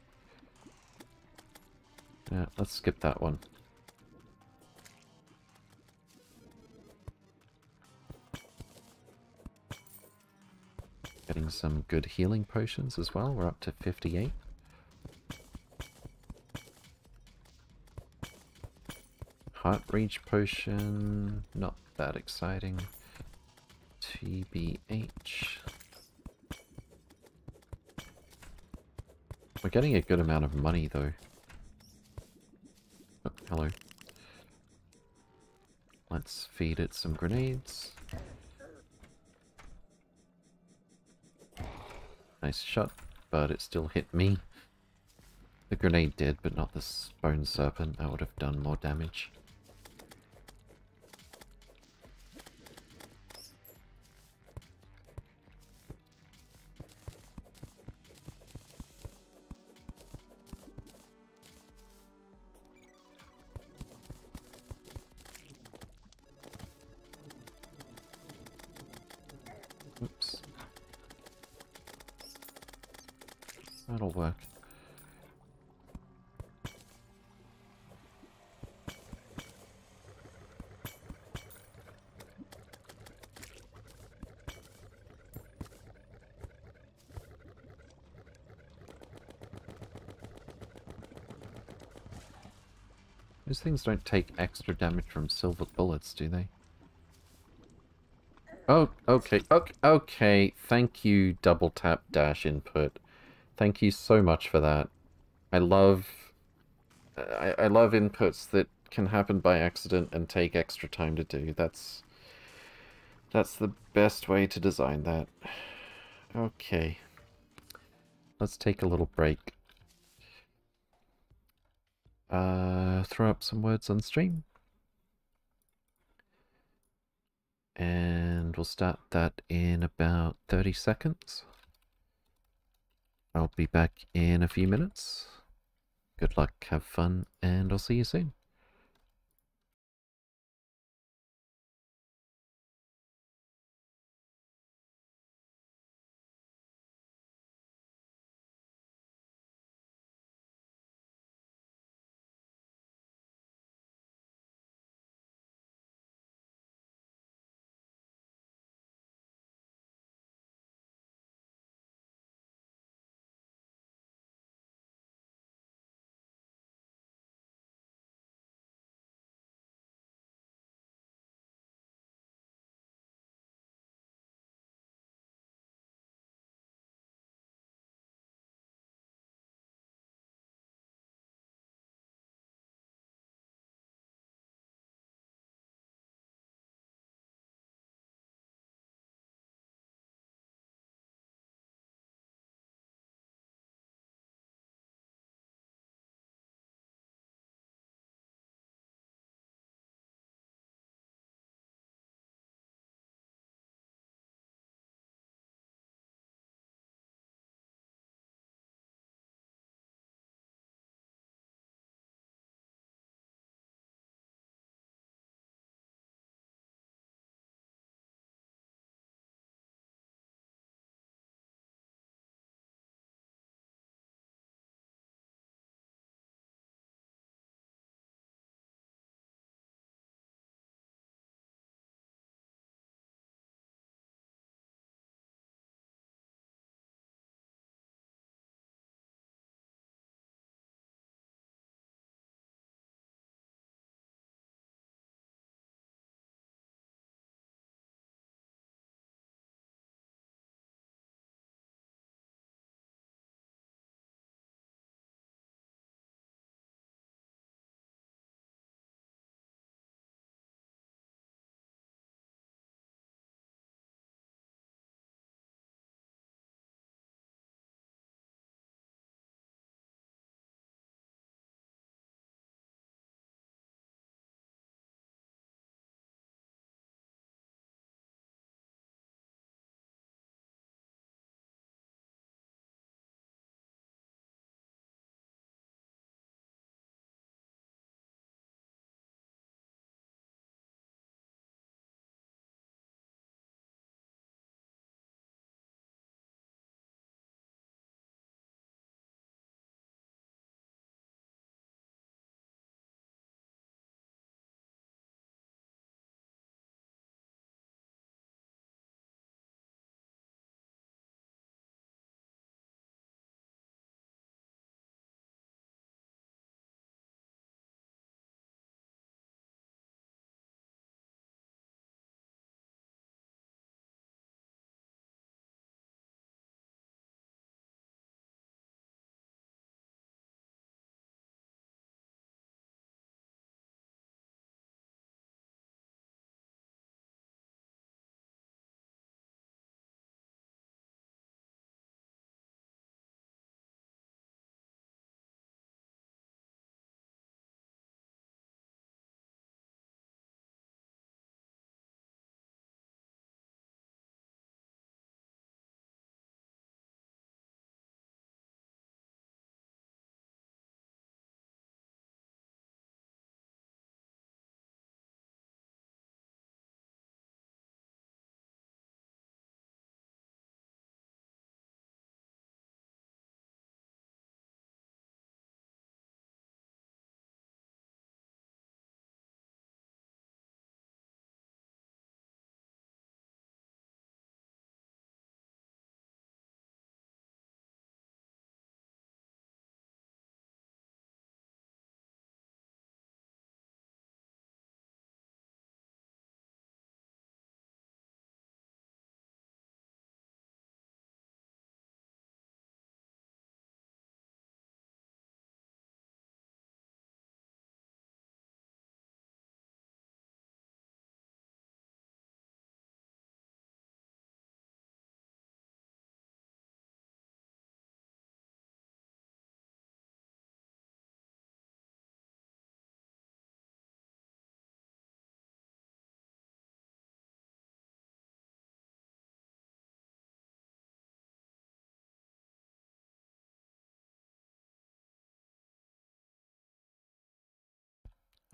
Yeah, let's skip that one. Some good healing potions as well. We're up to 58. Heart Reach potion, not that exciting. TBH. We're getting a good amount of money though. Oh, hello. Let's feed it some grenades. Nice shot, but it still hit me. The grenade did, but not the bone serpent. That would have done more damage. Things don't take extra damage from silver bullets, do they? Oh, okay, okay, okay. Thank you, double tap dash input. Thank you so much for that. I love... I, I love inputs that can happen by accident and take extra time to do. That's... That's the best way to design that. Okay. Let's take a little break. Uh, throw up some words on stream. And we'll start that in about 30 seconds. I'll be back in a few minutes. Good luck, have fun, and I'll see you soon.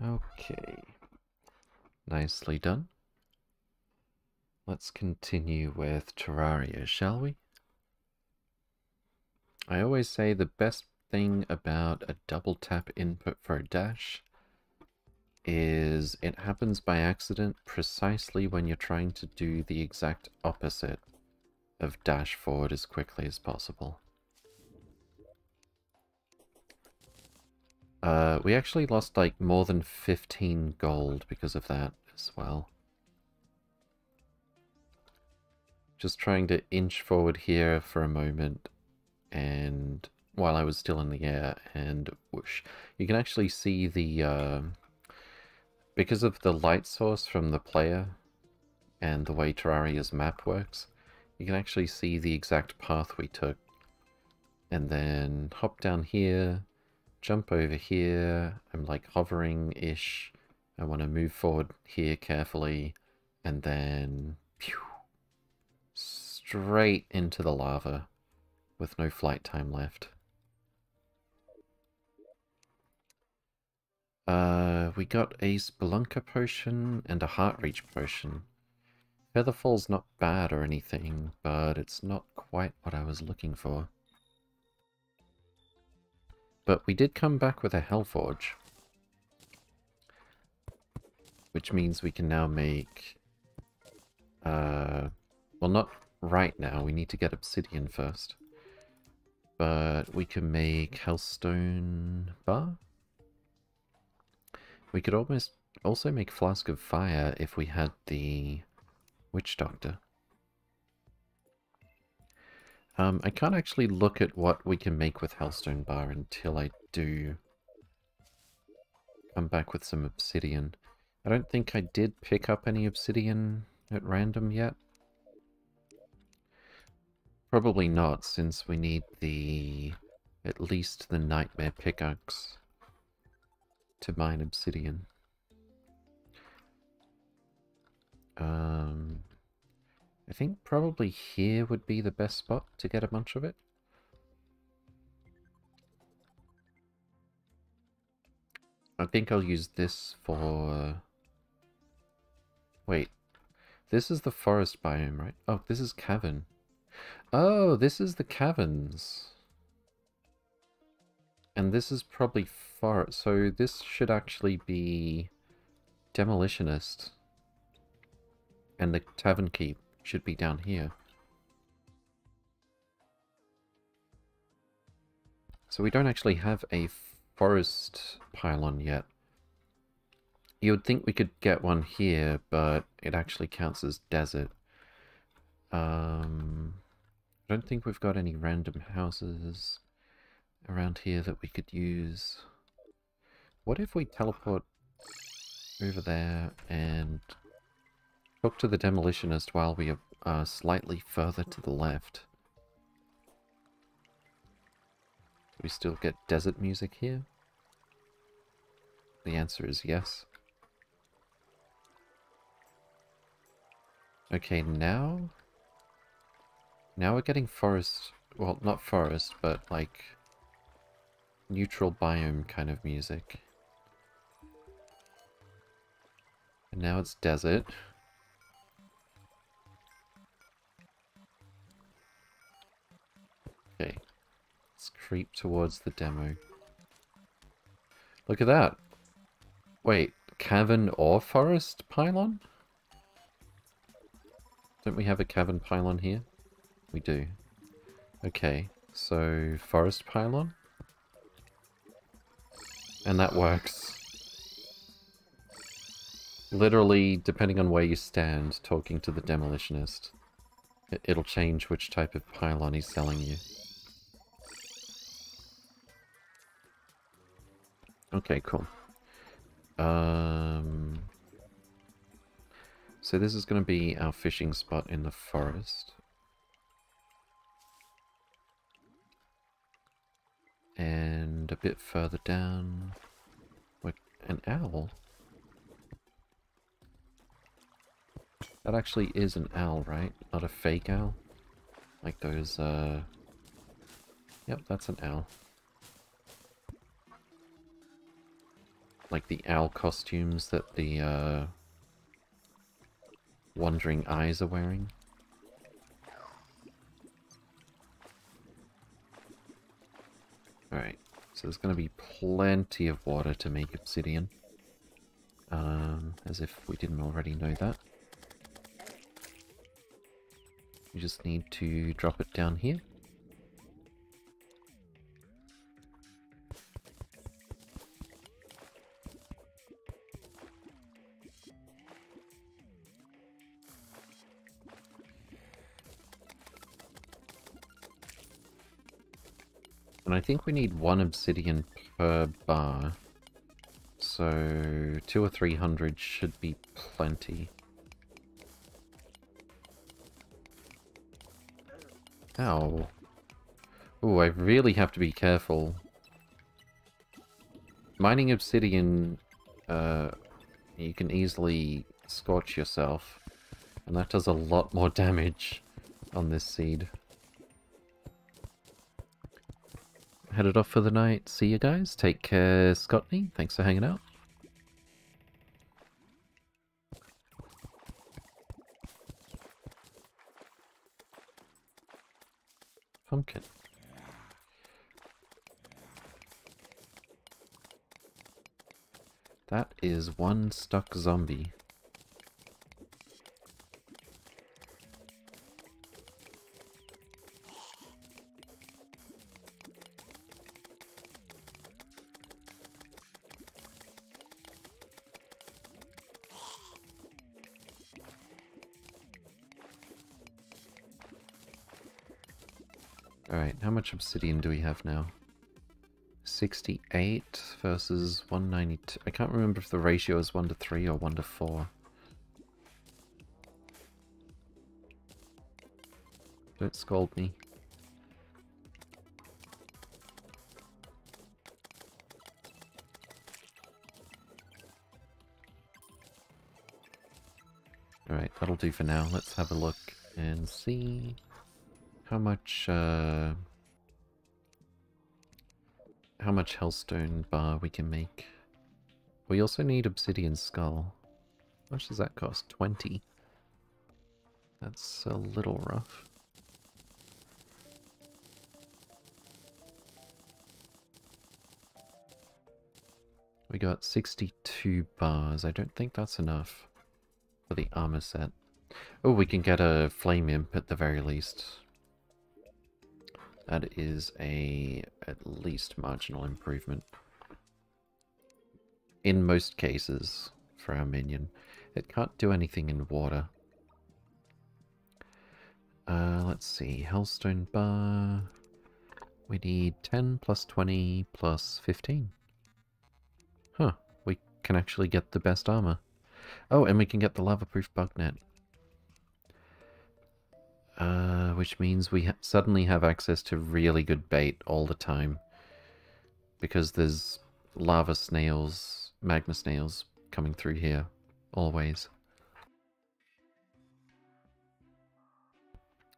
Okay. Nicely done. Let's continue with Terraria, shall we? I always say the best thing about a double tap input for a dash is it happens by accident precisely when you're trying to do the exact opposite of dash forward as quickly as possible. Uh, we actually lost like more than 15 gold because of that as well. Just trying to inch forward here for a moment and while I was still in the air and whoosh. You can actually see the, uh, because of the light source from the player and the way Terraria's map works, you can actually see the exact path we took. And then hop down here, jump over here, I'm like hovering-ish. I want to move forward here carefully, and then pew, straight into the lava with no flight time left. Uh, we got a Spelunker potion and a Heartreach potion. Featherfall's not bad or anything, but it's not quite what I was looking for. But we did come back with a Hellforge. Which means we can now make... Uh, well, not right now. We need to get Obsidian first. But we can make Hellstone Bar? We could almost also make Flask of Fire if we had the Witch Doctor. Um, I can't actually look at what we can make with Hellstone Bar until I do come back with some obsidian. I don't think I did pick up any obsidian at random yet. Probably not, since we need the... at least the Nightmare Pickaxe to mine obsidian. Um, I think probably here would be the best spot to get a bunch of it. I think I'll use this for... Wait. This is the forest biome, right? Oh, this is cavern. Oh, this is the caverns. And this is probably far... So this should actually be Demolitionist. And the Tavern Keep should be down here. So we don't actually have a forest pylon yet. You would think we could get one here, but it actually counts as desert. Um, I don't think we've got any random houses around here that we could use. What if we teleport over there and talk to the demolitionist while we are uh, slightly further to the left? Do we still get desert music here? The answer is yes. Okay, now... Now we're getting forest... Well, not forest, but like neutral biome kind of music. And now it's desert. Okay. Let's creep towards the demo. Look at that. Wait, cavern or forest pylon? Don't we have a cavern pylon here? We do. Okay, so forest pylon? And that works. Literally, depending on where you stand, talking to the demolitionist, it'll change which type of pylon he's selling you. Okay, cool. Um, so this is going to be our fishing spot in the forest. And a bit further down... What? An owl? That actually is an owl, right? Not a fake owl? Like those, uh... Yep, that's an owl. Like the owl costumes that the uh, wandering eyes are wearing. Alright, so there's going to be plenty of water to make obsidian. Um, as if we didn't already know that. We just need to drop it down here. And I think we need one obsidian per bar. So two or three hundred should be plenty. Ow. Oh, I really have to be careful. Mining obsidian, uh, you can easily scorch yourself. And that does a lot more damage on this seed. Headed off for the night. See you guys. Take care, Scottney. Thanks for hanging out. Pumpkin. That is one stuck zombie. Much obsidian do we have now? 68 versus 192. I can't remember if the ratio is 1 to 3 or 1 to 4. Don't scold me. Alright, that'll do for now. Let's have a look and see how much, uh, how much hellstone bar we can make. We also need obsidian skull. How much does that cost? 20. That's a little rough. We got 62 bars. I don't think that's enough for the armor set. Oh, we can get a flame imp at the very least. That is a at least marginal improvement. In most cases, for our minion. It can't do anything in water. Uh, let's see, Hellstone bar. We need 10 plus 20 plus 15. Huh, we can actually get the best armor. Oh, and we can get the lava-proof bug net. Uh, which means we ha suddenly have access to really good bait all the time. Because there's lava snails, magma snails coming through here, always.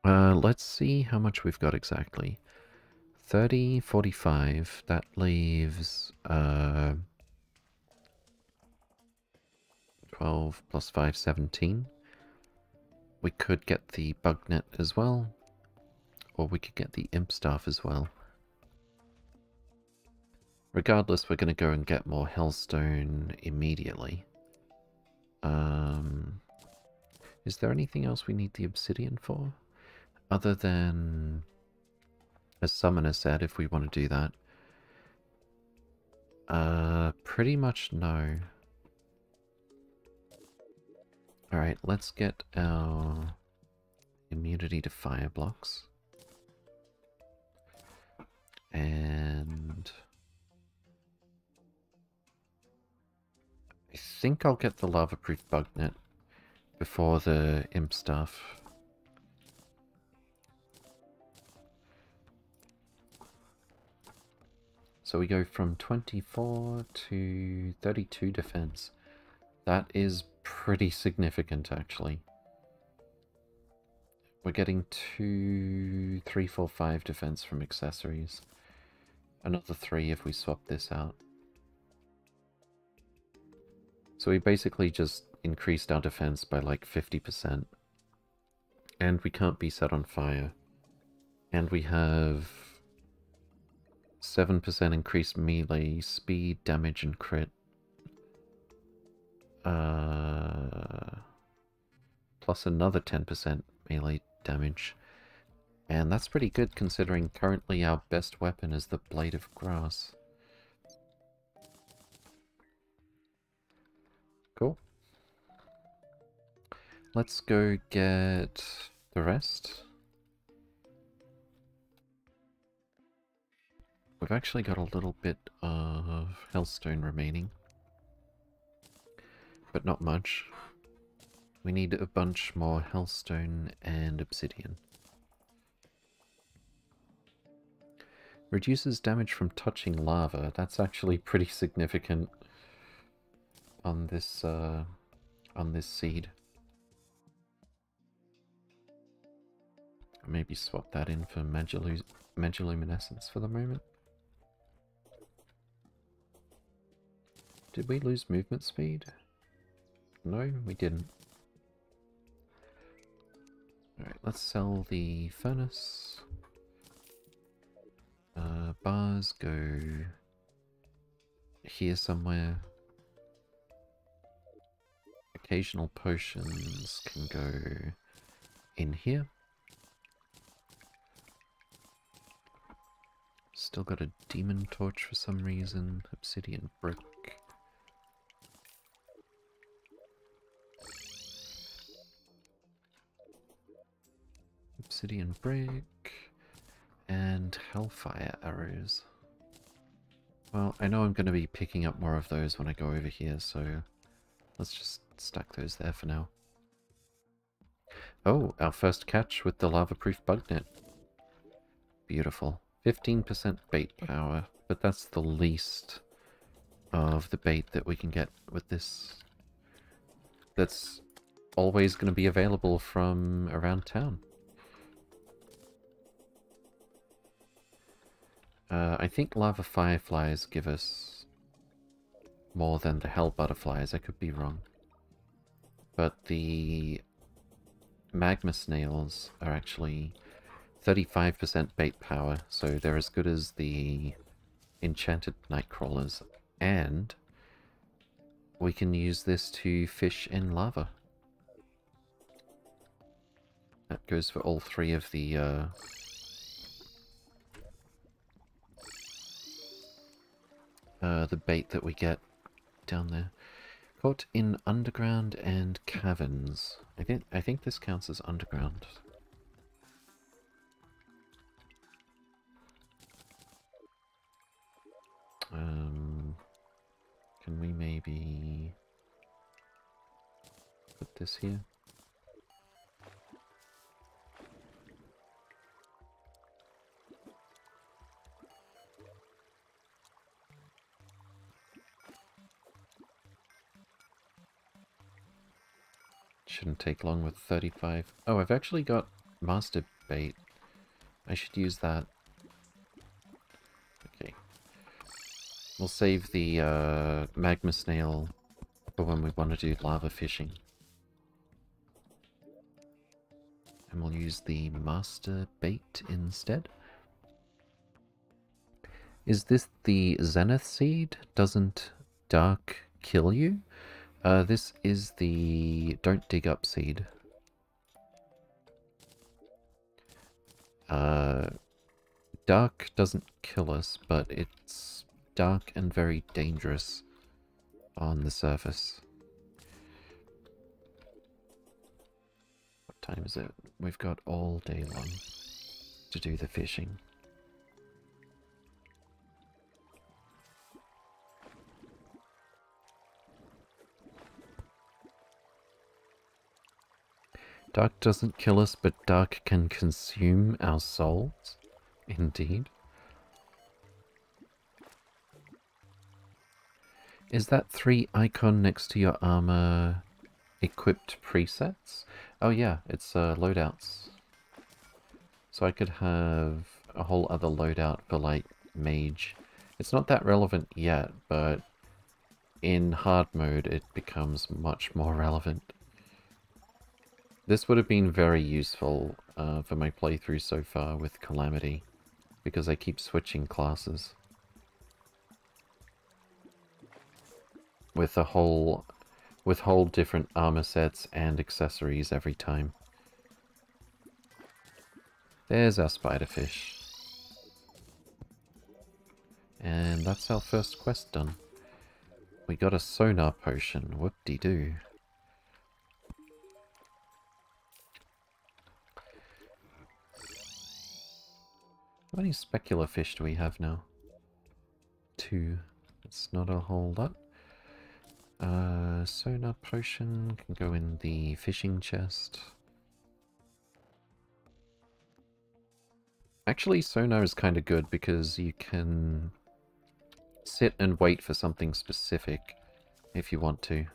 Uh, let's see how much we've got exactly. 30, 45, that leaves, uh, 12 plus 5, 17. We could get the bug net as well. Or we could get the imp staff as well. Regardless, we're going to go and get more hellstone immediately. Um, is there anything else we need the obsidian for? Other than, as Summoner said, if we want to do that. Uh, pretty much no. Alright, let's get our immunity to fire blocks. And... I think I'll get the lava-proof bug net before the imp staff. So we go from 24 to 32 defense. That is pretty significant, actually. We're getting two, three, four, five defense from accessories. Another three if we swap this out. So we basically just increased our defense by like 50%. And we can't be set on fire. And we have 7% increased melee, speed, damage, and crit. Uh, plus another 10% melee damage. And that's pretty good considering currently our best weapon is the Blade of Grass. Cool. Let's go get the rest. We've actually got a little bit of Hellstone remaining. But not much. We need a bunch more Hellstone and Obsidian. Reduces damage from touching lava. That's actually pretty significant on this uh, on this seed. Maybe swap that in for Magiluminescence for the moment. Did we lose movement speed? No, we didn't. Alright, let's sell the furnace. Uh, bars go here somewhere. Occasional potions can go in here. Still got a demon torch for some reason. Obsidian brick. Obsidian brick. And hellfire arrows. Well, I know I'm going to be picking up more of those when I go over here, so let's just stack those there for now. Oh, our first catch with the lava-proof bug net. Beautiful. 15% bait power, but that's the least of the bait that we can get with this. That's always going to be available from around town. Uh, I think lava fireflies give us more than the hell butterflies. I could be wrong. But the magma snails are actually 35% bait power, so they're as good as the enchanted night crawlers. And we can use this to fish in lava. That goes for all three of the uh, uh, the bait that we get down there. Caught in underground and caverns. I think I think this counts as underground. Um, can we maybe put this here? Shouldn't take long with 35. Oh, I've actually got master bait. I should use that. Okay. We'll save the uh, magma snail for when we want to do lava fishing. And we'll use the master bait instead. Is this the zenith seed? Doesn't dark kill you? Uh, this is the don't dig up seed. Uh, dark doesn't kill us, but it's dark and very dangerous on the surface. What time is it? We've got all day long to do the fishing. Dark doesn't kill us, but dark can consume our souls. Indeed. Is that three icon next to your armor equipped presets? Oh yeah, it's uh, loadouts. So I could have a whole other loadout for like mage. It's not that relevant yet, but in hard mode it becomes much more relevant. This would have been very useful uh, for my playthrough so far with Calamity, because I keep switching classes. With a whole, with whole different armor sets and accessories every time. There's our spiderfish. And that's our first quest done. We got a sonar potion, whoop-de-doo. How many specular fish do we have now? Two. It's not a whole lot. Uh, sonar potion can go in the fishing chest. Actually, sonar is kind of good because you can sit and wait for something specific if you want to.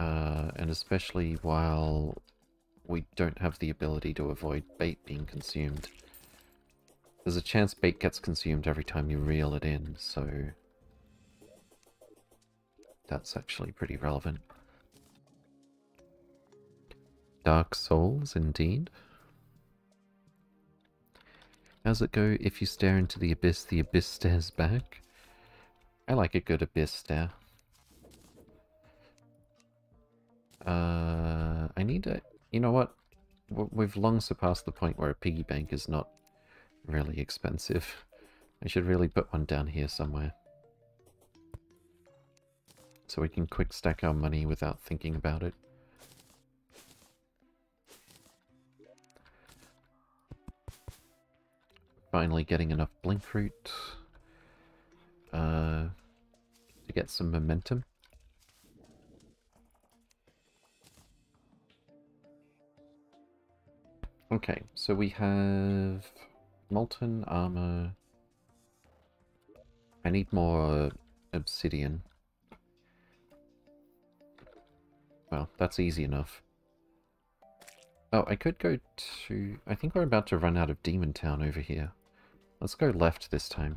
Uh, and especially while we don't have the ability to avoid bait being consumed. There's a chance bait gets consumed every time you reel it in, so... That's actually pretty relevant. Dark Souls, indeed. How's it go? If you stare into the abyss, the abyss stares back? I like a good abyss stare. Uh, I need to... You know what? We've long surpassed the point where a piggy bank is not really expensive. I should really put one down here somewhere. So we can quick stack our money without thinking about it. Finally getting enough blinkroot uh, to get some momentum. Okay, so we have molten armor. I need more uh, obsidian. Well, that's easy enough. Oh, I could go to... I think we're about to run out of Demon Town over here. Let's go left this time.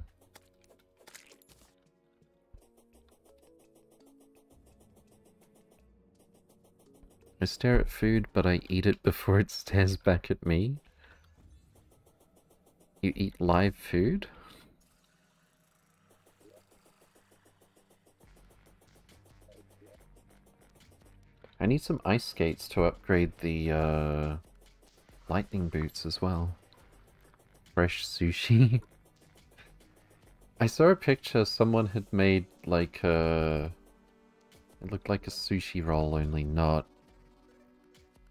I stare at food, but I eat it before it stares back at me. You eat live food? I need some ice skates to upgrade the uh, lightning boots as well. Fresh sushi. I saw a picture someone had made like a... It looked like a sushi roll, only not...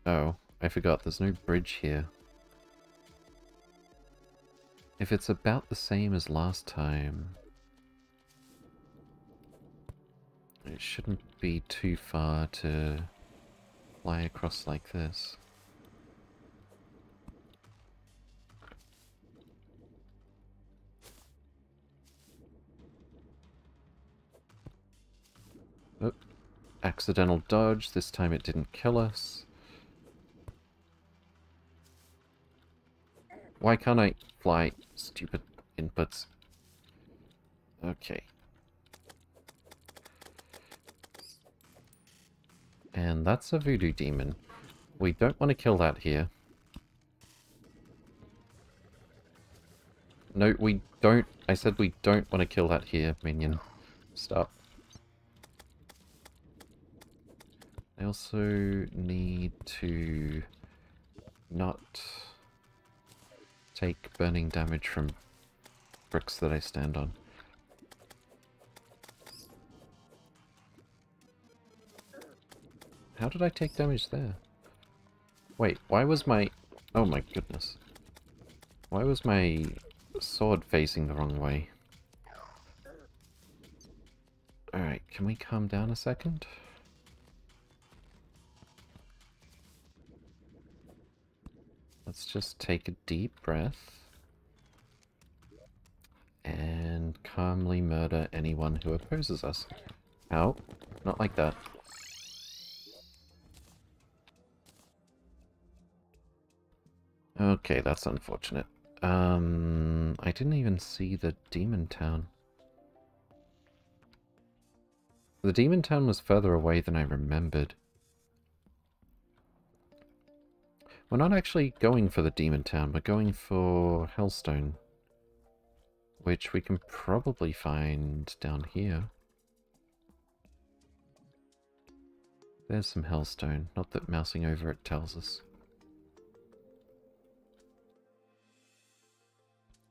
Oh, I forgot, there's no bridge here. If it's about the same as last time... It shouldn't be too far to fly across like this. Oh, accidental dodge. This time it didn't kill us. Why can't I fly? Stupid inputs. Okay. And that's a voodoo demon. We don't want to kill that here. No, we don't. I said we don't want to kill that here, minion. Stop. I also need to not take burning damage from bricks that I stand on. How did I take damage there? Wait, why was my... Oh my goodness. Why was my sword facing the wrong way? Alright, can we calm down a second? Let's just take a deep breath. And calmly murder anyone who opposes us. Ow. Not like that. Okay, that's unfortunate. Um, I didn't even see the demon town. The Demon Town was further away than I remembered. We're not actually going for the Demon Town, we're going for Hellstone. Which we can probably find down here. There's some Hellstone, not that mousing over it tells us.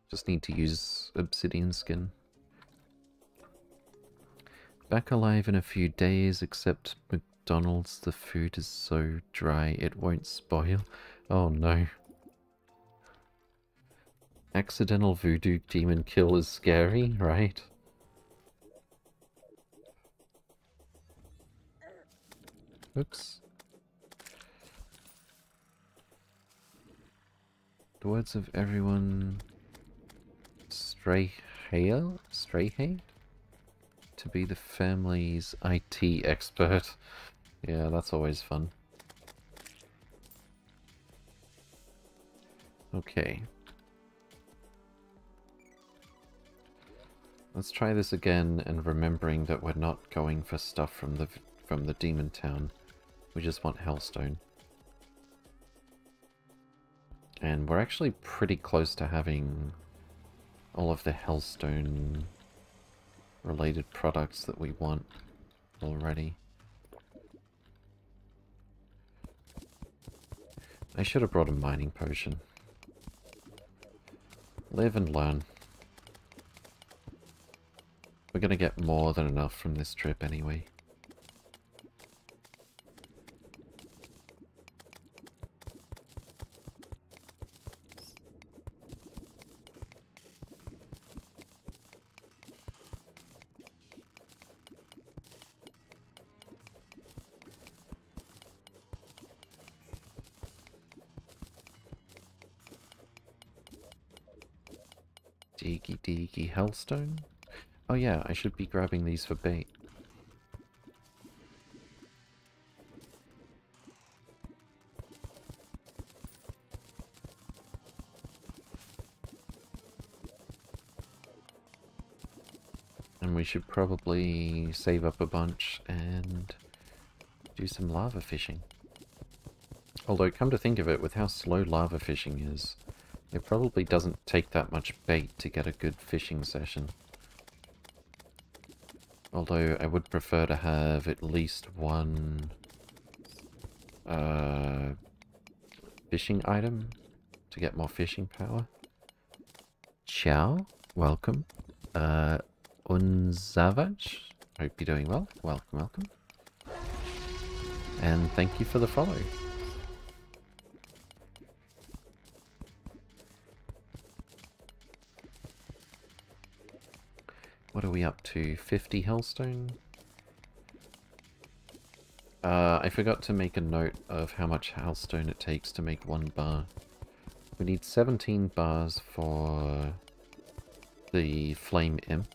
Just need to use obsidian skin. Back alive in a few days, except McDonald's, the food is so dry it won't spoil. Oh no. Accidental voodoo demon kill is scary, right? Oops. The words of everyone... Stray Hale? Stray Hate? To be the family's IT expert. Yeah, that's always fun. Okay. Let's try this again and remembering that we're not going for stuff from the from the demon town. We just want Hellstone. And we're actually pretty close to having all of the Hellstone related products that we want already. I should have brought a mining potion. Live and learn. We're gonna get more than enough from this trip anyway. Hellstone? Oh yeah, I should be grabbing these for bait. And we should probably save up a bunch and do some lava fishing. Although, come to think of it, with how slow lava fishing is, it probably doesn't take that much bait to get a good fishing session. Although I would prefer to have at least one uh, fishing item to get more fishing power. Ciao, welcome. Uh, Unzavach, hope you're doing well. Welcome, welcome. And thank you for the follow. What are we up to? 50 Hellstone? Uh, I forgot to make a note of how much Hellstone it takes to make one bar. We need 17 bars for the Flame Imp.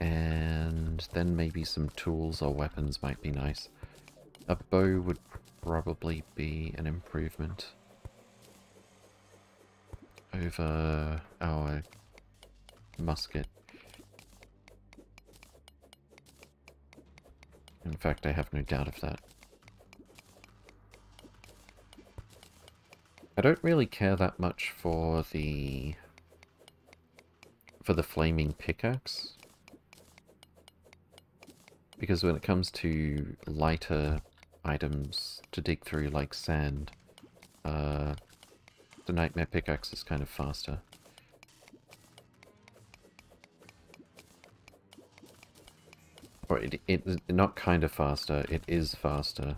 And then maybe some tools or weapons might be nice. A bow would probably be an improvement over our musket. In fact, I have no doubt of that. I don't really care that much for the... for the flaming pickaxe. Because when it comes to lighter items to dig through, like sand, uh, the nightmare pickaxe is kind of faster. Or it, it, not kind of faster, it is faster.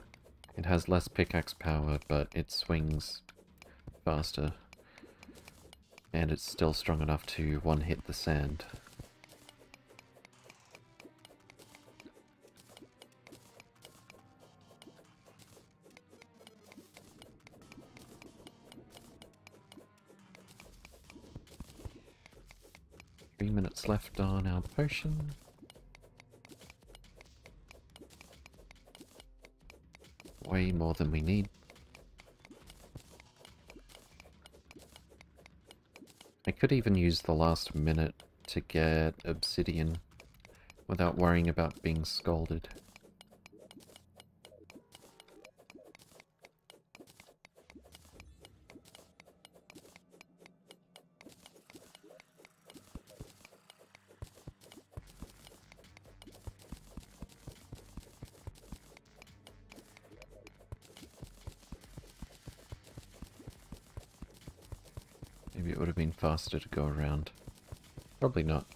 It has less pickaxe power, but it swings faster. And it's still strong enough to one-hit the sand. Three minutes left on our potion. Way more than we need. I could even use the last minute to get obsidian without worrying about being scolded. To go around. Probably not.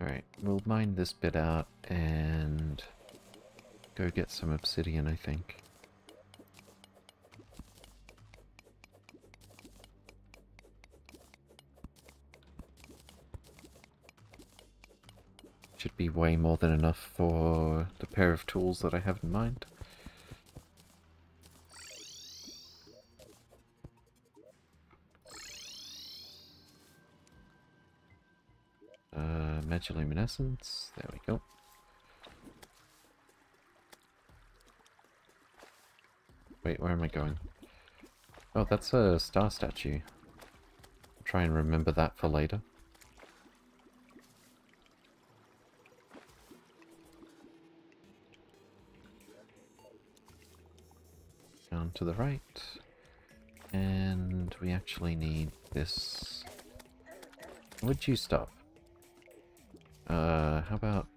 Alright, we'll mine this bit out and go get some obsidian, I think. Way more than enough for the pair of tools that I have in mind. Uh, Magiluminescence, there we go. Wait, where am I going? Oh, that's a star statue. Try and remember that for later. Down to the right. And we actually need this. Would you stop? Uh, how about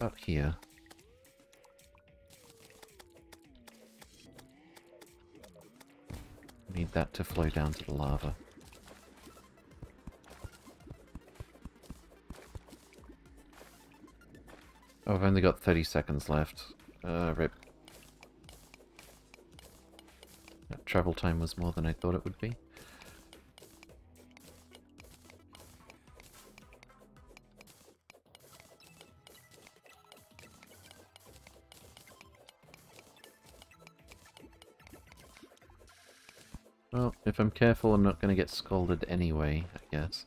about here? Need that to flow down to the lava. Oh, I've only got 30 seconds left. Uh, rip. Travel time was more than I thought it would be. Well, if I'm careful, I'm not going to get scolded anyway, I guess.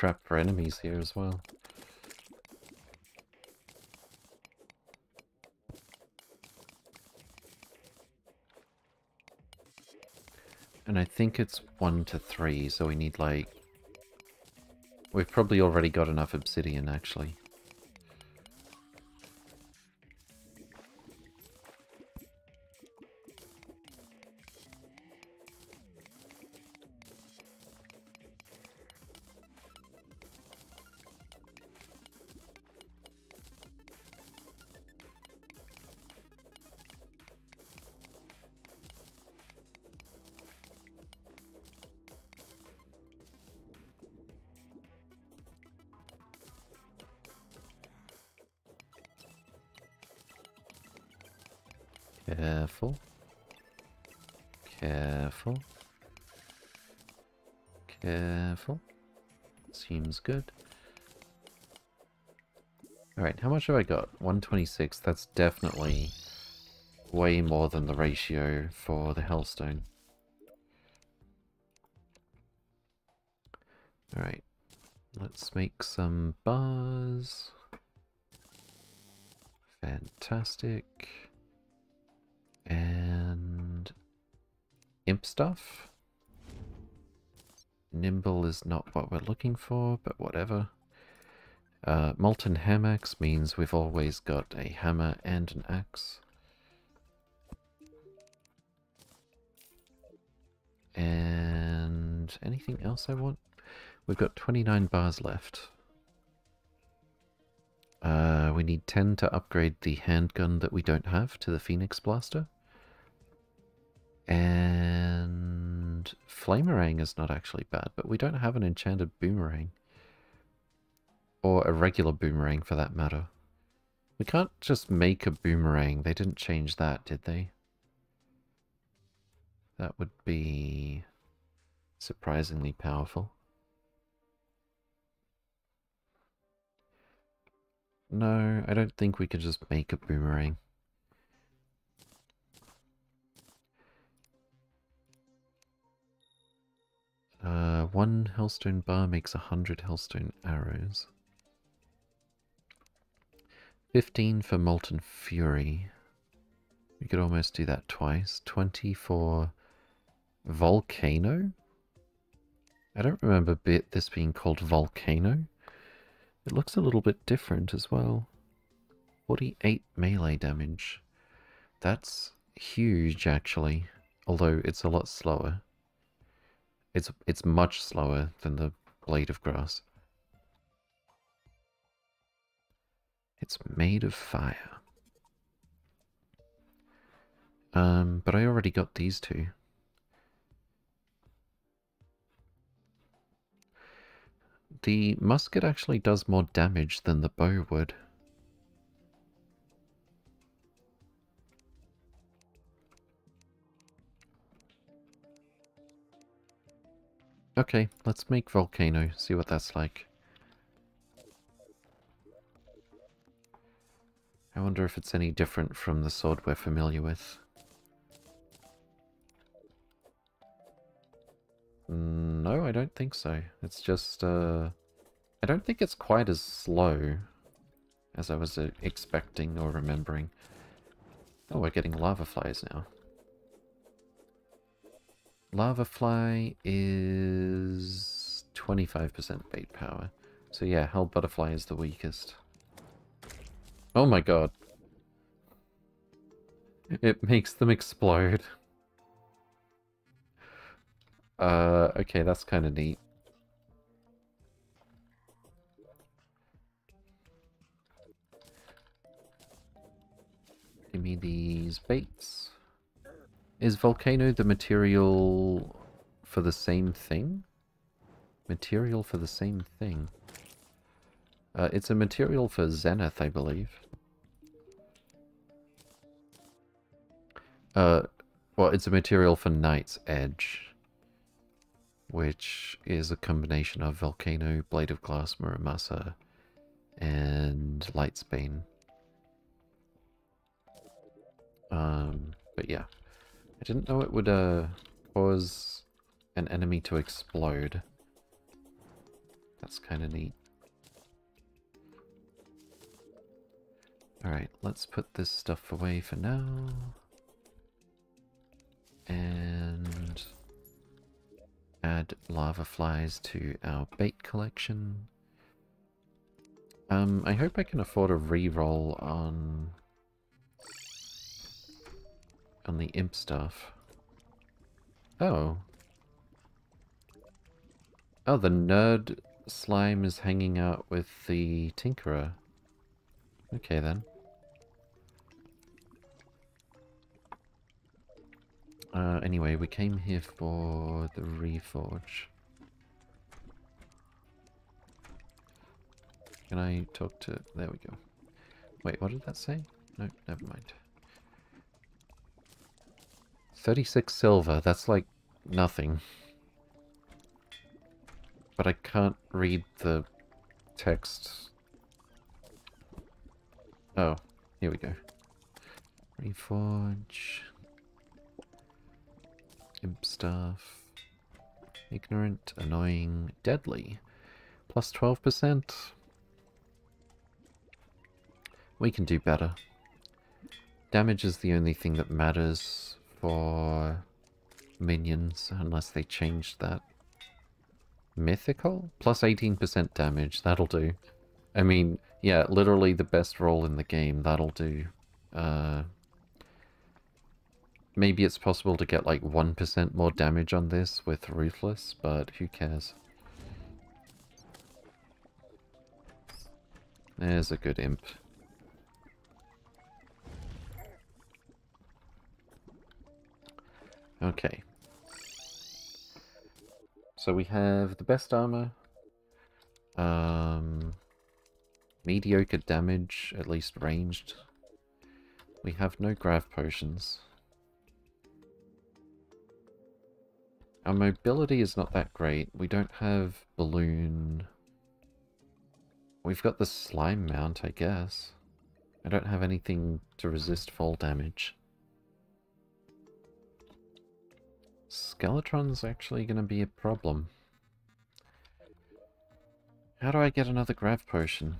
Trap for enemies here as well. And I think it's one to three, so we need like... We've probably already got enough obsidian, actually. Have I got? 126. That's definitely way more than the ratio for the Hellstone. Alright, let's make some bars. Fantastic. And imp staff. Nimble is not what we're looking for, but whatever. Uh, molten hamaxe means we've always got a hammer and an axe. And anything else I want? We've got 29 bars left. Uh, we need 10 to upgrade the handgun that we don't have to the Phoenix Blaster. And Flamerang is not actually bad, but we don't have an enchanted boomerang. Or a regular boomerang for that matter. We can't just make a boomerang. They didn't change that, did they? That would be surprisingly powerful. No, I don't think we could just make a boomerang. Uh, one hellstone bar makes a hundred hellstone arrows. 15 for Molten Fury. We could almost do that twice. 20 for Volcano? I don't remember bit this being called Volcano. It looks a little bit different as well. 48 melee damage. That's huge actually, although it's a lot slower. It's it's much slower than the Blade of Grass. It's made of fire. Um, but I already got these two. The musket actually does more damage than the bow would. Okay, let's make Volcano, see what that's like. I wonder if it's any different from the sword we're familiar with. No, I don't think so. It's just, uh... I don't think it's quite as slow as I was uh, expecting or remembering. Oh, we're getting lava flies now. Lava fly is 25% bait power. So yeah, Hell Butterfly is the weakest. Oh my god. It makes them explode. Uh, okay, that's kind of neat. Give me these baits. Is Volcano the material for the same thing? Material for the same thing. Uh, it's a material for Zenith, I believe. Uh, well, it's a material for Night's Edge, which is a combination of Volcano, Blade of Grass, Muramasa, and Light's Bane. Um, but yeah. I didn't know it would uh, cause an enemy to explode. That's kind of neat. Alright, let's put this stuff away for now. And add lava flies to our bait collection. Um, I hope I can afford a re-roll on on the imp stuff. Oh. Oh, the nerd slime is hanging out with the tinkerer. Okay then. Uh, anyway, we came here for the reforge. Can I talk to... There we go. Wait, what did that say? No, never mind. 36 silver, that's like nothing. But I can't read the text. Oh, here we go. Reforge. Imp stuff. Ignorant, annoying, deadly. Plus 12%. We can do better. Damage is the only thing that matters for minions, unless they change that. Mythical? Plus 18% damage, that'll do. I mean, yeah, literally the best roll in the game, that'll do. Uh, maybe it's possible to get like 1% more damage on this with Ruthless, but who cares. There's a good imp. Okay. So we have the best armor. Um, mediocre damage, at least ranged. We have no grav potions. Our mobility is not that great. We don't have balloon. We've got the slime mount, I guess. I don't have anything to resist fall damage. Skeletron's actually going to be a problem. How do I get another grav potion?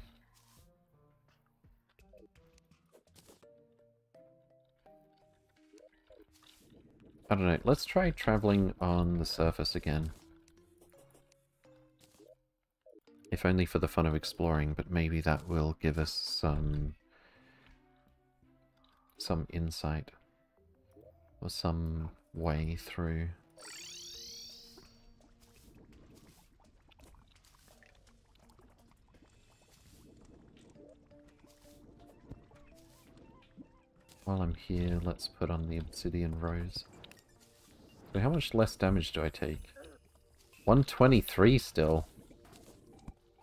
I don't know, let's try traveling on the surface again. If only for the fun of exploring, but maybe that will give us some... some insight. Or some way through. While I'm here, let's put on the obsidian rose. So how much less damage do I take? 123 still.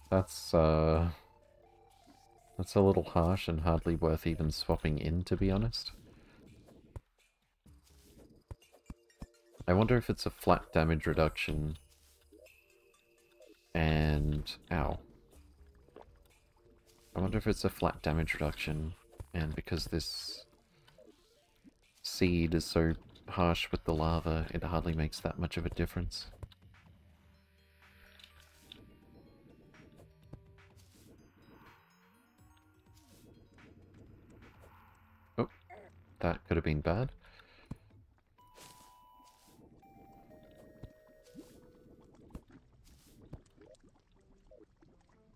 That's, uh... That's a little harsh and hardly worth even swapping in, to be honest. I wonder if it's a flat damage reduction. And... Ow. I wonder if it's a flat damage reduction, and because this seed is so harsh with the lava, it hardly makes that much of a difference. Oh, that could have been bad.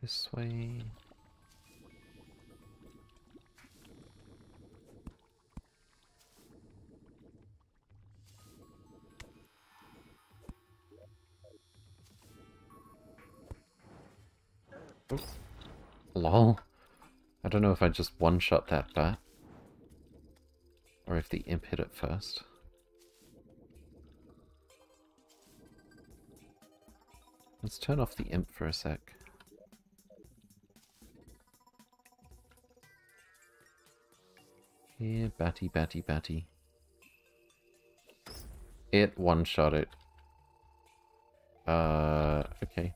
This way. Lol. I don't know if I just one-shot that bat. Or if the imp hit it first. Let's turn off the imp for a sec. Here, batty, batty, batty. It one-shot it. Uh, okay.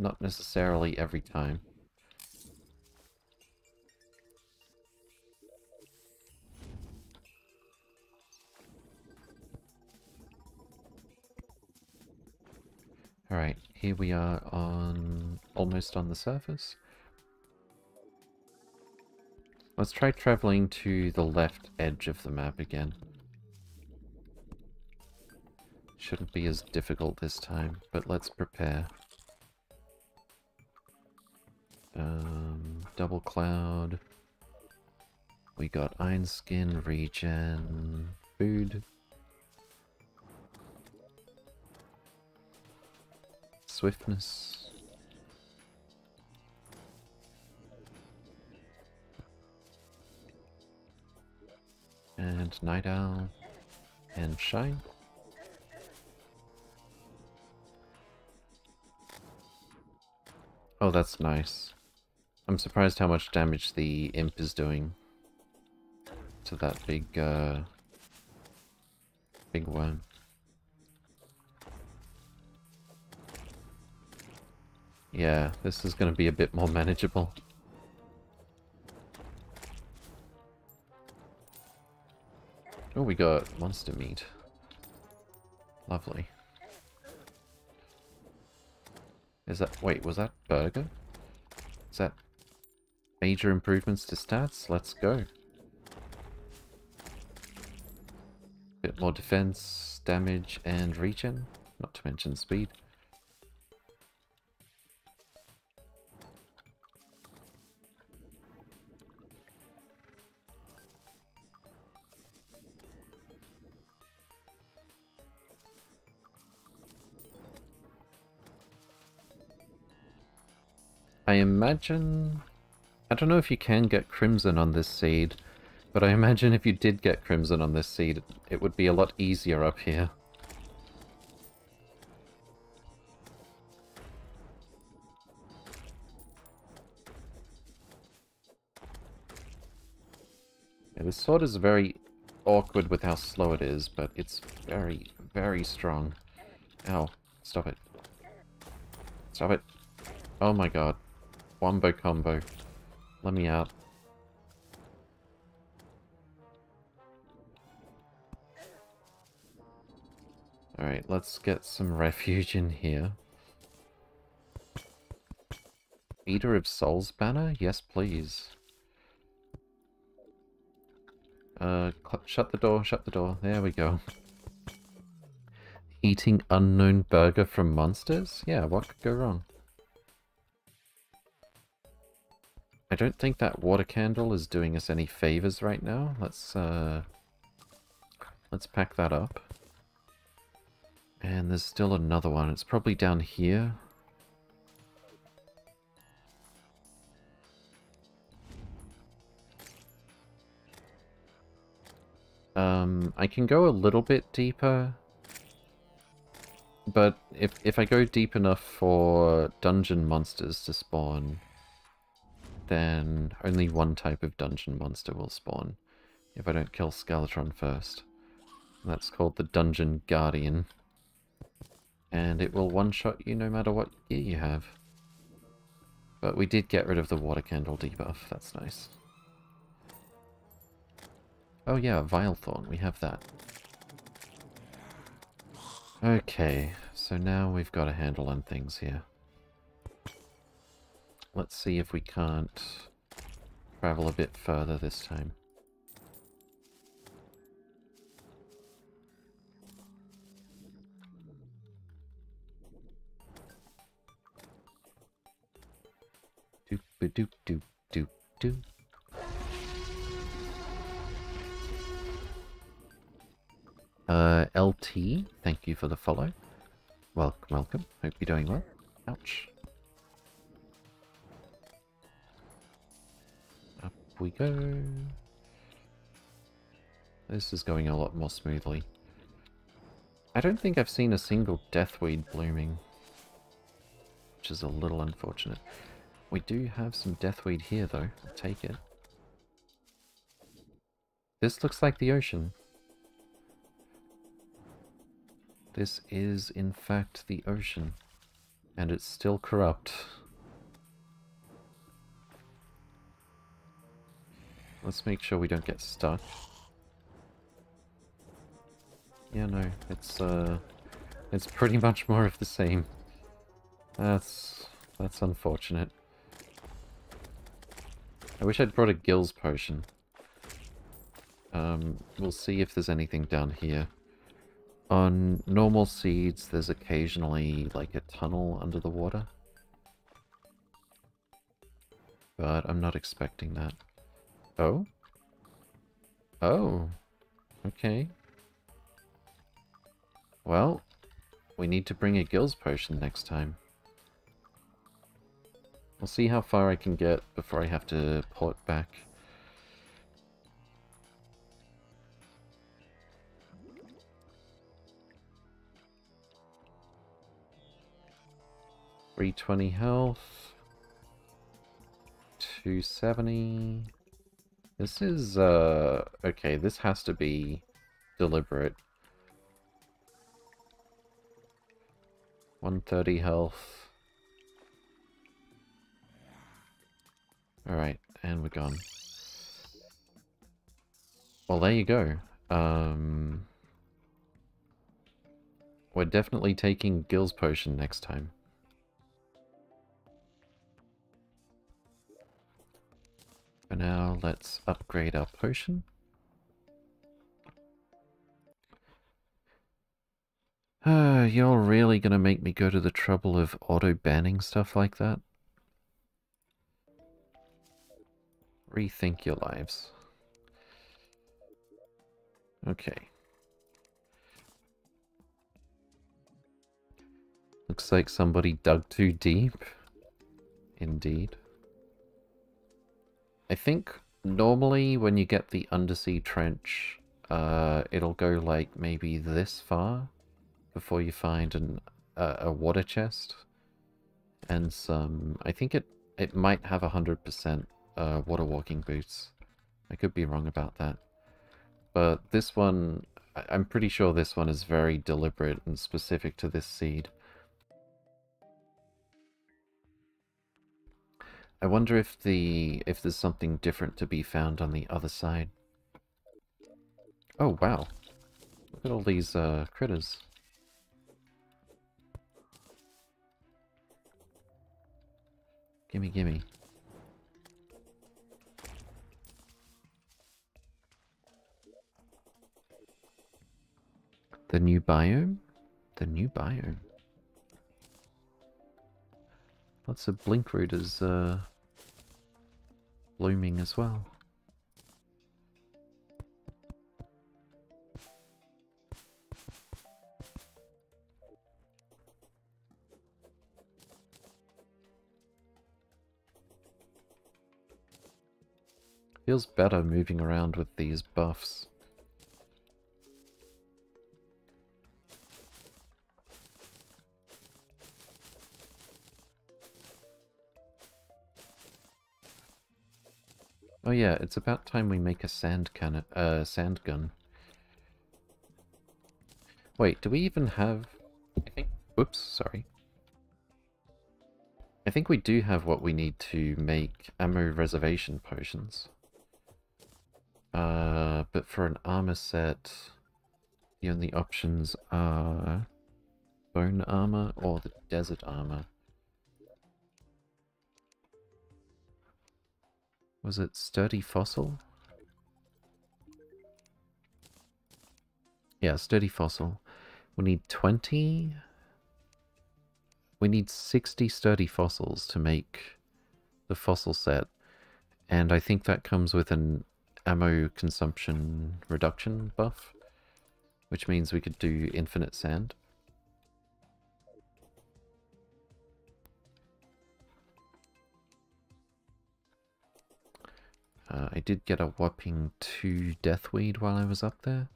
Not necessarily every time. Alright, here we are on... almost on the surface. Let's try traveling to the left edge of the map again. Shouldn't be as difficult this time, but let's prepare. Um, double cloud. We got iron skin, regen, food. Swiftness. And night owl. And shine. Oh, that's nice. I'm surprised how much damage the imp is doing to that big, uh, big worm. Yeah, this is going to be a bit more manageable. Oh, we got monster meat. Lovely. Is that... Wait, was that burger? Is that Major improvements to stats, let's go. Bit more defense, damage, and regen, not to mention speed. I imagine I don't know if you can get Crimson on this seed, but I imagine if you did get Crimson on this seed, it would be a lot easier up here. Yeah, this sword is very awkward with how slow it is, but it's very, very strong. Ow. Stop it. Stop it. Oh my god. Wombo combo. Let me out. Alright, let's get some refuge in here. Eater of Souls banner? Yes, please. Uh, shut the door, shut the door. There we go. Eating unknown burger from monsters? Yeah, what could go wrong? I don't think that water candle is doing us any favors right now. Let's, uh... Let's pack that up. And there's still another one. It's probably down here. Um, I can go a little bit deeper. But if, if I go deep enough for dungeon monsters to spawn, then only one type of dungeon monster will spawn if I don't kill Skeletron first. That's called the Dungeon Guardian. And it will one-shot you no matter what gear you have. But we did get rid of the water candle debuff, that's nice. Oh yeah, Vilethorn, we have that. Okay, so now we've got a handle on things here. Let's see if we can't travel a bit further this time. Doop doop doop doop doop. Uh, LT, thank you for the follow. Welcome, welcome. Hope you're doing well. Ouch. We go. This is going a lot more smoothly. I don't think I've seen a single deathweed blooming. Which is a little unfortunate. We do have some deathweed here though. I'll take it. This looks like the ocean. This is in fact the ocean. And it's still corrupt. Let's make sure we don't get stuck. Yeah, no, it's, uh... It's pretty much more of the same. That's... That's unfortunate. I wish I'd brought a Gills potion. Um, we'll see if there's anything down here. On normal seeds, there's occasionally, like, a tunnel under the water. But I'm not expecting that. Oh? Oh. Okay. Well, we need to bring a Gills potion next time. We'll see how far I can get before I have to pull it back. Three twenty health. Two seventy. This is, uh... Okay, this has to be deliberate. 130 health. Alright, and we're gone. Well, there you go. Um... We're definitely taking Gills Potion next time. For now, let's upgrade our potion. Uh, you're really gonna make me go to the trouble of auto-banning stuff like that? Rethink your lives. Okay. Looks like somebody dug too deep. Indeed. I think normally when you get the undersea trench, uh, it'll go like maybe this far before you find an, a water chest and some. I think it it might have a hundred percent uh, water walking boots. I could be wrong about that, but this one, I'm pretty sure this one is very deliberate and specific to this seed. I wonder if the if there's something different to be found on the other side. Oh wow. Look at all these uh, critters. Gimme gimme. The new biome? The new biome. Lots of blinkrooters uh, blooming as well. Feels better moving around with these buffs. Oh yeah, it's about time we make a sand cannon, uh, sand gun. Wait, do we even have... I think... Oops, sorry. I think we do have what we need to make ammo reservation potions. Uh, but for an armor set, the only options are bone armor or the desert armor. Was it sturdy fossil? Yeah, sturdy fossil. We need 20... We need 60 sturdy fossils to make the fossil set. And I think that comes with an ammo consumption reduction buff. Which means we could do infinite sand. Uh, I did get a whopping two deathweed while I was up there.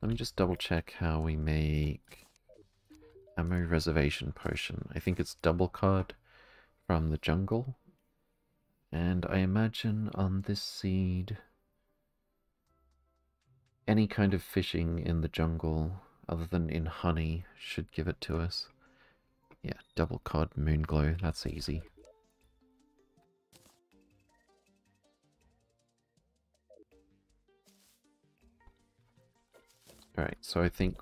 Let me just double check how we make ammo reservation potion. I think it's double cod from the jungle. And I imagine on this seed, any kind of fishing in the jungle other than in honey should give it to us. Yeah, double cod moon glow, that's easy. Alright, so I think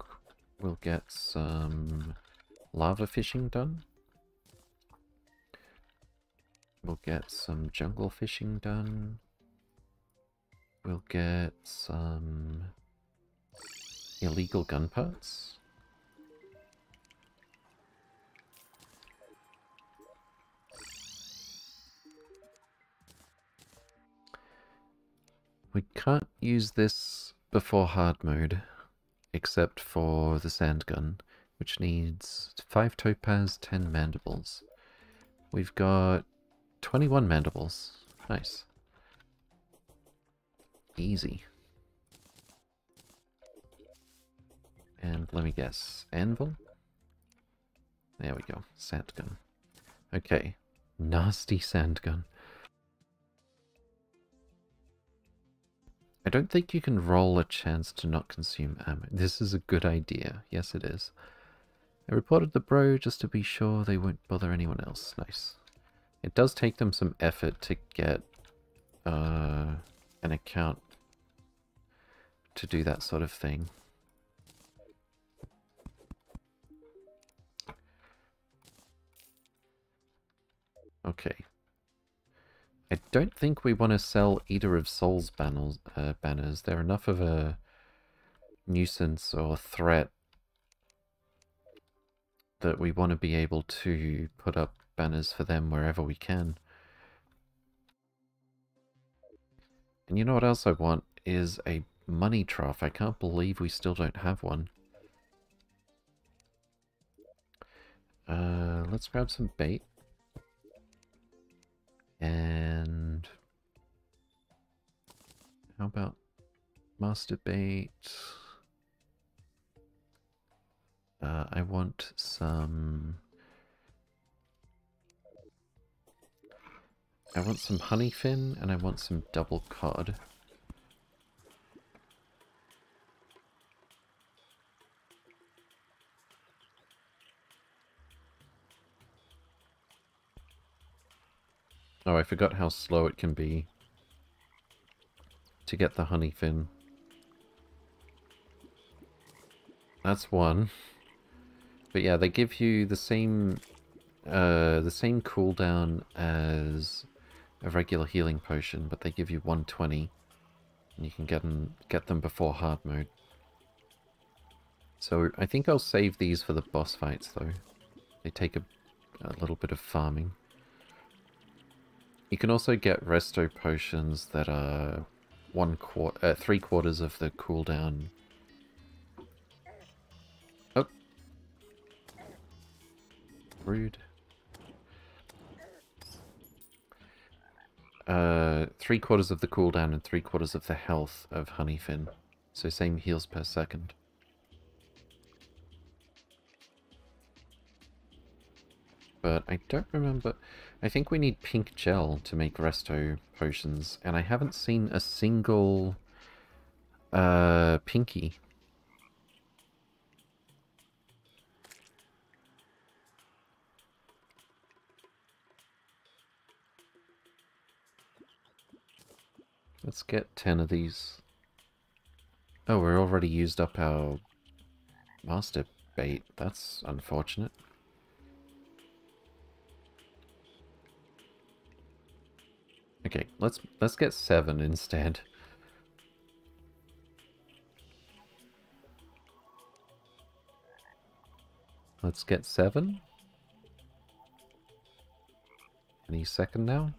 we'll get some lava fishing done. We'll get some jungle fishing done. We'll get some illegal gun parts. We can't use this before hard mode except for the sand gun, which needs 5 topaz, 10 mandibles. We've got 21 mandibles. Nice. Easy. And let me guess, anvil? There we go, sand gun. Okay, nasty sand gun. I don't think you can roll a chance to not consume ammo. This is a good idea. Yes, it is. I reported the bro just to be sure they won't bother anyone else. Nice. It does take them some effort to get uh, an account to do that sort of thing. Okay, I don't think we want to sell Eater of Souls banners. Uh, banners. They're enough of a nuisance or threat that we want to be able to put up banners for them wherever we can. And you know what else I want is a money trough. I can't believe we still don't have one. Uh, let's grab some bait. And how about master bait? Uh, I want some. I want some honeyfin and I want some double cod. Oh, I forgot how slow it can be to get the Honeyfin. That's one. But yeah, they give you the same uh, the same cooldown as a regular healing potion, but they give you 120. And you can get them, get them before hard mode. So I think I'll save these for the boss fights though. They take a, a little bit of farming. You can also get resto potions that are one quarter, uh, three quarters of the cooldown. Oh. Rude. Uh, three quarters of the cooldown and three quarters of the health of Honeyfin. So same heals per second. But I don't remember... I think we need pink gel to make resto potions, and I haven't seen a single uh, pinky. Let's get 10 of these. Oh, we're already used up our master bait. That's unfortunate. Okay, let's let's get seven instead. Let's get seven. Any second now?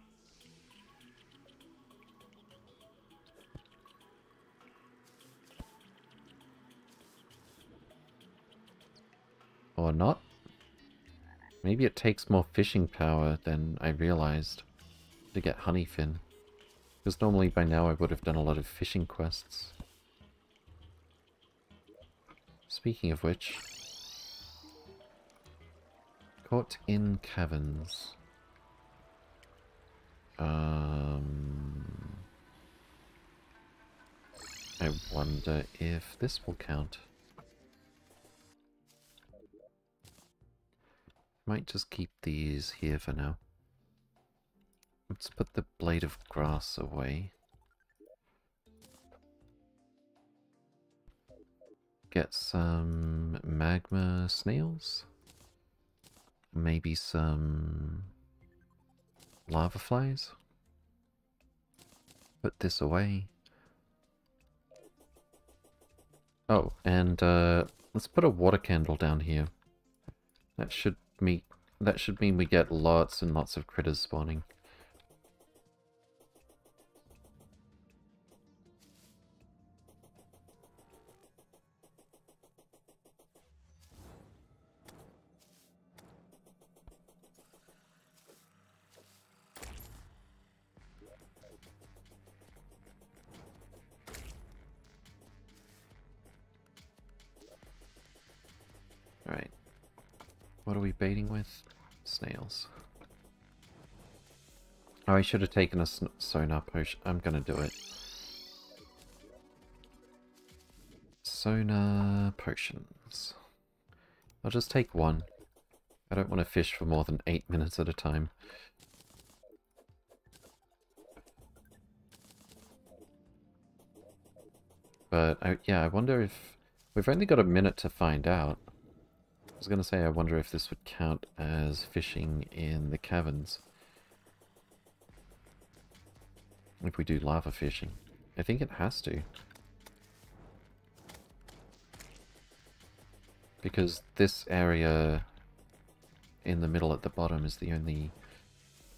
Or not? Maybe it takes more fishing power than I realized to get Honeyfin. Because normally by now I would have done a lot of fishing quests. Speaking of which... Caught in Caverns. Um... I wonder if this will count. Might just keep these here for now. Let's put the blade of grass away. Get some magma snails. Maybe some lava flies. Put this away. Oh, and uh, let's put a water candle down here. That should mean that should mean we get lots and lots of critters spawning. Oh, I should have taken a sonar potion. I'm gonna do it. Sonar potions. I'll just take one. I don't want to fish for more than eight minutes at a time. But, I, yeah, I wonder if... We've only got a minute to find out I was going to say, I wonder if this would count as fishing in the caverns. If we do lava fishing. I think it has to. Because this area in the middle at the bottom is the only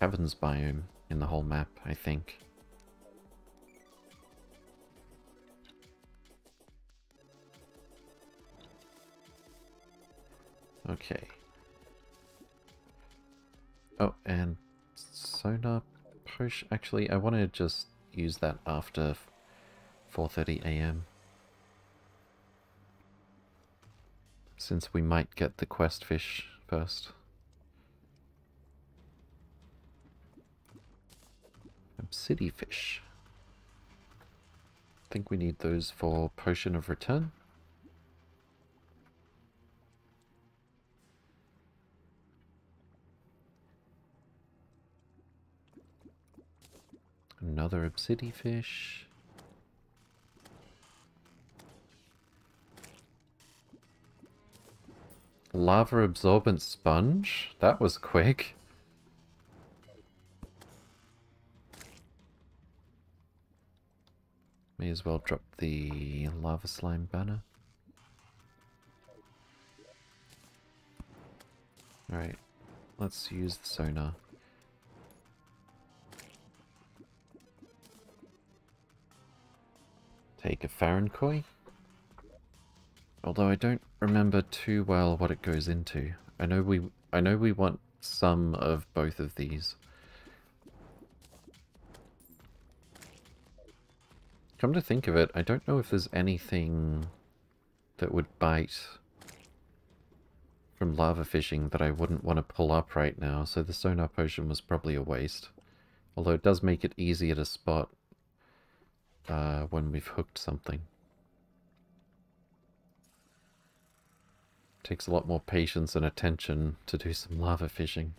caverns biome in the whole map, I think. Okay. Oh, and sonar Actually, I want to just use that after 4.30 a.m. Since we might get the quest fish first. City fish. I think we need those for potion of return. Another obsidian fish. Lava absorbent sponge? That was quick. May as well drop the lava slime banner. Alright, let's use the sonar. Take a Flarefin Koi. Although I don't remember too well what it goes into. I know we I know we want some of both of these. Come to think of it, I don't know if there's anything that would bite from lava fishing that I wouldn't want to pull up right now, so the sonar potion was probably a waste. Although it does make it easier to spot uh, when we've hooked something. Takes a lot more patience and attention to do some lava fishing.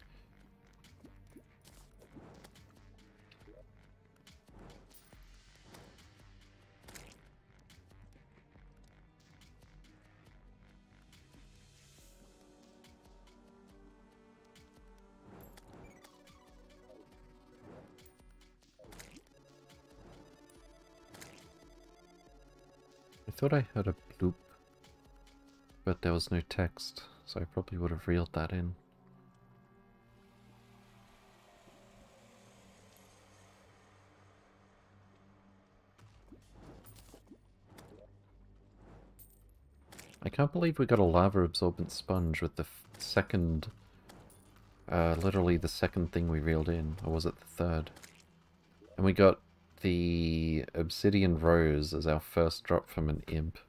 Thought I heard a bloop. But there was no text, so I probably would have reeled that in. I can't believe we got a lava absorbent sponge with the second, uh, literally the second thing we reeled in, or was it the third? And we got the obsidian rose as our first drop from an imp.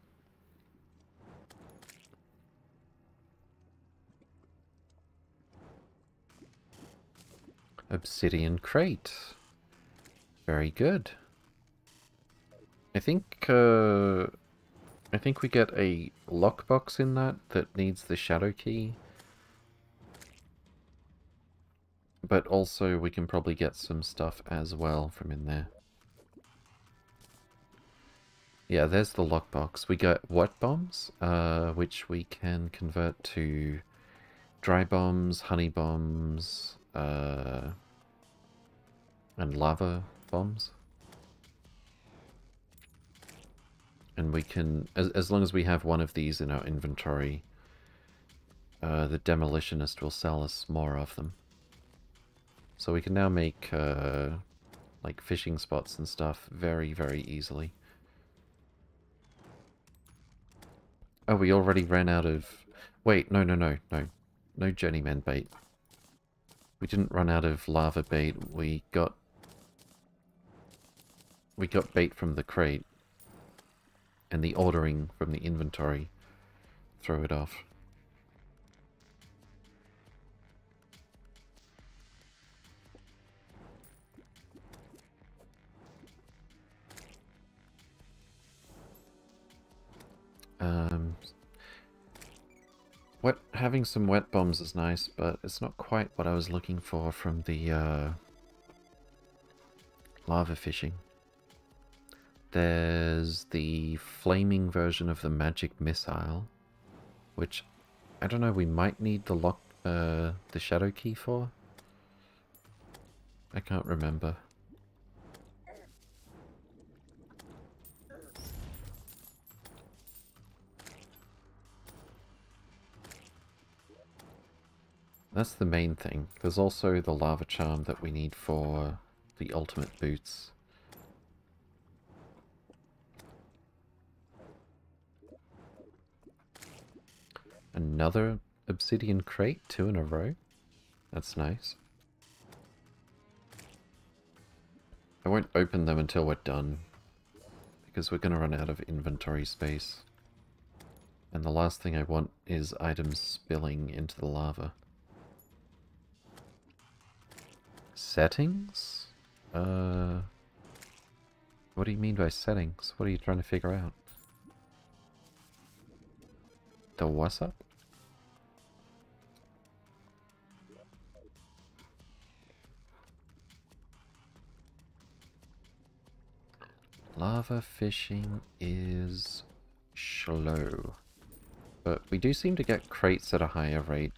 Obsidian crate. Very good. I think, uh, I think we get a lockbox in that that needs the shadow key. But also we can probably get some stuff as well from in there. Yeah, there's the lockbox. We got wet bombs, uh, which we can convert to dry bombs, honey bombs, uh, and lava bombs. And we can, as, as long as we have one of these in our inventory, uh, the demolitionist will sell us more of them. So we can now make, uh, like, fishing spots and stuff very, very easily. Oh, we already ran out of... Wait, no, no, no, no. No journeyman bait. We didn't run out of lava bait. We got... We got bait from the crate. And the ordering from the inventory. threw it off. Wet, having some wet bombs is nice, but it's not quite what I was looking for from the uh, lava fishing. There's the flaming version of the magic missile, which I don't know. We might need the lock, uh, the shadow key for. I can't remember. That's the main thing. There's also the lava charm that we need for the ultimate boots. Another obsidian crate, two in a row. That's nice. I won't open them until we're done, because we're going to run out of inventory space. And the last thing I want is items spilling into the lava. Settings? Uh... What do you mean by settings? What are you trying to figure out? The what's up? Lava fishing is slow. But we do seem to get crates at a higher rate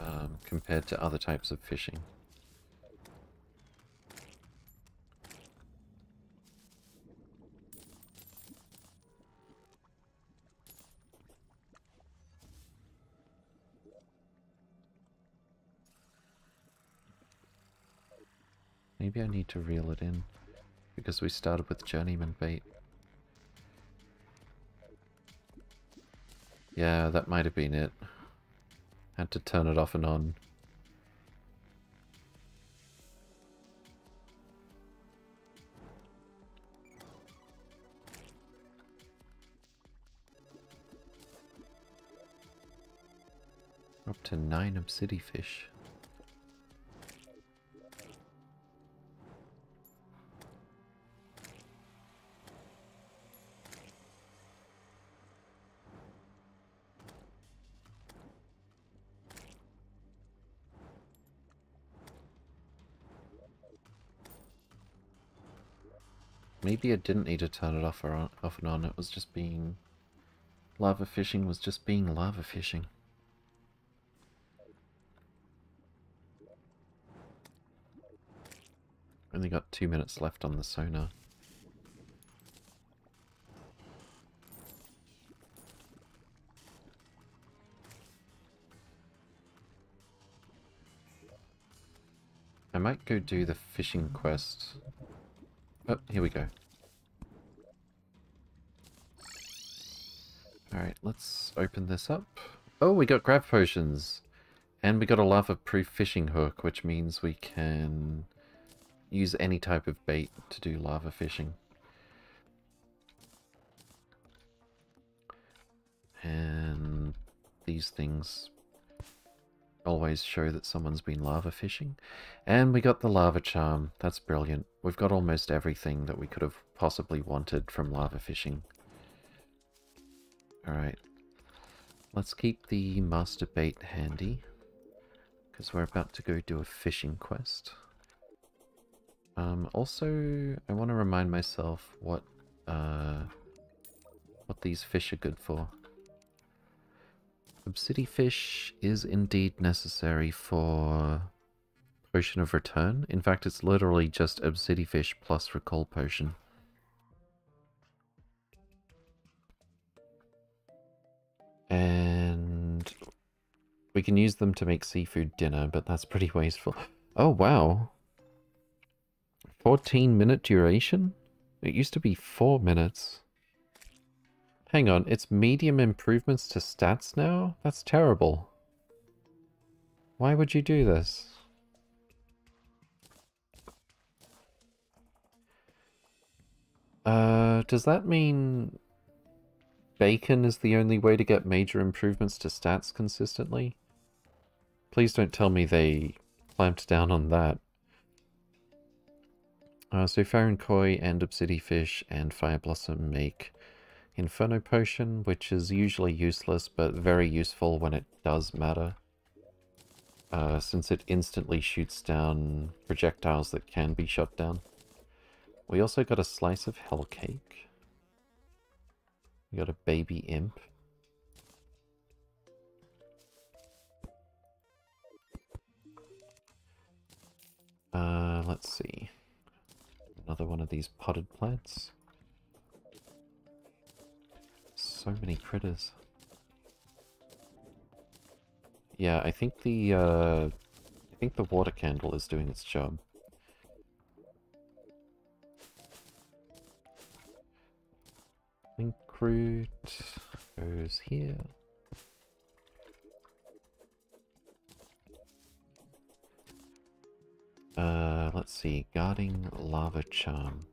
um, compared to other types of fishing. Maybe I need to reel it in because we started with journeyman bait. Yeah, that might have been it. Had to turn it off and on. Up to nine obsidian fish. Maybe I didn't need to turn it off or on, off and on. It was just being... Lava fishing was just being lava fishing. Only got two minutes left on the sonar. I might go do the fishing quest Oh, here we go. Alright, let's open this up. Oh, we got grav potions! And we got a lava-proof fishing hook, which means we can use any type of bait to do lava fishing. And these things always show that someone's been lava fishing. And we got the lava charm. That's brilliant. We've got almost everything that we could have possibly wanted from lava fishing. Alright. Let's keep the master bait handy. Because we're about to go do a fishing quest. Um, also, I want to remind myself what, uh, what these fish are good for. Obsidian fish is indeed necessary for Potion of Return. In fact, it's literally just Obsidifish plus Recall Potion. And we can use them to make seafood dinner, but that's pretty wasteful. Oh, wow. 14 minute duration? It used to be 4 minutes. Hang on, it's medium improvements to stats now? That's terrible. Why would you do this? Uh, does that mean bacon is the only way to get major improvements to stats consistently? Please don't tell me they clamped down on that. Uh, so Flarefin Koi and Obsidian Fish and Fire Blossom make Inferno Potion, which is usually useless, but very useful when it does matter. Uh, since it instantly shoots down projectiles that can be shot down. We also got a slice of hell cake. We got a baby imp. Uh, let's see. Another one of these potted plants. So many critters. Yeah, I think the, uh, I think the water candle is doing its job. Blinkroot goes here. Uh, let's see, guarding lava charm.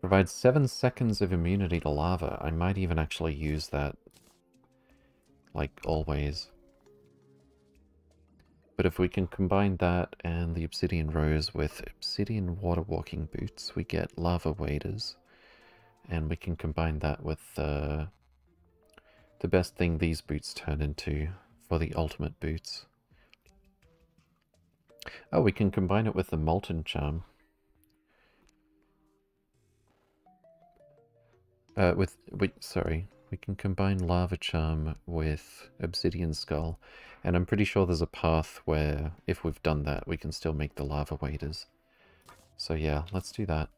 Provides 7 seconds of immunity to lava. I might even actually use that. Like always. But if we can combine that and the obsidian rose with obsidian water walking boots, we get lava waders. And we can combine that with uh, the best thing these boots turn into for the ultimate boots. Oh, we can combine it with the molten charm. Uh, with, wait, sorry. We can combine Lava Charm with Obsidian Skull. And I'm pretty sure there's a path where, if we've done that, we can still make the Lava Waders. So yeah, let's do that.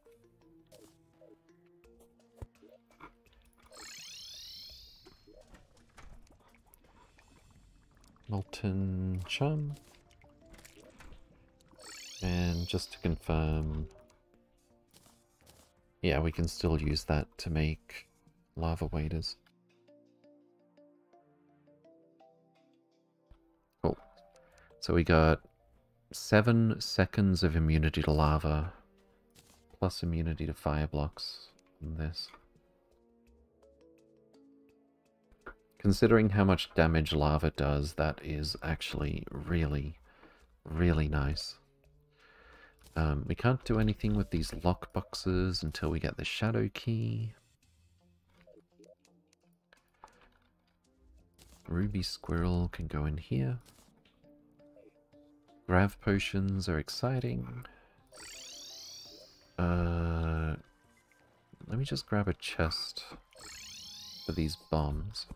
Molten Charm. And just to confirm... Yeah, we can still use that to make lava waders. Cool. So we got 7 seconds of immunity to lava, plus immunity to fire blocks on this. Considering how much damage lava does, that is actually really, really nice. Um, we can't do anything with these lock boxes until we get the shadow key. Ruby squirrel can go in here. Grav potions are exciting. Uh, let me just grab a chest for these bombs.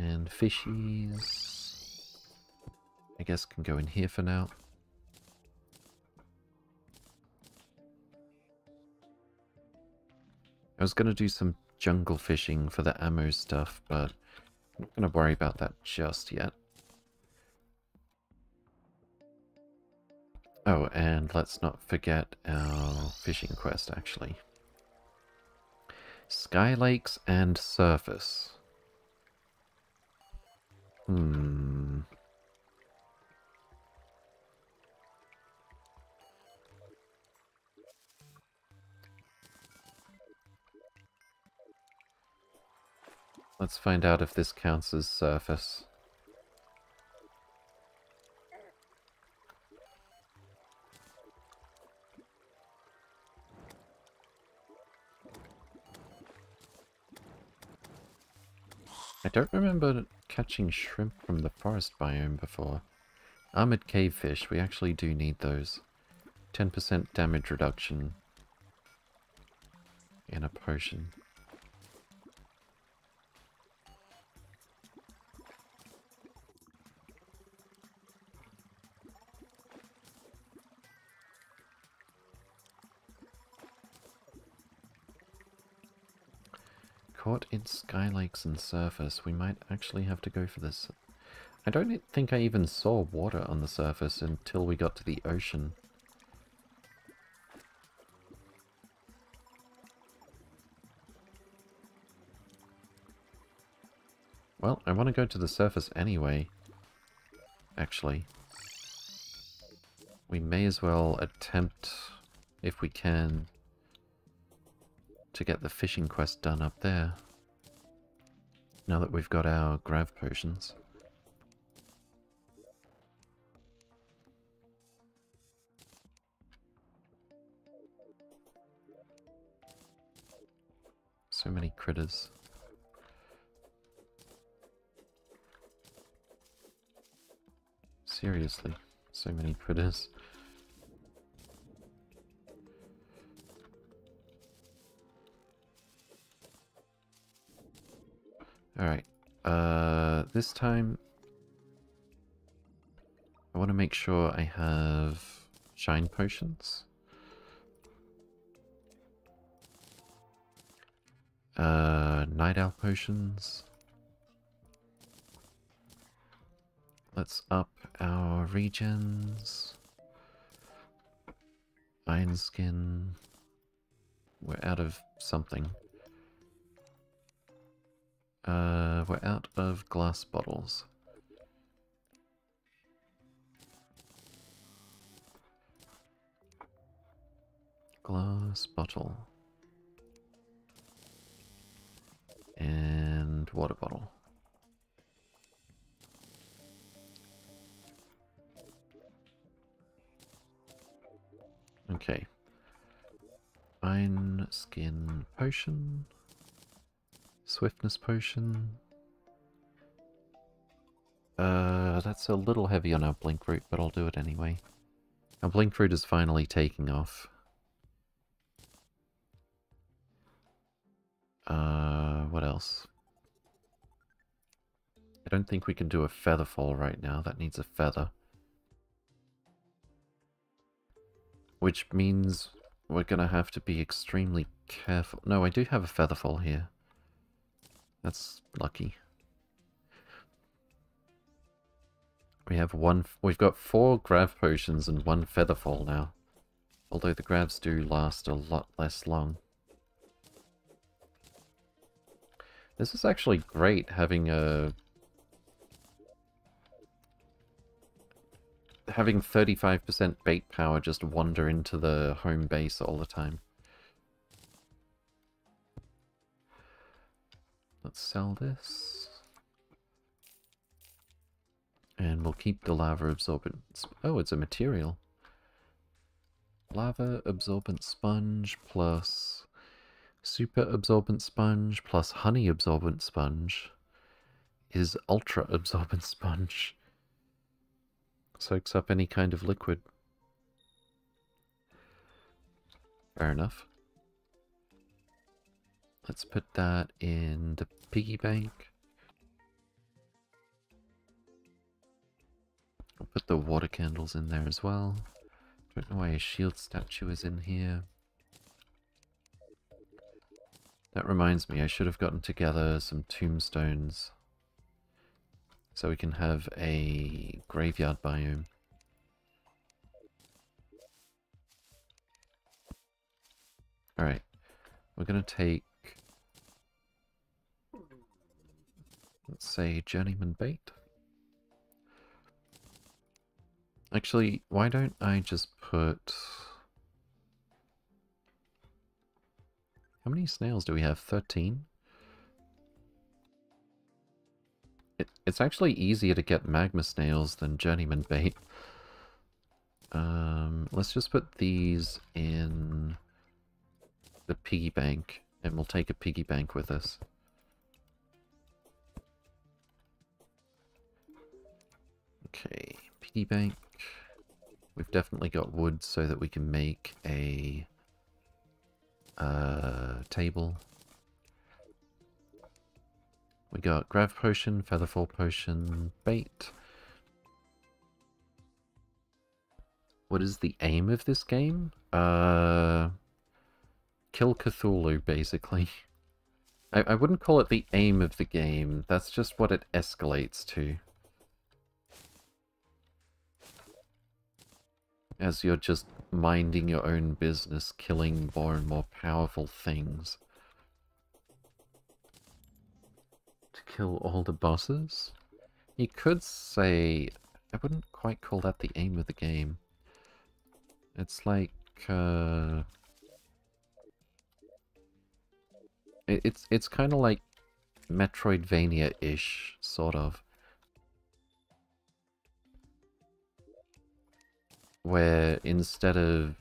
And fishies, I guess can go in here for now. I was going to do some jungle fishing for the ammo stuff, but I'm not going to worry about that just yet. Oh, and let's not forget our fishing quest, actually. Sky Lakes and Surface. Hmm. Let's find out if this counts as surface. I don't remember catching shrimp from the forest biome before. Armored cavefish, we actually do need those. 10% damage reduction in a potion. Caught in Skylakes and surface, we might actually have to go for this. I don't think I even saw water on the surface until we got to the ocean. Well, I want to go to the surface anyway. Actually. We may as well attempt, if we can, to get the fishing quest done up there. Now that we've got our grav potions. So many critters. Seriously, so many critters. Alright. Uh, this time... I want to make sure I have shine potions. Uh, night owl potions. Let's up our regens. Iron skin. We're out of something. Uh, we're out of glass bottles. Glass bottle. And water bottle. Okay. Fine skin potion. Swiftness potion. Uh, that's a little heavy on our blink root, but I'll do it anyway. Our blink root is finally taking off. Uh, what else? I don't think we can do a feather fall right now. That needs a feather. Which means we're going to have to be extremely careful. No, I do have a feather fall here. That's lucky. We have one... We've got four grav potions and one feather fall now. Although the gravs do last a lot less long. This is actually great having a having 35% bait power just wander into the home base all the time. Let's sell this. And we'll keep the lava absorbent... Oh, it's a material. Lava absorbent sponge plus super absorbent sponge plus honey absorbent sponge is ultra absorbent sponge. Soaks up any kind of liquid. Fair enough. Let's put that in the piggy bank. I'll put the water candles in there as well. Don't know why a shield statue is in here. That reminds me, I should have gotten together some tombstones so we can have a graveyard biome. Alright, we're gonna take, let's say, journeyman bait. Actually, why don't I just put... How many snails do we have? 13? It, it's actually easier to get magma snails than journeyman bait. Um, let's just put these in the piggy bank, and we'll take a piggy bank with us. Okay, piggy bank. We've definitely got wood so that we can make a uh, table. We got Grav Potion, Featherfall Potion, Bait. What is the aim of this game? Uh, kill Cthulhu, basically. I, I wouldn't call it the aim of the game, that's just what it escalates to. As you're just minding your own business, killing more and more powerful things. To kill all the bosses? You could say... I wouldn't quite call that the aim of the game. It's like... Uh, it's it's kind of like Metroidvania-ish, sort of. Where instead of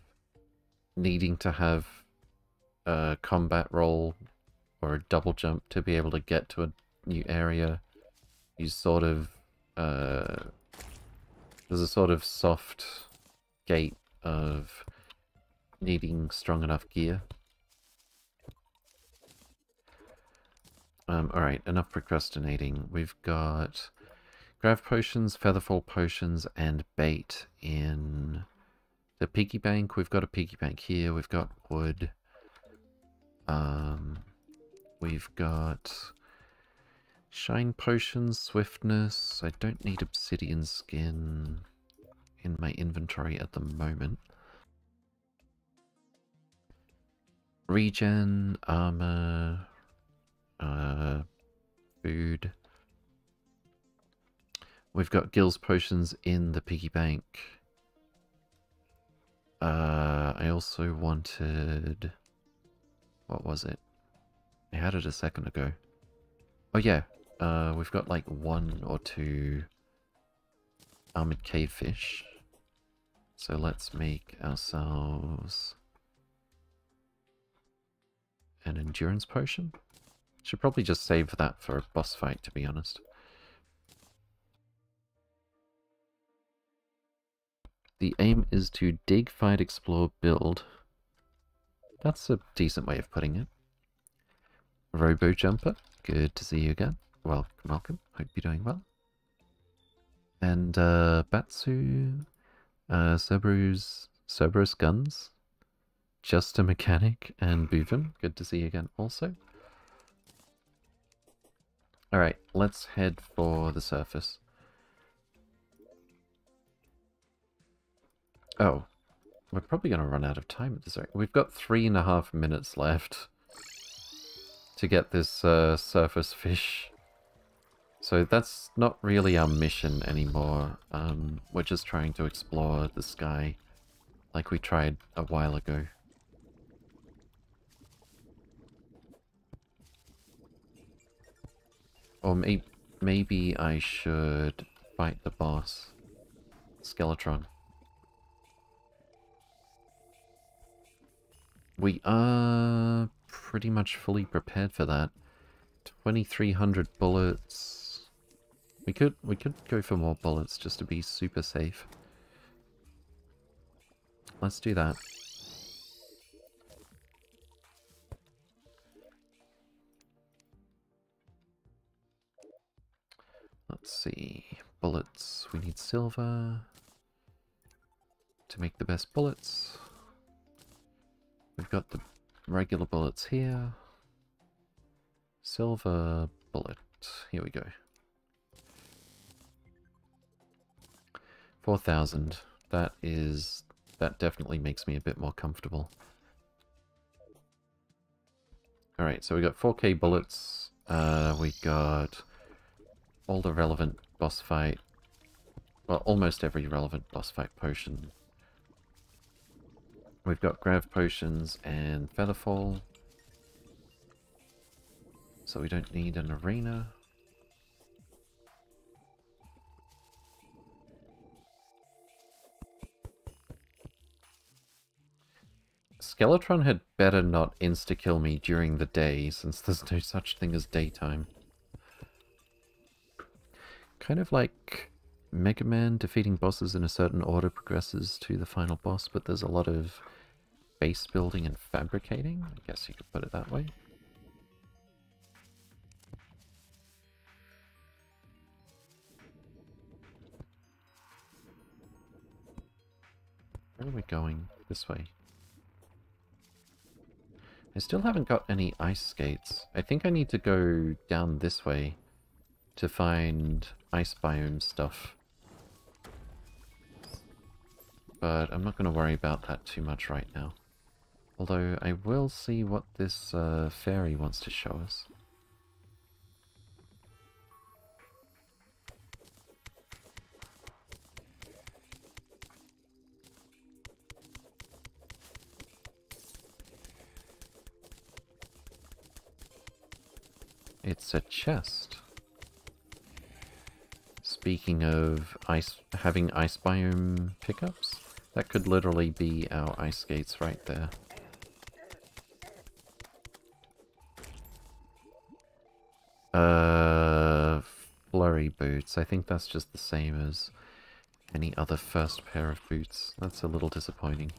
needing to have a combat roll or a double jump to be able to get to a new area, you sort of, uh, there's a sort of soft gate of needing strong enough gear. Um, alright, enough procrastinating. We've got grav potions, featherfall potions, and bait in the piggy bank. We've got a piggy bank here. We've got wood. Um, we've got Shine potions, swiftness. I don't need obsidian skin in my inventory at the moment. Regen, armor, uh, food. We've got gills potions in the piggy bank. Uh, I also wanted... What was it? I had it a second ago. Oh yeah, uh, we've got like one or two armored cave fish. So let's make ourselves an endurance potion. Should probably just save that for a boss fight, to be honest. The aim is to dig, fight, explore, build. That's a decent way of putting it. Robo Jumper, good to see you again. Welcome, welcome. Hope you're doing well. And uh, Batsu, uh, Cerberus, Cerberus Guns, Just a Mechanic, and Buven. Good to see you again also. Alright, let's head for the surface. Oh, we're probably going to run out of time at this rate. We've got three and a half minutes left to get this uh, surface fish. So that's not really our mission anymore. Um, we're just trying to explore the sky like we tried a while ago. Or may maybe I should fight the boss. Skeletron. We are pretty much fully prepared for that. 2300 bullets. We could we could go for more bullets just to be super safe. Let's do that. Let's see. Bullets. We need silver to make the best bullets. We've got the regular bullets here. Silver bullet. Here we go. 4,000. That is... That definitely makes me a bit more comfortable. Alright, so we got 4k bullets. Uh, we got all the relevant boss fight. Well, almost every relevant boss fight potion We've got Grav Potions and Featherfall. So we don't need an arena. Skeletron had better not insta-kill me during the day, since there's no such thing as daytime. Kind of like Mega Man defeating bosses in a certain order progresses to the final boss, but there's a lot of base building and fabricating, I guess you could put it that way. Where are we going? This way. I still haven't got any ice skates. I think I need to go down this way to find ice biome stuff. But I'm not going to worry about that too much right now. Although I will see what this uh, fairy wants to show us. It's a chest. Speaking of ice, having ice biome pickups, that could literally be our ice skates right there. Uh, flurry boots. I think that's just the same as any other first pair of boots. That's a little disappointing.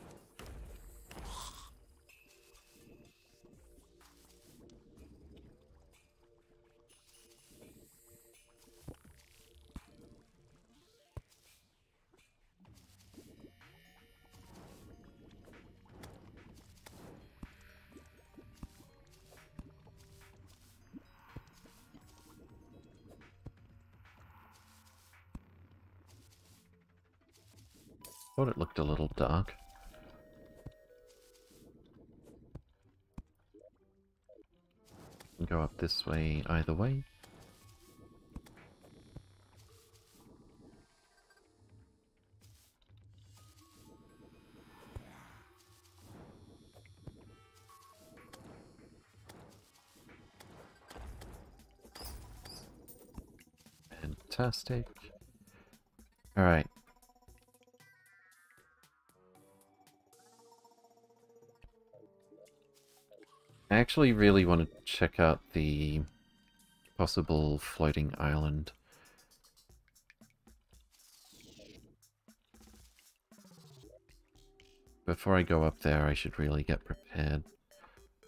This way either way. Fantastic. Alright, actually really want to check out the possible floating island. Before I go up there, I should really get prepared.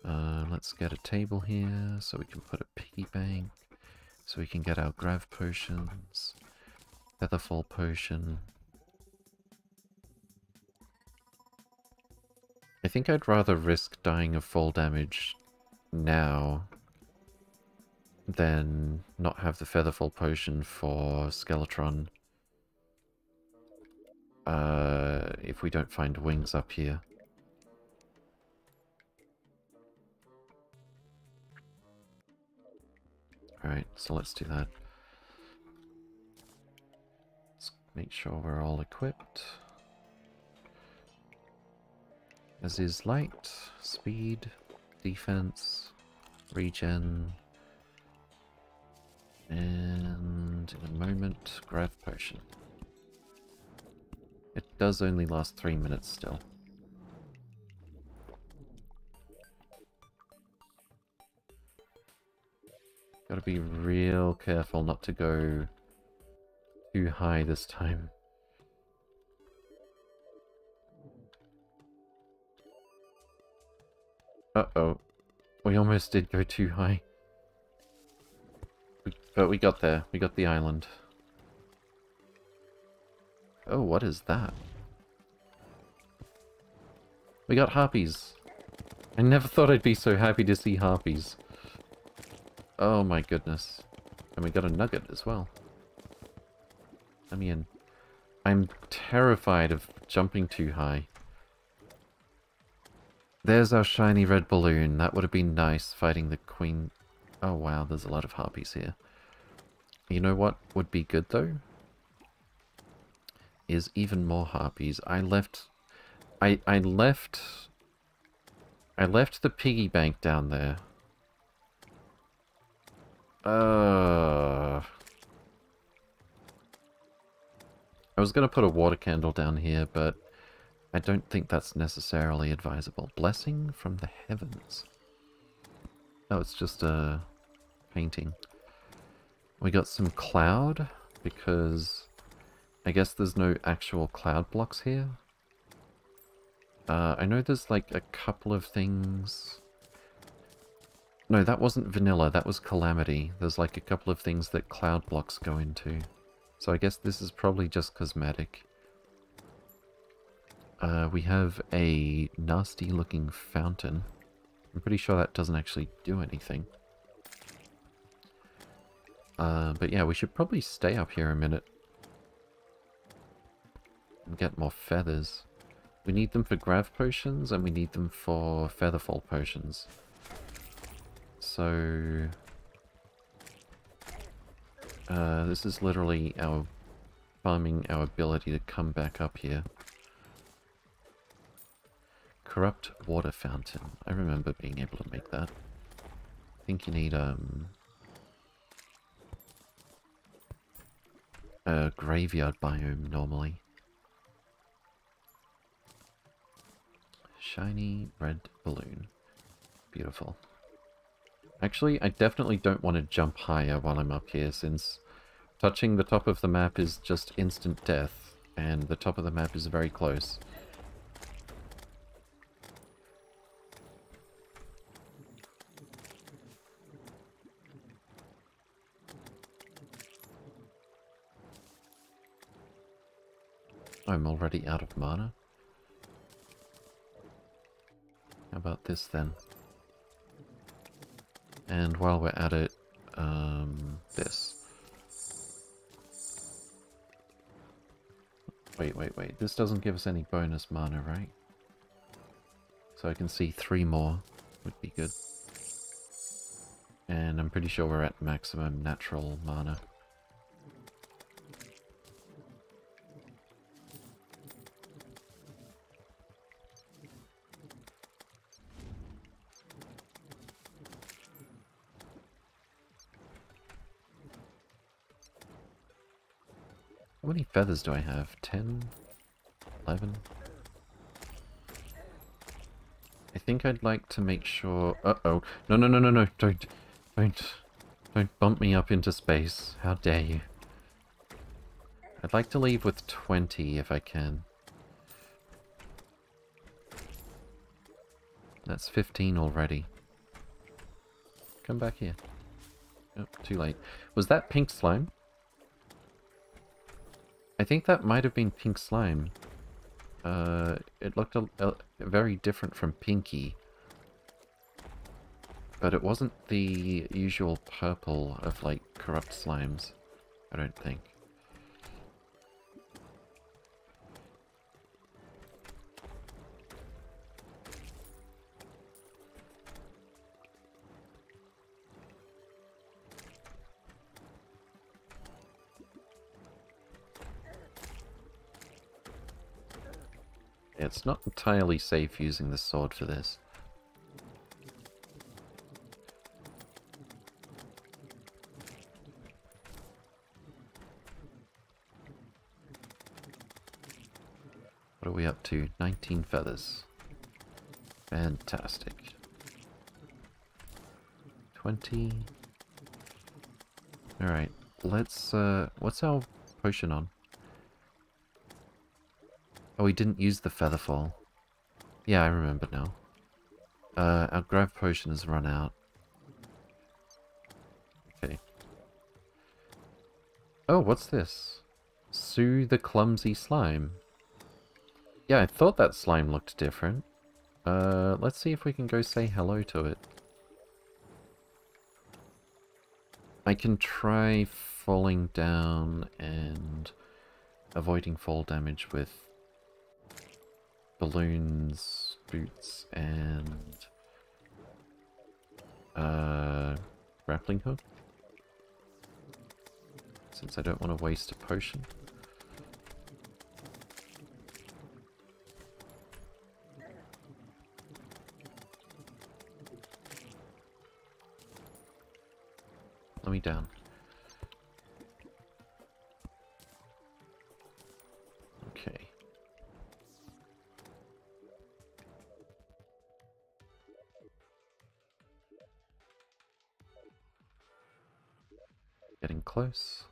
Uh, let's get a table here so we can put a piggy bank. So we can get our grav potions. Featherfall potion. I think I'd rather risk dying of fall damage now than not have the Featherfall potion for Skeletron uh, if we don't find wings up here. Alright, so let's do that. Let's make sure we're all equipped. As is light, speed, defense, regen, and in a moment, grav potion. It does only last three minutes still. Gotta be real careful not to go too high this time. Uh-oh. We almost did go too high. But we got there. We got the island. Oh, what is that? We got harpies. I never thought I'd be so happy to see harpies. Oh my goodness. And we got a nugget as well. I mean, I'm terrified of jumping too high. There's our shiny red balloon. That would have been nice fighting the queen. Oh wow, there's a lot of harpies here. You know what would be good though? Is even more harpies. I left... I, I left... I left the piggy bank down there. Uh, I was going to put a water candle down here, but I don't think that's necessarily advisable. Blessing from the heavens. Oh, it's just a painting. We got some cloud, because I guess there's no actual cloud blocks here. Uh, I know there's like a couple of things no, that wasn't vanilla, that was Calamity. There's like a couple of things that cloud blocks go into. So I guess this is probably just cosmetic. Uh, we have a nasty looking fountain. I'm pretty sure that doesn't actually do anything. Uh, but yeah, we should probably stay up here a minute. And get more feathers. We need them for grav potions, and we need them for featherfall potions. So... Uh, this is literally our farming our ability to come back up here. Corrupt water fountain. I remember being able to make that. I think you need um a graveyard biome normally. Shiny red balloon. Beautiful. Actually, I definitely don't want to jump higher while I'm up here, since touching the top of the map is just instant death, and the top of the map is very close. I'm already out of mana. How about this then? And while we're at it, um, this. Wait, wait, wait. This doesn't give us any bonus mana, right? So I can see three more would be good. And I'm pretty sure we're at maximum natural mana. Feathers do I have? 10? 11? I think I'd like to make sure... Uh-oh. No, no, no, no, no. Don't. Don't. Don't bump me up into space. How dare you. I'd like to leave with 20 if I can. That's 15 already. Come back here. Oh, too late. Was that pink slime? I think that might have been pink slime. Uh, it looked a, a, very different from Pinky. But it wasn't the usual purple of, like, corrupt slimes. I don't think. It's not entirely safe using the sword for this. What are we up to? 19 feathers. Fantastic. 20. Alright, let's, uh, what's our potion on? Oh, we didn't use the Featherfall. Yeah, I remember now. Uh, our Grav Potion has run out. Okay. Oh, what's this? Sue the Clumsy Slime. Yeah, I thought that slime looked different. Uh, let's see if we can go say hello to it. I can try falling down and avoiding fall damage with balloons, boots, and uh, grappling hook. Since I don't want to waste a potion. Let me down. Close.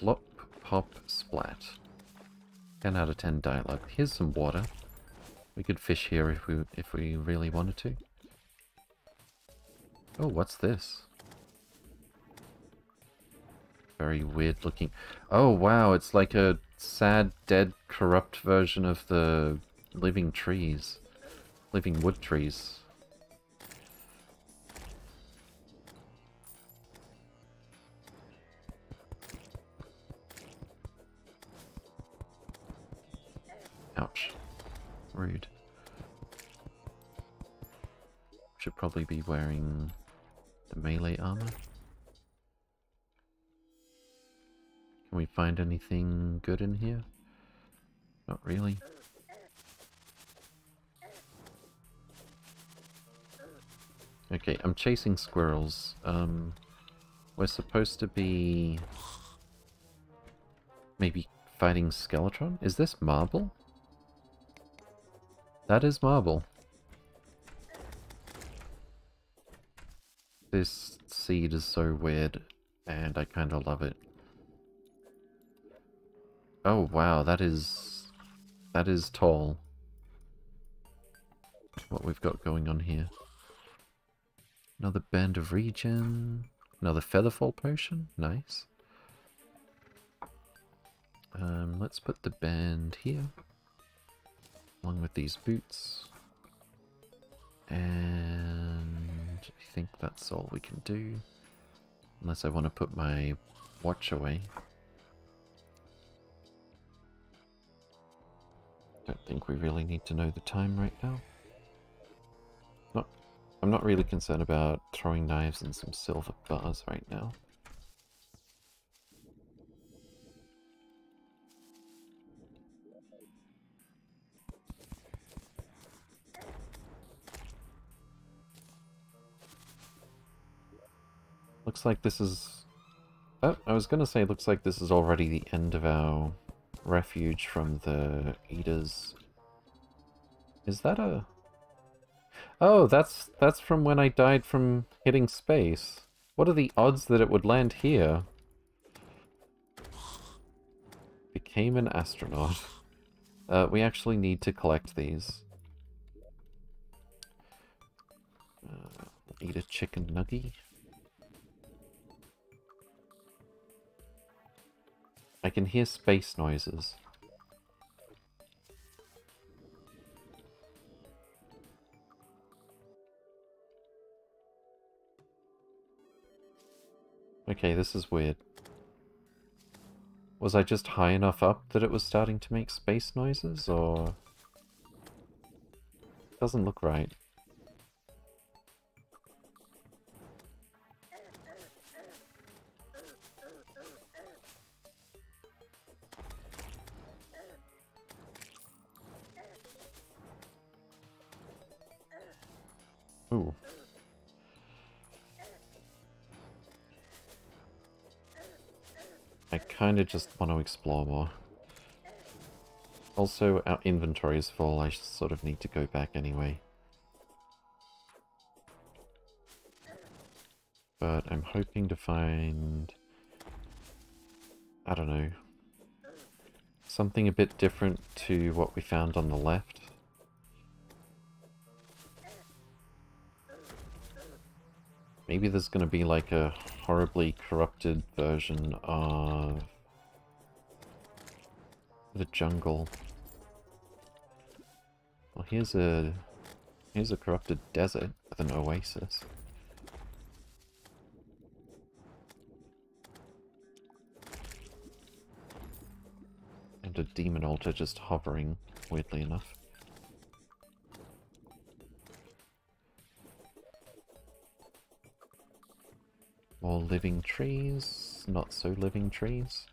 Plop, pop, splat. 10 out of 10 dialogue. Here's some water. We could fish here if we if we really wanted to. Oh, what's this? Very weird looking. Oh, wow, it's like a sad, dead, corrupt version of the living trees living wood trees. Wearing the melee armor. Can we find anything good in here? Not really. Okay, I'm chasing squirrels. Um, we're supposed to be... Maybe fighting Skeletron? Is this marble? That is marble. This seed is so weird, and I kind of love it. Oh wow, that is... That is tall. What we've got going on here. Another band of regen. Another featherfall potion. Nice. Um, let's put the band here. Along with these boots. And think that's all we can do. Unless I want to put my watch away. Don't think we really need to know the time right now. Not, I'm not really concerned about throwing knives and some silver bars right now. Looks like this is... Oh, I was gonna say looks like this is already the end of our refuge from the eaters. Is that a... Oh, that's that's from when I died from hitting space. What are the odds that it would land here? Became an astronaut. Uh, we actually need to collect these. Uh, eat a chicken nugget. I can hear space noises. Okay, this is weird. Was I just high enough up that it was starting to make space noises, or... Doesn't look right. Kind of just want to explore more. Also, our inventory is full. I sort of need to go back anyway. But I'm hoping to find... I don't know. Something a bit different to what we found on the left. Maybe there's going to be like a horribly corrupted version of the jungle. Well, here's a here's a corrupted desert with an oasis. And a demon altar just hovering, weirdly enough. More living trees, not so living trees.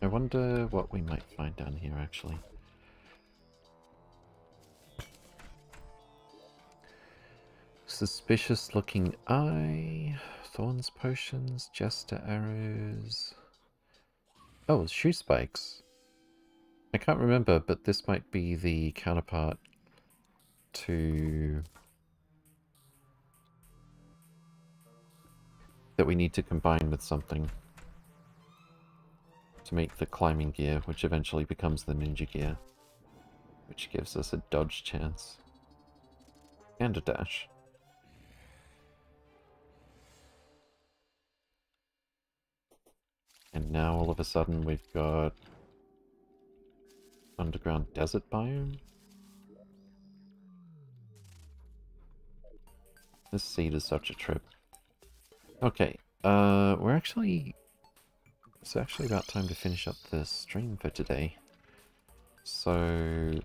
I wonder what we might find down here actually. Suspicious looking eye, thorns potions, jester arrows. Oh, shoe spikes. I can't remember, but this might be the counterpart to... that we need to combine with something to make the climbing gear, which eventually becomes the ninja gear, which gives us a dodge chance and a dash. And now all of a sudden we've got underground desert biome. This seed is such a trip. Okay, uh, we're actually... It's actually about time to finish up the stream for today. So...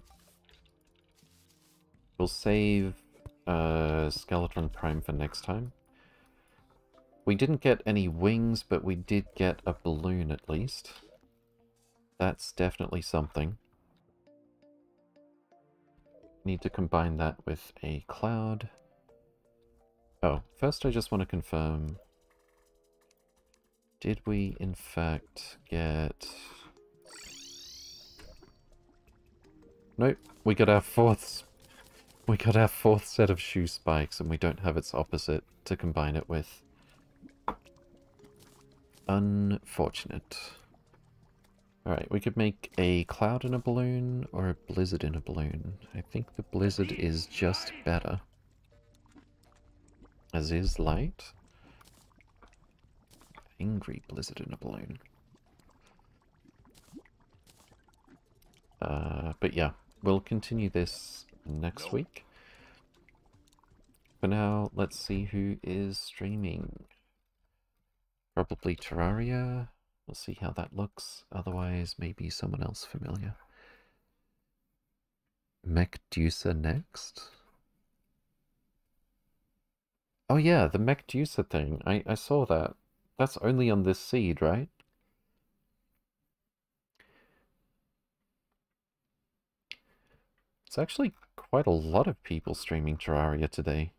We'll save uh, Skeletron Prime for next time. We didn't get any wings, but we did get a balloon at least. That's definitely something. Need to combine that with a cloud. Oh, first I just want to confirm... Did we in fact get... Nope, we got our fourth... We got our fourth set of shoe spikes and we don't have its opposite to combine it with. Unfortunate. Alright, we could make a cloud in a balloon or a blizzard in a balloon. I think the blizzard is just better. As is light. Angry blizzard in a balloon. Uh, but yeah, we'll continue this next week. For now, let's see who is streaming. Probably Terraria. We'll see how that looks. Otherwise, maybe someone else familiar. Mechdusa next? Oh yeah, the Mechdusa thing. I, I saw that. That's only on this seed, right? It's actually quite a lot of people streaming Terraria today.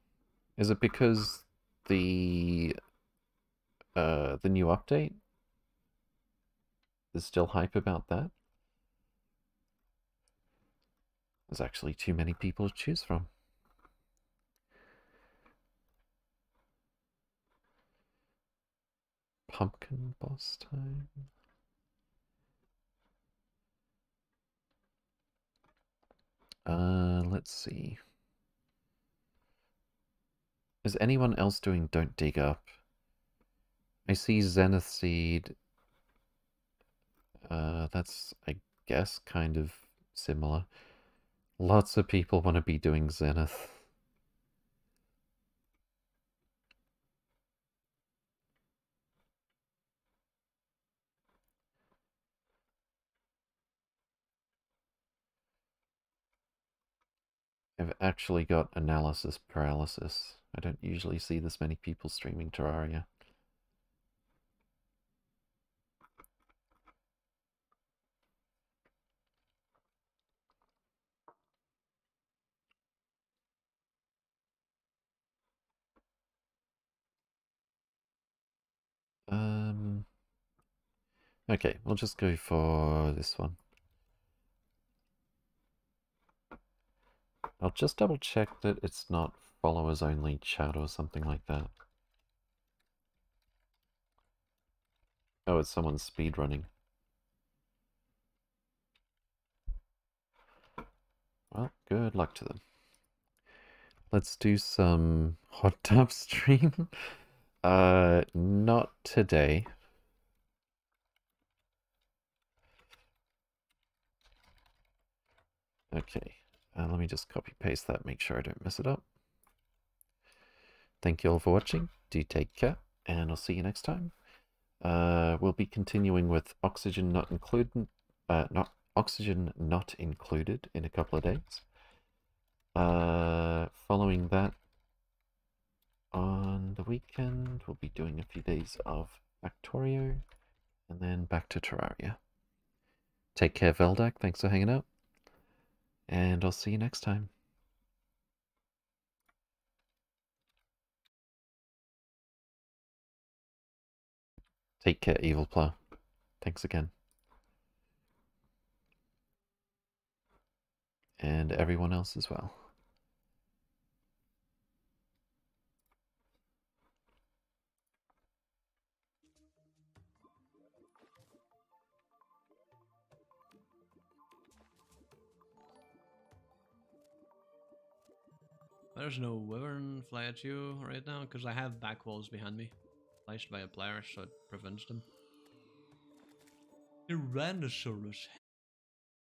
Is it because the uh the new update? There's still hype about that? There's actually too many people to choose from. Pumpkin boss time. Uh, let's see. Is anyone else doing Don't Dig Up? I see Zenith Seed. Uh, that's, I guess, kind of similar. Lots of people want to be doing Zenith. I've actually got analysis paralysis. I don't usually see this many people streaming Terraria. Um, okay, we'll just go for this one. I'll just double check that it's not followers only chat or something like that. Oh, it's someone speedrunning. Well, good luck to them. Let's do some hot tub stream. uh, not today. Okay. Uh, let me just copy paste that, make sure I don't mess it up. Thank you all for watching. Do take care, and I'll see you next time. Uh, we'll be continuing with oxygen not included, uh, not oxygen not included in a couple of days. Uh, following that, on the weekend, we'll be doing a few days of Factorio, and then back to Terraria. Take care, Veldak. Thanks for hanging out and I'll see you next time. Take care, Evil Plow. Thanks again. And everyone else as well. There's no wyvern fly at you right now because I have back walls behind me, placed by a player, so it prevents them. Tyrannosaurus